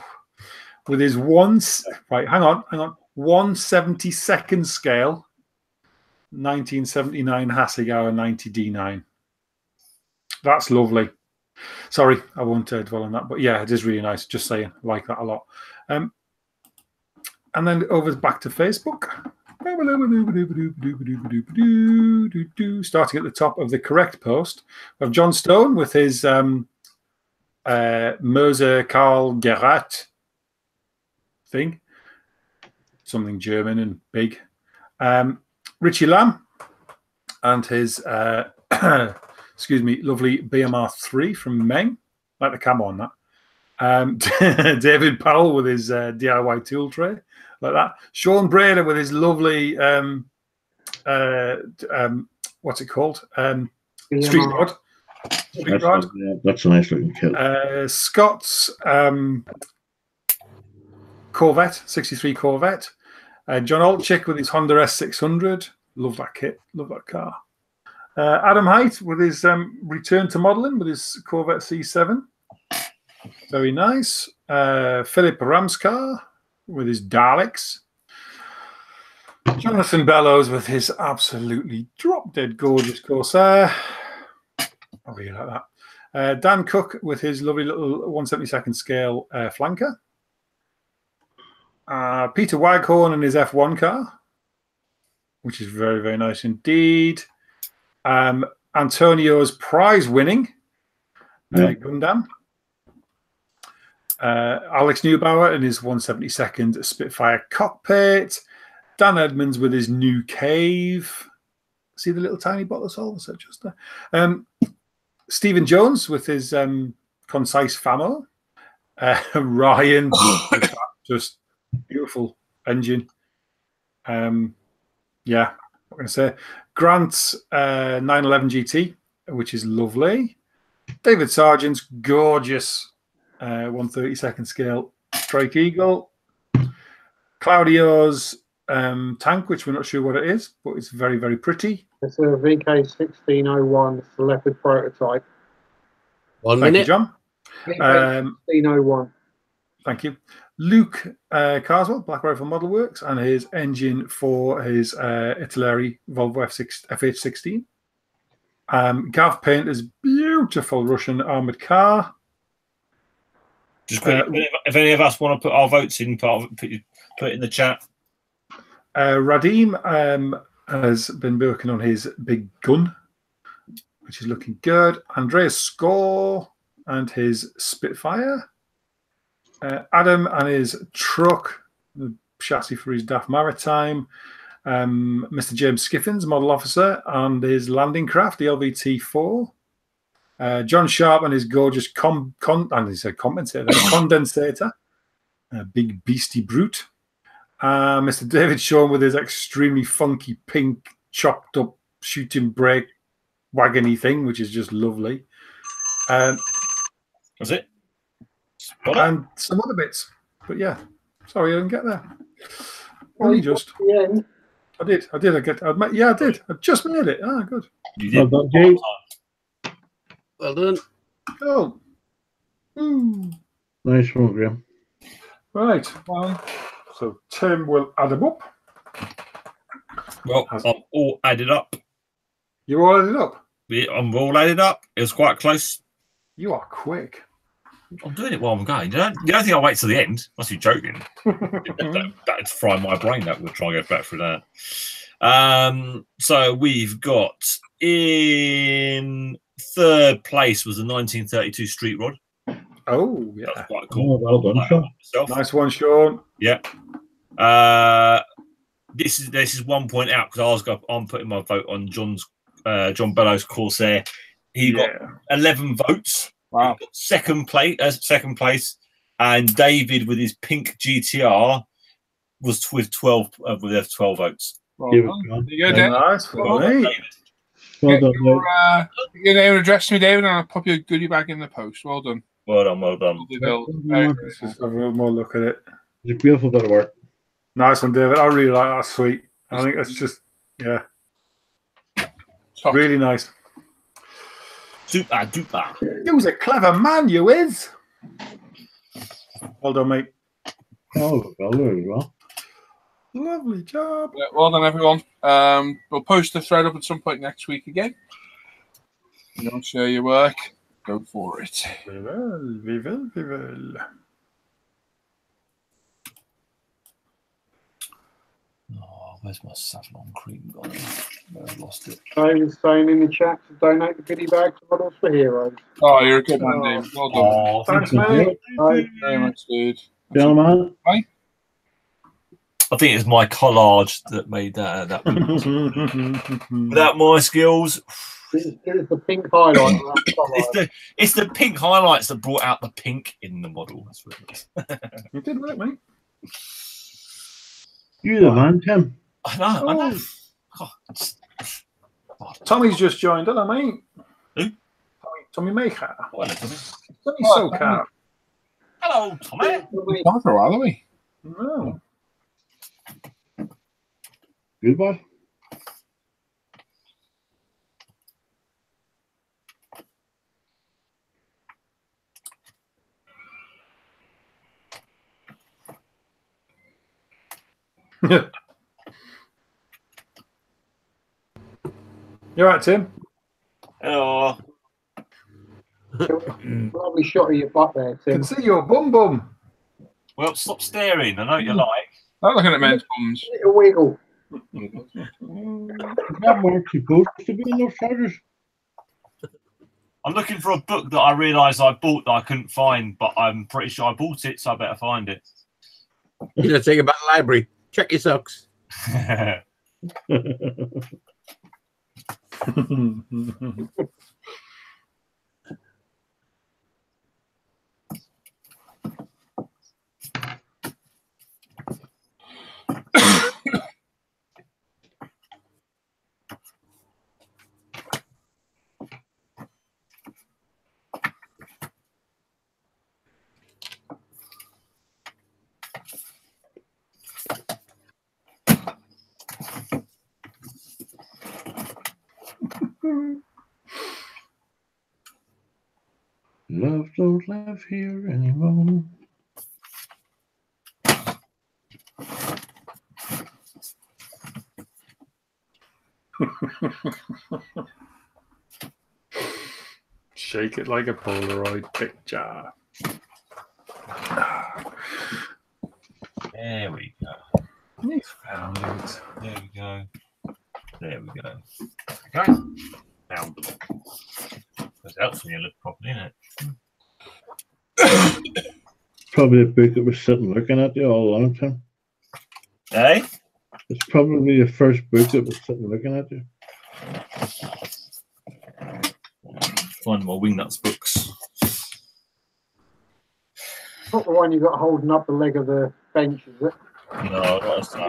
Speaker 6: with his one, right, hang on, hang on, 172nd scale, 1979 Hasegawa 90D9. That's lovely. Sorry, I won't uh, dwell on that, but yeah, it is really nice. Just saying, I like that a lot. Um, and then over back to Facebook. Starting at the top of the correct post of John Stone with his um, uh, Mörser Karl Gerät thing, something German and big. Um, Richie Lamb and his, uh, excuse me, lovely BMR 3 from Meng. Like the camo on that. Um, David Powell with his uh, DIY tool tray, like that. Sean Brader with his lovely, um, uh, um, what's it called? Um, street rod. Street
Speaker 4: That's,
Speaker 6: rod.
Speaker 4: yeah, that's a nice looking kit.
Speaker 6: Uh, Scott's um, Corvette, 63 Corvette. Uh, John Altchick with his Honda S600. Love that kit. Love that car. Uh, Adam Height with his um, return to modeling with his Corvette C7. Very nice. Uh, Philip Ramscar with his Daleks. Jonathan Bellows with his absolutely drop dead gorgeous Corsair. I really like that. Uh, Dan Cook with his lovely little 172nd scale uh, flanker. Uh, Peter Waghorn and his F1 car, which is very, very nice indeed. Um, Antonio's prize winning uh. Gundam. Uh, Alex Neubauer in his 172nd Spitfire cockpit. Dan Edmonds with his new cave. See the little tiny bottle of that's just there. Um, Stephen Jones with his um, concise famo. Uh, Ryan, just beautiful engine. Um, yeah, I'm going to say Grant's uh, 911 GT, which is lovely. David Sargent's gorgeous uh, 132nd scale Strike Eagle. Claudio's um, tank, which we're not sure what it is, but it's very, very pretty.
Speaker 7: It's a VK1601 Leopard prototype.
Speaker 5: One
Speaker 6: Thank you,
Speaker 5: minute.
Speaker 6: John. Um,
Speaker 7: VK1601.
Speaker 6: Thank you. Luke uh, Carswell, Black Rifle Model Works, and his engine for his uh, Italeri Volvo F6, FH16. Um, Gav Painter's beautiful Russian armored car.
Speaker 2: Just quickly,
Speaker 6: Uh,
Speaker 2: if, any, of us want to put our votes in, part of, put, put it in the chat.
Speaker 6: Uh, Radim um, has been working on his big gun, which is looking good. Andreas Score and his Spitfire. Uh, Adam and his truck, the chassis for his DAF Maritime. Um, Mr. James Skiffins, model officer, and his landing craft, the LVT 4. Uh, John Sharp and his gorgeous com, con and he said compensator, condensator, a big beastie brute. Uh, Mr. David Shawn with his extremely funky pink chopped up shooting brake wagony thing, which is just lovely. Um,
Speaker 2: Was it? Spot on.
Speaker 6: and some other bits. But yeah, sorry, I didn't get there. Only just.
Speaker 7: The.
Speaker 6: I did. I did. I get. I yeah, I did. I just made it. Ah, good.
Speaker 2: You
Speaker 4: Well
Speaker 2: did.
Speaker 4: done, Jay.
Speaker 5: Well done.
Speaker 6: Cool. Hmm.
Speaker 4: Nice one, Graham.
Speaker 6: Right. Well, so Tim will add them up.
Speaker 2: Well, I'm all added up.
Speaker 6: You're all added up.
Speaker 2: We- I'm all added up. It was quite close.
Speaker 6: You are quick.
Speaker 2: I'm doing it while I'm going. You don't, you don't think I'll wait till the end? Must be joking. that, that'd fry my brain. That we'll try and go back through that. Um, so we've got in third place was the 1932 Street Rod.
Speaker 6: Oh
Speaker 2: That's
Speaker 6: yeah.
Speaker 2: quite
Speaker 4: Oh,
Speaker 2: cool.
Speaker 4: well done, Sean.
Speaker 6: Nice one, Sean.
Speaker 2: Yeah. Uh, this is this is one point out because I was go, I'm putting my vote on John's uh, John Bellows Corsair. He got 11 votes.
Speaker 1: Wow.
Speaker 2: Second place, uh, second place, and David with his pink GTR was with 12 uh, with 12 votes.
Speaker 1: Well
Speaker 4: Give it
Speaker 1: done.
Speaker 4: gone.
Speaker 1: There you go, Dave.
Speaker 6: Nice
Speaker 2: Well
Speaker 6: one.
Speaker 2: Done,
Speaker 6: Hey.
Speaker 2: David.
Speaker 4: Well
Speaker 1: Get
Speaker 4: done,
Speaker 1: your,
Speaker 4: mate.
Speaker 1: uh, your name and address to me, David, and I'll pop your goodie bag in the post. Well done.
Speaker 2: Well done, well done.
Speaker 1: Lovely build. Very, very
Speaker 6: Let's just have a little more look at it.
Speaker 4: It's a beautiful bit of work.
Speaker 6: Nice one, David. I really like that. Sweet. I think that's just yeah,
Speaker 1: Top.
Speaker 6: really nice.
Speaker 2: Super duper.
Speaker 6: You was a clever man, you is. Well done, mate.
Speaker 4: Oh, well, very well.
Speaker 6: Lovely job.
Speaker 1: Yeah, well done, everyone. Um, we'll post the thread up at some point next week again. You don't share your work, go for it.
Speaker 6: We will, we will, we will.
Speaker 2: Oh, where's my saffron cream gone? I lost it.
Speaker 7: Dave is saying in the chat to donate the goodie bag to Models for Heroes.
Speaker 1: Oh, you're a good man, Dave. Well done.
Speaker 2: Oh,
Speaker 6: Thanks,
Speaker 4: Thank you.
Speaker 6: mate.
Speaker 1: Very much, dude.
Speaker 4: Gentlemen,
Speaker 2: I think it's my collage that made that. Uh, that without my skills,
Speaker 7: It is, it is the pink highlight. that
Speaker 2: it's
Speaker 7: highlight.
Speaker 2: the it's the pink highlights that brought out the pink in the model. That's what it is.
Speaker 6: you did right, mate.
Speaker 4: you the man, Tim.
Speaker 2: I know. I know.
Speaker 6: Oh.
Speaker 2: God, it's-
Speaker 6: Tommy's just joined. Hello, mate.
Speaker 2: Who?
Speaker 6: Tommy, Tommy Maker.
Speaker 2: Well, Tommy.
Speaker 6: Tommy
Speaker 1: Oh,
Speaker 6: SoCal.
Speaker 2: Hello, Tommy.
Speaker 1: Gone for a while, are we?
Speaker 6: No.
Speaker 4: Goodbye.
Speaker 6: You're right, Tim.
Speaker 2: Hello. Mm.
Speaker 7: Lovely shot of your butt there, Tim.
Speaker 6: Can see your bum bum.
Speaker 2: Well, stop staring. I know what you hmm. like.
Speaker 1: I'm looking at men's bums.
Speaker 7: Little wiggle.
Speaker 4: That weren't to be in those.
Speaker 2: I'm looking for a book that I realised I bought that I couldn't find, but I'm pretty sure I bought it, so I better find it.
Speaker 5: You know, take it back to the library. Check your socks.
Speaker 4: Love don't live here anymore.
Speaker 6: Shake it like a Polaroid picture.
Speaker 2: there we go.
Speaker 6: He's found it.
Speaker 2: There we go. There we go. Okay. Found them. That helps when you look properly, isn't it?
Speaker 4: Probably a book that was sitting looking at you all along, time. Eh?
Speaker 2: Hey?
Speaker 4: It's probably the first book that was sitting looking at you.
Speaker 2: Find my Wingnuts books.
Speaker 7: Not the one you got holding up the leg of the bench, is it?
Speaker 2: No, not this.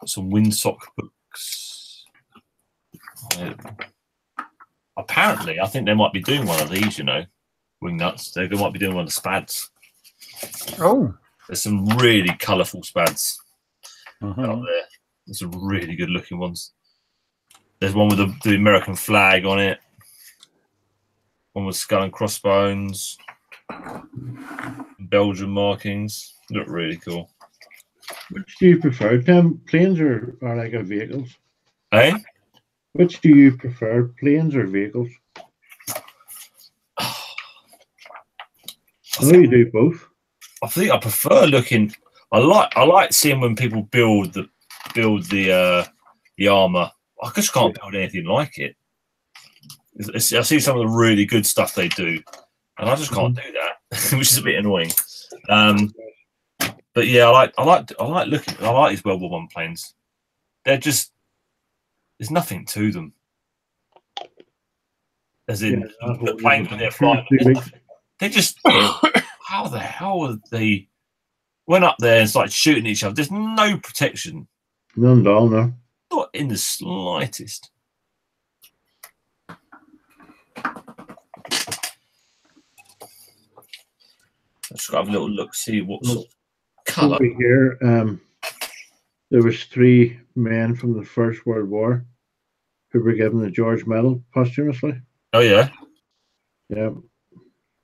Speaker 2: Got some Windsock books. Yeah. Apparently, I think they might be doing one of these. You know, wing nuts. They might be doing one of the spads.
Speaker 6: Oh.
Speaker 2: There's some really colourful spads
Speaker 6: Mhm.
Speaker 2: out there. There's some really good looking ones. There's one with the, the American flag on it. One with skull and crossbones. Belgian markings. Look really cool.
Speaker 4: Which do you prefer, Tim? Planes or, or like a vehicles?
Speaker 2: Eh?
Speaker 4: Which do you prefer, planes or vehicles? I know you do both.
Speaker 2: I think I prefer looking. I like I like seeing when people build the build the uh the armor. I just can't build anything like it. It's- it's- I see some of the really good stuff they do, and I just can't do that, which is a bit annoying. Um, but yeah, I like I like I like looking. I like these World War One planes. They're just there's nothing to them. As in
Speaker 4: Yeah,
Speaker 2: the planes when they're flying, they just how the hell are they went up there and started shooting each other? There's no protection,
Speaker 4: None at all, no.
Speaker 2: not in the slightest. Let's have a little look, see what sort of colour.
Speaker 4: Over here, um, there was three men from the First World War who were given the George Medal posthumously.
Speaker 2: Oh yeah,
Speaker 4: Yeah,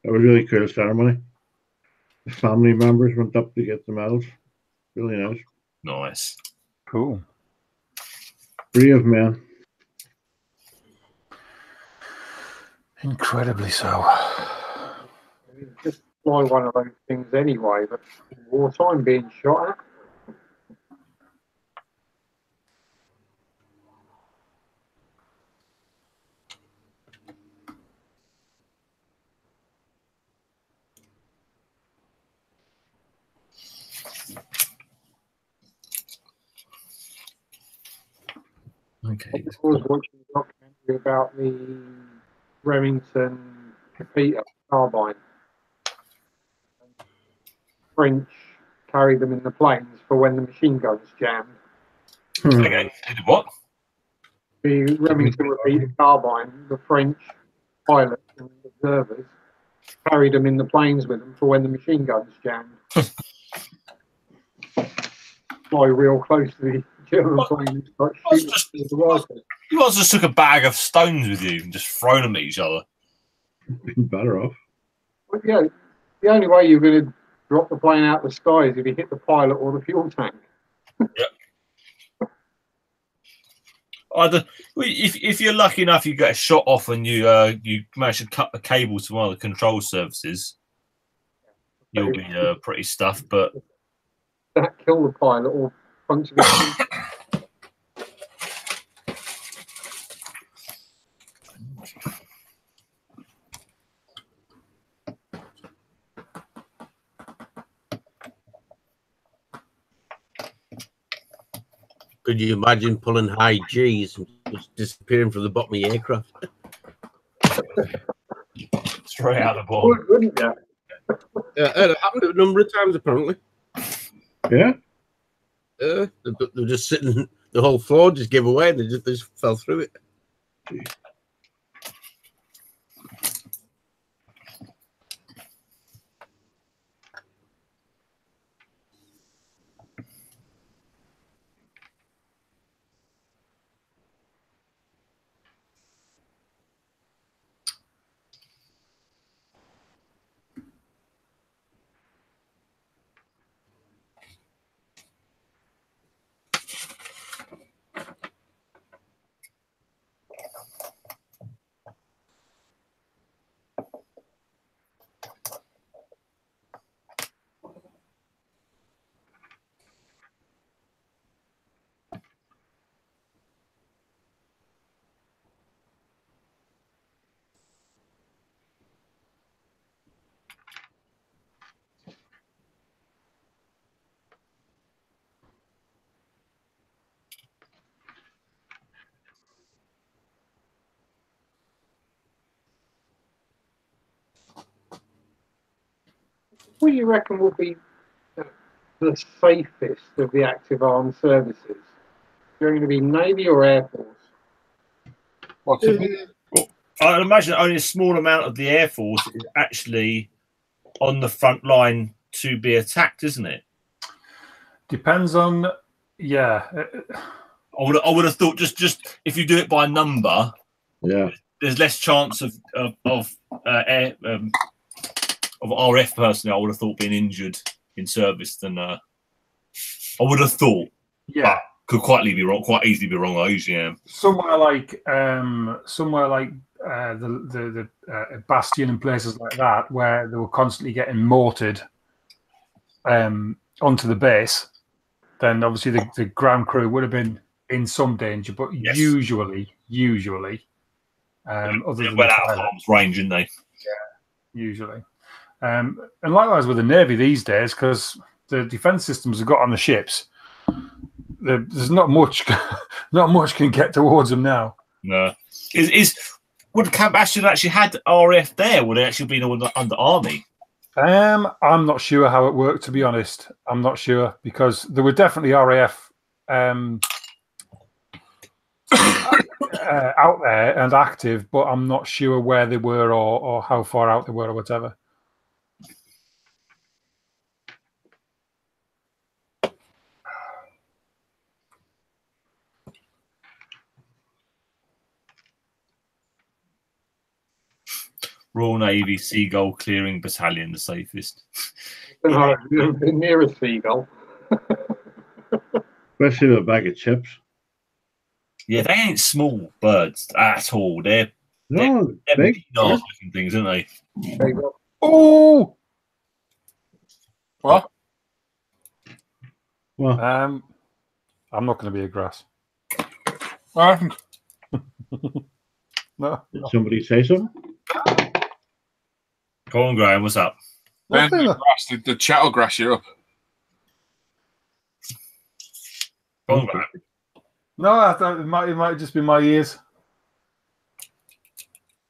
Speaker 4: it was a really cool ceremony. The family members went up to get the medals. Really nice.
Speaker 2: nice.
Speaker 6: Cool.
Speaker 4: Brave men.
Speaker 6: Incredibly so.
Speaker 7: I Just fly one of those things anyway, but in wartime being shot at.
Speaker 2: Okay.
Speaker 7: I was watching a documentary about the Remington Capita carbine. French carried them in the planes for when the machine guns jammed.
Speaker 4: Hmm.
Speaker 2: Okay. Did What?
Speaker 7: The Remington repeater carbine, the French pilots and observers carried them in the planes with them for when the machine guns jammed. Fly real close to the German planes and start
Speaker 2: That's
Speaker 7: shooting
Speaker 2: just-
Speaker 7: with the rifle.
Speaker 2: You guys just took a bag of stones with you and just thrown them at each other.
Speaker 4: Better off.
Speaker 7: But yeah, the only way you're going to drop the plane out of the sky is if you hit the pilot or the fuel tank.
Speaker 2: Either if if you're lucky enough, you get a shot off and you uh, you manage to cut the cable to one of the control services. You'll be uh, pretty stuffed, but
Speaker 7: That kill the pilot or puncture the
Speaker 5: Could you imagine pulling high G's and just disappearing from the bottom of the aircraft?
Speaker 2: straight out of the bottom.
Speaker 7: would, wouldn't you?
Speaker 5: Uh, it happened a number of times, apparently.
Speaker 4: Yeah.
Speaker 5: Uh, they, they were just sitting, the whole floor just gave away and they just, they just fell through it.
Speaker 7: What you reckon will be the, the safest of the active armed services? You're going to be Navy or Air Force?
Speaker 6: What's it?
Speaker 2: I imagine only a small amount of the air force is actually on the front line to be attacked, isn't it?
Speaker 6: Depends on, yeah. uh,
Speaker 2: I would I would have thought just just if you do it by number,
Speaker 4: Yeah.
Speaker 2: there's less chance of of, of uh, air um, of RF personnel. I would have thought being injured in service than uh, I would have thought.
Speaker 6: Yeah.
Speaker 2: Could quite be wrong, quite easily be wrong. I usually am.
Speaker 6: somewhere like um, somewhere like uh, the the, the uh, Bastion and places like that, where they were constantly getting mortared um, onto the base, then obviously the, the ground crew would have been in some danger. But
Speaker 2: Yes.
Speaker 6: usually, usually, um, other than
Speaker 2: well out of harm's range, aren't they?
Speaker 6: Yeah, usually, um, and likewise with the navy these days, because the defense systems have got on the ships. there- There's not much, not much can get towards them now.
Speaker 2: No. Is is would Camp Bastion actually had RF there? Would it actually been under, under army?
Speaker 6: Um, I'm not sure how it worked. To be honest, I'm not sure because there were definitely RAF um, uh, out there and active, but I'm not sure where they were or, or how far out they were or whatever.
Speaker 2: Royal Navy Seagull Clearing Battalion, the safest.
Speaker 7: No, the nearest seagull.
Speaker 4: Especially with a bag of chips.
Speaker 2: Yeah, they ain't small birds at all. They're
Speaker 4: No,
Speaker 2: they're
Speaker 4: big.
Speaker 2: nice looking things, aren't they?
Speaker 7: There you go.
Speaker 6: Oh,
Speaker 1: What?
Speaker 4: Well,
Speaker 6: um, I'm not going to be a grass.
Speaker 1: What happened?
Speaker 6: No,
Speaker 4: did somebody say something?
Speaker 2: Go on, Graham. What's up?
Speaker 1: Ben, the, grass, the, the chat will grass you up.
Speaker 2: Go on, Graham.
Speaker 6: no, I thought it might, it might just be my ears.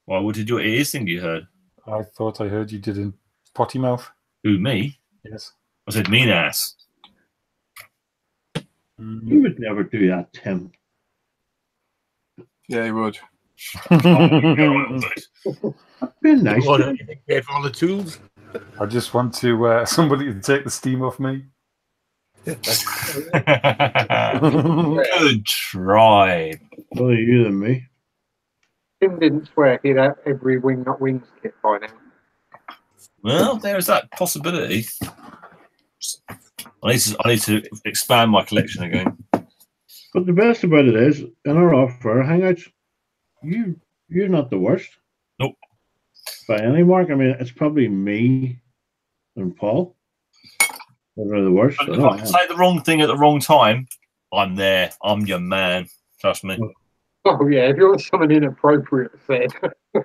Speaker 2: Why? What did your ears think you heard?
Speaker 6: I thought I heard you did in potty mouth.
Speaker 2: Who me?
Speaker 6: Yes.
Speaker 2: I said mean ass. Mm.
Speaker 4: You would never do that, Tim.
Speaker 1: Yeah, he would.
Speaker 4: Been nice.
Speaker 5: What,
Speaker 4: to
Speaker 5: you think they have all the tools?
Speaker 6: I just want to uh, somebody to take the steam off me.
Speaker 2: Good try.
Speaker 4: Well, you than me.
Speaker 7: Tim didn't swear he'd have every Wingnut Wings kit by now.
Speaker 2: Well, there is that possibility. I need to I need to expand my collection again.
Speaker 4: But the best about it is, in our off-air hangouts, you you're not the worst.
Speaker 2: Nope.
Speaker 4: By any mark, I mean it's probably me and Paul that are the worst.
Speaker 2: But if I
Speaker 4: I
Speaker 2: say the wrong thing at the wrong time, I'm there. I'm your man. Trust me.
Speaker 7: Oh, oh yeah, if you're something inappropriate said,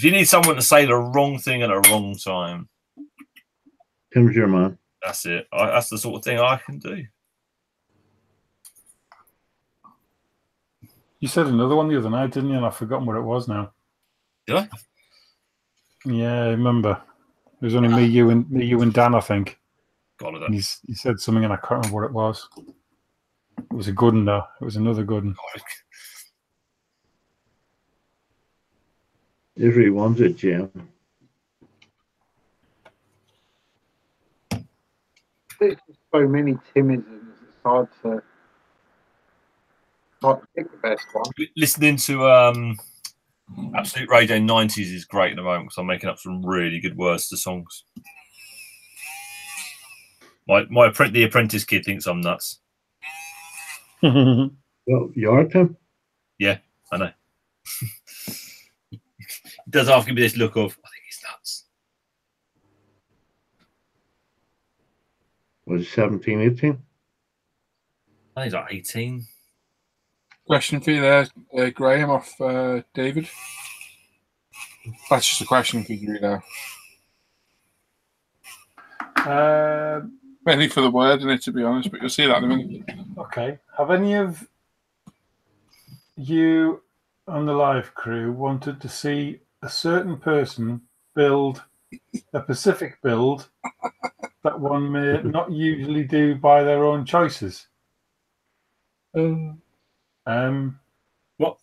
Speaker 2: If you need someone to say the wrong thing at the wrong time,
Speaker 4: Tim's your man.
Speaker 2: that's it. I, that's the sort of thing I can do.
Speaker 6: You said another one the other night, didn't you? And I've forgotten what it was now.
Speaker 2: Did I?
Speaker 6: Yeah, I remember. It was only me, you, and me, you, and Dan, I think.
Speaker 2: God, I
Speaker 6: And
Speaker 2: don't
Speaker 6: he's, he said something, and I can't remember what it was. It was a good one, though. It was another good one.
Speaker 4: Everyone's a gem.
Speaker 7: there's so many Timisms. It's hard to hard to pick the best one.
Speaker 2: Listening to um, Absolute Radio 90s is great at the moment because I'm making up some really good words to songs. My my the apprentice kid thinks I'm nuts.
Speaker 4: Well, you are Tim.
Speaker 2: Yeah, I know. he does half give me this look of I think he's nuts.
Speaker 4: Was it 17, 18?
Speaker 2: I think he's like 18.
Speaker 1: Question for you there, uh, Graham, off uh, David. That's just a question for you now.
Speaker 6: Uh,
Speaker 1: Mainly for the word in it, to be honest, but you'll see that in a minute.
Speaker 6: okay. Have any of you on the live crew wanted to see a certain person build a Pacific build that one may not usually do by their own choices? Um, Um,
Speaker 2: what?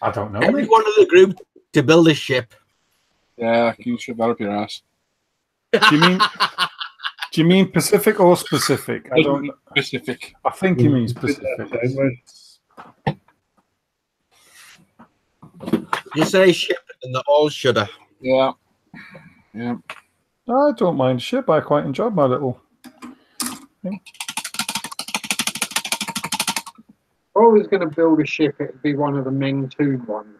Speaker 6: I don't know.
Speaker 5: Every one of the group to build a ship.
Speaker 1: Yeah, you should that up your ass.
Speaker 6: Do you mean do you mean Pacific or specific? I don't.
Speaker 1: Specific.
Speaker 6: I think he means Pacific.
Speaker 5: You say ship and they all shudder.
Speaker 1: Yeah. Yeah.
Speaker 6: I don't mind ship. I quite enjoyed my little.
Speaker 7: If I was going to build a ship, it'd be one of the Ming Toon ones.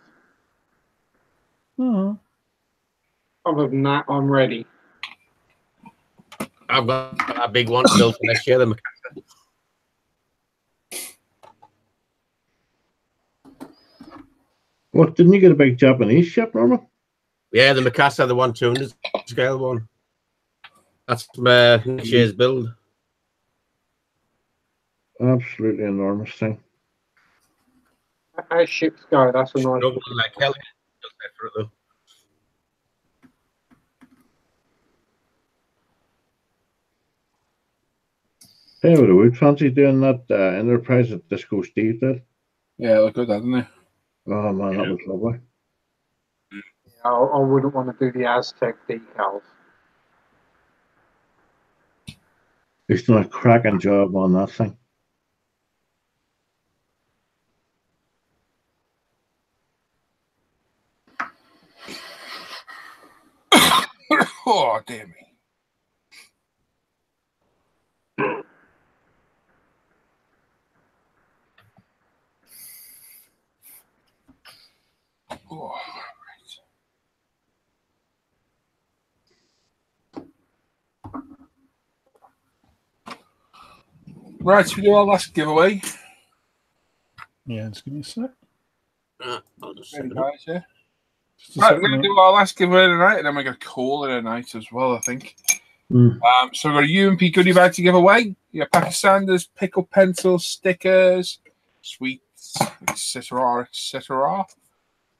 Speaker 6: Hmm.
Speaker 7: Other than that, I'm ready.
Speaker 5: I've got a big one to build for next year. The Mikasa.
Speaker 4: What, didn't you get a big Japanese ship, Norman?
Speaker 5: Yeah, the Mikasa, the one 200 scale one. That's my next year's build.
Speaker 4: Absolutely enormous thing.
Speaker 7: As ships go, that's a nice.
Speaker 5: Don't like hell. Just there it, though.
Speaker 4: Hey, would would fancy doing that uh, enterprise that Disco Steve did?
Speaker 1: Yeah, look good, doesn't it?
Speaker 4: Oh man, that was lovely.
Speaker 7: I, I wouldn't want to do the Aztec decals.
Speaker 4: He's done a cracking job on that thing.
Speaker 1: Oh, damn me. Oh, right. Right, should we do our last giveaway?
Speaker 6: Yeah, just give me a sec.
Speaker 5: Uh, I'll just
Speaker 1: Ready,
Speaker 5: it
Speaker 1: guys, yeah? Right, we're going to do our last giveaway tonight, and then we're going to call it a night as well, I think.
Speaker 4: Mm.
Speaker 1: Um, so we've got a UMP goodie bag to give away. Your pack of sanders, pickle pencils, stickers, sweets, etc., etc.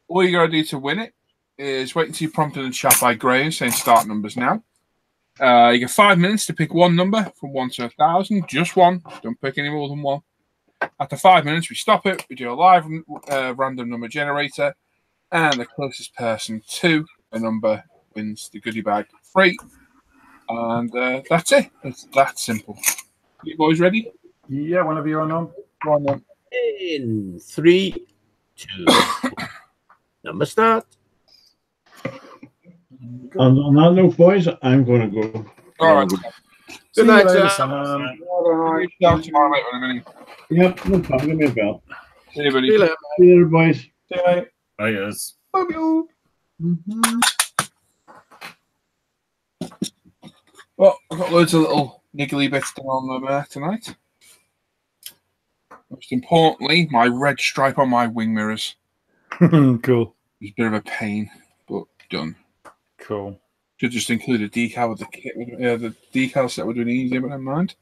Speaker 1: All you got to do to win it is wait until you're prompted in the chat by Graham saying start numbers now. Uh, you get five minutes to pick one number from one to a thousand, just one. Don't pick any more than one. After five minutes, we stop it. We do a live uh, random number generator, and the closest person to a number wins the goodie bag free. And uh, that's it. It's that simple. You boys ready?
Speaker 6: Yeah, whenever you're on.
Speaker 1: Go on then.
Speaker 5: In three, two, one. number start.
Speaker 4: And on that note, boys, I'm going to go.
Speaker 1: All right.
Speaker 5: Good night,
Speaker 6: later,
Speaker 5: Sam.
Speaker 6: Sam.
Speaker 7: I don't know.
Speaker 1: Reach out tomorrow night when
Speaker 4: Yep, no problem. Give me a bell.
Speaker 1: Anybody?
Speaker 5: See you later.
Speaker 4: See you later, boys.
Speaker 6: See you, mate.
Speaker 2: Layers.
Speaker 6: Love you.
Speaker 1: Well, I've got loads of little niggly bits done on them uh, tonight. Most importantly, my red stripe on my wing mirrors.
Speaker 6: cool.
Speaker 1: It's a bit of a pain, but done.
Speaker 6: Cool.
Speaker 1: Should just include a decal with the kit. Yeah, the decal set would have been easier, but never mind.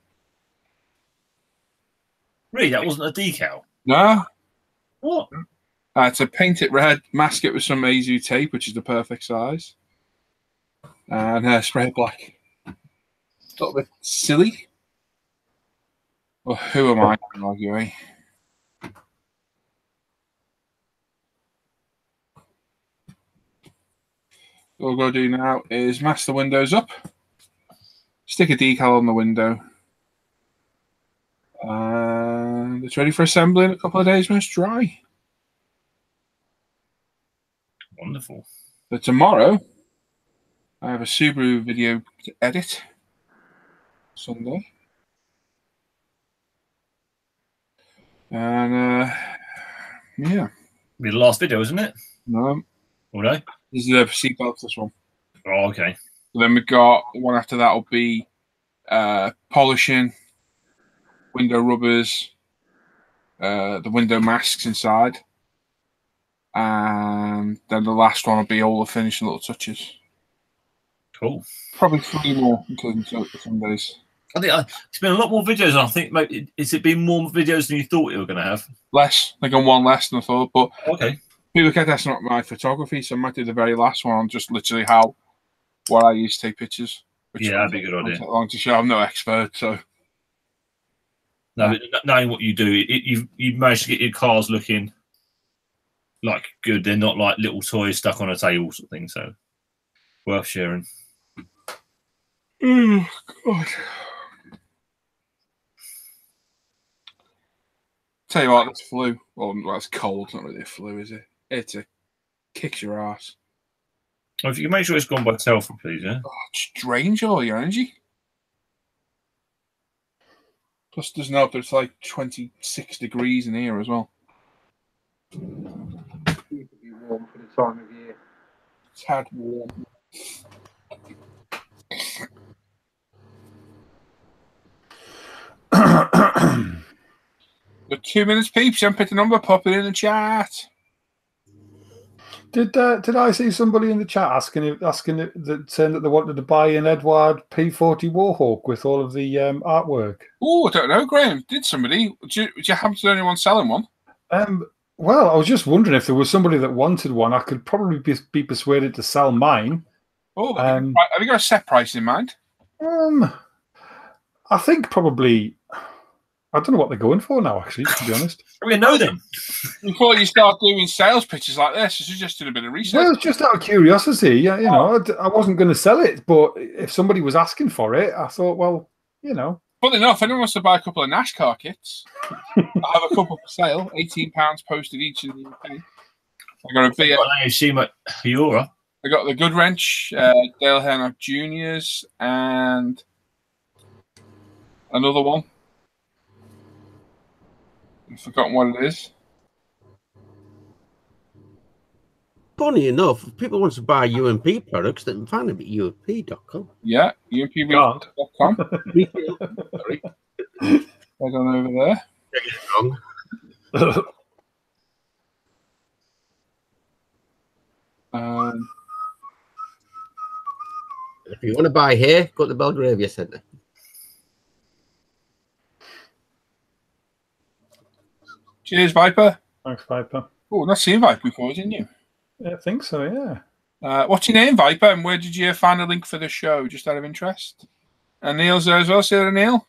Speaker 2: Really, that wasn't a decal.
Speaker 1: No,
Speaker 2: What?
Speaker 1: Uh, to paint it red, mask it with some Aizu tape, which is the perfect size, and uh, spray it black. A little bit silly. Well, who am I arguing? eh? What we're going to do now is mask the windows up, stick a decal on the window, and it's ready for assembly in a couple of days when it's dry.
Speaker 2: Wonderful.
Speaker 1: But tomorrow, I have a Subaru video to edit. Sunday. And uh, yeah,
Speaker 2: Be the last video, isn't it?
Speaker 1: no,
Speaker 2: Oh no.
Speaker 1: this is the seatbelt. This one.
Speaker 2: Oh, okay.
Speaker 1: then we've got one after that will be uh, polishing, window rubbers, uh, the window masks inside, and then the last one will be all the finishing little touches.
Speaker 2: Cool.
Speaker 1: Probably three more, including some days.
Speaker 2: I think uh, it's been a lot more videos. I think maybe is it been more videos than you thought you were going to have?
Speaker 1: Less, like on one less than I thought, but
Speaker 2: Okay.
Speaker 1: people get that's not my photography, so I might do the very last one on just literally how what I use to take pictures. which
Speaker 2: Yeah, that'd be a good idea.
Speaker 1: long to show. I'm no expert, so
Speaker 2: No, but knowing what you do, it, you you managed to get your cars looking like good. They're not like little toys stuck on a table sort of thing. So worth sharing.
Speaker 1: Oh, God. Tell you what, that's flu. Well, well, it's cold. It's not really a flu, is it? It's a kicks your ass.
Speaker 2: Oh, if you can make sure it's gone by Telford, please, yeah.
Speaker 1: Oh, drains all your energy. Plus, doesn't help that it's like 26 degrees in here as well.
Speaker 7: Need to be warm for the time of year.
Speaker 1: It's had warm. Got two minutes, peeps. Jump hit the number, pop it in the chat.
Speaker 6: Did uh, did I see somebody in the chat asking if, asking if, that saying that they wanted to buy an Eduard P40 Warhawk with all of the um, artwork?
Speaker 1: Oh, I don't know, Graham. Did somebody? Do you, do you happen to know anyone selling one?
Speaker 6: Um, well, I was just wondering if there was somebody that wanted one. I could probably be, be persuaded to sell mine.
Speaker 1: Oh,
Speaker 6: Um,
Speaker 1: have you got a set price in mind?
Speaker 6: Um, I think probably. I don't know what they're going for now. Actually, to be honest.
Speaker 2: We know them.
Speaker 1: Before you start doing sales pitches like this, this is just doing a bit of research.
Speaker 6: Well, it's just out of curiosity. Yeah, you know, I wasn't going to sell it, but if somebody was asking for it, I thought, well, you know,
Speaker 1: Funnily enough, if anyone wants to buy a couple of NASCAR kits, I have a couple for sale, eighteen pounds posted each in the UK. I got a V.
Speaker 2: Got an AFC at Eura.
Speaker 1: I got the Goodwrench, uh, Dale Earnhardt Juniors, and another one. I've forgotten what it is.
Speaker 5: Funny enough, if people want to buy UMP products, they can find them at UMP.com.
Speaker 1: Yeah,
Speaker 6: Can't.
Speaker 1: UMPV.com.
Speaker 5: Retail. Sorry.
Speaker 1: Right on over there.
Speaker 5: Wrong.
Speaker 1: Um,
Speaker 5: If you want to buy here, go to the Belgravia Centre.
Speaker 1: cheers, Viper.
Speaker 6: thanks, Viper.
Speaker 1: Oh, not seen Viper before, didn't you?
Speaker 6: Yeah, I think so. Yeah.
Speaker 1: Uh, what's your name, Viper? And where did you find a link for the show? Just out of interest. And Neil's there as well. See there, Neil.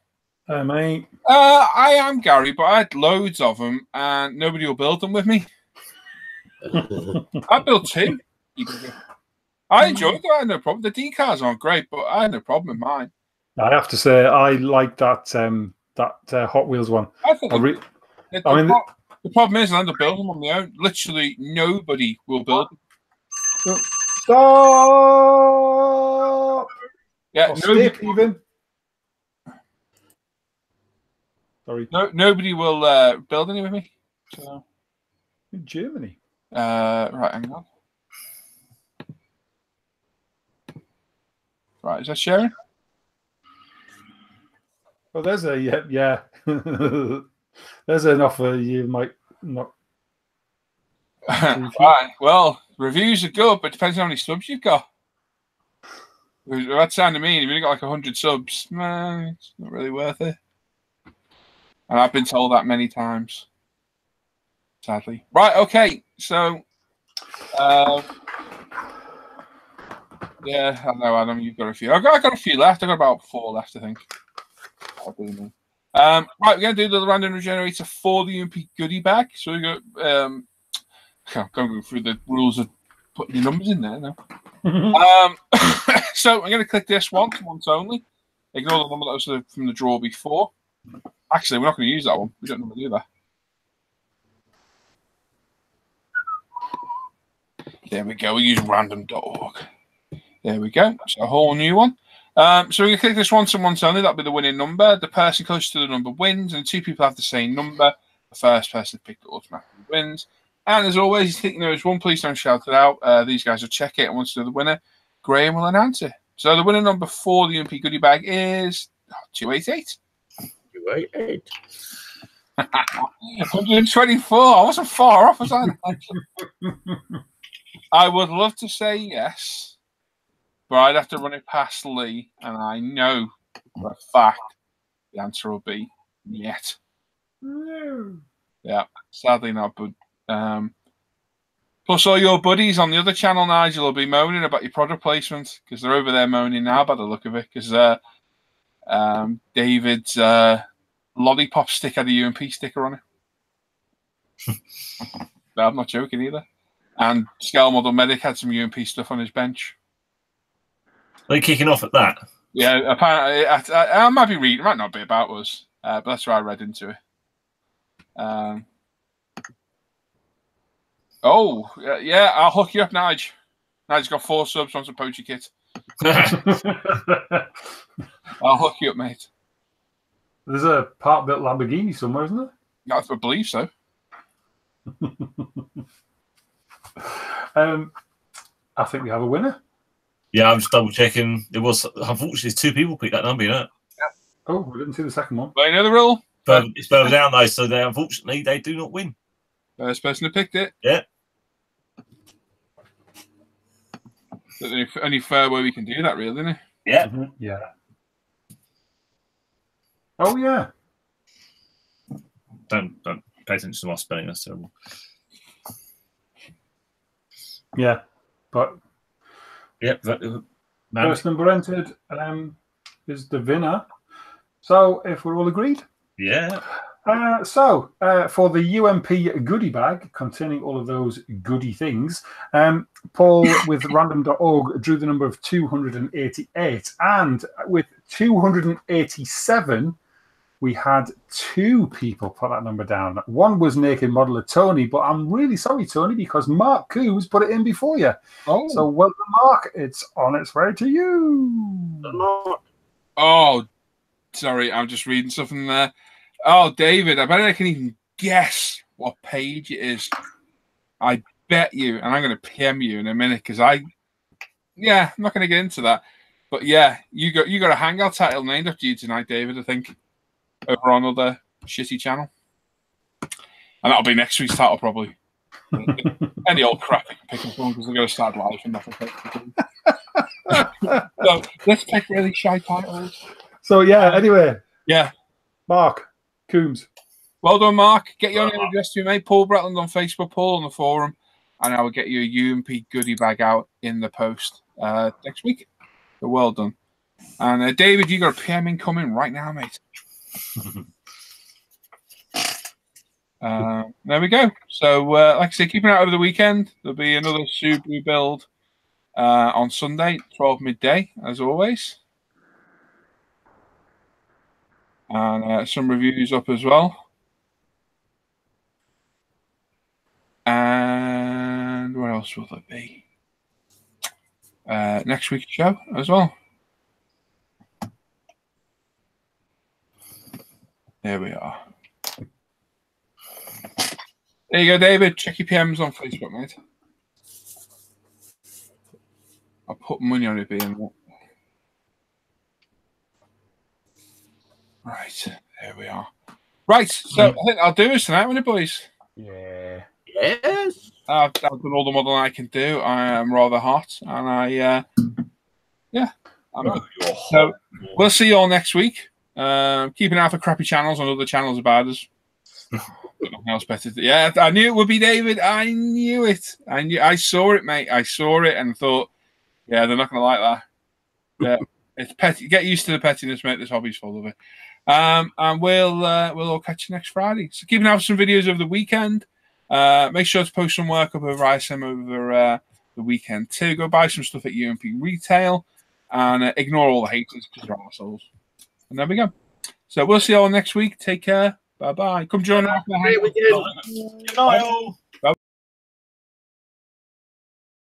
Speaker 6: Uh, mate.
Speaker 1: Uh, I am Gary, but I had loads of them, and nobody will build them with me. I built two. I enjoyed them. I had no problem. The decals aren't great, but I had no problem with mine.
Speaker 6: I have to say, I like that um, that uh, Hot Wheels one.
Speaker 1: I think
Speaker 6: I re-
Speaker 1: the,
Speaker 6: I mean,
Speaker 1: pro- the problem is, I end up building them on my own. Literally, nobody will build them.
Speaker 6: Stop!
Speaker 1: Yeah,
Speaker 6: Or
Speaker 1: nobody,
Speaker 6: stick, even. Sorry,
Speaker 1: no, nobody will uh, build any with me. So,
Speaker 6: in Germany.
Speaker 1: uh, right, hang on. Right, is that sharing?
Speaker 6: Well, there's a yeah, yeah. there's an offer you might not.
Speaker 1: right. Well, reviews are good, but it depends on how many subs you've got. If That sounded mean. If you've only got like hundred subs, man, it's not really worth it. And I've been told that many times. Sadly. Right. Okay. So, uh, yeah, I know, Adam. You've got a few. I've got, I've got a few left. I've got about four left, I think. That'll be me. Um, right, we're going to do the random regenerator for the UMP goodie bag. So we're going to um, I'm going through the rules of putting your numbers in there now. Um, so I'm going to click this once, once only. Ignore the one that was uh, from the draw before. Actually, we're not going to use that one. We don't normally do that. There we go. We use random.org. There we go. So a whole new one. Um, so we can click this once and once only. That'll be the winning number. The person closest to the number wins, and two people have the same number. The first person to pick it automatically wins. And as always, you think there is one, please don't shout it out. Uh, these guys will check it, and once they're the winner, Graham will announce it. So the winner number for the MP goodie bag is 288.
Speaker 5: 288.
Speaker 1: 124. I wasn't far off, was I? I would love to say yes, but I'd have to run it past Lee, and I know for a fact the answer will be yet. Yeah, sadly not. But um, plus, all your buddies on the other channel, Nigel, will be moaning about your product placement because they're over there moaning now by the look of it. Because uh, um, David's uh, lollipop stick had a UMP sticker on it. No, I'm not joking either. And Scale Model Medic had some UMP stuff on his bench.
Speaker 2: Are you kicking off at that?
Speaker 1: Yeah, apparently, I, I, I might be reading, it might not be about us, uh, but that's where I read into it. Um, oh, yeah, yeah, I'll hook you up, Nige. Nige's got four subs on some poacher kit. I'll hook you up, mate.
Speaker 6: There's a part built Lamborghini somewhere, isn't there?
Speaker 1: I believe so.
Speaker 6: Um, I think we have a winner.
Speaker 2: yeah, I'm just double checking. It was unfortunately two people picked that number, you know.
Speaker 6: Oh, we didn't see the second one.
Speaker 1: But you know the rule?
Speaker 2: But it's further down though, so they unfortunately they do not win.
Speaker 1: First person who picked it.
Speaker 2: Yeah.
Speaker 1: The only, only fair way we can do that, really, isn't it?
Speaker 2: Yeah.
Speaker 6: Mhm, Yeah. Oh yeah.
Speaker 2: Don't don't pay attention to my spelling. That's terrible.
Speaker 6: Yeah. But
Speaker 2: Yeah. That, uh, man,
Speaker 6: first number entered um, is the winner. So if we're all agreed.
Speaker 2: yeah.
Speaker 6: Uh, so, uh, for the UMP goodie bag containing all of those goody things, um, Paul with random.org drew the number of 288. And with 287, we had two people put that number down. One was naked modeler Tony, but I'm really sorry, Tony, because Mark Coos put it in before you.
Speaker 1: Oh,
Speaker 6: So, welcome, Mark. It's on its way to you.
Speaker 1: oh, sorry, I'm just reading something there. Oh, David, I bet I can even guess what page it is. I bet you, and I'm going to PM you in a minute because I, yeah, I'm not going to get into that. But yeah, you got you got a hangout title named after you tonight, David. I think over on other shitty channel, and that'll be next week's title probably. Any old crap you can pick up on because they're going to start live and nothing. so let's pick really shy titles.
Speaker 6: So, yeah, anyway,
Speaker 1: Yeah.
Speaker 6: Mark Coombs.
Speaker 1: Well done, Mark. Get your name address to me. Paul Bretland on Facebook, Paul on the forum, and I will get you a UMP goodie bag out in the post uh, next week. So well done. And uh, David, you got a PM incoming right now, mate. Uh, there we go. So, uh, like I say, keeping out over the weekend. There'll be another Subaru build uh, on Sunday, 12 midday, as always. And uh, some reviews up as well. And what else will there be? Uh, next week's show as well. There we are. There you go, David. Check your PMs on Facebook, mate. I'll put money on it being that. Right, there we are. Right, so I think I'll do this tonight, won't it, boys?
Speaker 6: Yeah.
Speaker 5: Yes.
Speaker 1: I've, I've done all the modeling I can do. I am rather hot, and I, uh, yeah, I'm,
Speaker 2: Oh,
Speaker 1: So- We'll see you all next week. Um, eye for crappy channels on other channels about us. Else better. To, yeah, I knew it would be David. I knew it. I knew. I saw it, mate. I saw it and thought, yeah, they're not going to like that. Yeah, it's petty. Get used to the pettiness, mate. This hobby's full of it. Um, and we'll uh, we'll all catch you next Friday. So keep an eye for some videos over the weekend. Uh, make sure to post some work up over ISM over uh, the weekend too. Go buy some stuff at UMP retail and uh, ignore all the haters because they're assholes. And there we go. So we'll see you all next week. Take care. Bye bye. Come join us.
Speaker 9: Great weekend.
Speaker 2: Good night, all.